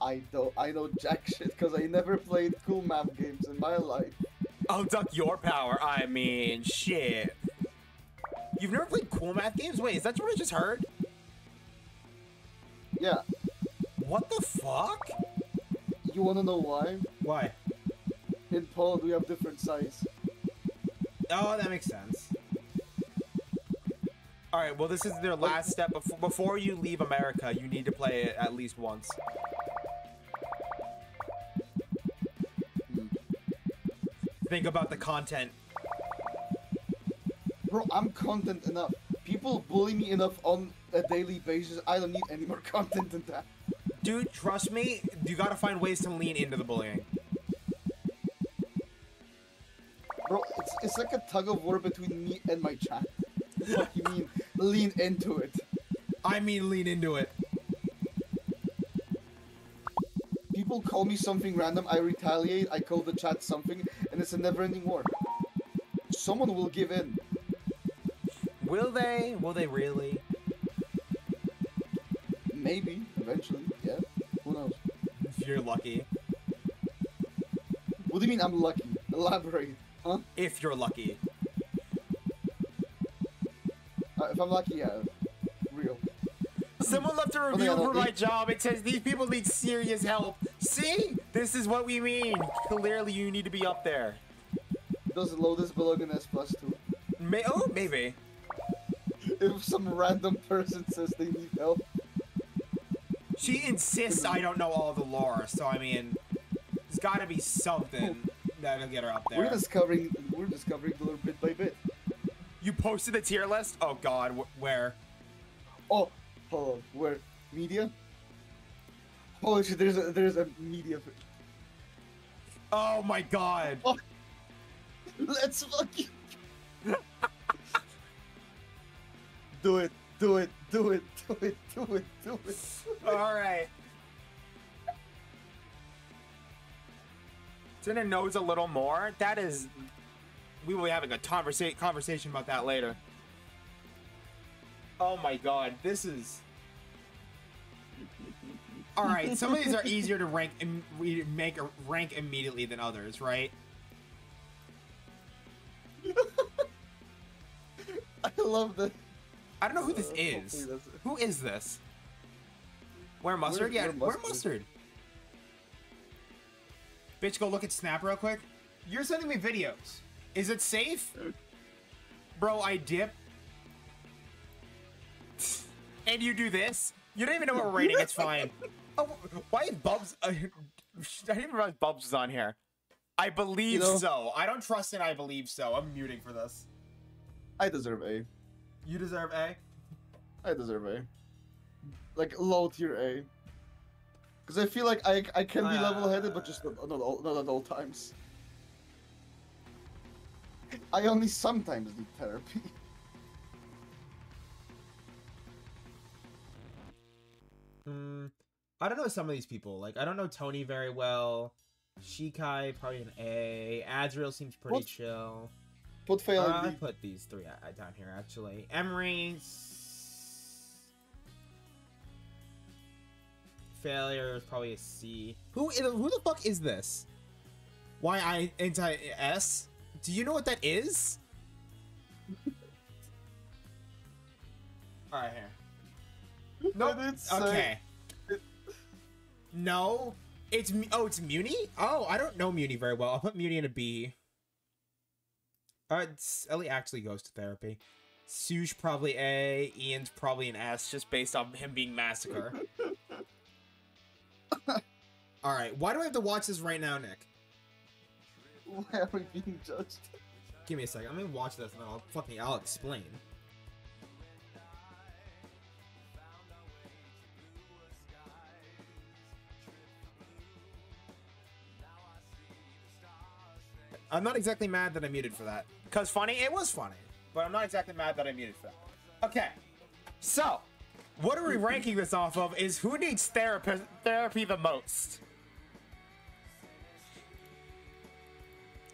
I don't. I know jack shit because I never played cool map games in my life. I'll duck your power. I mean, shit. You've never played cool math games? Wait, is that what I just heard? Yeah. What the fuck? You wanna know why? Why? In Poland we have different size. Oh, that makes sense. All right, well, this is their last step. Before, before you leave America, you need to play it at least once. Hmm. Think about the content. Bro, I'm content enough. People bully me enough on a daily basis. I don't need any more (laughs) content than that. Dude, trust me, you gotta find ways to lean into the bullying. Bro, it's, it's like a tug of war between me and my chat. What you mean, lean into it? I mean, lean into it. People call me something random, I retaliate, I call the chat something, and it's a never-ending war. Someone will give in. Will they? Will they really? Maybe, eventually, yeah. Who knows? If you're lucky. What do you mean I'm lucky? Elaborate, huh? If you're lucky. Uh, if I'm lucky, yeah. Real. Someone left a review for my job. It says these people need serious help. See? This is what we mean. Clearly, you need to be up there. Does Lotus belong in S plus two? May oh, maybe. If some random person says they need help, She insists I don't know all the lore, so I mean, there's got to be something that'll get her up there. we're discovering we're discovering the lore bit by bit. You posted the tier list? Oh God, wh- where? Oh, hold on. Where media? Oh, Holy shit! There's a there's a media. Oh my God. Oh, let's fucking (laughs) do it. Do it. Do it. Do it. Do it. Do it. Dinner knows a little more. That is, we will be having a conversa- conversation about that later. Oh my god, this is. All right, some of these are (laughs) easier to rank and we make a rank immediately than others, right? (laughs) I love this. I don't know who this Uh, is. hopefully that's it. Who is this? Where mustard? Where- yeah, where mustard? Bitch, go look at Snap real quick. You're sending me videos. Is it safe? Bro, I dip. And you do this? You don't even know what we're rating. It's fine. (laughs) Oh, why is Bubs? Uh, (laughs) I didn't even realize Bubs was on here. I believe You know- so. I don't trust in I believe so. I'm muting for this. I deserve A. You deserve A. I deserve A. Like low tier A. Because I feel like I I can be level headed, but just not, not, all, not at all times. I only sometimes need therapy. (laughs) Hmm. I don't know some of these people. Like I don't know Tony very well. Shikai probably an A. Azrael seems pretty What? chill. Put fail Uh, in I B. put these three uh, down here actually. Emery. Failure is probably a C. Who who the fuck is this? Why I anti S? Do you know what that is? (laughs) All right here. No, it's. okay. No, it's oh, it's Muni. Oh, I don't know Muni very well. I'll put Muni in a B. Uh, Ellie actually goes to therapy. Sush probably A. Ian's probably an S, just based on him being massacre. (laughs) All right, why do I have to watch this right now, Nick? Why are we being judged? Give me a second. I'm gonna watch this and I'll fucking I'll explain. I'm not exactly mad that I muted for that. Cause funny, it was funny, but I'm not exactly mad that I muted for that. Okay, so what are we ranking this off of? Is who needs therapy therapy the most?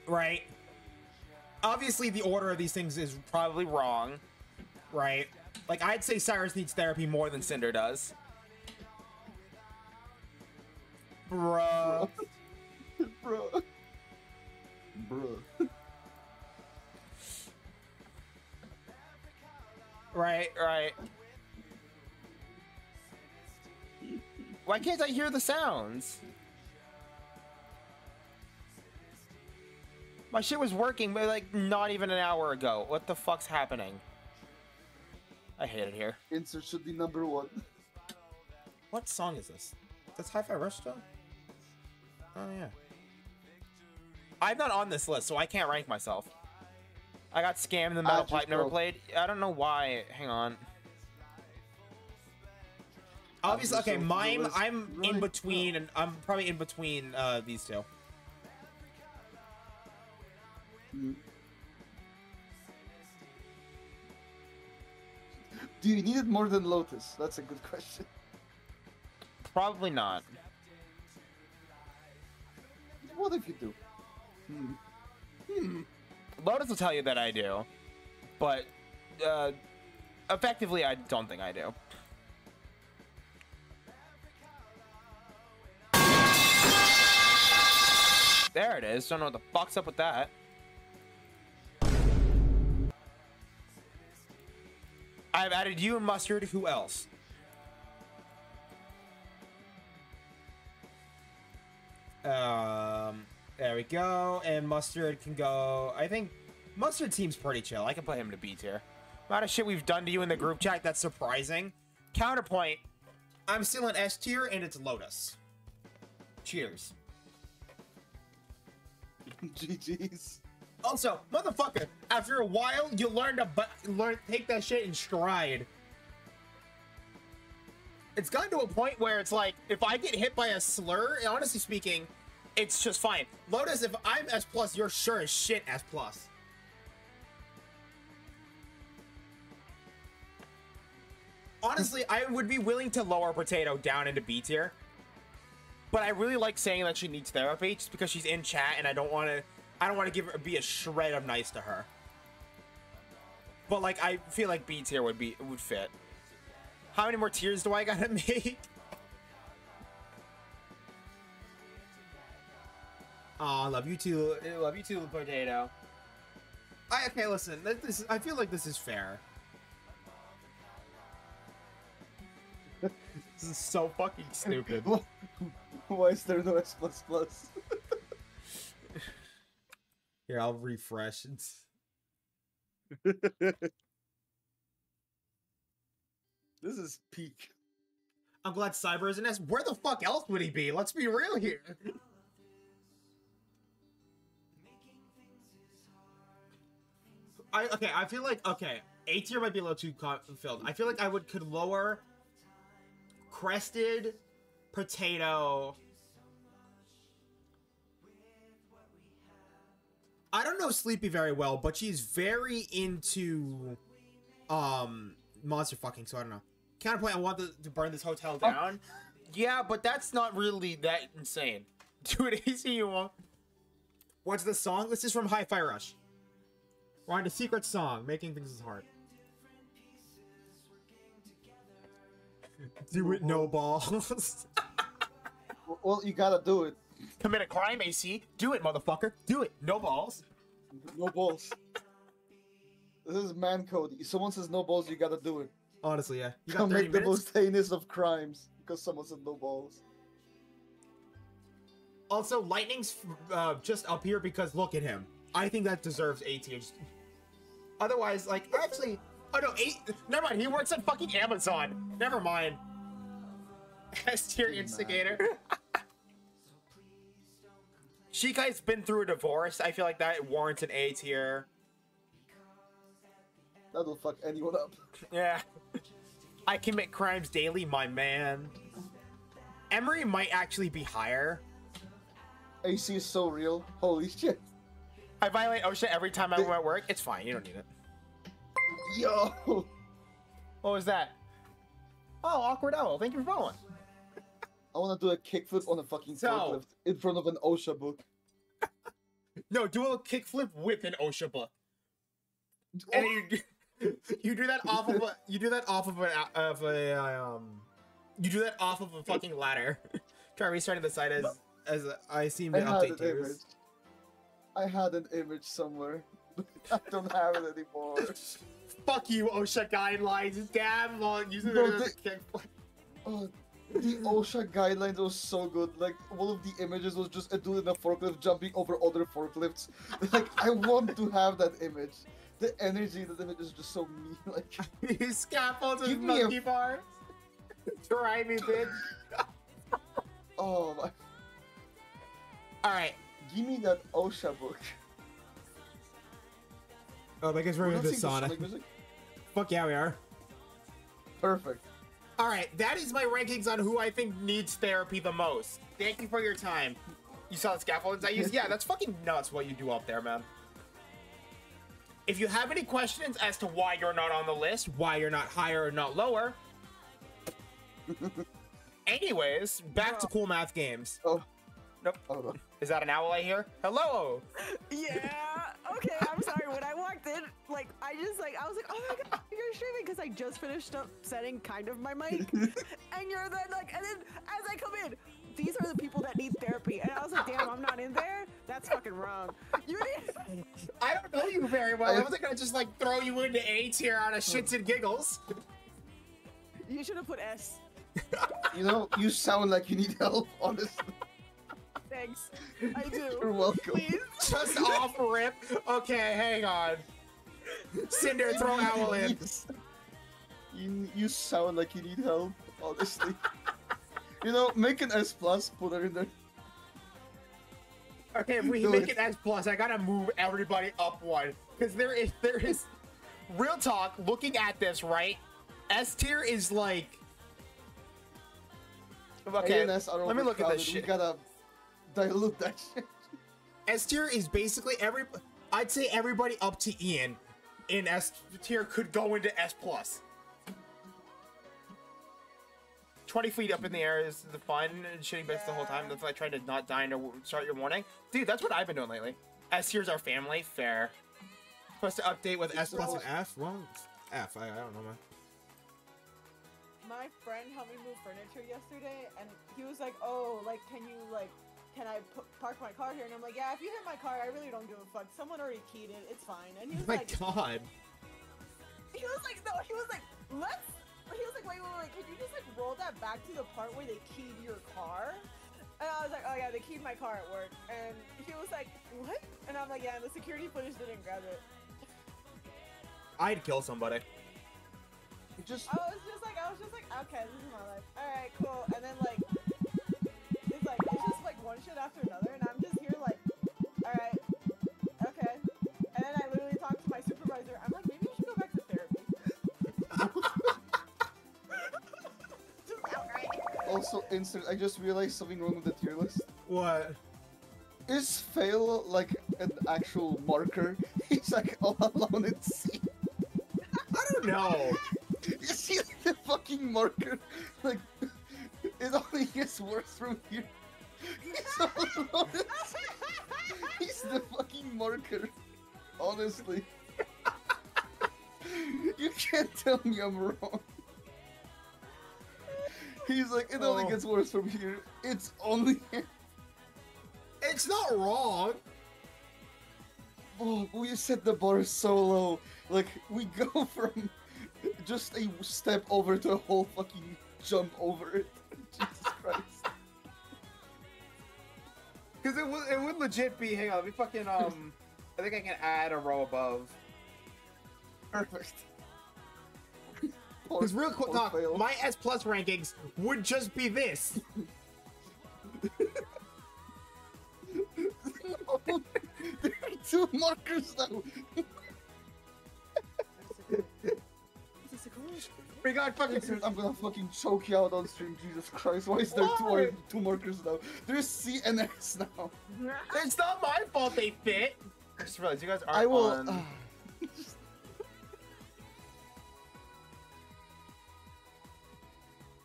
Right. Obviously, the order of these things is probably wrong, right? Like I'd say Cyrus needs therapy more than Cinder does. Bruh. (laughs) Bro. Bro. Right, right. Why can't I hear the sounds? My shit was working, but like not even an hour ago. What the fuck's happening? I hate it here. Insert should be number one. What song is this? That's Hi-Fi Rush Oh yeah. I'm not on this list, so I can't rank myself. I got scammed in the metal pipe, never played. I don't know why. Hang on. Obviously, okay, so- mime. so I'm let's- in between, and I'm probably in between uh, these two. Do you need it more than Lotus? That's a good question. Probably not. What if you do? Hmm. Hmm. Lotus will tell you that I do, but uh, effectively, I don't think I do. There it is. Don't know what the fuck's up with that. I've added you and Mustard. Who else? Um, there we go. And Mustard can go. I think Mustard seems pretty chill. I can put him to B tier. Amount of shit we've done to you in the group chat, that's surprising. Counterpoint, I'm still in S tier and it's Lotus. Cheers. (laughs) GG's. Also, motherfucker, after a while, you learn to learn take that shit in stride. It's gotten to a point where it's like, if I get hit by a slur, honestly speaking, it's just fine. Lotus, if I'm S plus, you're sure as shit S plus. Honestly, I would be willing to lower Potato down into B tier. But I really like saying that she needs therapy just because she's in chat and I don't want to I don't want to give her be a shred of nice to her. But like I feel like B tier would be would fit. How many more tiers do I gotta (laughs) make? Aw, love you too. Love you too, potato. I okay, listen. this I feel like this is fair. (laughs) this is so fucking stupid. (laughs) (laughs) Why is there no S plus plus? (laughs) Here, I'll refresh. (laughs) This is peak. I'm glad Cyber isn't S. Where the fuck else would he be? Let's be real here. I okay. I feel like okay. A tier might be a little too filled. I feel like I would could lower crested potato. I don't know Sleepy very well, but she's very into um monster fucking. So I don't know. Counterpoint: I want the, to burn this hotel down. Yeah, but that's not really that insane. (laughs) Do it easy you want. What's the song? This is from Hi-Fi Rush. We're on the secret song, making things hard. Do it, no balls. (laughs) Well, you gotta do it. Commit a crime, AC. Do it, motherfucker. Do it. No balls. No balls. This is man code. If someone says no balls, you gotta do it. Honestly, yeah. You got 30 Commit the most heinous of crimes because someone said no balls. Also, Lightning's uh, just up here because look at him. I think that deserves A tier. Otherwise, like, actually, oh no, eight. Never mind. He works at fucking Amazon. Never mind. S tier instigator. Shikai's been through a divorce. I feel like that warrants an A tier. That'll fuck anyone up. Yeah. I commit crimes daily, my man. Emery might actually be higher. AC is so real. Holy (laughs) shit. I violate OSHA every time I'm at work. It's fine. You don't need it. Yo. What was that? Oh, awkward owl. Thank you for following. I wanna do a kickflip on a fucking So- forklift in front of an OSHA book. (laughs) No, do a kickflip with an OSHA book. And you (laughs) (laughs) you do that off of a you do that off of a of a um you do that off of a fucking ladder. Try restarting the site as as I seem I to had update an image. I had an image somewhere. I don't have it anymore. Fuck you, OSHA guidelines. Damn long using Bro, it as a the- kickflip. Oh, the OSHA guidelines was so good. Like one of the images was just a dude in a forklift jumping over other forklifts. (laughs) Like I want to have that image. The energy in that image is just so mean. (laughs) Like (laughs) These scaffolds Give and me a- monkey bars. Try me, bitch. oh my. Alright. Give me that OSHA book. Oh, I guess we're We're gonna not do seeing the Sonic. Sonic? Fuck yeah, we are. Perfect. Alright, that is my rankings on who I think needs therapy the most. Thank you for your time. You saw the scaffoldings I used? (laughs) Yeah, that's fucking nuts what you do up there, man. If you have any questions as to why you're not on the list, why you're not higher or not lower. (laughs) Anyways, back to cool math games. Oh. Nope. Is that an owl I hear? Hello. (laughs) Yeah. Okay. I'm sorry. When I walked in, like I just like I was like, oh my god, (laughs) you're streaming because I just finished up setting kind of my mic, (laughs) and you're then like, and then as I come in, these are the people that need therapy, and I was like, damn, I'm not in there. That's fucking wrong. You need. I don't know you very well. I wasn't gonna just like throw you into A tier out of shits and giggles. You should have put S. (laughs) You know, you sound like you need help. Honestly. Thanks. I (laughs) do. You're welcome. Please. Just off rip. Okay, hang on. Cinder, (laughs) throw owl in. You you sound like you need help. Honestly. (laughs) you know, make an S plus. Put her in there. Okay, if we Do make it. it S plus, I gotta move everybody up one. Because there is there is real talk, looking at this, right? S tier is like Okay, ANS are let me look at this overcrowded. We shit. gotta dilute that (laughs) shit. S tier is basically every I'd say everybody up to Ian in S tier could go into S plus. 20 feet up in the air is the fun and shitting bits the whole time. That's like trying to not die to start your morning. Dude, that's what I've been doing lately. S tier's our family. Fair. Supposed to update with S plus and F? Well, it's F. I, I don't know, man. My friend helped me move furniture yesterday, and he was like, "Oh, like, can you like, can I park my car here?" And I'm like, "Yeah, if you hit my car, I really don't give a fuck. Someone already keyed it. It's fine." And he was oh my like, god. he was like, no, he was like, let's. He was like, wait, wait, wait, can you just like roll that back to the part where they keyed your car? And I was like, oh yeah, they keyed my car at work. And he was like, what? And I'm like, yeah, and the security footage didn't grab it. I'd kill somebody. Just I was just like, I was just like, okay, this is my life. All right, cool. And then like, one after another, and I'm just here like, all right, okay. And then I literally talked to my supervisor. I'm like, maybe you should go back to therapy. also insert. I just realized something wrong with the tier list. What? Is fail like an actual marker? (laughs) He's like all alone at sea. I don't know. (laughs) You see the fucking marker? Like, (laughs) it only gets worse from here. He's all alone at sea. He's the fucking marker. Honestly. (laughs) You can't tell me I'm wrong. He's like, it only Oh. gets worse from here. It's only. (laughs) It's not wrong. Oh, we set the bar so low. Like, we go (laughs) from just a step over to a whole fucking jump over it. Because it would, it would legit be. Hang on, let me fucking um. (laughs) I think I can add a row above. Perfect. Because real quick, talk, my S plus rankings would just be this. (laughs) (laughs) there are two markers now. We got fucking. I'm gonna fucking choke you out on stream. Jesus Christ! Why is there two, Why? or- two markers now? There's C and S now. (laughs) It's not my fault they fit. I just realized you guys are I will. on. uh, (laughs)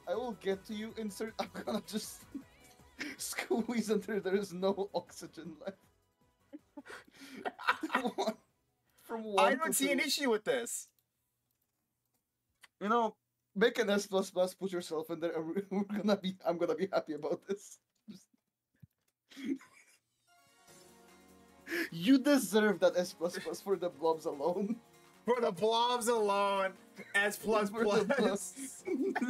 I will get to you. Insert. I'm gonna just (laughs) squeeze until there is no oxygen left. One- From one I don't see an issue with this. You know, make an S plus plus. Put yourself in there. and We're (laughs) we're gonna be. I'm gonna be happy about this. (laughs) You deserve that S plus plus for the blobs alone. (laughs) For the blobs alone, S plus plus.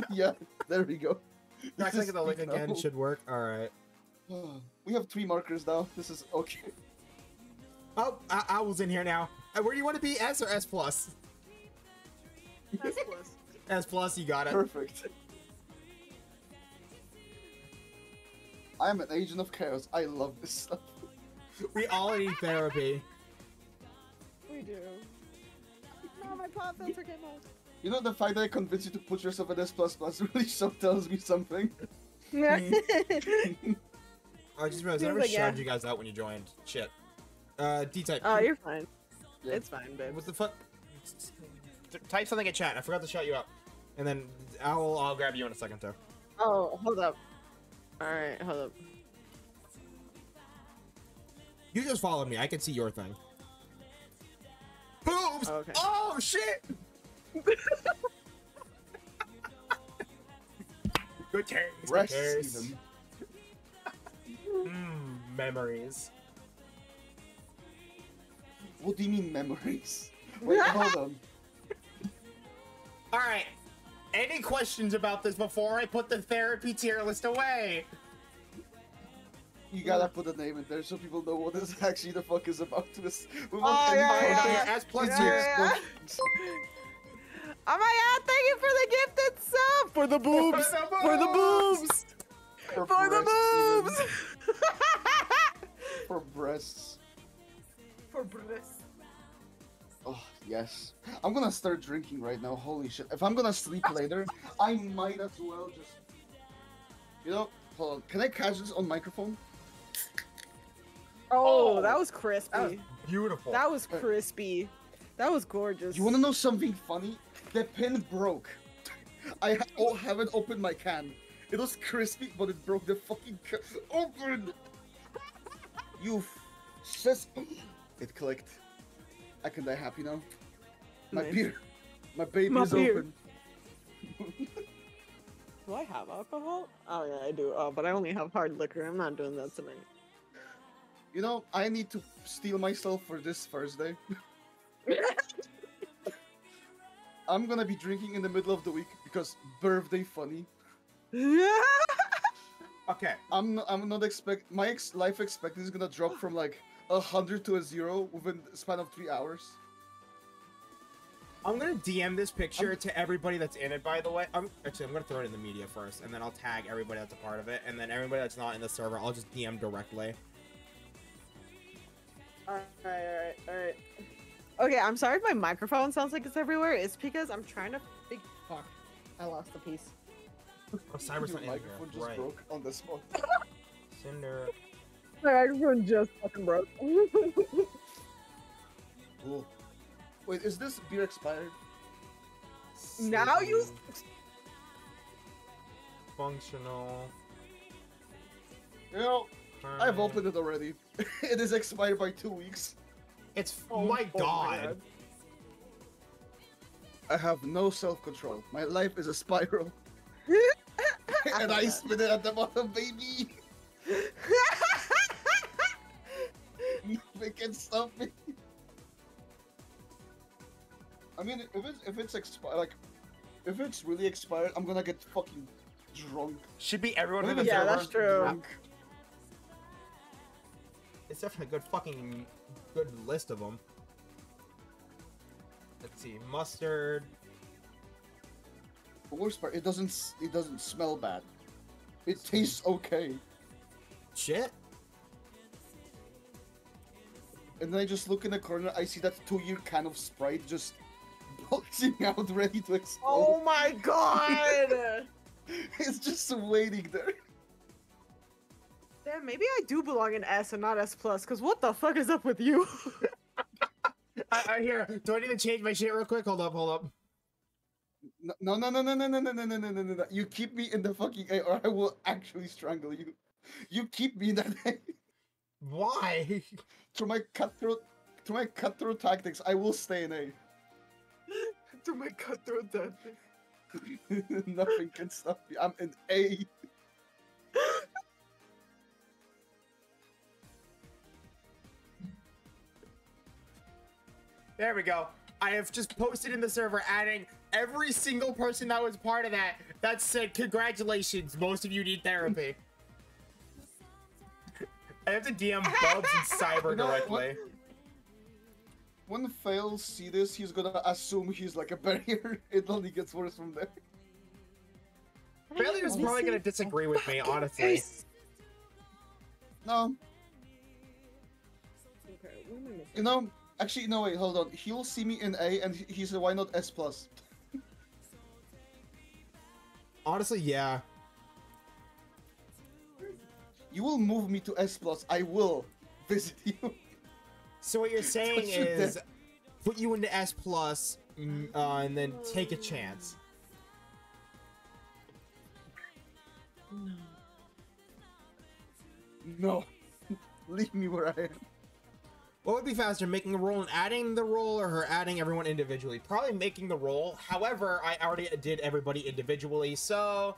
yeah, there we go. Can I click the link again? now. Should work. All right. (sighs) We have three markers now. This is okay. Oh, I, I was in here now. Uh, Where do you want to be? S or S plus? S plus. S plus, you got it. Perfect. I am an agent of chaos. I love this stuff. We all need therapy. We do. No, my pop filter came off. You know the fact that I convinced you to put yourself at S plus plus (laughs) really so tells me something. (laughs) I just realized I Seems never like, shouted yeah. you guys out when you joined. Shit. Uh, D type. Oh, you're fine. It's fine, babe. What the fuck? Type something in chat. I forgot to shout you out. And then I'll I'll grab you in a second too. Oh, hold up. All right, hold up. You just followed me. I can see your thing. Boobs! Okay. Oh shit! (laughs) Good taste. Good Rest, taste. Steven. Mm, memories. What do you mean memories? Wait, hold on. (laughs) All right. Any questions about this before I put the therapy tier list away? You gotta put a name in there so people know what this (laughs) actually the fuck is about. This we Oh, want yeah, yeah, yeah. S plus to tier. Yeah. explosions. (laughs) Oh my god, thank you for the gifted sub! For the boobs! the For the boobs! For, For the boobs! (laughs) For breasts. For breasts. Yes. I'm gonna start drinking right now. Holy shit. If I'm gonna sleep later, I might as well just. You know, hold on. Can I catch this on microphone? Oh, Oh. that was crispy. That was beautiful. That was crispy. That was gorgeous. You wanna know something funny? The pin broke. I ha- oh, haven't opened my can. It was crispy, but it broke the fucking can. Open! You f- sis. It clicked. I can die happy now. My beer. (laughs) My baby My is beer. open. (laughs) Do I have alcohol? Oh yeah, I do. Oh, but I only have hard liquor. I'm not doing that tonight. You know, I need to steel myself for this Thursday. (laughs) I'm gonna be drinking in the middle of the week because birthday funny. Okay. I'm not, I'm not expect my ex- life expectancy is gonna drop from like a hundred to a zero within the span of three hours. I'm gonna DM this picture to everybody that's in it. By the way, I'm actually I'm gonna throw it in the media first, and then I'll tag everybody that's a part of it, and then everybody that's not in the server, I'll just DM directly. Alright, alright, alright. Okay, I'm sorry if my microphone sounds like it's everywhere. It's because I'm trying to think. Fuck. I lost the piece. Oh, Cyber's Your not in here. just Right. broke on the spot. Cinder. My microphone just fucking broke. (laughs) Cool. Wait, is this beer expired? now you. Functional. You know, I've opened it already. (laughs) it is expired by two weeks. It's oh my oh God. I have no self-control. My life is a spiral. (laughs) and I spin it at the bottom, baby. Nothing can stop me. I mean, if it's if it's expired, like, if it's really expired, I'm gonna get fucking drunk. Should be everyone I'm in the gonna server. get that's true. drunk. It's definitely a good fucking good list of them. Let's see, mustard. The worst part, it doesn't it doesn't smell bad. It tastes okay. Shit. And then I just look in the corner, I see that two-year can of Sprite just bulging out, ready to explode. Oh my god! it's just waiting there. Damn, maybe I do belong in S and not S plus. Cause what the fuck is up with you? I, I here. Do I need to change my shit real quick? Hold up, hold up. No, no, no, no, no, no, no, no, no, no, no, no, no. You keep me in the fucking A, or I will actually strangle you. You keep me in that A. Why? (laughs) Through my cutthroat, through my cutthroat tactics, I will stay in A. (laughs) Through my cutthroat tactics. (laughs) Nothing can stop me. I'm in A. There we go. I have just posted in the server adding every single person that was part of that that said congratulations, most of you need therapy. I have to DM Bubs and Cyber (laughs) You know directly. When fails see this, he's gonna assume he's like a barrier. (laughs) It only gets worse from there. Failure is probably gonna disagree with me, honestly. No, Okay, what am I missing? you know, actually, no, wait, hold on. He'll see me in A, and he- he said, "Why not S plus?" Honestly, yeah. You will move me to S plus. I will visit you. So what you're (laughs) saying is dare. put you into S plus, mm, uh, and then take a chance. No, (laughs) leave me where I am. What would be faster, making a role and adding the role, or her adding everyone individually? Probably making the role. However, I already did everybody individually, so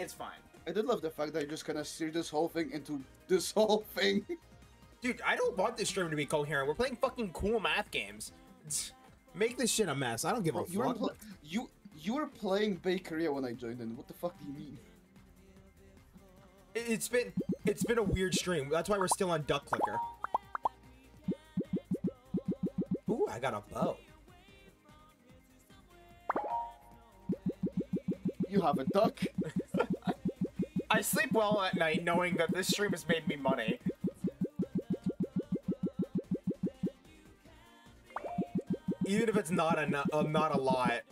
it's fine. I did love the fact that you just kind of steered this whole thing into (laughs) this whole thing. Dude, I don't want this stream to be coherent. We're playing fucking cool math games. (sniffs) Make this shit a mess. I don't give a you fuck. pl- you you were playing Bakeria when I joined in. What the fuck do you mean? It- It's been it's been a weird stream. That's why we're still on Duck Clicker. Ooh, I got a bow. You have a duck. (laughs) (laughs) I sleep well at night knowing that this stream has made me money. Even if it's not a no- uh, not a lot,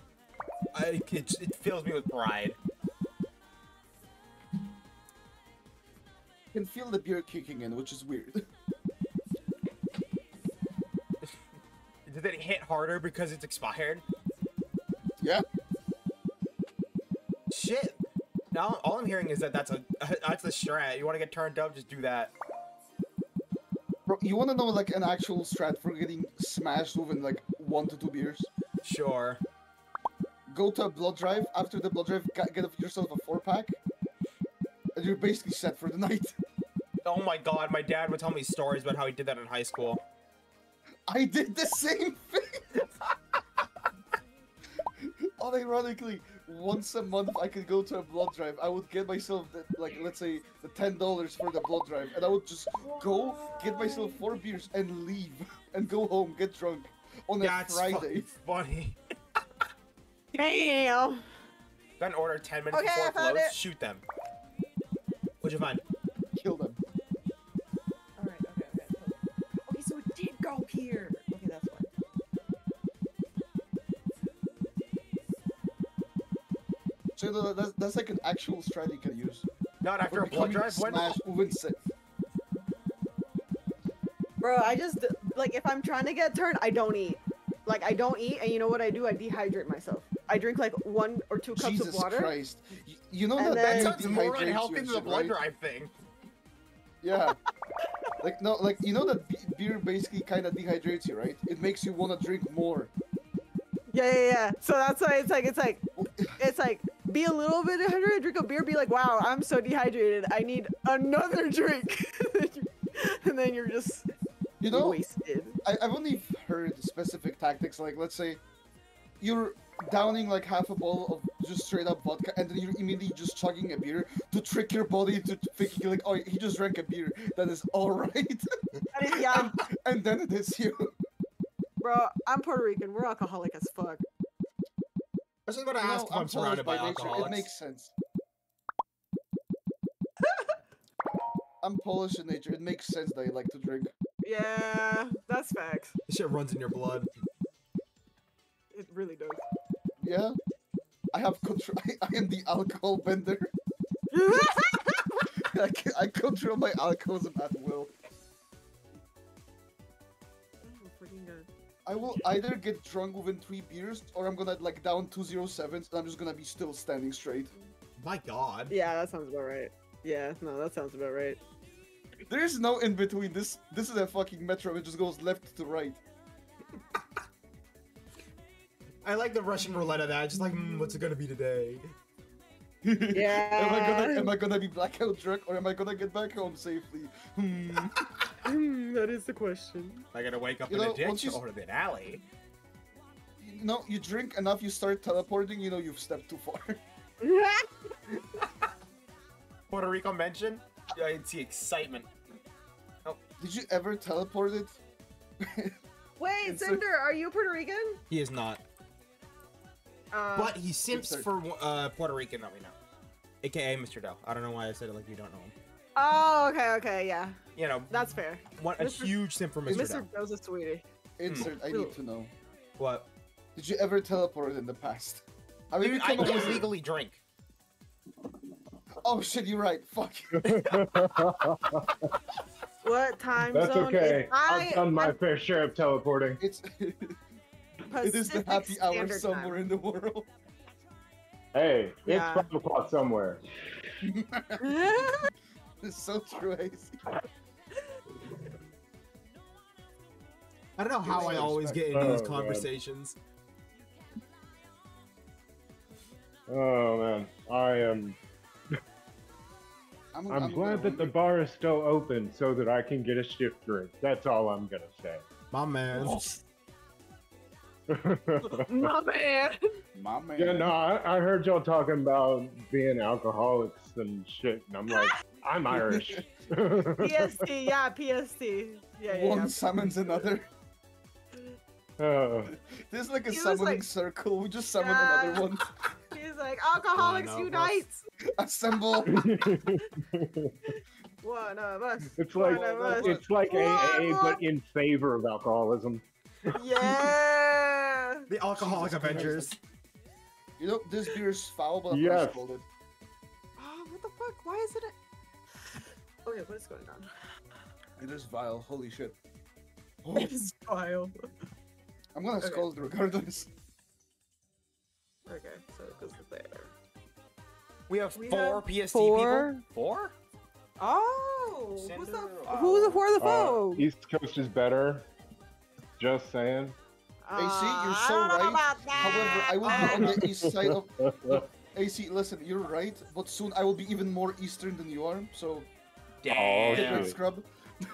I, it, it fills me with pride. You can feel the beer kicking in, which is weird. (laughs) Did it hit harder because it's expired? Yeah. Now all I'm hearing is that that's a (laughs) that's the strat. You want to get turned up, just do that. Bro, you want to know like an actual strat for getting smashed within like one to two beers? Sure. Go to a blood drive. After the blood drive, get yourself a four pack, and you're basically set for the (laughs) night. Oh my god, my dad would tell me stories about how he did that in high school. I did the same (laughs) thing. Unironically, once a month I could go to a blood drive. I would get myself the, like let's say the ten dollars for the blood drive, and I would just go get myself four beers and leave (laughs) and go home, get drunk. on a Friday. fucking funny. Damn. Got an order 10 minutes Okay, before I it found it. Shoot them. What'd you find? So tha- that's, that's like an actual strat you can use. Not after For a blood drive? When? Smash win Sith. Bro, I just like if I'm trying to get turned, I don't eat. Like I don't eat, and you know what I do? I dehydrate myself. I drink like one or two cups Jesus of water. Christ. Y- You know And that then- That that sounds more unhealthy than the blood right? drive thing. Yeah. (laughs) like no, like you know that beer basically kind of dehydrates you, right? It makes you want to drink more. Yeah, yeah, yeah. So that's why it's like it's like it's like be a little bit dehydrated, drink a beer, be like, wow, I'm so dehydrated. I need another (laughs) drink. and then you're just You know, wasted. I, I've only heard specific tactics. Like, let's say you're downing like half a bottle of just straight up vodka, and then you're immediately just chugging a beer to trick your body into thinking like, oh, he just drank a beer. That is all (laughs) right. That is, yeah, (laughs) and then it is you. bro. I'm Puerto Rican. We're alcoholic as fuck. I was just about to You know, ask if I'm I'm surrounded by Polish nature, alcoholics. It makes sense. (laughs) I'm Polish in nature. It makes sense that you like to drink. Yeah, that's facts. This shit runs in your blood. It really does. Yeah. I have control. I, (laughs) I am the alcohol bender. (laughs) I, can, I control my alcoholism at I will either get drunk within three beers, or I'm gonna like down two zero sevens, and I'm just gonna be still standing straight. My god. Yeah, that sounds about right. Yeah, no, that sounds about right. There is no in between. This this is a fucking metro. It just goes left to right. I like the Russian roulette of that. Just like, mm, what's it gonna be today? Yeah. (laughs) am I gonna am I gonna be blackout drunk, or am I gonna get back home safely? Hmm. (laughs) That is the question. Am I gonna wake up You in know, a ditch once you s- or an alley? You know, you drink enough, you start teleporting. You know, you've stepped too far. (laughs) (laughs) Puerto Rico mention? Yeah, I can see excitement. Did you ever teleport it? (laughs) Wait, Insert- Cinder, are you Puerto Rican? He is not. Uh, But he simps for uh, Puerto Rican that we know. AKA Mr. Dell. I don't know why I said it like you don't know him. Oh, okay, okay, yeah. You know, That's fair. one, a Mr. huge simp for Mr. Mr. Doe. Doe's a sweetie. Insert. I need to know. What? Did you ever teleport in the past? I mean, Dude, I don't legally drink. Oh shit, you're right. Fuck. You. (laughs) What time That's zone? okay. Is I, I've done my fair share of teleporting. It's (laughs) it is the happy hour Standard somewhere in the world. Hey, Yeah. it's 5 o'clock somewhere. (laughs) It's so true, I don't know how I always get into these Oh, God. conversations. Oh man, I um, am. I'm, I'm, glad that the bar is still open so that I can get a shift drink. That's all I'm gonna say. My man. (laughs) My man. My man. yeah, no, I, I heard y'all talking about being alcoholics and shit, and I'm like, I'm (laughs) Irish. PST, yeah, PST. Yeah, yeah, One yeah. summons another. Uh, (laughs) This is like a He summoning like- circle. We just summon Yeah. another one. (laughs) He's like, alcoholics One of unite. (laughs) Assemble. One of us. it's like One of us. it's like One AA, of- but in favor of alcoholism. Yeah. The Alcoholic Jesus Christ. Avengers. You know, this beer is foul, but I'm Yes. gonna scold it. (gasps) Oh, what the fuck? Why is it? A... (sighs) Okay, what is going on? It is vile. Holy shit. It's vile. I'm gonna Okay. scold it regardless. Okay, so it goes there. We have We four have PST four. people. Four? Oh, who's the Cinder, who's the for the Uh, foe? East Coast is better. Just saying. AC, you're Uh, so I don't know right. about that. However, I will be on the east (laughs) side of. Look, AC, listen, you're right, but soon I will be even more eastern than you are. So Oh, get scrub. (laughs)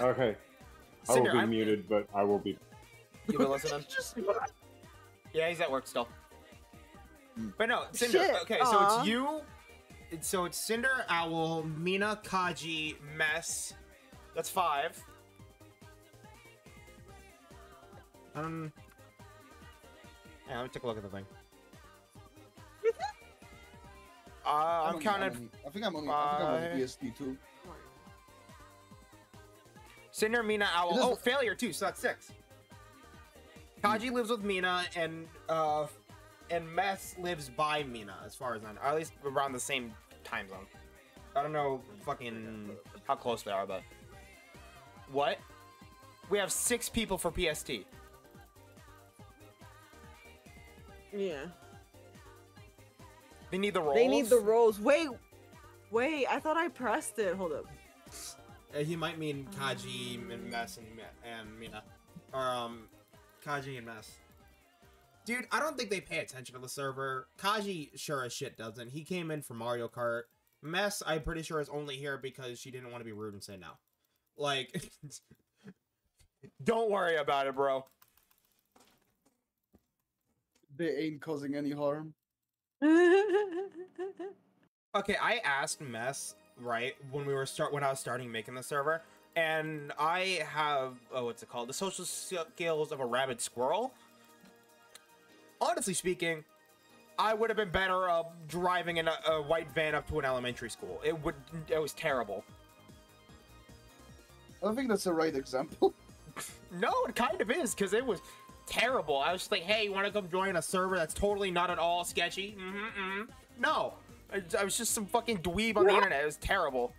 Okay. I will be I'm- muted, but I will be. You been listening? (laughs) Yeah, he's at work still. But no, Cinder. Shit, Okay, so aw. it's you. It's, so it's Cinder, Owl, Mina, Kaji, Mess. That's five. Um. Yeah, let me take a look at the thing. (laughs) Uh, I'm only- counting. I think I'm only. I think I'm on five. PSP too. Cinder, Mina, Owl. Oh, failure too. So that's six. Kaji lives with Mina, and uh, and Mess lives by Mina, as far as I know, or at least around the same time zone. I don't know, fucking how close they are, but what? We have six people for PST. Yeah. They need the roles. They need the roles. Wait, wait. I thought I pressed it. Hold up. Uh, he might mean Kaji and Mess and, and Mina. Or, um, Kaji and Mess. Dude, I don't think they pay attention to the server. Kaji sure as shit doesn't. He came in for Mario Kart. Mess, I'm pretty sure, is only here because she didn't want to be rude and say no. Like, (laughs) don't worry about it, bro. They ain't causing any harm. (laughs) Okay, I asked Mess right when we were start when I was starting making the server, and I have oh, what's it called? The social skills of a rabid squirrel. Honestly speaking, I would have been better uh, driving in a, a white van up to an elementary school. It would. It was terrible. I don't think that's the right example. (laughs) No, it kind of is because it was terrible. I was just like, hey, you want to come join a server that's totally not at all sketchy? Mm-hmm, mm-hmm. No, I, I was just some fucking dweeb on the internet. It was terrible.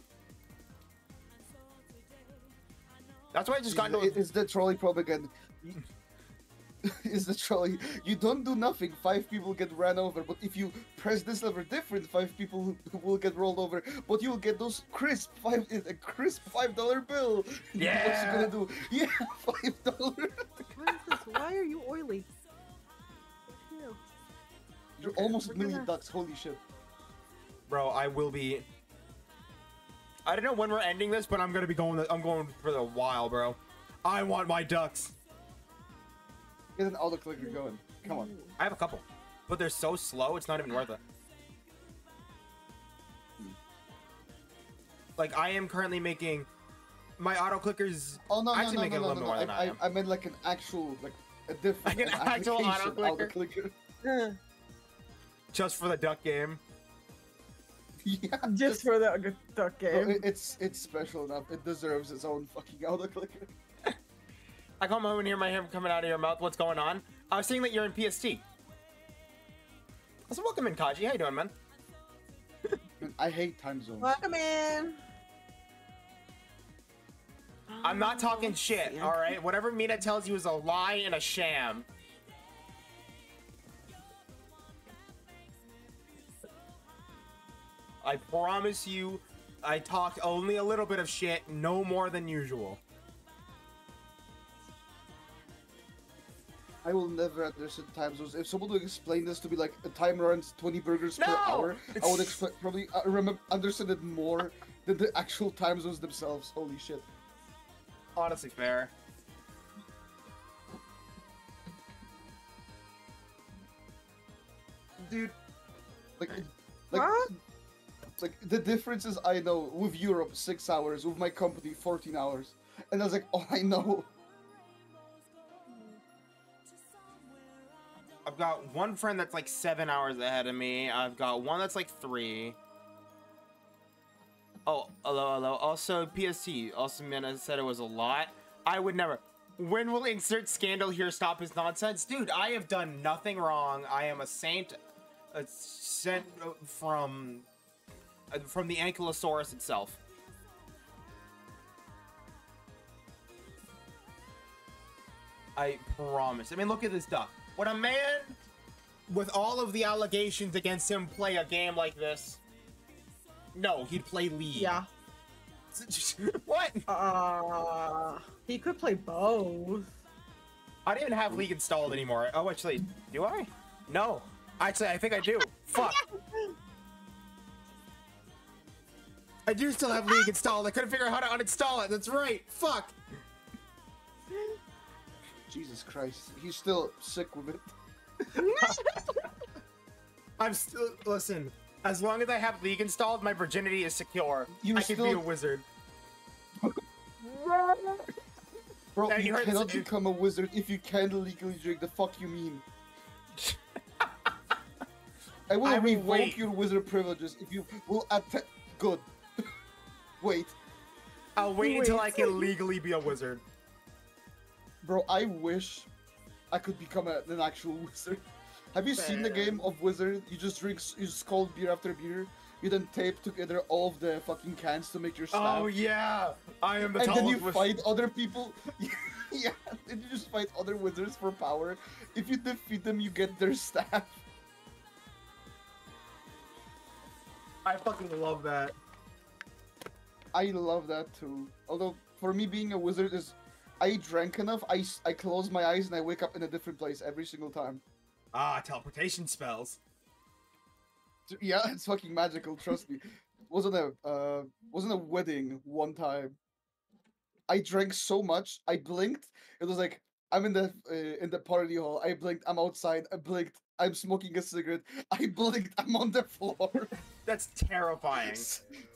That's why I just got into. Is the trolley propaganda? (laughs) Is the trolley? You don't do nothing. Five people get ran over, but if you press this lever different, five people will get rolled over. But you'll get those crisp five, a crisp five dollar bill. (laughs) Yeah. What's you gonna do? (laughs) Yeah, five dollar. What is this? Why are you oily? You're almost we're a million gonna- ducks. Holy shit! Bro, I will be. I don't know when we're ending this, but I'm gonna be going. I'm going for a while, bro. I want my ducks. Get an auto clicker going. Come on. I have a couple, but they're so slow. It's not even worth it. Like I am currently making my auto clickers. Oh no no actually no making no a no, little no, more I, than I, I, am. I meant like an actual like a different Like an an actual auto-clicker? clicker. (laughs) Just for the duck game. Yeah, Just for the g- duck No, game. it- it's it's special enough. It deserves its own fucking (laughs) auto clicker. (laughs) I come home and hear my hair coming out of your mouth. What's going on? I was seeing that you're in PST. So welcome in, Kaji. How you doing, man? I hate time zones. Welcome in. I'm not talking oh, shit, all right? Whatever Mina tells you is a lie and a sham. I promise you, I talked only a little bit of shit, no more than usual. I will never understand time zones. If someone would explain this to me like a time runs 20 burgers per hour, I would expect probably uh, remember understand it more than the actual time zones themselves. Holy shit! Honestly, fair. Dude, like, like, like the difference is I know with Europe six hours, with my company 14 hours, and I was like, (laughs) oh, I know. I've got one friend that's like seven hours ahead of me. I've got one that's like three. Oh, hello, hello. Also, PST. Also, Mina said it was a lot. I would never. When will insert scandal here stop his nonsense? Dude, I have done nothing wrong. I am a saint. A sent from from the Ankylosaurus itself. I promise. I mean, look at this duck. Would a man with all of the allegations against him play a game like this? No, he'd play League. Yeah. (laughs) what? Uh, he could play both. I don't even have League installed anymore. Oh, actually, do I? No. Actually, I think I do. (laughs) Fuck. I do still have League installed. I couldn't figure out how to uninstall it. That's right. Fuck. Jesus Christ, he's still sick with it. (laughs) I'm still listen. As long as I have League installed, my virginity is secure. You I can be a wizard. (laughs) Bro, Now, you you cannot this- become a wizard if you can't legally drink. The fuck you mean? (laughs) I will I revoke wait. your wizard privileges if you will attempt. Good. Wait, I'll wait until I Wait. can legally be a wizard. bro. I wish I could become a, an actual (laughs) wizard. Have you seen the game of Wizard? You just drink, you just call beer after beer. You then tape together all of the fucking cans to make your oh, staff. Oh yeah, I am the and then you tallest wiz- fight other people. (laughs) yeah, and you just fight other wizards for power. If you defeat them, you get their (laughs) staff. I fucking love that. I love that too. Although for me, being a wizard is, I drank enough. I I close my eyes and I wake up in a different place every single time. Ah, teleportation spells. Yeah, (laughs) it's fucking magical. Trust me. Wasn't a uh wasn't a wedding one time. I drank so much. I blinked. It was like I'm in the uh, in the party hall. I blinked. I'm outside. I blinked. I'm smoking a cigarette. I (laughs) blinked. I'm on the floor. That's terrifying. (laughs)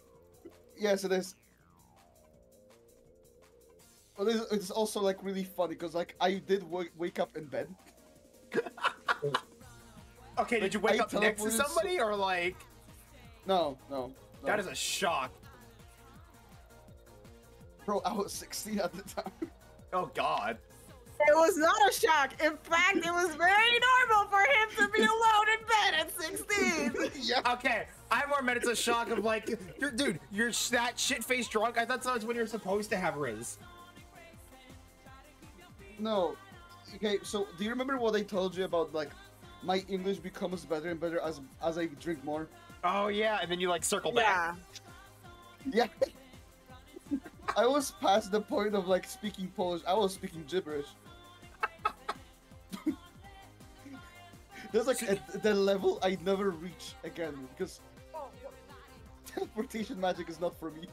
yes, it is. But it's, it's also like really funny because like I did wake up in bed. (laughs) Okay, did you wake I up next to so- somebody or like? No, no, no. That is a shock. bro. I was 16 at the time. Oh God. It was not a shock. In fact, it was very normal for him to be alone in bed at 16. (laughs) yeah. Okay, I more meant it's a shock of like, you're, dude, you're that shit faced drunk. I thought that was when you're supposed to have Riz. No. Okay, so do you remember what I told you about like my English becomes better and better as as I drink more? Oh yeah, and then you like circle back. Yeah. Yeah. (laughs) I was past the point of like speaking Polish. I was speaking gibberish. There's like a, the level I never reach again because teleportation magic is not for me.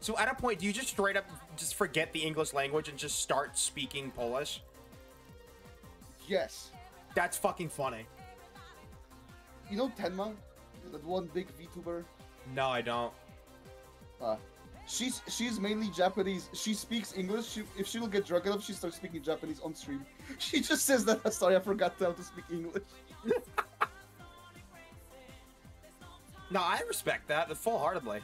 So at a point, do you just straight up just forget the English language and just start speaking Polish? Yes. That's fucking funny. You know Tenma, that one big VTuber. No, I don't. Uh, she's she's mainly Japanese. She speaks English. She, if she will get drunk enough, she starts speaking Japanese on stream. (laughs) She just says that. Sorry, I forgot to how to speak English. (laughs) No, I respect that full heartedly.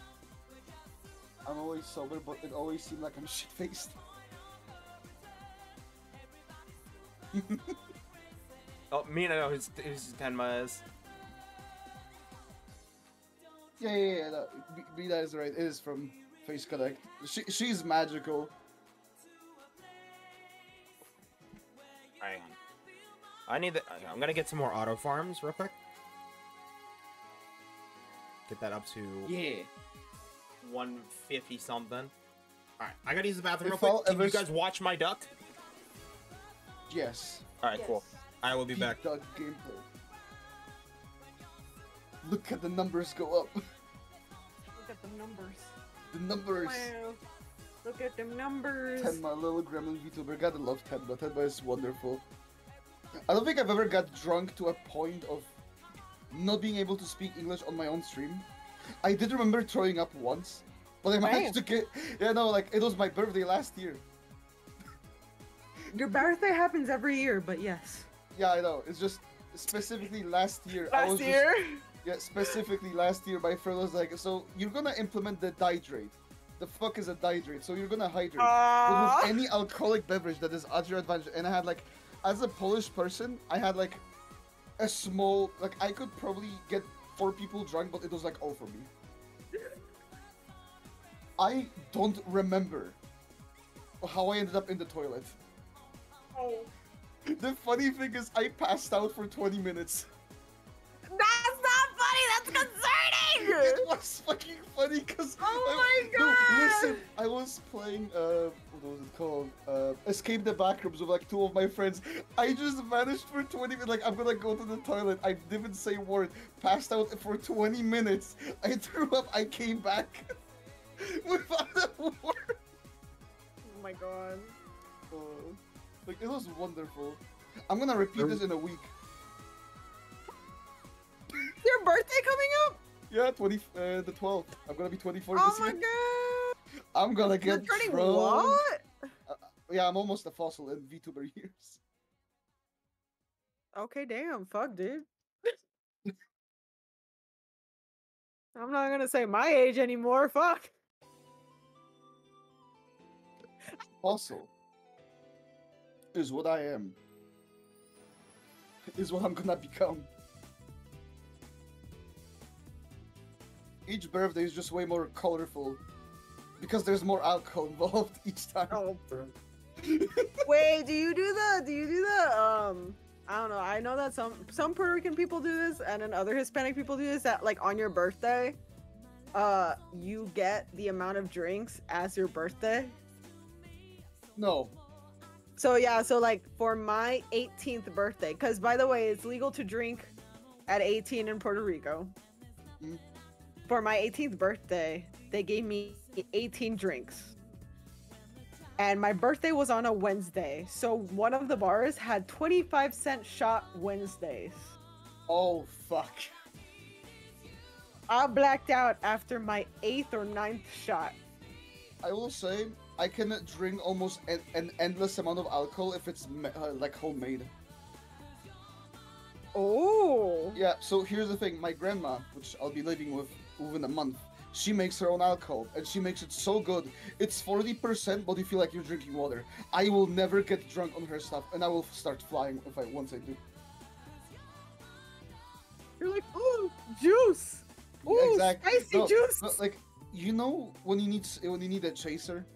I'm always sober, but it always seems like I'm (laughs) shit faced. Oh, me and I know who's, who's Tenma is. Yeah, yeah, yeah. That, B, B that is right. It is from Phase Connect. She she's magical. Hang on. I need the. I'm gonna get some more auto farms real quick. Get that up to Yeah. 150 something. All right, I gotta use the bathroom real quick. Can ever you guys watch my duck? Yes. All right, cool. I will be Deep back. Dog gameplay. Look at the numbers go up. Look at the numbers. The numbers. Wow. Look at them numbers. Tenma, little gremlin VTuber. Gotta love Tenma. Tenma is wonderful. I don't think I've ever got drunk to a point of not being able to speak English on my own stream. I did remember throwing up once, but I managed to get. Yeah, no, like it was my birthday last year. Your birthday happens every year, but yes. Yeah, I know. It's just specifically last year. I Last was just- year? Yeah, specifically last year, my friend was like, "So you're gonna implement the dihydrate? The fuck is a dihydrate? So you're gonna hydrate but Aw. with any alcoholic beverage that is at your advantage." And I had like, as a Polish person, I had like a small, like I could probably get four people drunk, but it was like all for me. I don't remember how I ended up in the toilet. Oh. The funny thing is, I passed out for 20 minutes. (laughs) It was fucking funny because Oh I, my no, God. listen, I was playing uh, what was it called? Uh, Escape the Backrooms with like two of my friends. I just managed for 20 minutes. Like I'm gonna go to the toilet. I didn't say a word. Passed out for 20 minutes. I threw up. I came back (laughs) without a word. Oh my god. Uh, like it was wonderful. I'm gonna repeat this in a week. Your birthday coming up? Yeah, 20, uh, the 12th. I'm gonna be 24 Oh this year. Oh my god. I'm gonna You're get turning drunk. what? yeah, I'm almost a fossil in VTuber (laughs) years. Okay, damn, fuck, dude. I'm not gonna say my age anymore. Fuck. Fossil is what I am. Is what I'm gonna become. Each birthday is just way more colorful because there's more alcohol (laughs) involved each time. Oh. (laughs) Wait, do you do the? Do you do the? Um, I don't know. I know that some some Puerto Rican people do this, and then other Hispanic people do this. That like on your birthday, uh, you get the amount of drinks as your birthday. No. So yeah, so like for my 18th birthday, because by the way, it's legal to drink at 18 in Puerto Rico. Mm. For my 18th birthday, they gave me 18 drinks. And my birthday was on a Wednesday, so one of the bars had 25 cent shot Wednesdays. Oh fuck. I blacked out after my eighth or ninth shot. I will say I can drink almost an, an endless amount of alcohol if it's uh, like homemade. Oh. Yeah. So here's the thing: my grandma, which I'll be living with within a month, she makes her own alcohol, and she makes it so good. It's forty percent, but you feel like you're drinking water. I will never get drunk on her stuff, and I will start flying if I once I do. You're like, ooh, juice. Ooh, exactly. spicy No, juice. no, like you know when you need when you need a chaser.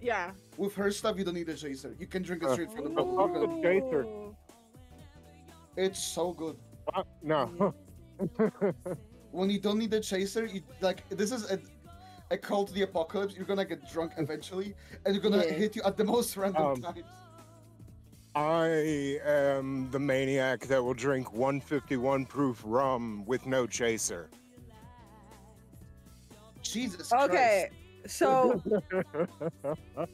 Yeah. With her stuff, you don't need a chaser. You can drink it Uh, straight from the the bottle. fuck is chaser? It's so good. Uh, no. (laughs) when you don't need a chaser, you like this is a a call to the apocalypse. You're gonna get drunk eventually, and you're gonna Yeah. hit you at the most random Um, times. I am the maniac that will drink 151 proof rum with no chaser. Jesus Okay, so (laughs)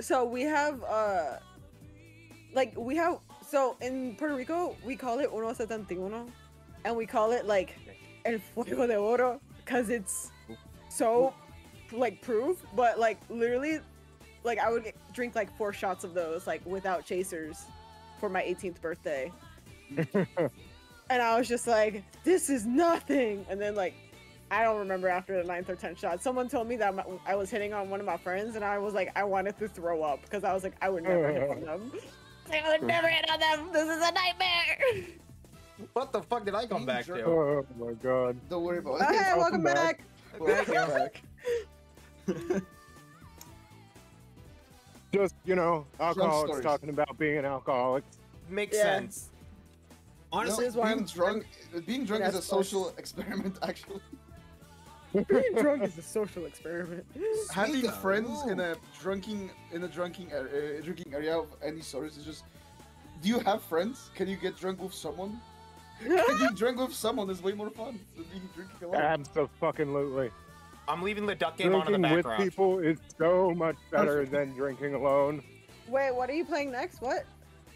so we have uh like we have so in Puerto Rico we call it uno setenta uno, and we call it like el fuego de oro because it's so like proof, but like literally like I would get, drink like four shots of those like without chasers for my 18th birthday. (laughs) and I was just like, this is nothing. And then like, I don't remember after the ninth or tenth shot. Someone told me that my, I was hitting on one of my friends, and I was like, I wanted to throw up because I was like, I would never hit on them. (laughs) I would never hit on them. This is a nightmare. (laughs) What the fuck did I come back to? Oh my god. Don't worry about Okay, it. welcome back. Welcome back. (laughs) Just, you know, alcoholics talking about being an alcoholic. Makes Yeah. sense. Honestly, No, being drunk, being drunk is a That's social experiment. (laughs) Actually, Being drunk is a social experiment. (laughs) having Speak friends up. in a drunking in a drunking ar- uh, drinking area of any sort is just. Do you have friends? Can you get drunk with someone? Getting drink with someone is way more fun than being drinking alone. Absolutely. I'm leaving the duck game on in Drinking the with people is so much better than drinking alone. Wait, what are you playing next? What?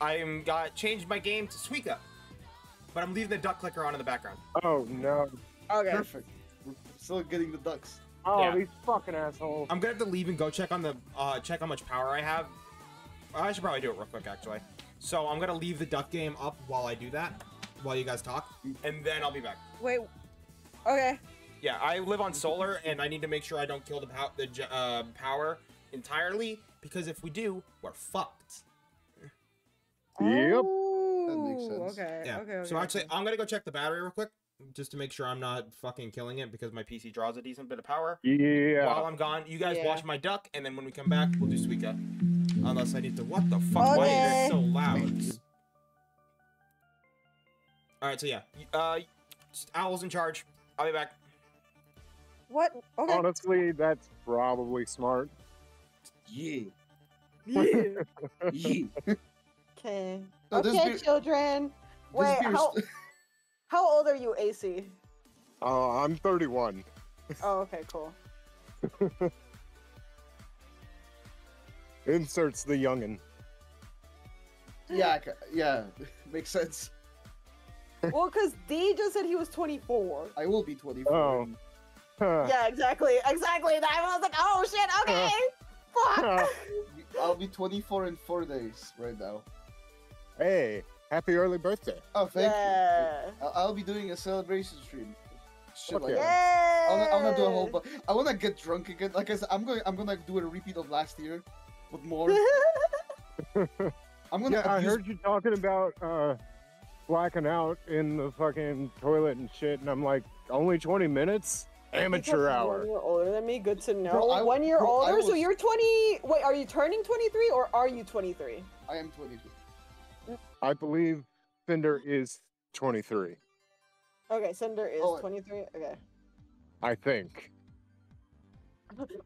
I'm got changed my game to Suika, but I'm leaving the duck clicker on in the background. Oh no. Okay. Perfect. We're still getting the ducks. Oh, Yeah. these fucking assholes. I'm gonna have to leave and go check on the uh, check how much power I have. I should probably do it real quick actually. So I'm gonna leave the duck game up while I do that, while you guys talk, and then I'll be back. Wait. Okay. Yeah, I live on solar, and I need to make sure I don't kill the, pow- the uh, power entirely because if we do, we're fucked. Yep. That makes sense. Okay. Yeah. Okay. Okay. so actually, okay. I'm gonna go check the battery real quick just to make sure I'm not fucking killing it because my PC draws a decent bit of power. Yeah. While I'm gone, you guys Yeah. watch my duck, and then when we come back, we'll do Suika. Unless I need to. What the fuck? Why is it so loud? All right. So yeah, uh, Owl's in charge. I'll be back. What? Okay. Honestly, that's probably smart. Yeah. Yeah. yeah. (laughs) Okay. No, okay, beer- children. Wait, beer's- how (laughs) how old are you, AC? Uh, I'm 31. Oh, okay, cool. (laughs) Inserts the youngin. Yeah, yeah, makes sense. (laughs) well, because D just said he was 24. I will be 24. Oh. Huh. Yeah, exactly, exactly. That I was like, oh shit, okay, fuck. (laughs) I'll be 24 in four days right now. Hey, happy early birthday. Oh, thank Yeah. you. I'll, I'll be doing a celebration stream. Shit Fuck like yeah. that. I'm, gonna- do a whole. Yay! Bu- I wanna get drunk again. Like I said, I'm going. I'm gonna do a repeat of last year, but more. (laughs) I'm gonna. Yeah, I heard you talking about uh, blacking out in the fucking toilet and shit, and I'm like, only 20 minutes? Amateur One hour. year older than me. Good to know. Bro, I- One year bro, I older. So you're 20. Wait, are you turning 23 or are you 23? I am 23. I believe Cinder is 23. Okay, Cinder is Oh, 23. Okay. I think.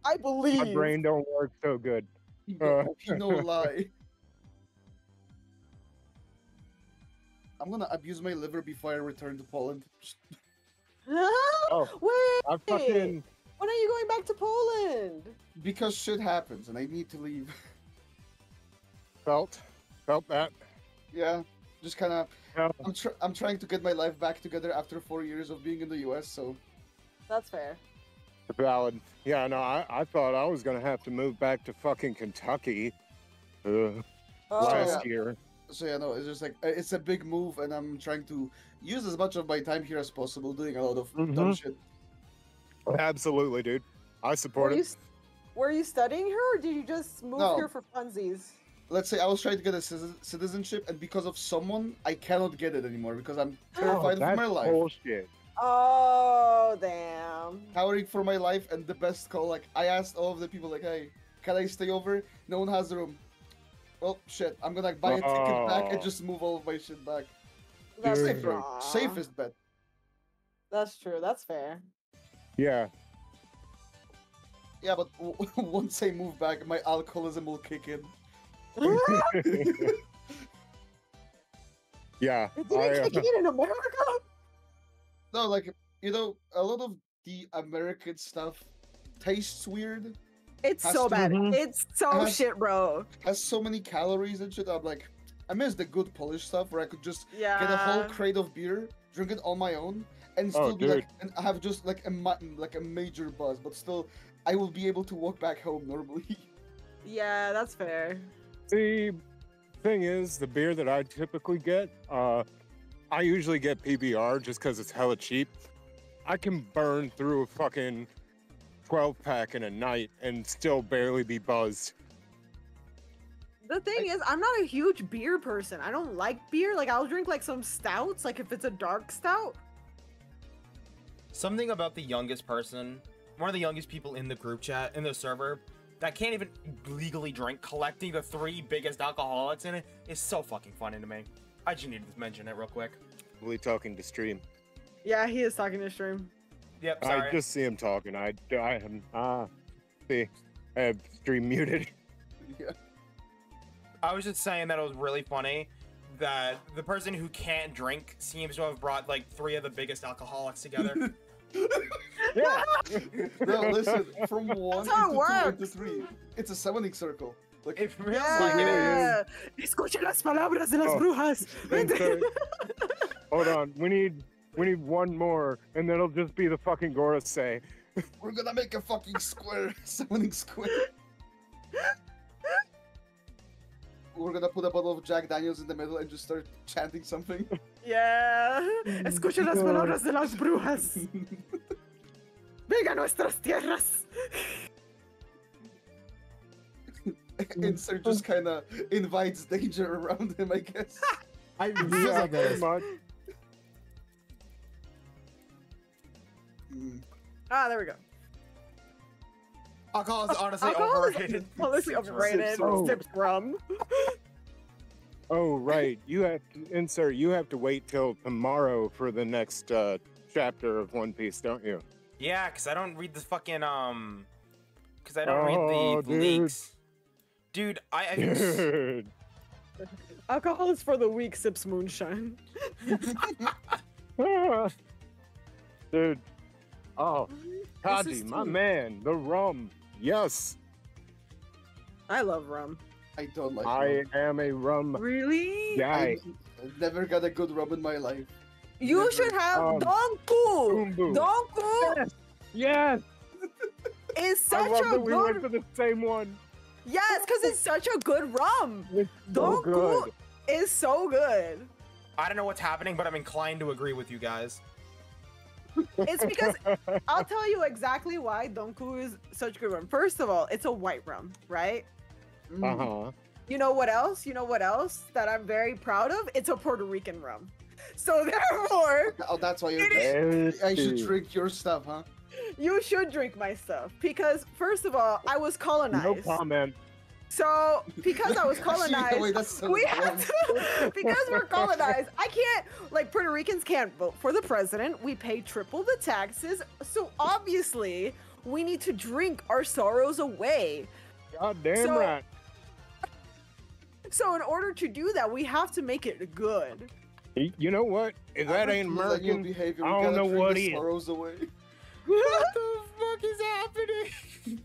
I believe. My brain don't work so good. No, (laughs) Uh, no lie. I'm gonna abuse my liver before I return to Poland. (laughs) Oh, Wait. I'm fucking. When are you going back to Poland? Because shit happens and I need to leave. Felt, felt that. yeah, just kind of. Yeah. I'm tr- I'm trying to get my life back together after four years of being in the U.S. So That's fair. Valid. Yeah, no, I, I thought I was gonna have to move back to fucking Kentucky uh, Oh, last yeah. year. So yeah, no, it's just like uh, it's a big move, and I'm trying to use as much of my time here as possible, doing a lot of dumb Mhm. shit. Absolutely, dude. I support you, it. s- were you studying here or did you just move No. here for funsies? Let's say I was trying to get a citizenship, and because of someone, I cannot get it anymore because I'm (gasps) terrified oh, for my life. bullshit. Oh, damn. Cowering for my life, and the best call, like I asked all of the people, like, "Hey, can I stay over?" No one has the room. Well, shit, I'm gonna buy a ticket back and Oh. just move all of my shit back. That's Dude. Safer, Aw. safest bet. That's true. That's fair. Yeah. Yeah, but w- (laughs) once I move back, my alcoholism will kick in. (laughs) yeah. It didn't uh, kick in in America? No, like you know, a lot of the American stuff tastes weird. It's so bad. It's so Has- shit, bro. Has so many calories and shit. I'm like, I miss the good Polish stuff where I could just Yeah. get a whole crate of beer, drink it on my own, and Oh, still be like, dude. and have just like a ma- like a major buzz, but still, I will be able to walk back home normally. (laughs) Yeah, that's fair. The thing is, the beer that I typically get, uh, I usually get PBR just because it's hella cheap. I can burn through a fucking 12 pack in a night and still barely be buzzed. The thing is, I'm not a huge beer person. I don't like beer. Like, I'll drink like some stouts, like if it's a dark stout. Something about the youngest person, one of the youngest people in the group chat, in the server, that can't even legally drink, collecting the three biggest alcoholics in it is so fucking funny to me. I just needed to mention it real quick. Really talking to stream. Yeah, he is talking to stream. Yep, sorry. I just see him talking. I, I am, ah, see, I have stream muted. yeah. (laughs) I was just saying that it was really funny that the person who can't drink seems to have brought like three of the biggest alcoholics together. (laughs) Yeah. (laughs) No, listen, from one to two to three, it's a summoning circle. Like, it feels Yeah. like it is. Escuchen las palabras de las Oh. brujas. Hold on, we need, we need one more, and then it'll just be the fucking Gora say. we're gonna make a fucking square, (laughs) summoning square. We're gonna put a bottle of Jack Daniels in the middle and just start chanting something. (laughs) Yeah. Escuchen las (laughs) oh palabras de las brujas. Venga nuestras tierras. Insert just kind of invites danger around him, I guess. I it Yeah, like pretty Mm. Ah, there we go. Alcohol is honestly Alcohol is overrated. (laughs) honestly overrated. Oh. Sips rum. Oh right, you have to insert. You have to wait till tomorrow for the next uh, chapter of One Piece, don't you? Yeah, because I don't read the fucking um, because I don't Oh, read the dude. leaks. Dude, I, I Dude. (laughs) Alcohol is for the weak. Sips moonshine. (laughs) Dude. Oh, This my man, the rum. Yes, I love rum. I don't like I rum. am a rum Really? guy. I never got a good rum in my life. You Never. should have Um, Don Q. Umbu. Don Q Yes, is (laughs) I such love a that we went good. to the same one. Yes, because it's such a good rum. It's so Don't good. Is so good. I don't know what's happening, but I'm inclined to agree with you guys. It's because I'll tell you exactly why Don Q is such a good rum. First of all, it's a white rum, right? Uh huh. You know what else? You know what else that I'm very proud of? It's a Puerto Rican rum. (laughs) So therefore, Oh, that's why you're. It I should drink your stuff, huh? you should drink my stuff because first of all, I was colonized. No comment. So because I was (laughs) colonized, wait, that's so we wrong. have to (laughs) because we're colonized. I can't like Puerto Ricans can't vote for the president. We pay triple the taxes. So obviously we need to drink our sorrows away. God damn So- right. (laughs) So in order to do that, we have to make it good. You know what? If that ain't American, behavior. I don't know drink what the is. sorrows away. What the fuck is happening?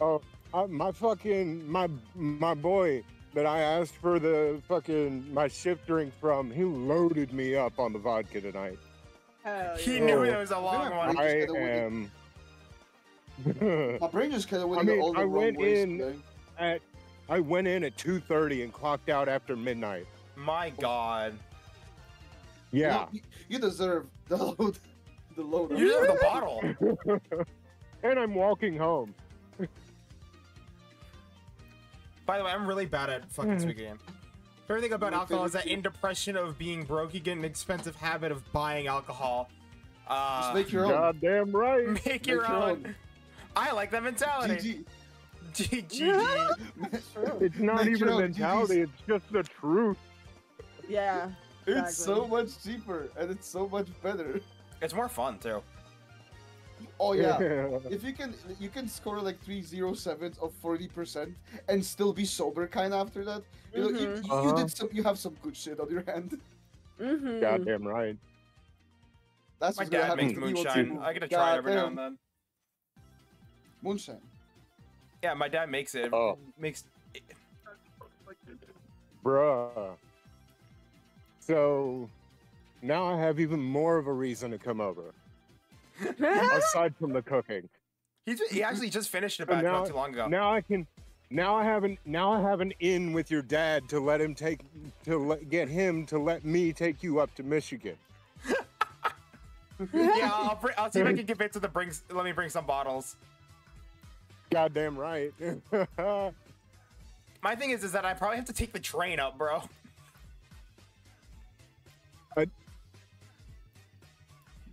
Oh, uh, my fucking my my boy that I asked for the fucking my shift drink from, he loaded me up on the vodka tonight. Hell He yeah. knew Oh, it was a long one. just I gotta win it. am. My brain just kind of went I in mean, all the I wrong went ways in today. at I went in at two thirty and clocked out after midnight. My god. Yeah. You, you deserve the load. The load. You deserve the (laughs) bottle. (laughs) and I'm walking home. By the way, I'm really bad at fucking speaking. Everything about Your alcohol is that in depression of being broke, you get an expensive habit of buying alcohol. Uh, Just make your own. Goddamn right. (laughs) make your your own. own. I like that mentality. GG. GG. (laughs) It's not Make even a own mentality, it's just the truth. Yeah. It's so much cheaper and it's so much better. It's more fun too. Oh yeah. (laughs) if you can you can score like three zero sevens of forty percent and still be sober kind of after that. You know, you, Mhm. you, Uh-huh. did some you have some good shit on your hand. Mm-hmm. Goddamn right. That's My what's gonna dad makes to me once moonshine. I get to try it every now and then. Moonshine. Yeah, my dad makes it. Oh. Makes Bruh. So now I have even more of a reason to come over. Aside (laughs) from the cooking. he's he actually just finished it And back now, not too long ago. now I can now I have an now I have an in with your dad to let him take to let, get him to let me take you up to Michigan. (laughs) yeah, I'll, bring, I'll see if I can convince him to bring. Let me bring some bottles. Goddamn right. (laughs) My thing is, is that I probably have to take the train up, bro.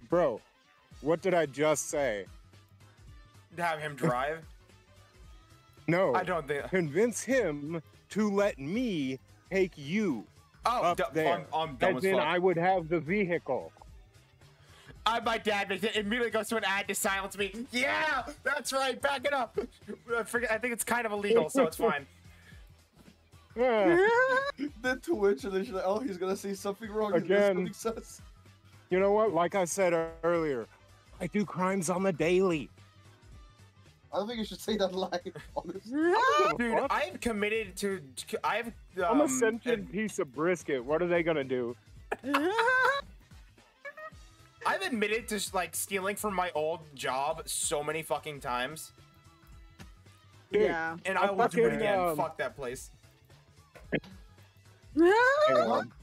Bro, what did I just say? To have him drive. (laughs) No. I don't think. Convince him to let me take you Oh, up d- there. I'm, I'm dumb As as in, fuck. I would have the vehicle. I, my dad makes it immediately goes to an ad to silence me. Yeah, that's right. Back it up. I, forget, I think it's kind of illegal, so it's fine. (laughs) (laughs) Yeah. then Twitch and then oh, he's gonna say something wrong. Again. something. You know what? Like I said earlier, I do crimes on the daily. I don't think you should say that live, (laughs) honestly. Dude, I've committed to. I've. Um, I'm a sentient piece of brisket. What are they gonna do? (laughs) I've admitted to like stealing from my old job so many fucking times, Yeah. and I I will do it again. um, Fuck that place. Hang. (laughs)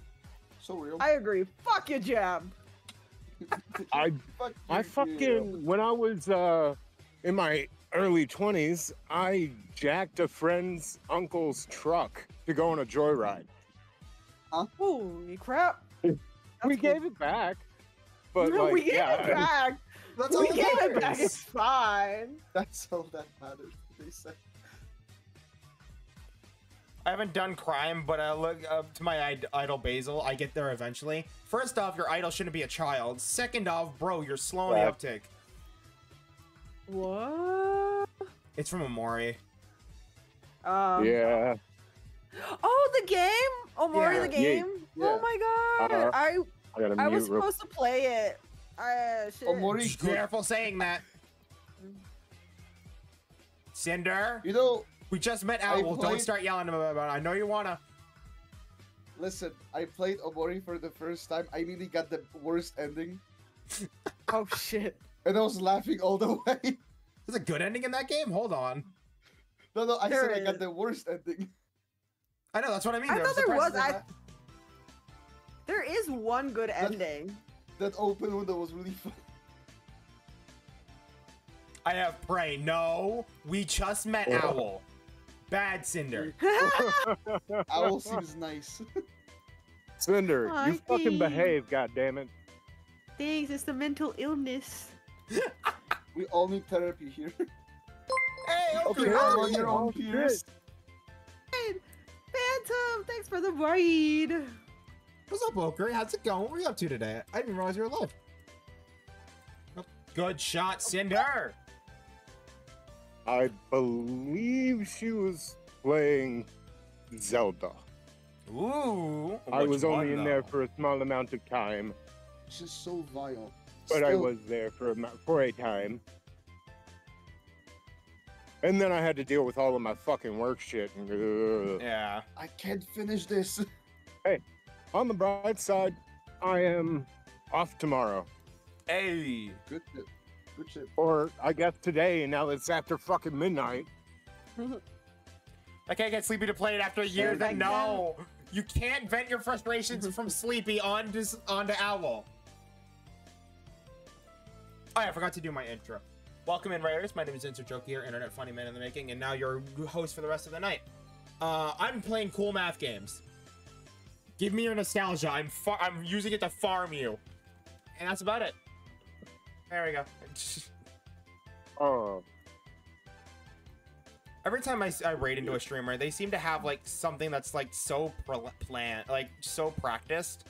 So real. I agree. Fuck your jab. (laughs) I Fuck I you, fucking when I was uh in my early 20s, I jacked a friend's uncle's truck to go on a joyride. Holy crap. (laughs) we gave it back. But No, like, we gave yeah, it back. That's we all gave that it back. matters. It's fine. That's all that matters. They said. I haven't done crime, but I look up to my id- idol Basil. I get there eventually. First off, your idol shouldn't be a child. Second off, bro, you're slow on the Right. uptake. What? It's from Omori. Um, yeah. Oh, the game? Omori Yeah. the game? Yeah. Oh my god. Uh, I I I was supposed to play it. Uh, shit. Omori's. Careful saying that. Cinder, You know, we just met I Owl. Don't start yelling about it. I know you wanna. listen, I played Omori for the first time. I nearly got the worst ending. (laughs) Oh shit. And I was laughing all the (laughs) way. There's a good ending in that game. Hold on. No, no, I There said I got the worst ending. I know that's what I mean. I I'm thought there was. there's I, not- there is one good ending. That open window was really fun. I have prey. No, we just met. Owl. Bad Cinder. (laughs) (laughs) Owl seems nice. (laughs) Cinder, Aw, you fucking thanks. behave, goddammit. Thanks, it's the mental illness. we all need therapy here. Hey, Okay, Oakley, how how are are your own oh, peers? Phantom, thanks for the raid. What's up, Oakley? How's it going? What are you up to today? I didn't realize you were alive. Oh, Good shot, Cinder. I believe she was playing Zelda. Ooh. I was only one, in there for a small amount of time, It's just so vile. but I was there for a, for a time. And then I had to deal with all of my fucking work shit. and. Yeah. I can't finish this. (laughs) Hey, on the bright side, I am off tomorrow. Hey. Good shit. Good. Or I guess today, now that it's after fucking midnight. I can't get Sleepy to play it after a year. Then back no, you can't vent your frustrations (laughs) from Sleepy onto s- onto Owl. Oh, yeah, I forgot to do my intro. Welcome in, Raiders. My name is Insert Joke here, Internet Funny Man in the Making, and now your host for the rest of the night. Uh, I'm playing cool math games. Give me your nostalgia. I'm far- I'm using it to farm you, and that's about it. There we go. Oh, (laughs) Every time I, I raid into a streamer, they seem to have like something that's like so pl- plan, like so practiced.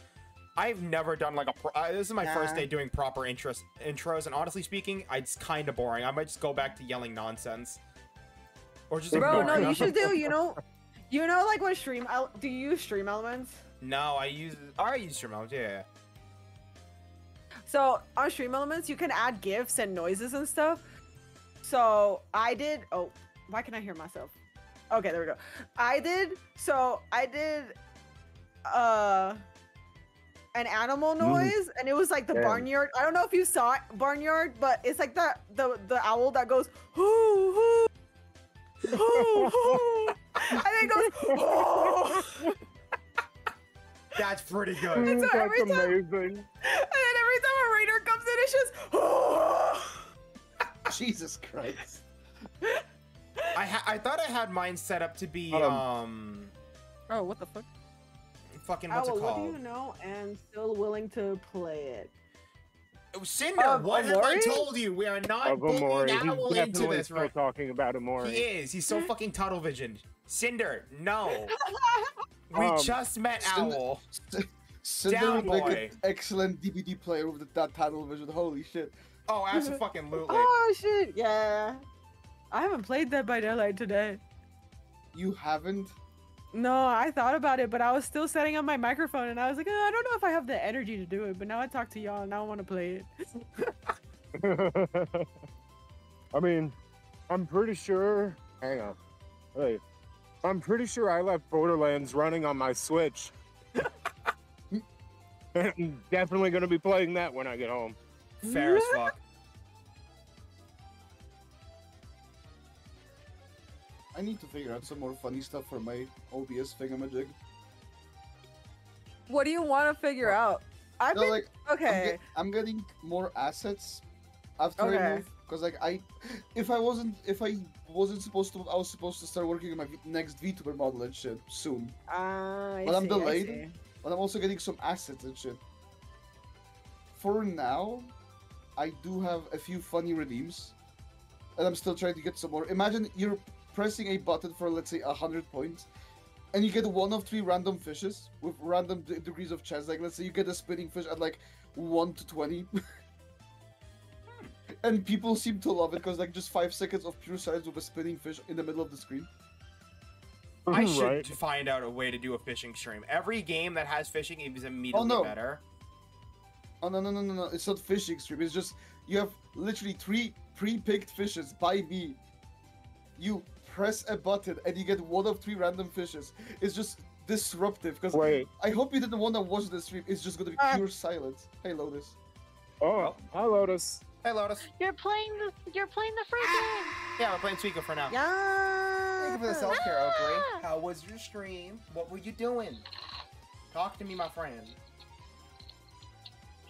I've never done like a. Pro- uh, this is my first day doing proper interest intros, and honestly speaking, it's kind of boring. I might just go back to yelling nonsense, or just Bro, no, it. you should do. You know, (laughs) you know, like what stream? el- Do you use Stream Elements? No, I use. I use stream elements. Yeah. So on Stream Elements, you can add gifs and noises and stuff. So I did. Oh, why can I hear myself? Okay, there we go. I did. So I did. Uh. An animal noise, and it was like the Damn. barnyard. I don't know if you saw it, barnyard, but it's like the the the owl that goes hoo hoo hoo hoo, (laughs) and then it goes (laughs) hoo. (laughs) That's pretty good. And so That's every time, and amazing. then every time a raider comes in, it's just (laughs) hoo. Jesus Christ. I ha- I thought I had mine set up to be Um, um Oh, what the fuck? fucking what's Owl, it what do you know? And still willing to play it. Oh, Cinder, Um, what have I told you? We are not Of bullying Owl into this still right talking about Omori. He is. He's so fucking tunnel visioned. Cinder, no. (laughs) We Um, just met Cinder- Owl. Cinder Down, would make boy. an excellent DBD player with that title vision. Holy shit. Oh, (laughs) absolutely. Oh shit! Yeah, I haven't played Dead by Daylight today. You haven't? No, I thought about it, but I was still setting up my microphone, and I was like, "Oh, I don't know if I have the energy to do it. But now I talk to y'all, and I want to play it. (laughs) I mean, I'm pretty sure. Hang on. Wait. I'm pretty sure I left Borderlands running on my Switch. (laughs) I'm definitely going to be playing that when I get home. Fair as fuck. I need to figure out some more funny stuff for my OBS thingamajig. What do you want to figure oh. out? I've No, been like, I'm, okay. get- I'm getting more assets after Okay. I move. Cause like I, if I wasn't, if I wasn't supposed to, I was supposed to start working on my v- next VTuber model and shit soon. Ah, I But I'm see, I delayed. see. But I'm also getting some assets and shit. For now, I do have a few funny redeems, and I'm still trying to get some more. Imagine you're pressing a button for let's say a hundred points, and you get one of three random fishes with random de- degrees of chance. Like let's say you get a spinning fish at like one to twenty. (laughs) And people seem to love it because like just five seconds of pure silence with a spinning fish in the middle of the screen. (laughs) I should Right. find out a way to do a fishing stream. Every game that has fishing is immediately no. better. Oh no no no no no! It's not fishing stream. It's just you have literally three pre-picked fishes by me. You press a button and you get one of three random fishes. It's just disruptive because I hope you didn't want to watch the stream. It's just gonna be Ah. pure silence. Hey Lotus. Oh, hi, Lotus. Hey, Lotus. You're playing the you're playing the free game. Yeah, we're playing Suika for now. Yeah. Thank you for the self care, Oakley. How was your stream? What were you doing? Talk to me, my friend. Did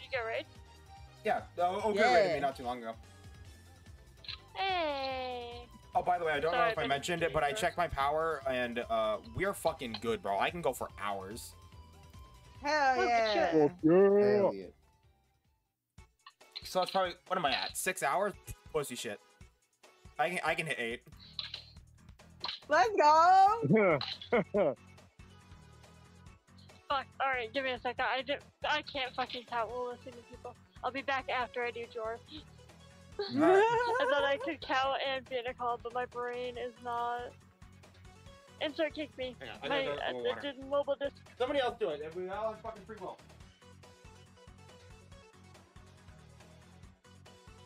you get right? Yeah, uh, Oakley Yeah. rated me not too long ago. Hey. Oh, by the way, I don't know if I mentioned it, but I checked my power, and uh, we're fucking good, bro. I can go for hours. Hell yeah. Fuck yeah. Hell yeah. So it's probably what am I at? Six hours? Pussy shit. I can I can hit eight. Let's go. (laughs) Fuck. All right, give me a second. I did. I can't fucking count while listen to people. I'll be back after I do yours. I thought I could count and be in a call, but my brain is not. Insert kick me. Hang on, I My, gotta go- go it water. did mobile disc. Somebody else do it. and We all have fucking free will.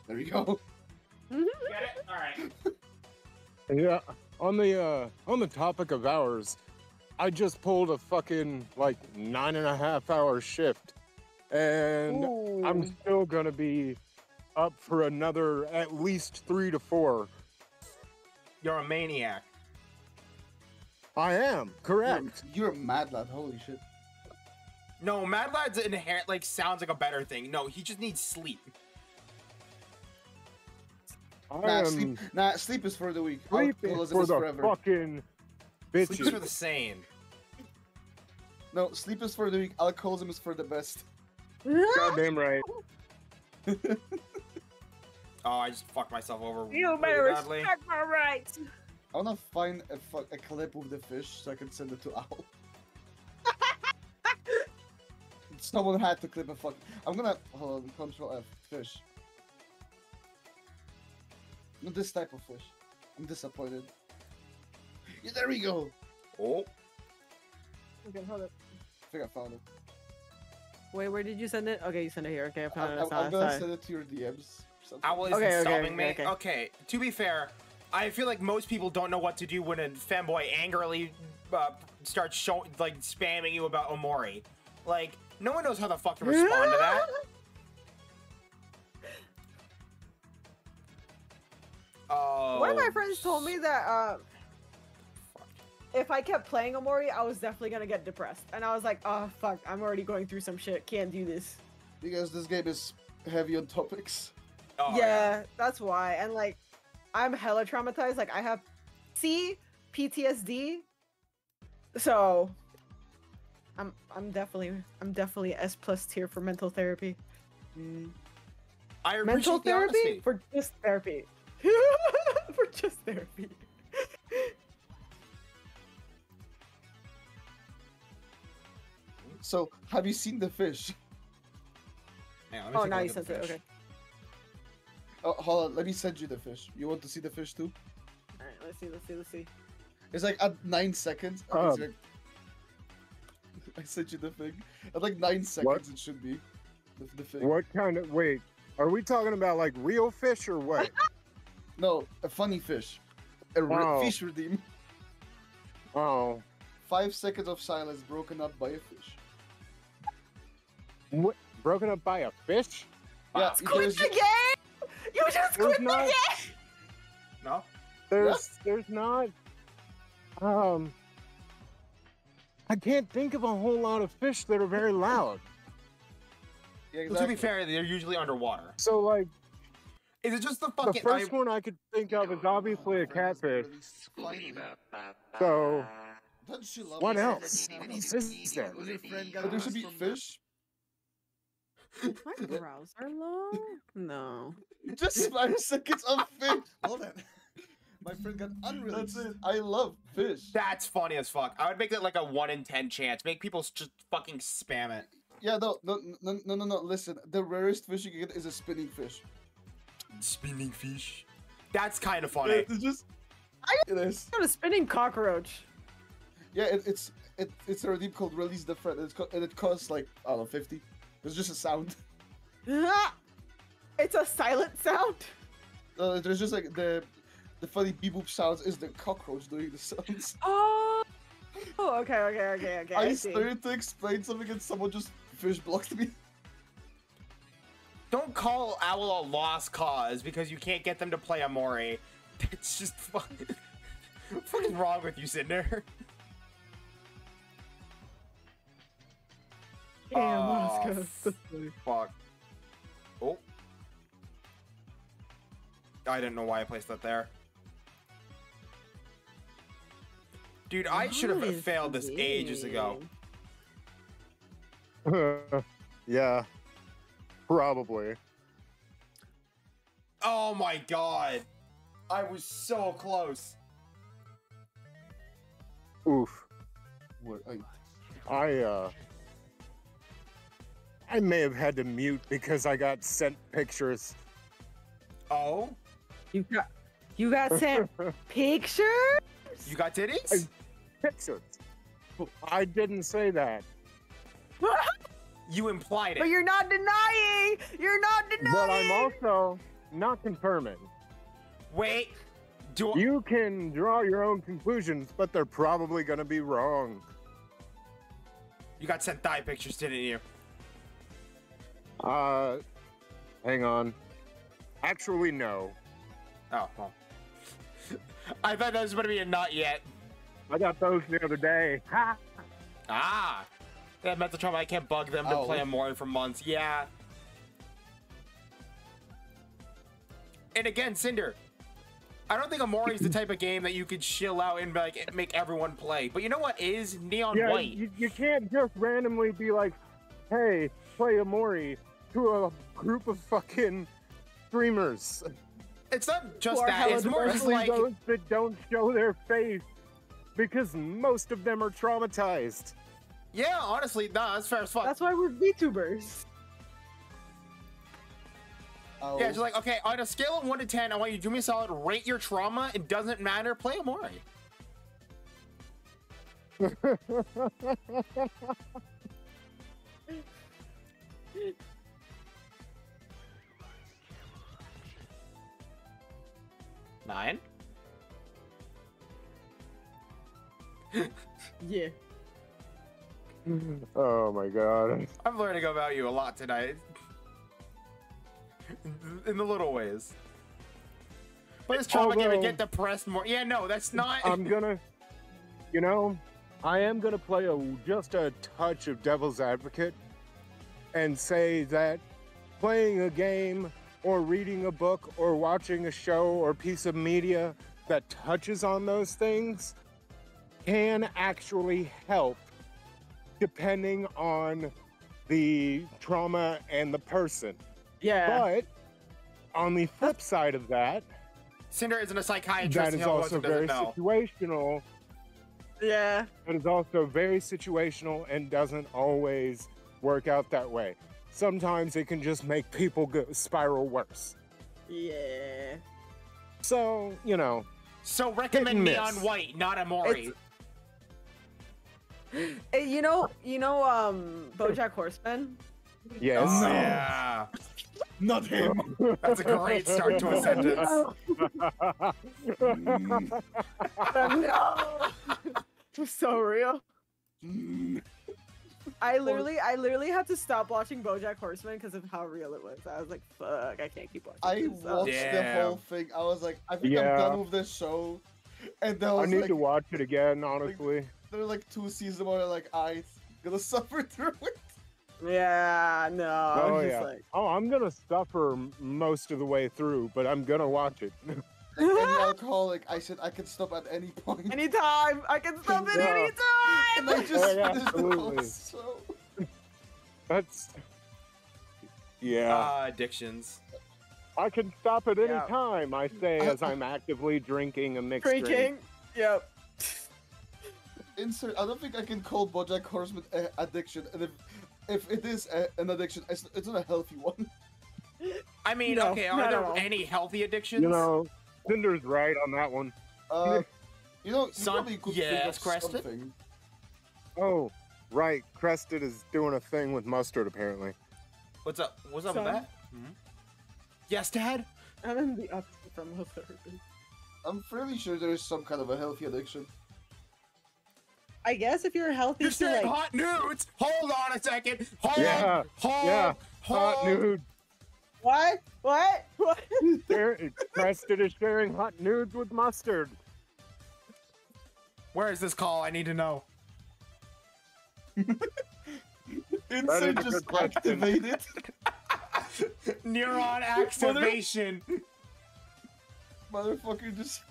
There you go. Get it? All right. (laughs) Yeah. On the uh on the topic of hours, I just pulled a fucking like nine and a half hour shift. And I'm still gonna be up for another at least three to four. You're a maniac. I am, correct. You're, you're a mad lad. Holy shit. No, Mad Lad's inherent like sounds like a better thing. No, he just needs sleep. I Nah, am sleep. Nah, sleep is for the weak. sleeping Alcoholism for is the forever. fucking Sleep is bitches. for the sane. No, sleep is for the weak. Alcoholism is for the best. Goddamn right. (laughs) Oh, I just fucked myself over You really better badly. respect my rights. I wanna find a, fu- a clip of the fish so I can send it to Owl. (laughs) Someone had to clip a fuck. I'm gonna hold on. Control F. Fish. Not this type of fish. I'm disappointed. Yeah, there we go. Oh, Okay, hold up. I think I found it. Wait, where did you send it? Okay, you sent it here. Okay, I I'm, found it. I'm, Sorry, I'm gonna send it to your DMs. or something. Owl Okay, okay, stopping okay, me. okay. Okay. to be fair, I feel like most people don't know what to do when a fanboy angrily uh, starts show like spamming you about Omori. Like, no one knows how the fuck to respond to that. (laughs) Oh. One of my friends told me that uh, if I kept playing Omori, I was definitely gonna get depressed. And I was like, oh fuck, I'm already going through some shit. Can't do this. Because this game is heavy on topics. Oh, yeah, that's why. And like, I'm hella traumatized. Like, I have C PTSD. So, I'm I'm definitely I'm definitely S plus tier for mental therapy. I appreciate mental the therapy honesty. for just therapy. (laughs) for just therapy. So, have you seen the fish? Hang on, let Oh, now you sent it. Okay. Oh, hold on. Let me send you the fish. You want to see the fish too? All right. Let's see. Let's see. Let's see. It's like at nine seconds. Okay, Um. like- (laughs) I sent you the thing. At like nine seconds, it should be. The, the thing. What kind of wait? Are we talking about like real fish or what? (laughs) No, a funny fish. A re- Oh. fish redeem. oh, Five seconds of silence broken up by a fish. what? Broken up by a fish? Yeah, Quit there's- the game! You just There's quit the not- game! No. There's there's not. Um, I can't think of a whole lot of fish that are very loud. Yeah, Well, to be fair, they're usually underwater. So like Is it just the the first I- one I could think of is obviously a catfish. So Don't you love what else? What else is there? But there should be fish. My browser long. No. Just five seconds of fish. (laughs) Hold on. My friend got unreleased. That's it. I love fish. That's funny as fuck. I would make it like a one in ten chance. Make people just fucking spam it. Yeah, no, no, no, no, no, no. Listen, the rarest fish you can get is a spinning fish. Spinning fish. That's kind of funny. It's just. I It is. Got a spinning cockroach. Yeah, it, it's it, it's a redeem called Release the Friend, and, it's co- and it costs like I don't know fifty. It's just a sound. (laughs) it's a silent sound. Uh, there's just like the the funny beep boop sounds is the cockroach doing the sounds. Oh. (laughs) Oh, okay, okay, okay, okay. I, I see. started to explain something and someone just fish blocked me. Don't call Owl a lost cause because you can't get them to play Omori. (laughs) It's just fuck. (laughs) what is wrong with you, Cinder? Damn, Oh, Moscow. Fuck. Oh. I didn't know why I placed that there. Dude, I should have failed this ages ago. (laughs) yeah. Probably. Oh my god. I was so close. Oof. What? I, I uh I may have had to mute because I got sent pictures. Oh? You got you got sent (laughs) pictures? You got titties? Pictures. I didn't say that. (laughs) You implied it. But you're not denying. You're not denying. But I'm also not confirming. Wait. Do you can draw your own conclusions, but they're probably gonna be wrong. You got sent thigh pictures, didn't you? Uh hang on. Actually no. Oh, well. (laughs) I thought that was going to be a not yet. I got those the other day. Ha! (laughs) Ah! That mental trauma, I can't bug them to Oh. play Omori for months. Yeah. And again, Cinder, I don't think Omori is the (clears throat) type of game that you could chill out and like make everyone play. But you know what is Neon yeah, White? You, you can't just randomly be like, hey, play Omori to a group of fucking streamers. It's not just that. It's more just like those that don't show their face because most of them are traumatized. Yeah, honestly, no, that's fair as fuck. That's why we're VTubers. oh, Yeah, just like okay, on a scale of one to ten, I want you to do me a solid, rate your trauma. It doesn't matter. Play Omori. Nine. (laughs) Yeah. (laughs) oh my god. I'm learning about you a lot tonight. In the little ways. But is trauma gonna Although- get depressed more? Yeah, no, that's not. I'm gonna, you know, I am gonna play a just a touch of devil's advocate and say that playing a game or reading a book or watching a show or piece of media that touches on those things can actually help depending on the trauma and the person. Yeah. But on the flip side of that, Cinder isn't a psychiatrist. that and also very know. situational. Yeah. That is also very situational and doesn't always work out that way. Sometimes it can just make people go spiral worse. Yeah. So, you know. So recommend miss. Neon White, not Omori. Eh, you know, you know, um, BoJack Horseman. Yes. Oh, yeah. Not him. That's a great start to a (laughs) sentence. (laughs) no. so real. I literally, I literally had to stop watching BoJack Horseman because of how real it was. I was like, "Fuck, I can't keep watching." I this." So- watched the whole thing. I was like, I think I'm done with this show. And then I I need like, to watch it again, honestly. there were like two seasons where like, I gonna (laughs) suffer through it. Yeah, no. I oh was just yeah. like, Oh, I'm gonna suffer most of the way through, but I'm gonna watch it. (laughs) (laughs) Like any alcoholic, I said I can stop at any point. anytime I can stop at Yeah. And I just Oh, yeah, finished the whole absolutely. show. That's yeah. Ah, addictions. I can stop at any Yeah. time. I say as I'm actively drinking a mixed drink. Drinking. Yep. Insert. I don't think I can call BoJack Horseman a addiction, and if if it is a, an addiction, it's, it's not a healthy one. I mean, No, okay, are there any healthy addictions? You know, Cinder's right on that one. Uh, (laughs) you know, you Son- probably could yes, think of Crested? something. Oh, right. Crested is doing a thing with mustard, apparently. What's up? What's up Son? with that? Mhm. Yes, Dad. I'm in the opposite from the therapy. I'm fairly sure there is some kind of a healthy addiction. I guess if you're healthy, You to, said like, hot nudes. Hold on a second. Hold. Yeah, Hold. yeah. Hold. Hot nude. What? What? (laughs) What? Preston is sharing hot nudes with mustard. Where is this call? I need to know. (laughs) Insert just good activated. (laughs) Neuron activation. Motherfucker just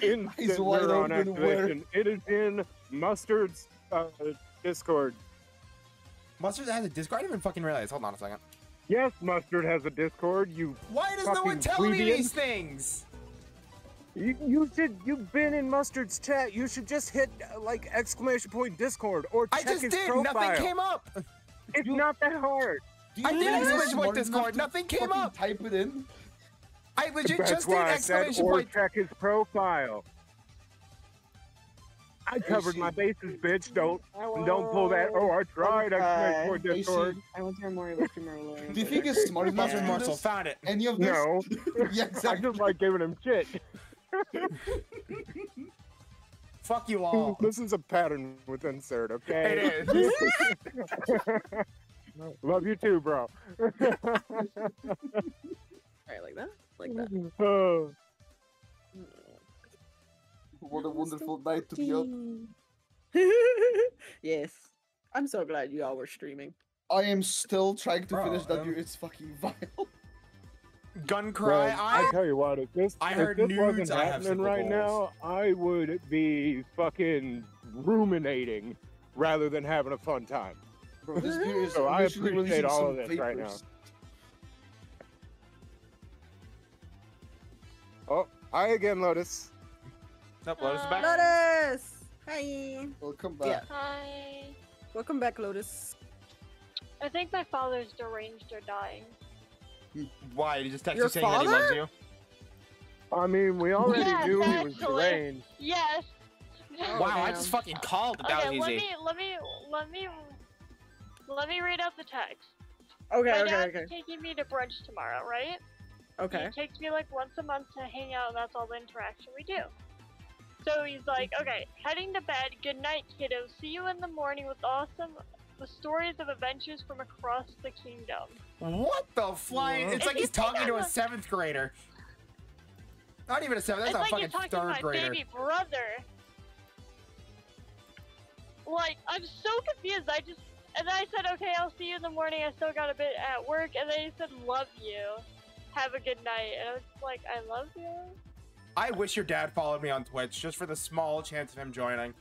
Instant Eyes wide neuron open, where- activation. It is in mustard's uh, Discord. Mustard has a Discord. I didn't even fucking realize. Hold on a second. Yes, mustard has a Discord. You. Why does no one fucking tell me these things? You, you should. You've been in mustard's chat. You should just hit uh, like exclamation point Discord or check I just his did. profile. Nothing came up. It's not that hard. I think did you're exclamation point Discord. Nothing came up. Type it in. I legit That's just did why I said exclamation or point. check his profile. I covered my bases, bitch. Don't don't pull that. Oh, I tried exclamation point AC, Discord. I want to hear more about streamer alert. Do you think it's smart enough to Mustard do found it. Any of this? No, (laughs) yeah, exactly. I exactly. just like giving him shit. (laughs) Fuck you all. (laughs) This is a pattern with insert, okay? It is. Love you too, bro. Alright, like that? Like that. Oh. What a wonderful night to be up. (laughs) yes. I'm so glad you all were streaming. I am still trying to Bro, finish that um. It's fucking vile. (laughs) Gun Bro, cry. I I tell you what, if this, I if heard this nudes, wasn't happening simple right goals. now, I would be fucking ruminating rather than having a fun time. Bro, this beer is So I appreciate all of this right now. Oh, hi again, Lotus. Nope, Lotus is back. Lotus! Hi! Welcome back. Yeah. Hi. Welcome back, Lotus. I think my father's deranged or dying. Why? Did he just text Your you saying that he loves father? you? I mean, we already Yes, knew he was deranged. Yes. Oh, wow, I just fucking called it. That okay, was let me let me let me let me read out the text. Okay, my okay, dad's okay. taking me to brunch tomorrow, right? Okay. He takes me like once a month to hang out, and that's all the interaction we do. So he's like, okay, heading to bed. Good night, kiddo. See you in the morning with awesome the stories of adventures from across the kingdom. What the flying? It's If like he's talking to a a- seventh grader. Not even a seventh. That's it's a like you're fucking talking to third my grader. baby brother. Like, I'm so confused. I just, and then I said, okay, I'll see you in the morning. I still got a bit at work, and then he said, love you. Have a good night. And I was like, I love you. I wish your dad followed me on Twitch just for the small chance of him joining.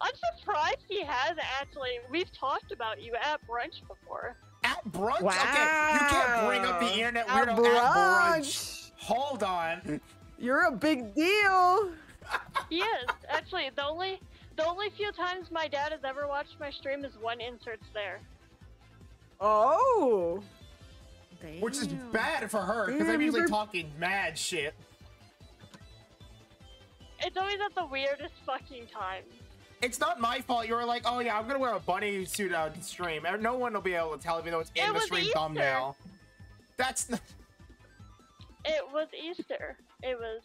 I'm surprised he has actually. We've talked about you at brunch before. At brunch? Okay, you can't bring up the internet At weirdo at brunch. brunch. Hold on. You're a big deal. (laughs) He is actually the only the only few times my dad has ever watched my stream is when inserts there. Oh. Which is bad for her because I'm usually talking mad shit. It's always at the weirdest fucking times. It's not my fault. You were like, oh yeah, I'm gonna wear a bunny suit out to stream. Er, no one will be able to tell even though it's in It the stream Easter. thumbnail. That's not. It was Easter. It was,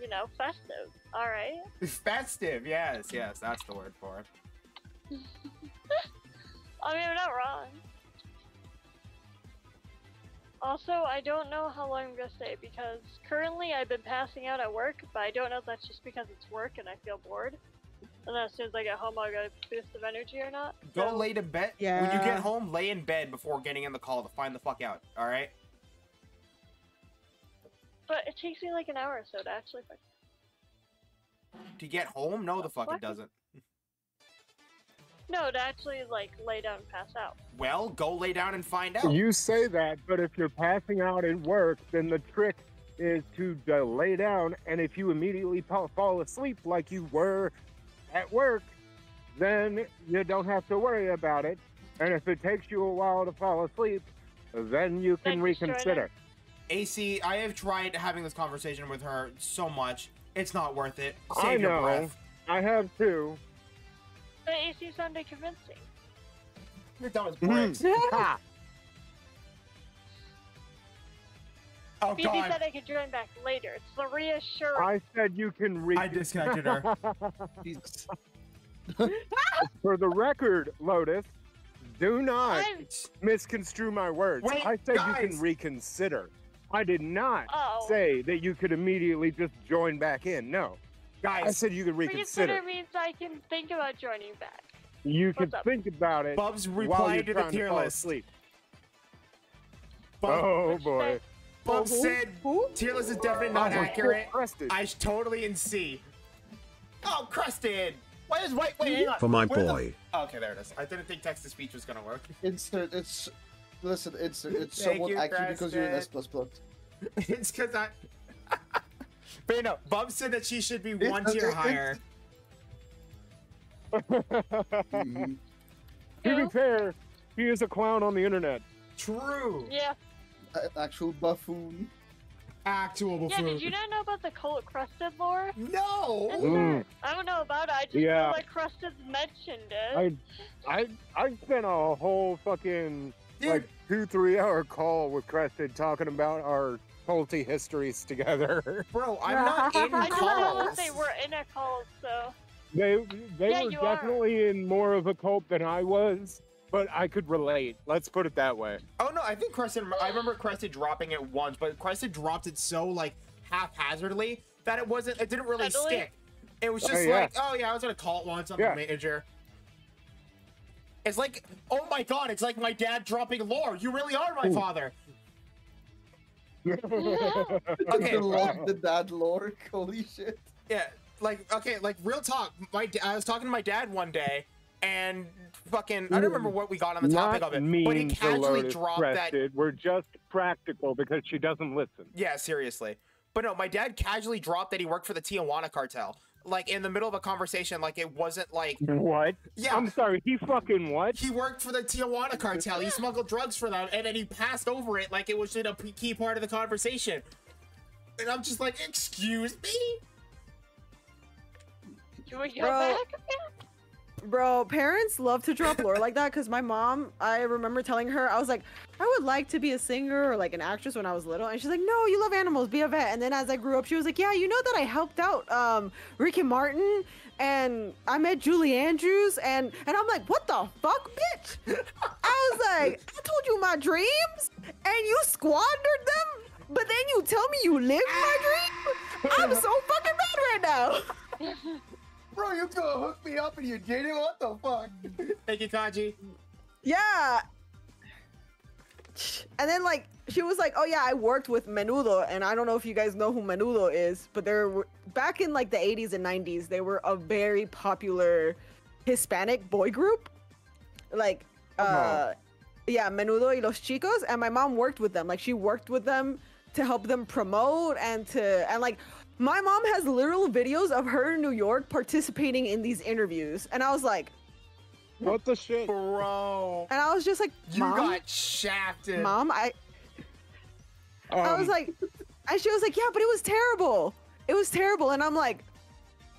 you know, festive. All right. (laughs) Festive, yes, yes, that's the word for it. (laughs) I mean, I'm not wrong. Also, I don't know how long I'm gonna stay because currently I've been passing out at work, but I don't know if that's just because it's work and I feel bored. And then as soon as I get home, I'll get a boost of energy or not. Go So- lay to bed. Yeah. When you get home, lay in bed before getting in the call to find the fuck out. All right. But it takes me like an hour or so to actually. Fuck. To get home? No, the fuck it doesn't. No, to actually like lay down and pass out. Well, go lay down and find out. You say that, but if you're passing out at work, then the trick is to uh, lay down, and if you immediately pa- fall asleep like you were at work, then you don't have to worry about it. And if it takes you a while to fall asleep, then you can reconsider. AC, I have tried having this conversation with her so much. It's not worth it. Save I your breath. I have too. But AC sounded convincing. You're dumb as bricks. Ha! Oh Phoebe god. said I could join back later. It's the reassurance. I said you can re. I disconnected her. (laughs) For the record, Lotus, Do not I'm- misconstrue my words. Wait, I said you can reconsider. I did not Oh. say that you could immediately just join back in. No. I said you could reconsider. Reconsider means I can think about joining back. You can up? think about it Bubs while replied you're to the trying tier to list. asleep. Bub- Oh boy. Bub said Who? tier list is definitely oh, not Oh, accurate. I totally in C. Oh, Crested! Why is wait wait on. For my Where the- boy. Oh, okay, there it is. I didn't think text to speech was gonna work. Insert. It's listen. It's it's Thank somewhat accurate because you're in S Preston. plus plus. (laughs) it's because I. but you know, Bub said that she should be one tier it's- higher. (laughs) To be fair, he is a clown on the internet. True. Yeah. An actual buffoon. Actual buffoon. Yeah, did you not know about the cult Crested lore? No. Mm. I don't know about it. I just Yeah. know like Crested's mentioned it. I, I, I spent a whole fucking like two, three hour call with Crested talking about our culty histories together. (laughs) Bro, I'm not (laughs) in I didn't know that calls. they were in a cult, so. They, they Yeah, were you are. definitely in more of a cult than I was, but I could relate. Let's put it that way. Oh no, I think Crested. I remember Crested dropping it once, but Crested dropped it so like haphazardly that it wasn't. It didn't really Steadily? stick. It was Oh, just yeah. like, oh yeah, I was in a cult once. I'm Yeah. the manager. It's like, oh my god, it's like my dad dropping lore. You really are my Ooh. father. (laughs) Okay. the, the dad lore. (laughs) Holy shit. Yeah, like okay, like real talk. My I was talking to my dad one day, and fucking I don't remember what we got on the topic Not of it, but he casually dropped that. We're just practical because she doesn't listen. Yeah, seriously. But no, my dad casually dropped that he worked for the Tijuana cartel. Like in the middle of a conversation, like it wasn't like What? Yeah. I'm sorry. He fucking what? he worked for the Tijuana cartel. He smuggled drugs for them, and then he passed over it like it was in a p- key part of the conversation. And I'm just like, excuse me? Can we go Bro. back? Bro, parents love to drop lore like that because my mom, I remember telling her, I was like, I would like to be a singer or like an actress when I was little. And she's like, No, you love animals, be a vet. And then as I grew up, she was like, Yeah, you know that I helped out um, Ricky Martin and I met Julie Andrews. And, and I'm like, What the fuck, bitch? (laughs) I was like, I told you my dreams and you squandered them, but then you tell me you lived my dream? I'm so fucking mad right now. (laughs) Bro, you gonna hook me up and you didn't? What the fuck? Thank you, Kaji. Yeah. And then like she was like, "Oh yeah, I worked with Menudo, and I don't know if you guys know who Menudo is, but they're back in like the 80s and 90s. They were a very popular Hispanic boy group, like uh, yeah, Menudo y los Chicos. And my mom worked with them. Like she worked with them to help them promote and to and like my mom has literal videos of her in New York participating in these interviews, and I was like, What the shit? Bro. and I was just like, You mom, got shafted. mom, I I was Um, like, and she was like, yeah, but it was terrible. It was terrible. And I'm like,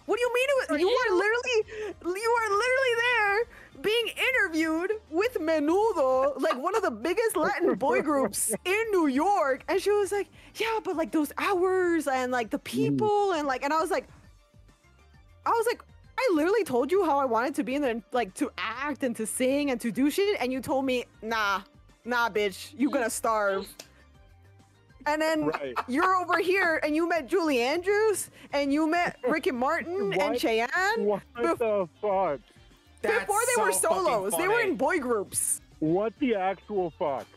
what do you mean? It was, you you? were literally, you were literally there being interviewed with Menudo, like one of the biggest Latin boy groups in New York. And she was like, yeah, but like those hours and like the mm. people and like, and I was like, I was like, I literally told you how I wanted to be in the like to act and to sing and to do shit, and you told me, nah, nah, bitch, you gonna starve. And then Right. you're over here and you met Julie Andrews and you met Ricky Martin and Chayanne what bef- the fuck? That's before they were so fucking solos. They were in boy groups. What the actual fuck?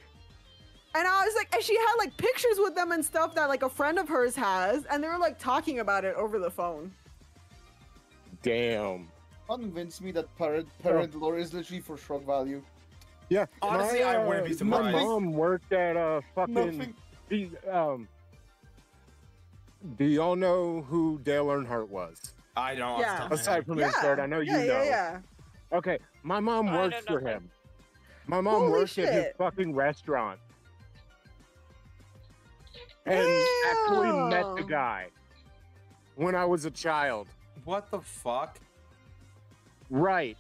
And I was like, and she had like pictures with them and stuff that like a friend of hers has, and they were like talking about it over the phone. Damn. Convince me that parent parent lore is literally for shock value. Yeah. Honestly, my, I wouldn't be uh, My mom worked at a fucking. Nothing. the, um. Do y'all know who Dale Earnhardt was? I don't. Yeah. top of my Aside from yeah, his third, I know yeah, you know. yeah, yeah. Okay, my mom I works for him. My mom Holy worked at his fucking restaurant. And actually met the guy when I was a child. What the fuck? Right.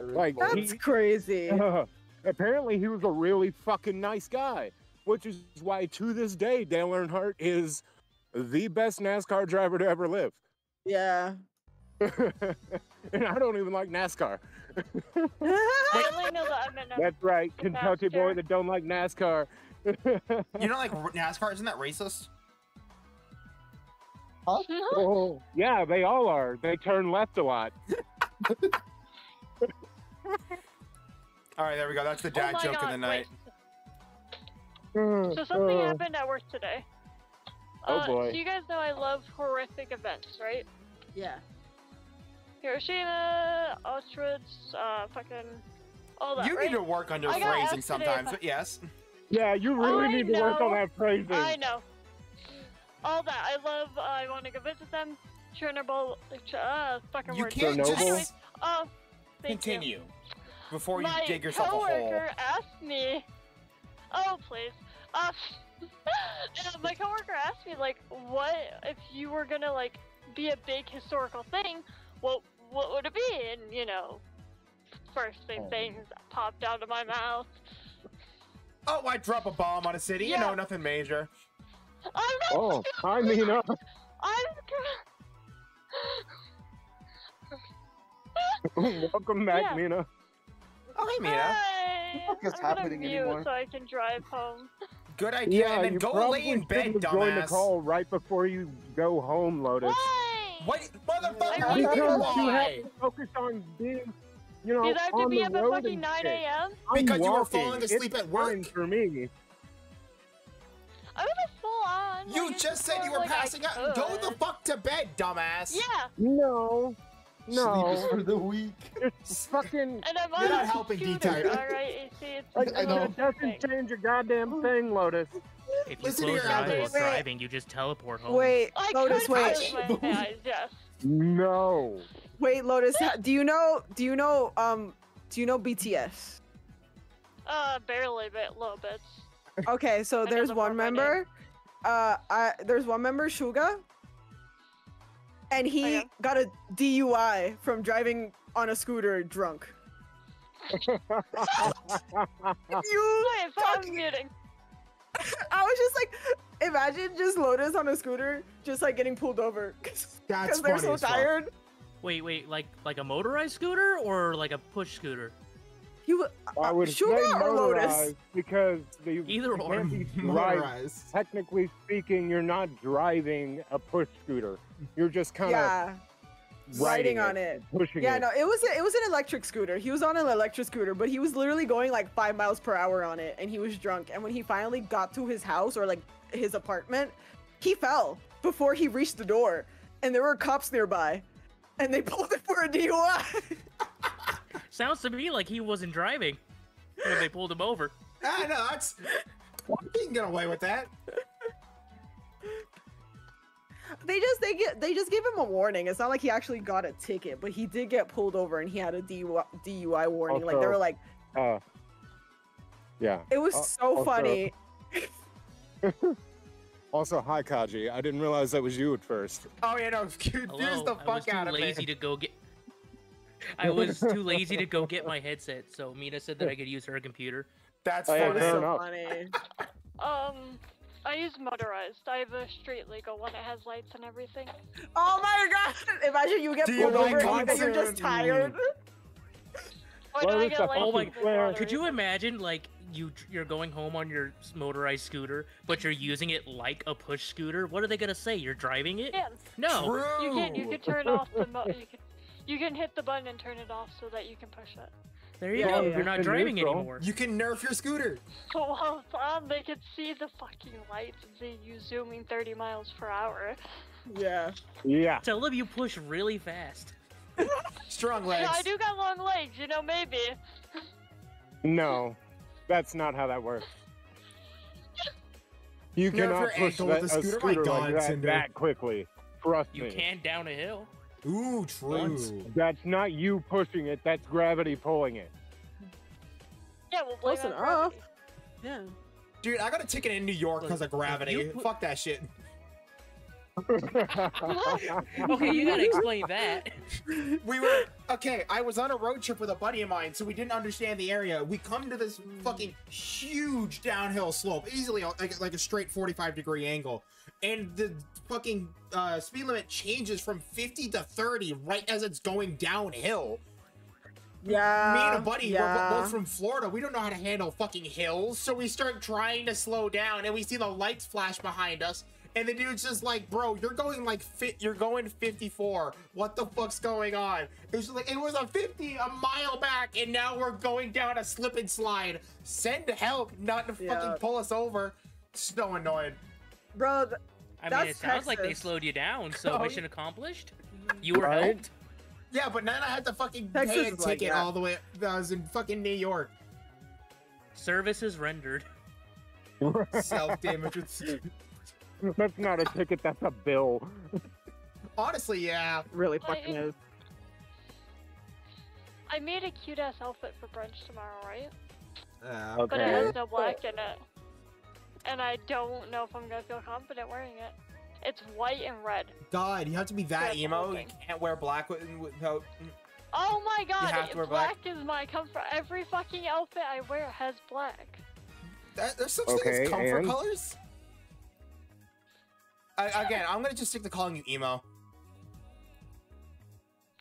Like, That's he- crazy. (laughs) apparently he was a really fucking nice guy, which is why to this day Dale Earnhardt is the best NASCAR driver to ever live. Yeah. (laughs) and I don't even like NASCAR. (laughs) I only know that I'm in a That's right, Kentucky boy that don't like NASCAR. You (laughs) don't like NASCAR? Isn't that racist? Huh? Oh, yeah, they all are. They turn left a lot. All right, there we go. That's the dad oh joke God, of the night. wait. So something Uh, happened at work today. Oh, uh, boy. So you guys know I love horrific events, right? Yeah. Hiroshima, Auschwitz, uh, fucking all that. You right? need to work on your I phrasing sometimes, I- but yes. Yeah, you really I need to work on that phrasing. I know. All that. I love. Uh, I want to go visit them. Chernobyl. Uh, fucking You word. can't Chernobyl? just Anyways, uh, thank you. continue before you My dig yourself a hole. My coworker asked me. Oh please. Uh, (laughs) uh, my coworker asked me like, what if you were gonna like be a big historical thing? What what would it be? And you know, first thing Oh. things popped out of my mouth. Oh, I drop a bomb on a city. You know, nothing major. I'm not. Oh, I mean, uh, I'm. (laughs) welcome back, Yeah. Mina. Oh, hey, Mina. Hey, What is I'm gonna happening mute anymore? so I can drive home. Good idea. Yeah, and then you go probably lay in bed, shouldn't have joined the call right before you go home, Lotus. Why? What, motherfucker? I What do you really mean Because you have to focus on being, you know, Because I have to be up at fucking 9 a.m. Because you were falling asleep It's at work. fine for me. I was full on. You like, just said you were like I passing out. Go the fuck to bed, dumbass. Yeah, No, Sleep is no, for the weak. it's fucking. and I'm You're not helping, computer, D-Type. Alright, you see, it's Like, I know. it doesn't change a goddamn thing, Lotus. If you Listen close your your eyes while driving, you just teleport home. Wait, I Lotus, could wait. eyes, (laughs) yes. No. Wait, Lotus, ha- do you know do you know um do you know BTS? Uh, barely, but a little bit. Okay, so there's one all by name. member. Uh I there's one member, Suga. And he Oh, yeah? got a DUI from driving on a scooter drunk. You (laughs) Wait, I'm muting. (laughs) I was just like imagine just Lotus on a scooter just like getting pulled over (laughs) because they're so as fuck. tired. Wait, wait, like like a motorized scooter or like a push scooter? You was I uh, would say Suga or Lotus? because the Either you or. can't be (laughs) Motorized. Technically speaking, you're not driving a push scooter. You're just kind of Yeah, riding on it. pushing Yeah, it. no, it was a, it was an electric scooter. He was on an electric scooter, but he was literally going like five miles per hour on it, and he was drunk. And when he finally got to his house or like his apartment, he fell before he reached the door, and there were cops nearby, and they (laughs) pulled him for a DUI. (laughs) Sounds to me like he wasn't driving when they pulled him over. Ah, no, that's. You can get away with that. They just they get they just gave him a warning. It's not like he actually got a ticket, but he did get pulled over and he had a DUI, DUI warning. like they Also- were like, Uh, yeah. it was Uh, so also- funny. (laughs) Also, hi Kaji. I didn't realize that was you at first. Oh, yeah, no, (laughs) confuse Hello, the I was fuck too out of me. lazy to go get. (laughs) I was too lazy to go get my headset, so Mina said that I could use her computer. That's Oh, yeah, It so funny. Um, I use motorized. I have a street legal one that has lights and everything. Oh my god! Imagine you get Do pulled like over and you're just tired. Why Well, do I get lights? Oh my! and Where- Could you imagine like you you're going home on your motorized scooter, but you're using it like a push scooter? What are they gonna say? You're driving it? Yeah, No. True. you can. You can turn off the. Mo- you can. You can hit the button and turn it off so that you can push it. There you Yeah, go. yeah. You're not In driving neutral. anymore. You can nerf your scooter. So while it's on, they can see the fucking lights and see you zooming 30 miles per hour. Yeah. Yeah. Tell them you push really fast. (laughs) Strong Yeah, legs. I do got long legs, you know, maybe. No, that's not how that works. You Nerf your cannot push ankle with that, a a scooter? scooter, My like God, that that quickly. Trust You me. can down a hill. Ooh, true. Once. That's not you pushing it. That's gravity pulling it. Yeah, we'll blame Close enough. Yeah. Dude, I got a ticket in New York because of gravity. put- Fuck that shit. (laughs) Okay, you gotta explain that. We were okay. I was on a road trip with a buddy of mine, so we didn't understand the area. We come to this fucking huge downhill slope, easily like, like a straight forty-five degree angle, and the fucking uh, speed limit changes from 50 to 30 right as it's going downhill. Yeah. Me and a buddy, we're both from Florida. We don't know how to handle fucking hills, so we start trying to slow down, and we see the lights flash behind us. And the dude's just like, "Bro, you're going like fit. You're going 54. What the fuck's going on?" It was like it was a 50 a mile back, and now we're going down a slip and slide. Send help, not to Yeah. fucking pull us over. So annoyed. Bro, th- I mean, That's it sounds like they slowed you down, so Oh, mission accomplished. You were Right? helped. Yeah, but then I had to fucking Texas pay a is like ticket all the way. I was in fucking New York. Services rendered. (laughs) Self damage. (laughs) That's not a ticket, that's a bill. Honestly, yeah. really I- fucking is. I made a cute ass outfit for brunch tomorrow, right? Uh, But it has no black in it. And I don't know if I'm gonna feel confident wearing it. It's white and red. God, you have to be that That's emo. whole You can't wear black with, without. Oh my god! have to wear black black? is my comfort. Every fucking outfit I wear has black. That, there's such thing Okay, as comfort and? colors. I, again, I'm gonna just stick to calling you emo.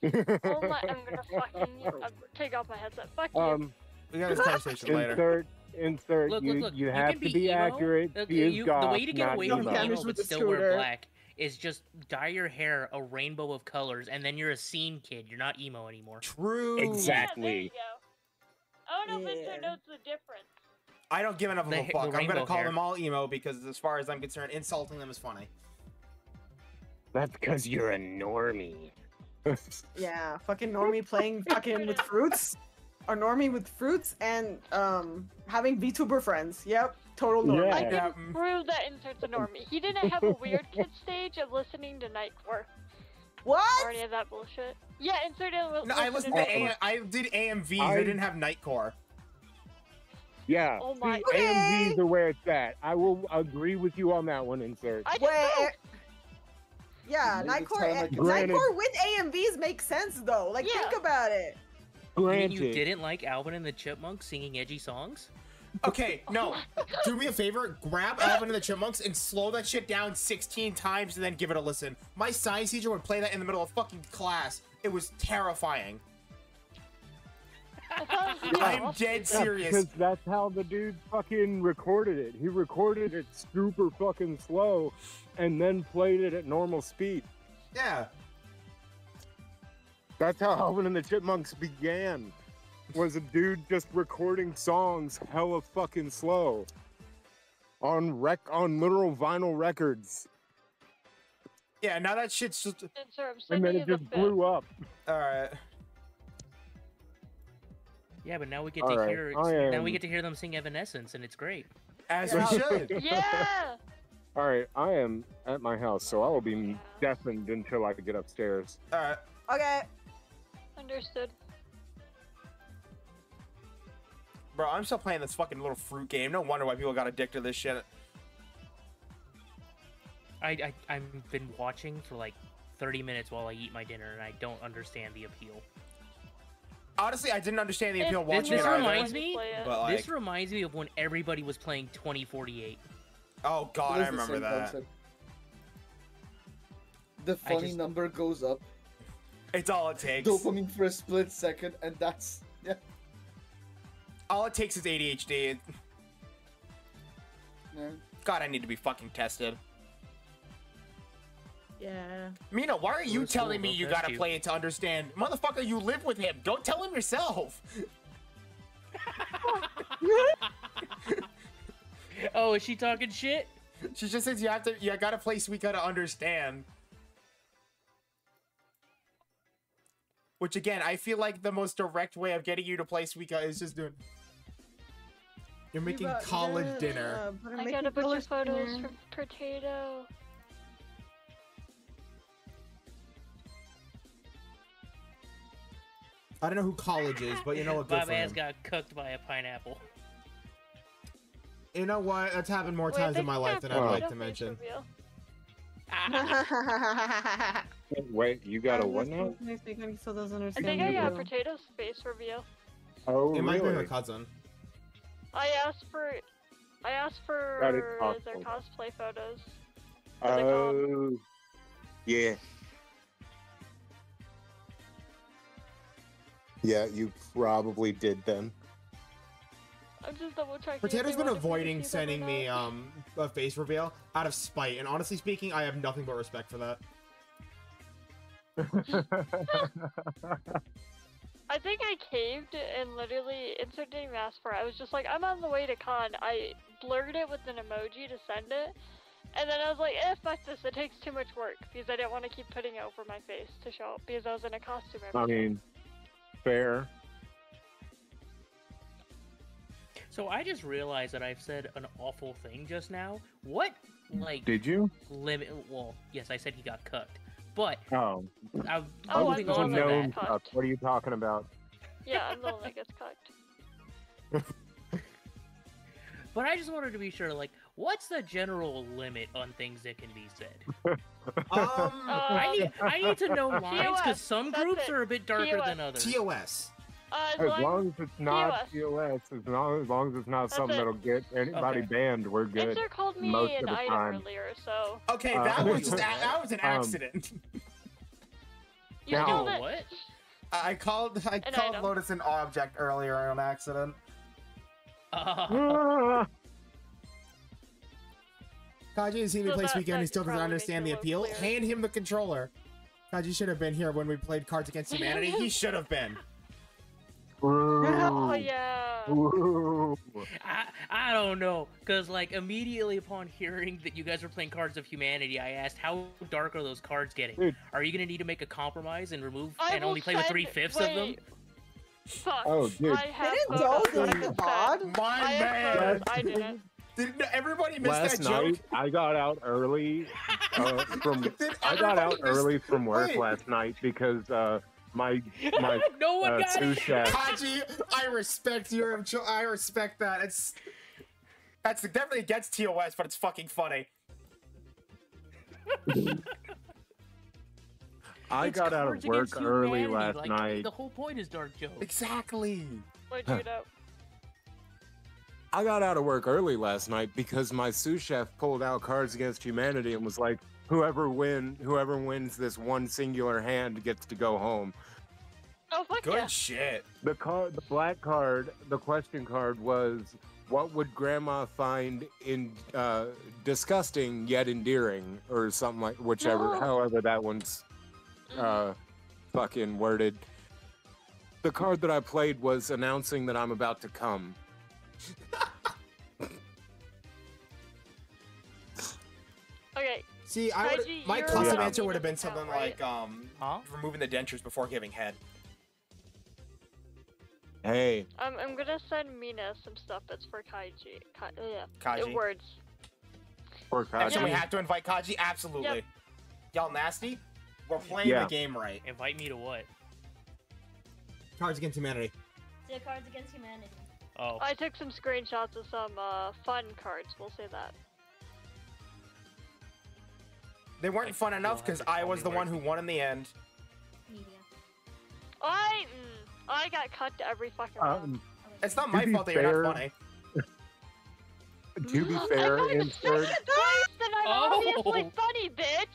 Oh my! I'm gonna (laughs) fucking uh, take off my headset. Fuck you. Um, we got this conversation later. insert, insert. Look, you, look, look. you You have to be be accurate. Look, He you- goth, the way to get away from Damage emo with but the still wear black is just dye your hair a rainbow of colors, and then you're a scene kid. You're not emo anymore. True. Yeah, there you Exactly. go. I don't know Victor knows the difference. I don't give enough of The a fuck. I'm gonna call hair. them all emo because, as far as I'm concerned, insulting them is funny. That's because you're a normie. (laughs) Yeah, fucking normie playing fucking with fruits. Or normie with fruits and um having VTuber friends. Yep, total normie. I Yeah. can Yeah, mm. prove that insert's a normie. He didn't have a weird (laughs) kid stage of listening to Nightcore or What? any of that bullshit. Yeah, insert it. No, I listened to A- I did AMVs. I I- didn't have Nightcore. Yeah. Oh my- See, Okay. AMVs are where it's at. I will agree with you on that one, insert. I just Wait. Don't- Yeah, Nightcore, sound and, like- Granted- Nightcore with AMVs makes sense though. Like Yeah. think about it. You mean you didn't like Alvin and the Chipmunks singing edgy songs? Okay, no. (laughs) Do me a favor, grab Alvin and the Chipmunks and slow that shit down 16 times and then give it a listen. My science teacher would play that in the middle of fucking class. It was terrifying. That I'm (laughs) dead serious. because that's how the dude fucking recorded it. He recorded it super fucking slow and then played it at normal speed. Yeah. That's how Alvin and the Chipmunks began. Was a dude just recording songs hella fucking slow on rec on literal vinyl records, Yeah, now that shit's just. Insert, I'm and then it just blew up. Alright. Yeah, but now we get All to right, hear I now am- we get to hear them sing Evanescence, and it's great. As we should. (laughs) Yeah. (laughs) All right, I am at my house, so I will be deafened until I get upstairs. Alright. Okay. Understood. Bro, I'm still playing this fucking little fruit game. No wonder why people got addicted to this shit. I, I I've been watching for like 30 minutes while I eat my dinner, and I don't understand the appeal. Honestly, I didn't understand the appeal This, watching this it either. reminds When you me. But like, This reminds me of when everybody was playing 2048. oh god, I is the remember that. concept. The funny just- number goes up, It's all it takes. dopamine for a split second, and that's yeah. All it takes is ADHD. Yeah. God, I need to be fucking tested. Yeah. Mina, why are you That's telling me you gotta cute. play it to understand? Motherfucker, you live with him. Don't tell him yourself. (laughs) Oh, is she talking shit? She just says you have to. You gotta play Suika to understand. Which again, I feel like the most direct way of getting you to play Suika is just doing. You're making got- college yeah, dinner. uh, I'm I making got a bunch of photos dinner. for potato. I don't know who college is, but you know what? Good Bob for ass got cooked by a pineapple. You know what? That's happened more Wait, times in my life than I'd like to mention. reveal. (laughs) Wait, you got a oh, what now? Makes me think so doesn't I think I got though. potato space reveal. Oh, It might be her really? cousin. I asked for, I asked That is for their possible. cosplay photos. Oh, yeah. Yeah, you probably did then. I'm just double checking. if Potato's they been wanted me to avoiding see them or sending me um a face reveal out of spite, and honestly speaking, I have nothing but respect for that. (laughs) I think I caved and literally instant didn't for it. I was just like, I'm on the way to con. I blurred it with an emoji to send it. And then I was like, eh, fuck this. It takes too much work because I didn't want to keep putting it over my face to show up because I was in a costume. every I day. Mean, fair. So I just realized that I've said an awful thing just now. What, like, Did you? limit? Well, yes, I said he got cooked, but Oh. I'm Oh, moving I'm on the from one that. that Known stuff. What are you talking about? Yeah, I'm the one that gets cooked. (laughs) But I just wanted to be sure, like, what's the general limit on things that can be said? (laughs) Um, I need I need to know (laughs) lines because some groups it. are a bit darker TOS. than others. TOS. Uh, as, As long, long as it's not TOS. TOS, as long, as long as it's not That's something it. that'll get anybody Okay. banned, we're good. Inter called me most an of the item time. earlier, so Okay, Uh, that was just, (laughs) that was an um, accident. you Now- killed it. What? I called I An called item. Lotus an object earlier on accident. Uh, Kaji has seen me So play this that- weekend. He still doesn't understand the appeal. clear. Hand him the controller. Kaji should have been here when we played Cards Against (laughs) Humanity. he should have been. (laughs) Oh yeah. ooh. I I don't know, cause like immediately upon hearing that you guys were playing Cards of Humanity, I asked how dark are those cards getting? Dude. Are you gonna need to make a compromise and remove I and only play with three fifths of them? wait. Fuck. Oh, dude. I have Didn't photos Dole that I delete can the VOD? My I man. photos. I didn't. Did everybody miss Last that joke? night, I got out early uh, (laughs) from. I got out miss- early from work Wait. last night because uh, my (laughs) my no one uh, got sous it. chef. Kaji, I respect your. cho- I respect that. It's that's definitely against TOS, but it's fucking funny. (laughs) I It's got out of work early last like, night. The whole point is dark jokes. Exactly. Where'd you get out? I got out of work early last night because my sous chef pulled out Cards Against Humanity and was like, "Whoever win, whoever wins this one singular hand gets to go home." Oh fuck Good yeah. shit. The card, the black card, the question card was, "What would Grandma find in uh, disgusting yet endearing?" or something like, whichever, No. however that one's uh, fucking worded. The card that I played was announcing that I'm about to come. Okay. See, I would my custom Yeah. answer would have been something right? like um Huh? removing the dentures before giving head. Hey, I'm I'm gonna send Mina some stuff that's for Kaiji. Ka- yeah. Kaiji? Words. poor Every time we have to invite Kaji, absolutely. Yep. Y'all nasty? We're playing Yeah. the game right. Invite me to what? Cards Against Humanity. The Cards Against Humanity. Oh, I took some screenshots of some uh, fun cards. We'll say that. They weren't fun enough because I was the one who won in the end. Media. I mm, I got cut to every fucking round. Um, It's not my be fault that you're not funny. to be (laughs) I fair, got insert. twice, and I'm obviously Oh. funny, bitch.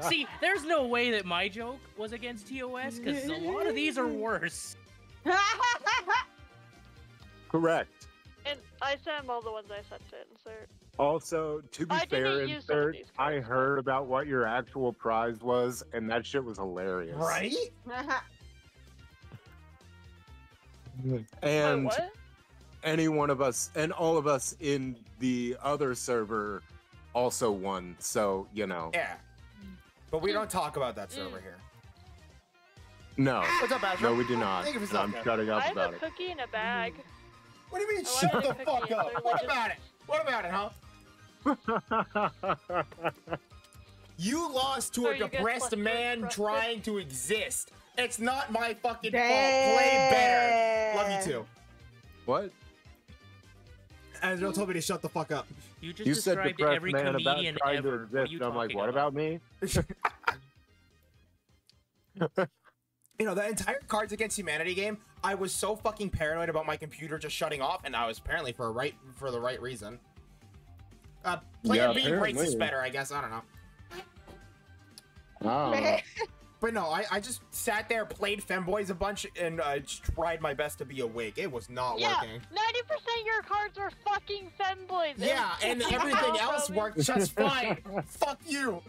(laughs) see, there's no way that my joke was against TOS because a lot of these are worse. (laughs) Correct. And I sent him all the ones I sent to insert. Also, to be I fair, didn't use some of insert, these I cards, but- heard about what your actual prize was, and that shit was hilarious. Right? (laughs) And Wait, what? any one of us, and all of us in the other server also won. So, you know, Yeah. But we don't talk about that server Mm. here. no. What's up, Asher? No, we do not. Thank you for And I'm stopping. shutting I have about a it. cookie in a bag. What do you mean, oh, I shut the a fuck up? they're What just- about it? What about it, huh? (laughs) You lost to So a depressed man trying to exist. It's not my fucking fault. Play better. Love you too. what? Ezreal told me to shut the fuck up. You just You said described depressed every man about comedian trying ever. to exist. are and I'm like, talking what about me? (laughs) (laughs) You know, the entire Cards Against Humanity game, I was so fucking paranoid about my computer just shutting off, and I was apparently for a right for the right reason. Uh, Plan Yeah, B rates is better, I guess. I don't know. Ah. (laughs) But no, I, I just sat there, played Femboys a bunch, and uh, just tried my best to be awake. It was not Yeah, working. ninety percent of your cards were fucking femboys. Yeah, and (laughs) everything else worked just (laughs) fine. Fuck you.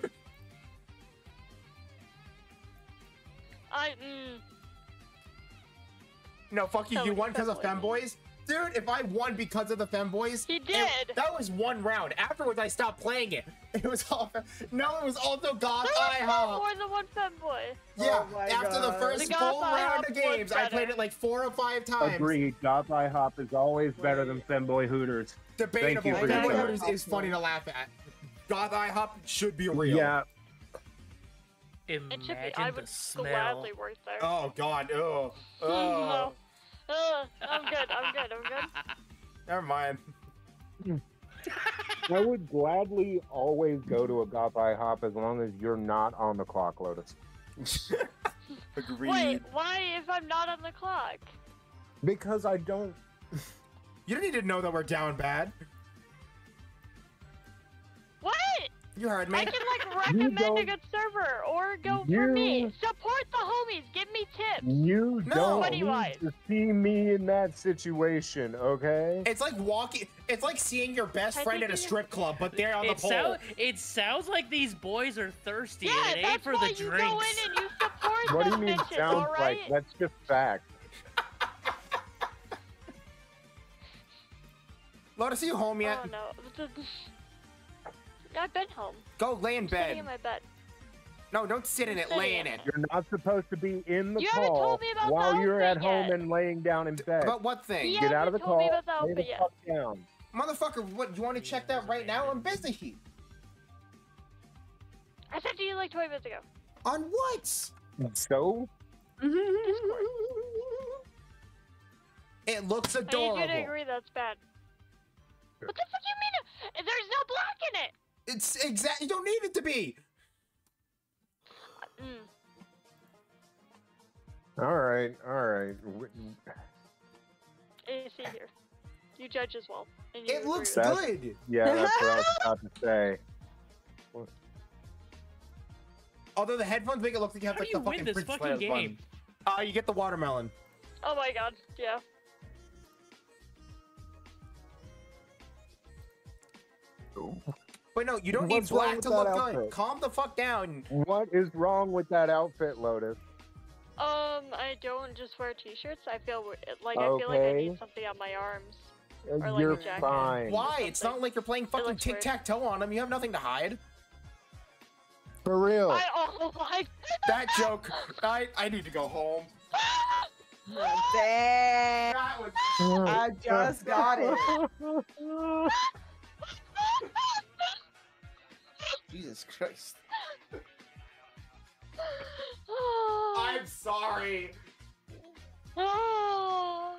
I mm, No, fuck you. So You won because of Femboys? Dude, if I won because of the Femboys, He it- did. that was one round. Afterwards, I stopped playing it. (laughs) It was all. No, it was also God there was IHOP. more than one femboy. Yeah, Oh my after the first The full God round of games, I played it like four or five times. Agreed. Goth IHOP is always better than Femboy Hooters. Debatable. Thank you for Femboy. Hooters is funny to laugh at. God IHOP should be real. Yeah. It should be. Imagine I the would smell. gladly work there. Oh God. Oh. No. Oh. I'm good. I'm good. I'm good. (laughs) Never mind. I would gladly always go to a Goth IHOP as long as you're not on the clock, Lotus. (laughs) Agreed. Wait, why if I'm not on the clock? Because I don't. (laughs) You don't need to know that we're down bad. What? You heard me. I can like recommend a good server or go for me. Support the homies. Give me tips. You No. don't Money-wise. need to see me in that situation, okay? It's like walking. It's like seeing your best I friend at a strip club, but they're on the pole. sound, it sounds like these boys are thirsty Yeah, and it ain't that's for why the you drinks. go in and you support What do you mean bitches, sounds alright? like? That's just fact. Lotus, are you home yet? Oh no. I've been home. Go lay in Sitting bed. in my bed. No, don't sit in it. Sitting Lay in in it. You're not supposed to be in the You haven't call told me about the while you're at outfit home yet. and laying down in bed. But what thing? He Get out of the hasn't told me call. the Lay the outfit yet. fuck down. Motherfucker, what? You want to check that right now? I'm busy. I said to you like 20 minutes ago. On what? So? It looks adorable. I need you to agree that's bad. What the fuck you mean? There's no black in it. It's exact. You don't need it to be. Mm. All right, all right. W- AC here. You judge as well. And you It looks with me. That's- good. Yeah, that's what I was (laughs) about to say. Although the headphones make it look like you have How like do the you win fucking this Prince fucking Leia game? button. Uh, you get the watermelon. Oh my god. Yeah. But no, you don't What's need black to look outfit? good. Calm the fuck down. What is wrong with that outfit, Lotus? Um, I don't just wear t-shirts. I feel wi- like I feel like I need something on my arms. Uh, Or like a You're jacket. fine. Why? It's not like you're playing fucking tic tac toe on them. You have nothing to hide. For real. I oh my. (laughs) That joke. I I need to go home. Damn. That was. (laughs) I just got it. (laughs) Jesus Christ. (sighs) I'm sorry. (sighs) Oh.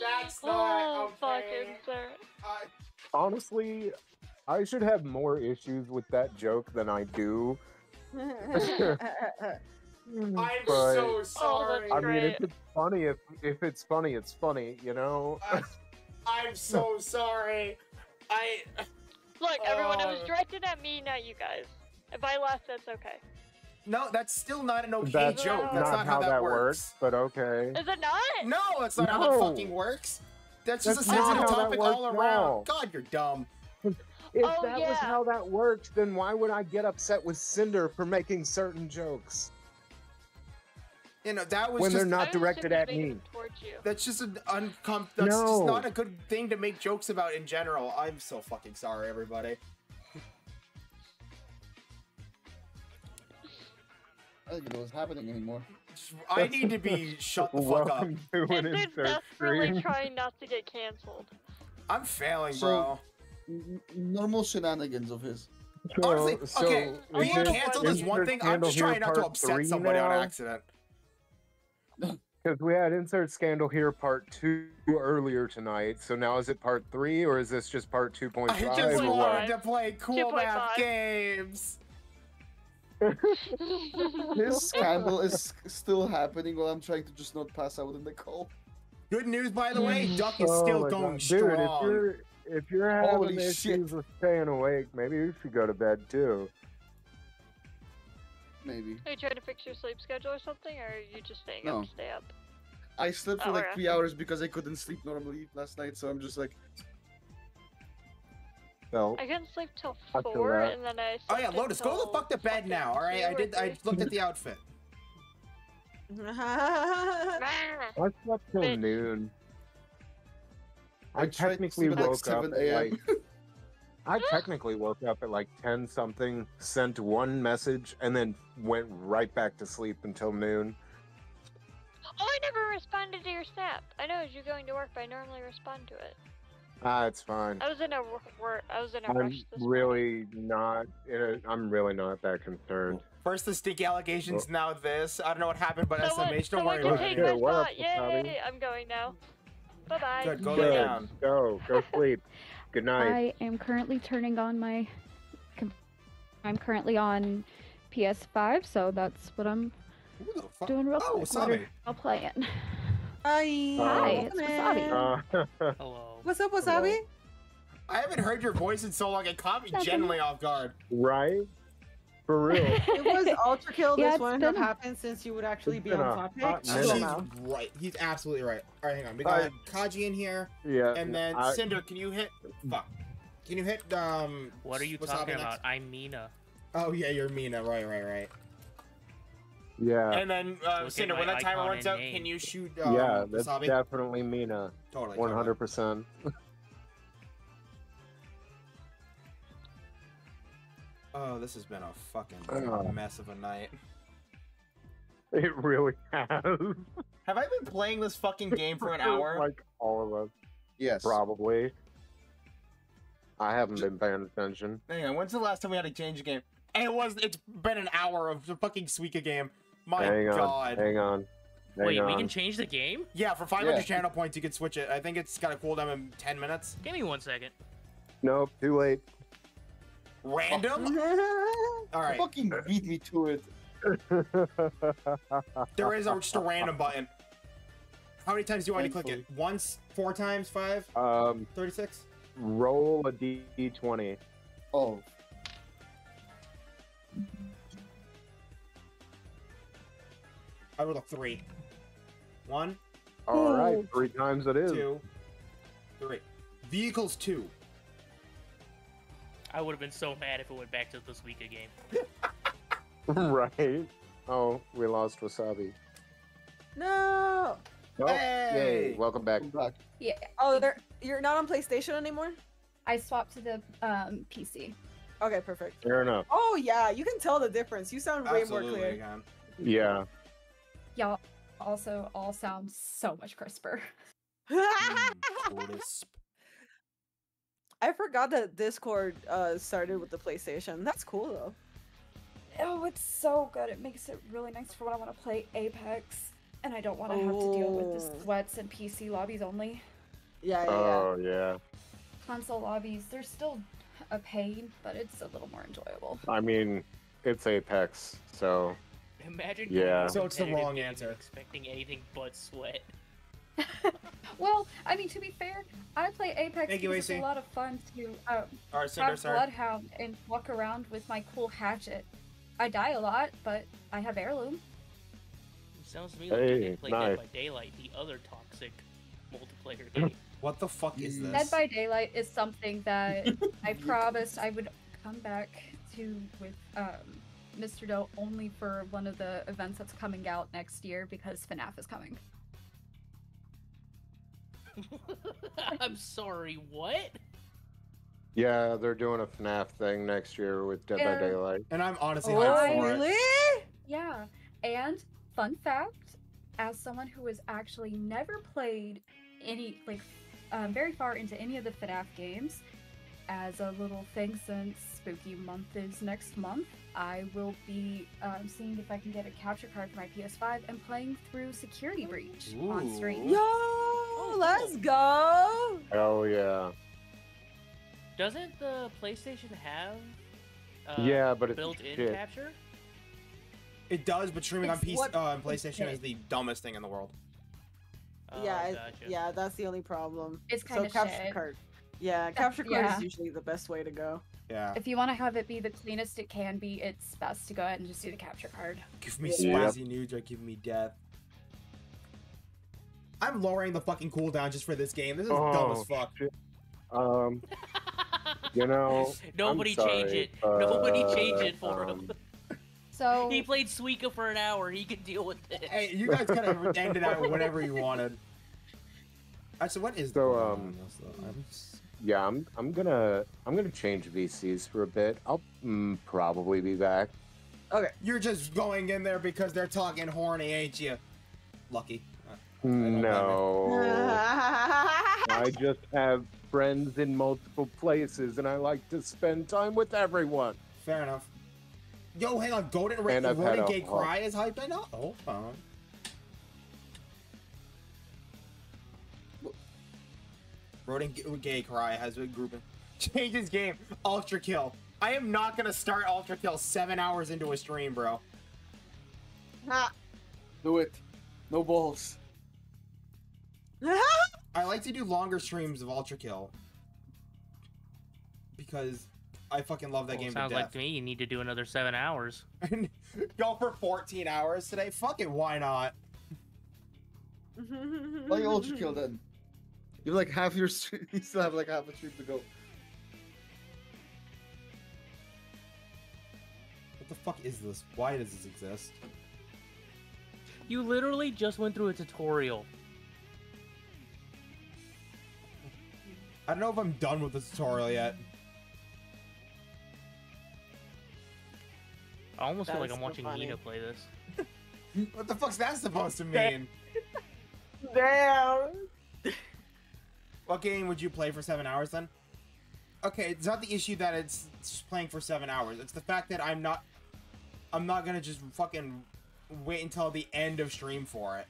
That's not oh, okay. fucking sir. I, Honestly, I should have more issues with that joke than I do. (laughs) I'm (laughs) But- oh, so sorry. I mean, if it's funny, if if it's funny, it's funny, you know. Uh, I'm so (laughs) sorry. I. Look, everyone, it was Uh. directed at me, not you guys. If I laugh, that's okay. No, that's still not an okay That's joke. That's not, how, that, works. But okay. Is it not? No, that's not how that No. fucking works. That's just That's a sensitive topic all around. all. God, you're dumb. (laughs) If Oh, that was how that worked, then why would I get upset with Cinder for making certain jokes You know that was when just they're not directed at me? them towards you. That's just an uncom. That's just not a good thing to make jokes about in general. I'm so fucking sorry, everybody. I don't even know what's happening anymore. I need to be (laughs) shut the fuck up. Welcome to This an dude's insert desperately stream. trying not to get canceled. I'm failing, So- bro. Normal shenanigans of his. So, Honestly, so okay, being canceled is one thing. I'm just trying not to upset three somebody on accident. Because we had insert scandal here part two earlier tonight. So now is it part three or is this just part two point I just wanted what? to play cool 2.5. math games. (laughs) His scandal is still happening while I'm trying to just not pass out in the cold. Good news, by the way, mm. Duck is Oh still my going God. Dude, if you're if you're having Holy issues shit. with staying awake, maybe you should go to bed too. Maybe. Are you trying to fix your sleep schedule or something, or are you just staying No. up to stay up? I slept for Oh, like alright. three hours because I couldn't sleep normally last night, so I'm just like, So I couldn't sleep till I four, and then I. Oh yeah, Lotus, go the fuck to bed now. All right, I did. I looked at the outfit. (laughs) (laughs) I slept till noon. I I technically sleep like, woke up 7 at a.m. like. (laughs) I technically woke up at like ten something, sent one message, and then went right back to sleep until noon. Oh, I never responded to your snap. I know as you're going to work, but I normally respond to it. Ah, it's fine. I was in a wor- wor- I was in a I'm rush this really not. In a, I'm really not that concerned. First the stinky allegations, now this. I don't know what happened, but Someone, SMH, don't someone worry can about take it. my what up, spot. Yay! Wasabi? I'm going now. Bye bye. Good, go Good. down. Go, go sleep. Good night. I am currently turning on my. I'm currently on PS5, so that's what I'm doing real Oh, quick. Wasabi. I'll play it. Hi. Hi, it's Wasabi. Uh, (laughs) Hello. What's up, Wasabi? I haven't heard your voice in so long. It caught me genuinely off guard. right? For real. (laughs) It was Ultra Kill. Yeah, this it's wouldn't have happened since you would actually It's be on a topic. hot I minute. He's right. He's absolutely right. All right, hang on. We I- got Kaji in here, Yeah. and then I- Cinder. Can you hit? Fuck. Can you hit? Um. What are you Wasabi talking next? about? I'm Mina. Oh yeah, you're Mina. Right, right, right. Yeah. And then uh, Cinder, when my that timer runs out, name. can you shoot? Um, yeah, that's Wasabi? definitely Mina. Totally, One hundred percent. (laughs) Oh, this has been a fucking Oh. mess of a night. (laughs) It really has. (laughs) Have I been playing this fucking game for an hour? like all of us. Yes. Probably. I haven't been paying attention. Hang on, when's the last time we had to change a game? It was. It's been an hour of the fucking Suika game. My hang on. god. Hang on. Hang Wait, we can change the game? Yeah, for 500 Yeah. channel points, you can switch it. I think it's got a cooldown in 10 minutes. Give me one second. Nope, too late. Random? (laughs) All right. Fucking beat me to it. (laughs) There is a, just a random button. How many times do you want me to click it? Once? Four times? Five? Um, 36? roll a d20. Oh. I rolled a three. One, All right, three times it is. two, three. Vehicles two. I would have been so mad if it went back to this week game. (laughs) right. Oh, we lost Wasabi. No. Oh, Hey! yay! Welcome back. Yeah. Oh, they're, you're not on PlayStation anymore. I swapped to the um, PC. Okay, perfect. Fair enough. Oh yeah, you can tell the difference. You sound way more clear. Yeah. Y'all also all sound so much crisper. (laughs) I forgot that Discord uh, started with the PlayStation. That's cool though. Oh, it's so good. It makes it really nice for when I want to play Apex and I don't want to have to deal with Oh. the sweats and PC lobbies only. Yeah, Oh yeah. Console lobbies, they're still a pain, but it's a little more enjoyable. I mean, it's Apex, so Imagine Yeah. So it's the competitive wrong answer. Expecting anything but sweat. Well, I mean, to be fair, I play Apex Thank you, because it's a lot of fun to um, Alright, Cinder, have sorry. Bloodhound and walk around with my cool hatchet. I die a lot, but I have heirloom. Sounds to me like you Hey, can play nice. Dead by Daylight, the other toxic multiplayer game. (laughs) What the fuck is this? Dead by Daylight is something that (laughs) I promised I would come back to with um, Mr. Doe only for one of the events that's coming out next year because FNAF is coming. (laughs) I'm sorry, what? yeah, they're doing a FNAF thing next year with Dead Yeah. by Daylight. And I'm honestly Oh, hyped for really? it. Yeah. And fun fact, as someone who has actually never played any like um, very far into any of the FNAF games, as a little thing since Spooky Month is next month, I will be um, seeing if I can get a capture card for my PS5 and playing through Security Breach on stream. Yo, let's go. Oh yeah. Doesn't the PlayStation have uh, Yeah, but it's built-in shit. capture? It does, but streaming on It's PC, what- uh, on PlayStation is the dumbest thing in the world. Oh, yeah, gotcha. yeah, that's the only problem. It's so kinda capture shit. card. Yeah, capture card Yeah. is usually the best way to go. Yeah. If you want to have it be the cleanest it can be, it's best to go ahead and just do the capture card. Give me Yep. spicy nudes or give me death. I'm lowering the fucking cooldown just for this game. This is dumb Oh, as fuck. shit. Um, you know, (laughs) Nobody I'm change sorry, it. Nobody change it for him. um, So (laughs) He played Suika for an hour. He can deal with it. Hey, you guys could have ended out whenever you wanted. Actually, what is the So, cooldown um, on though? Yeah, I'm I'm gonna I'm gonna change VCs for a bit. I'll mm, probably be back. Okay. You're just going in there because they're talking horny, ain't you? Lucky. No, (laughs) I just have friends in multiple places, and I like to spend time with everyone. Fair enough. Yo, hang on. Golden Ra- And I've had Rodent a Gay Cry is hyping oh, up. Hold on. Rodent Gay Cry has been grouping. (laughs) Change his game. Ultra Kill. I am not gonna start Ultra Kill seven hours into a stream, bro. Do it. No balls. (laughs) I like to do longer streams of Ultra Kill because I fucking love that Well, game sounds to like to me you need to do another seven hours. (laughs) Go for 14 hours today. Fuck it, why not? (laughs) Play Ultra Kill then. You have like half your stream. You still have like half a stream to go. What the fuck is this? Why does this exist? You literally just went through a tutorial. I don't know if I'm done with the tutorial yet. I almost That feel like I'm so watching funny. Nina play this. (laughs) What the fuck's that supposed to mean? (laughs) Damn. What game would you play for seven hours then? Okay, it's not the issue that it's just playing for seven hours. It's the fact that I'm not, I'm not gonna just fucking wait until the end of stream for it.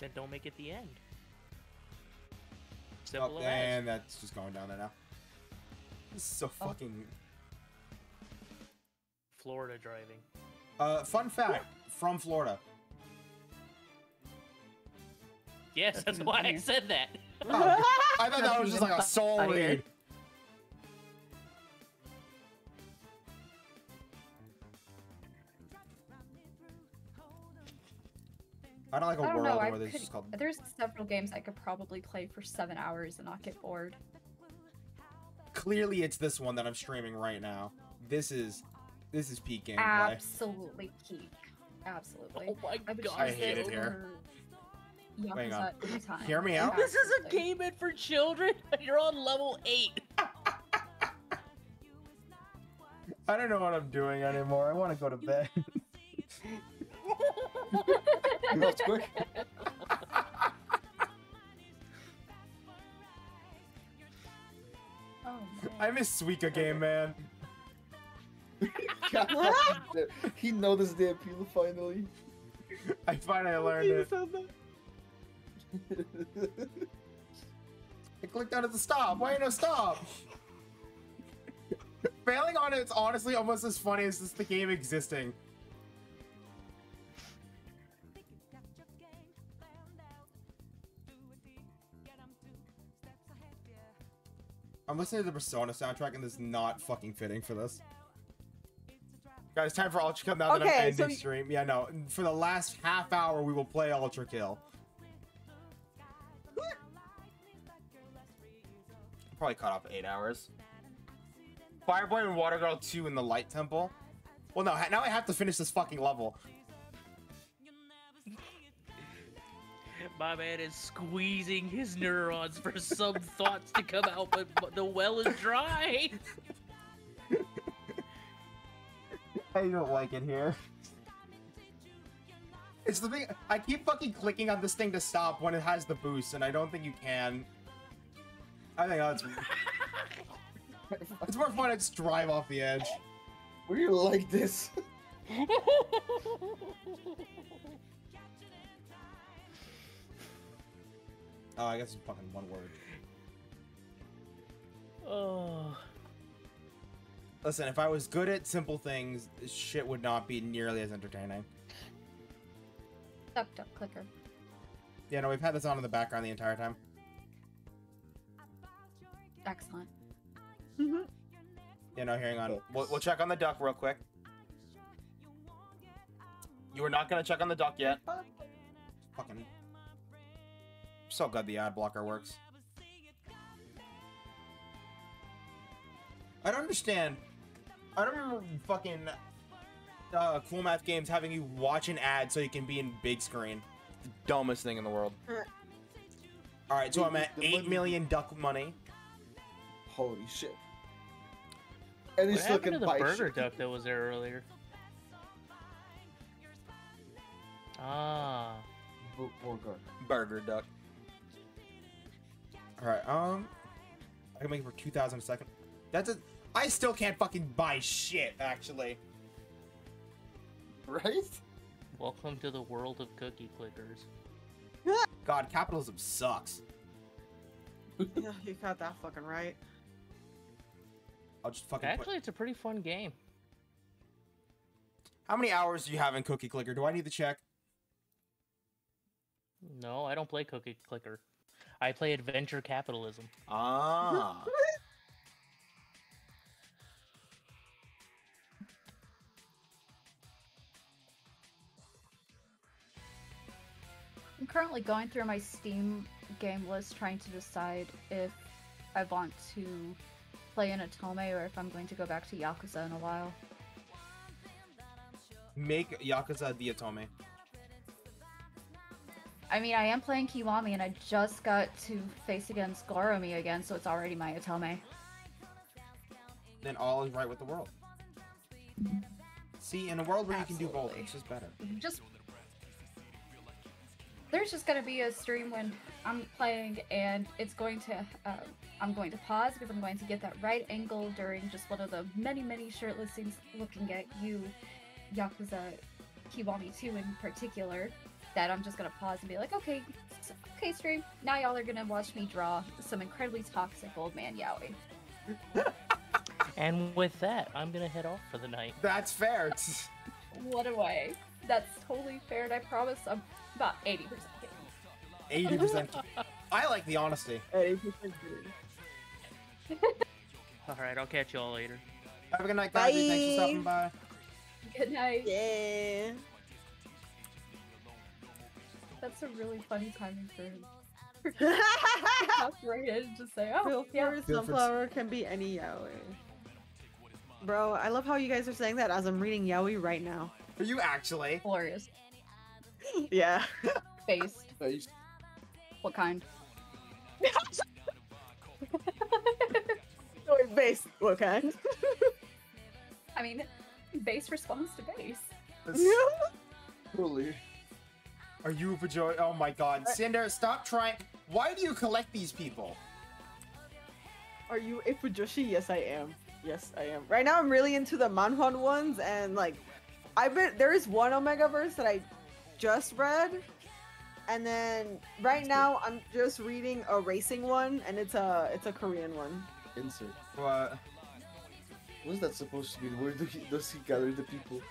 Then don't make it the end. Oh, Simple as. and that's just going down there now. This is so Oh. fucking. Florida driving. Uh, fun fact from Florida. Yes, that's (laughs) why I said that. Oh, I thought that was just like a soul read. I don't like a I don't world know. I where this could, is called. there's several games I could probably play for seven hours and not get bored. Clearly, it's this one that I'm streaming right now. This is, this is peak gameplay. Absolutely peak. Absolutely. Oh my I, would I hate it over here. Hang Yakuza on. anytime. Hear me out. This is a game meant for children. (laughs) You're on level eight. (laughs) I don't know what I'm doing anymore. I want to go to bed. (laughs) (laughs) That's quick. Oh, I miss Suika game, man. (laughs) he noticed the appeal finally. I finally learned it. (laughs) I clicked on it to stop. Why ain't no stop? Failing on it's honestly almost as funny as just the game existing. I'm listening to the Persona soundtrack and this is not fucking fitting for this. Guys, time for Ultra Kill now that I'm Okay, ending so y- stream. Yeah, no. For the last half hour, we will play Ultra Kill. (laughs) Probably cut off eight hours. Fireboy and Water Girl 2 in the Light Temple. Well, no, now I have to finish this fucking level. My man is squeezing his neurons for some (laughs) thoughts to come out, but, but the well is dry. (laughs) I don't like it here. It's the thing. I keep fucking clicking on this thing to stop when it has the boost, and I don't think you can. I think that's. (laughs) it's more fun to just drive off the edge. Were you like this? Oh, I guess it's fucking one word. Oh. Listen, if I was good at simple things, this shit would not be nearly as entertaining. Duck duck clicker. Yeah, no, we've had this on in the background the entire time. Excellent. Yeah, no, hearing on. We'll, we'll check on the duck real quick. You were not gonna check on the duck yet. Fucking. So good the ad blocker works. I don't understand. I don't remember fucking uh, Cool Math Games having you watch an ad so you can be in big screen. The dumbest thing in the world. Alright, so I'm at 8 million duck money. Holy shit. And What he's still happened to the burger shit. duck that was there earlier? Ah. Burger. Burger duck. Alright, um. I can make it for 2,000 a second. That's a. I still can't fucking buy shit, actually. Right? Welcome to the world of cookie clickers. (laughs) God, capitalism sucks. (laughs) yeah, you got that fucking right. I'll just fucking put- Actually, it's a pretty fun game. How many hours do you have in Cookie Clicker? Do I need to check? No, I don't play cookie clicker. I play adventure capitalism. Ah. (laughs) I'm currently going through my Steam game list trying to decide if I want to play an otome or if I'm going to go back to Yakuza in a while. Make Yakuza the otome. I mean, I am playing Kiwami and I just got to face against Goromi again, so it's already my otome. Then all is right with the world. See, in a world where you can do both, it's just better. Just there's just gonna be a stream when I'm playing and it's going to um, I'm going to pause because I'm going to get that right angle during just one of the many many shirtless scenes looking at you, Yakuza Kiwami 2 in particular. That I'm just gonna pause and be like, okay, okay, stream. Now y'all are gonna watch me draw some incredibly toxic old man yaoi. (laughs) And with that, I'm gonna head off for the night. That's fair. (laughs) (laughs) What a way. That's totally fair, and I promise I'm about 80% kidding. 80%. I like the honesty. 80% All right, I'll catch you all later. Have a good night, guys. Thanks for stopping by. Good night. Yeah. That's a really funny timing for Hop right in and just say, oh, Feel yeah. free, sunflower can be any yaoi. Bro, I love how you guys are saying that as I'm reading yaoi right now. Are you actually? Glorious. (laughs) Yeah. Based. Based. What kind? (laughs) Or base. What kind? I mean, base responds to base. (laughs) Totally. Are you a overjoyed? Oh my god. Cinder, stop trying. Why do you collect these people? Are you a Fujoshi? Yes, I am. Yes, I am. Right now, I'm really into the manhwa ones, and like, I've been there is one Omegaverse that I just read, and then right now I'm just reading a racing one, and it's a it's a Korean one. Insert. What? What's that supposed to mean? Where do he, does he gather the people?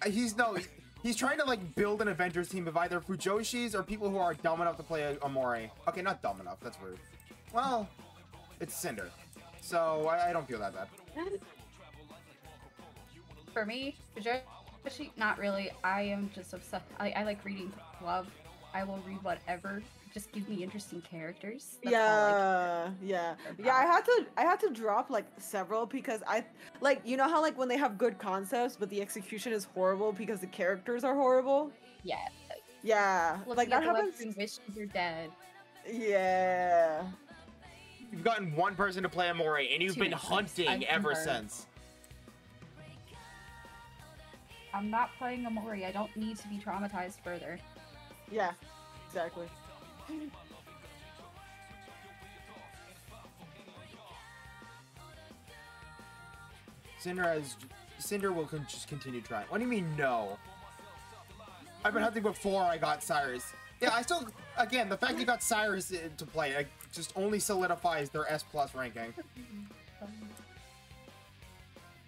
Uh, He's no. He's trying to like build an Avengers team of either Fujoshis or people who are dumb enough to play Omori. Okay, not dumb enough. That's rude. Well, it's Cinder, so I, I don't feel that bad. (laughs) For me, Fujoshi, not really. I am just obsessed. I, I like reading love. I will read whatever. Just give me interesting characters. That's all I yeah, yeah, yeah. I had to, I had to drop like several because I, like, you know how like when they have good concepts but the execution is horrible because the characters are horrible. Yeah. Yeah, Looking like at that the happens. webtoon, wish you're dead. Yeah. You've gotten one person to play Omori, and you've Too been hunting I've ever never- since. I'm not playing Omori. I don't need to be traumatized further. Yeah, exactly. Cinder has. Cinder will con- just continue trying. What do you mean no? I've been hunting before I got Cyrus. Yeah, I still. Again, the fact you got Cyrus to play like, just only solidifies their S plus ranking. (laughs)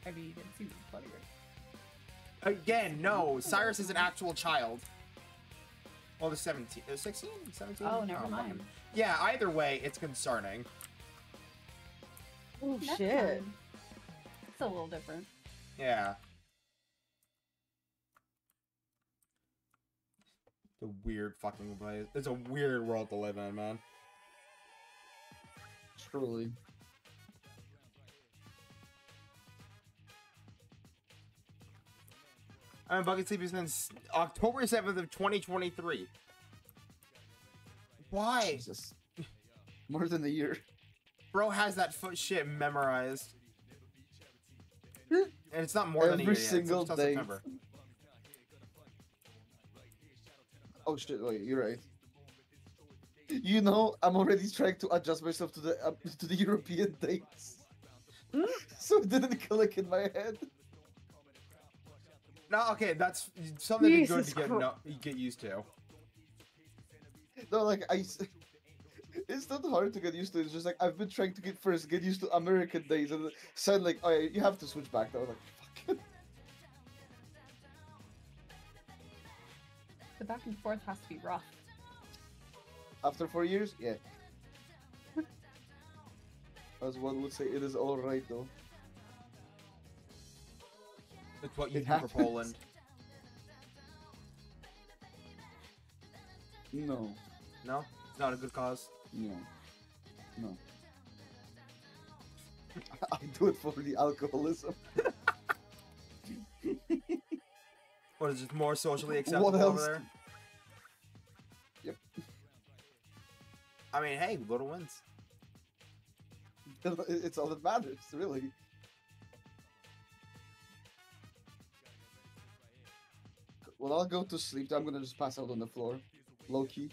I mean, it seems funnier. Again, no. Cyrus is an actual child. Well, the 17. Uh, 16? 17? Oh, never fucking- mind. Yeah, either way, it's concerning. Oh That's shit. fun. It's a little different. Yeah. It's a weird fucking place. It's a weird world to live in, man. Truly. I've been bucket sleeping since October 7th of 2023. Why? Jesus. (laughs) More than a year. Bro has that foot shit memorized. and it's not more than a year yet. single till day. Oh shit! Wait, you're right. You know, I'm already trying to adjust myself to the uh, to the European dates, (laughs) so it didn't click in my head. No, okay, that's something good Jesus to get no, get used to. No, like I, (laughs) it's not hard to get used to. It's just like I've been trying to get first get used to American days, and said like, oh, yeah, you have to switch back. I was like, fuck. It. (laughs) The back and forth has to be rough. After four years, yeah. (laughs) As one would say, it is all right though. It's what you It do for. Poland. No, No, it's not a good cause. no, no. (laughs) I do it for the alcoholism. (laughs) What is it more socially acceptable What over there? Yep. I mean, hey, little wins. (laughs) It's all that matters, really. Well, I'll go to sleep. I'm gonna just pass out on the floor, low key.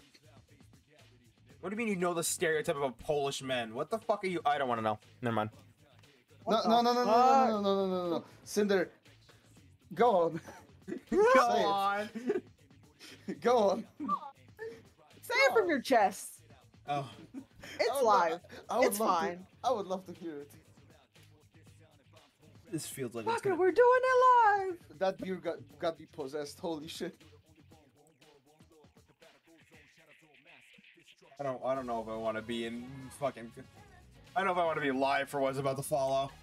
What do you mean you know the stereotype of a Polish man? What the fuck are you? I don't want to know. Never mind. No, no, no, no, no, no, no, no, no, no, no. Cinder, go on. Go (laughs) Say it. on. (laughs) Go on. Say it from your chest. Oh. It's live. I would It's love fine. To, I would love to hear it. This feels like Fuck it, gonna... we're doing it live. That beer got got me possessed. Holy shit. I don't. I don't know if I want to be in fucking. I don't know if I want to be live for what's about to follow. (laughs)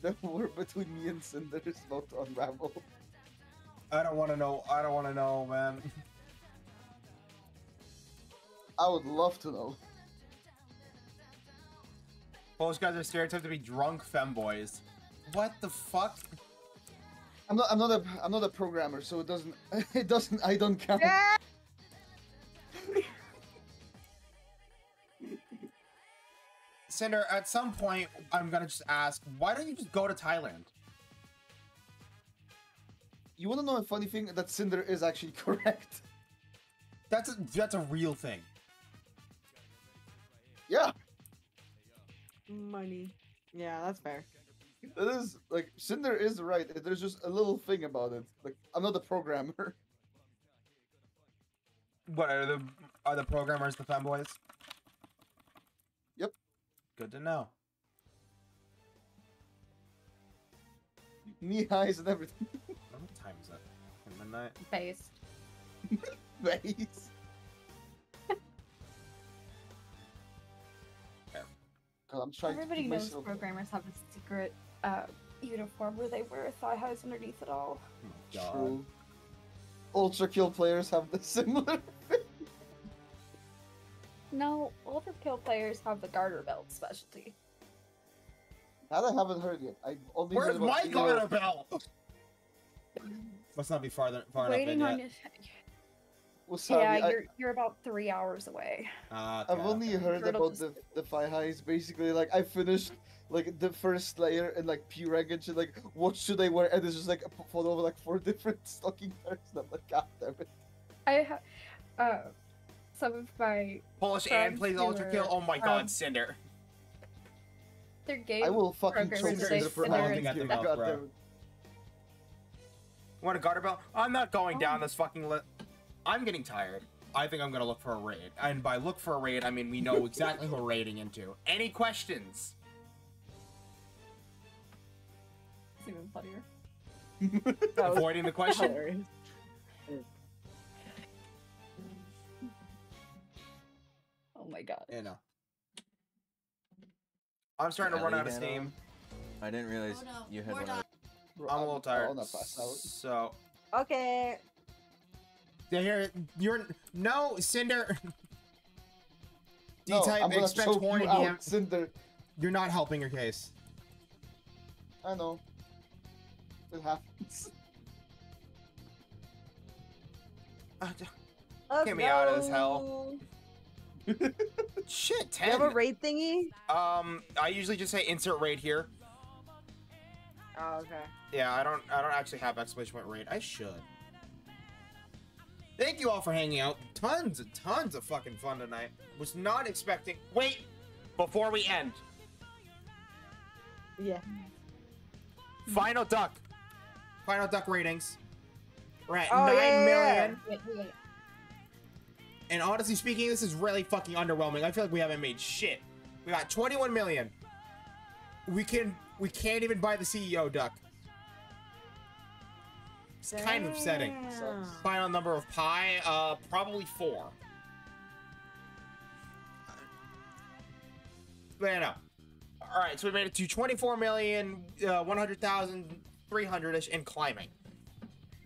The war between me and Cinder is about to unravel. I don't want to know. I don't want to know, man. I would love to know. Polish guys are stereotyped to be drunk femboys. What the fuck? I'm not. I'm not a. I'm not a programmer, so it doesn't. (laughs) It doesn't. I don't count. Cinder, at some point, I'm gonna just ask, why don't you just go to Thailand? You want to know a funny thing? That Cinder is actually (laughs) correct. That's a, that's a real thing. Yeah, Money. Yeah, that's fair. that is like Cinder is right. There's just a little thing about it. Like I'm not a programmer. (laughs) What are the are the programmers the fanboys? Yep. Good to know. Knee highs and everything. (laughs) What time is it? Midnight. Face. Face. (laughs) God, I'm trying Everybody to keep knows myself. programmers have a secret uh, uniform where they wear thigh highs underneath it all. True. Ultrakill players have the (laughs) similar. No, ultra kill players have the garter belt specialty. That I haven't heard yet. I only Where's heard about my Elo- garter belt? Must not be farther far Waiting enough on in you. Wasabi, Yeah, I- you're you're about three hours away. yet. I've only heard Sure, it'll about just- the the Fi Highs. Basically, like I finished like the first layer and like P rank and shit. Like, what should I wear? And it's just like a p- photo of like four (laughs) different stocking pairs. And I'm like, God damn it. I have uh, some of my Polish and friends plays who Ultrakill. Oh my god, um, Cinder. Their game I will fucking programmers choke say Cinder for Cinder holding at the you. mouth, bro. Want a garter belt? I'm not going Oh. down this fucking list. I'm getting tired. I think I'm gonna look for a raid. And by look for a raid, I mean we know exactly who we're raiding into. Any questions? It's even funnier. (laughs) Avoiding the question? Hilarious. Oh my god. You know. I'm starting to run out of ban steam. I didn't realize oh, you had one. of- I'm a little tired. I'll not pass out. So Okay. Yeah, here you're no Cinder. D-type I'm expect choke horny you out, DM. Cinder. You're not helping your case. I know. It happens. Let's Get me out of this hell. Shit, You have a raid thingy? Um, I usually just say insert raid here. Oh, okay. Yeah, I don't. I don't actually have exclamation point raid. I should. Thank you all for hanging out. Tons and tons of fucking fun tonight. Was not expecting. Wait, before we end, Yeah. final duck. Final duck ratings. We're at Oh, nine yeah, million. yeah, yeah. And honestly speaking, this is really fucking underwhelming. I feel like we haven't made shit. We got 21 million. We can we can't even buy the CEO duck. It's kind of upsetting. Damn. Final number of pi, uh, probably four. But I know. All right, so we made it to 24 million, uh, 100,000, 300ish, and climbing.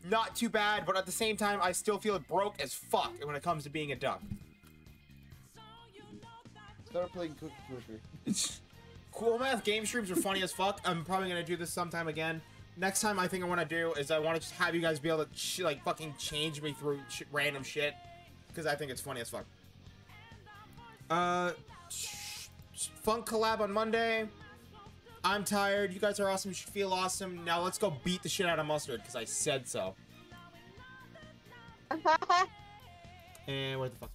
Not too bad, but at the same time, I still feel broke as fuck when it comes to being a duck. Start playing Cookie Clicker. Cool math game streams are funny as fuck. I'm probably gonna do this sometime again. Next time, I think I want to do is I want to just have you guys be able to like fucking change me through sh- random shit because I think it's funny as fuck. Uh, funk collab on Monday. I'm tired. You guys are awesome. You should feel awesome. Now let's go beat the shit out of mustard because I said so. (laughs) and what the fuck?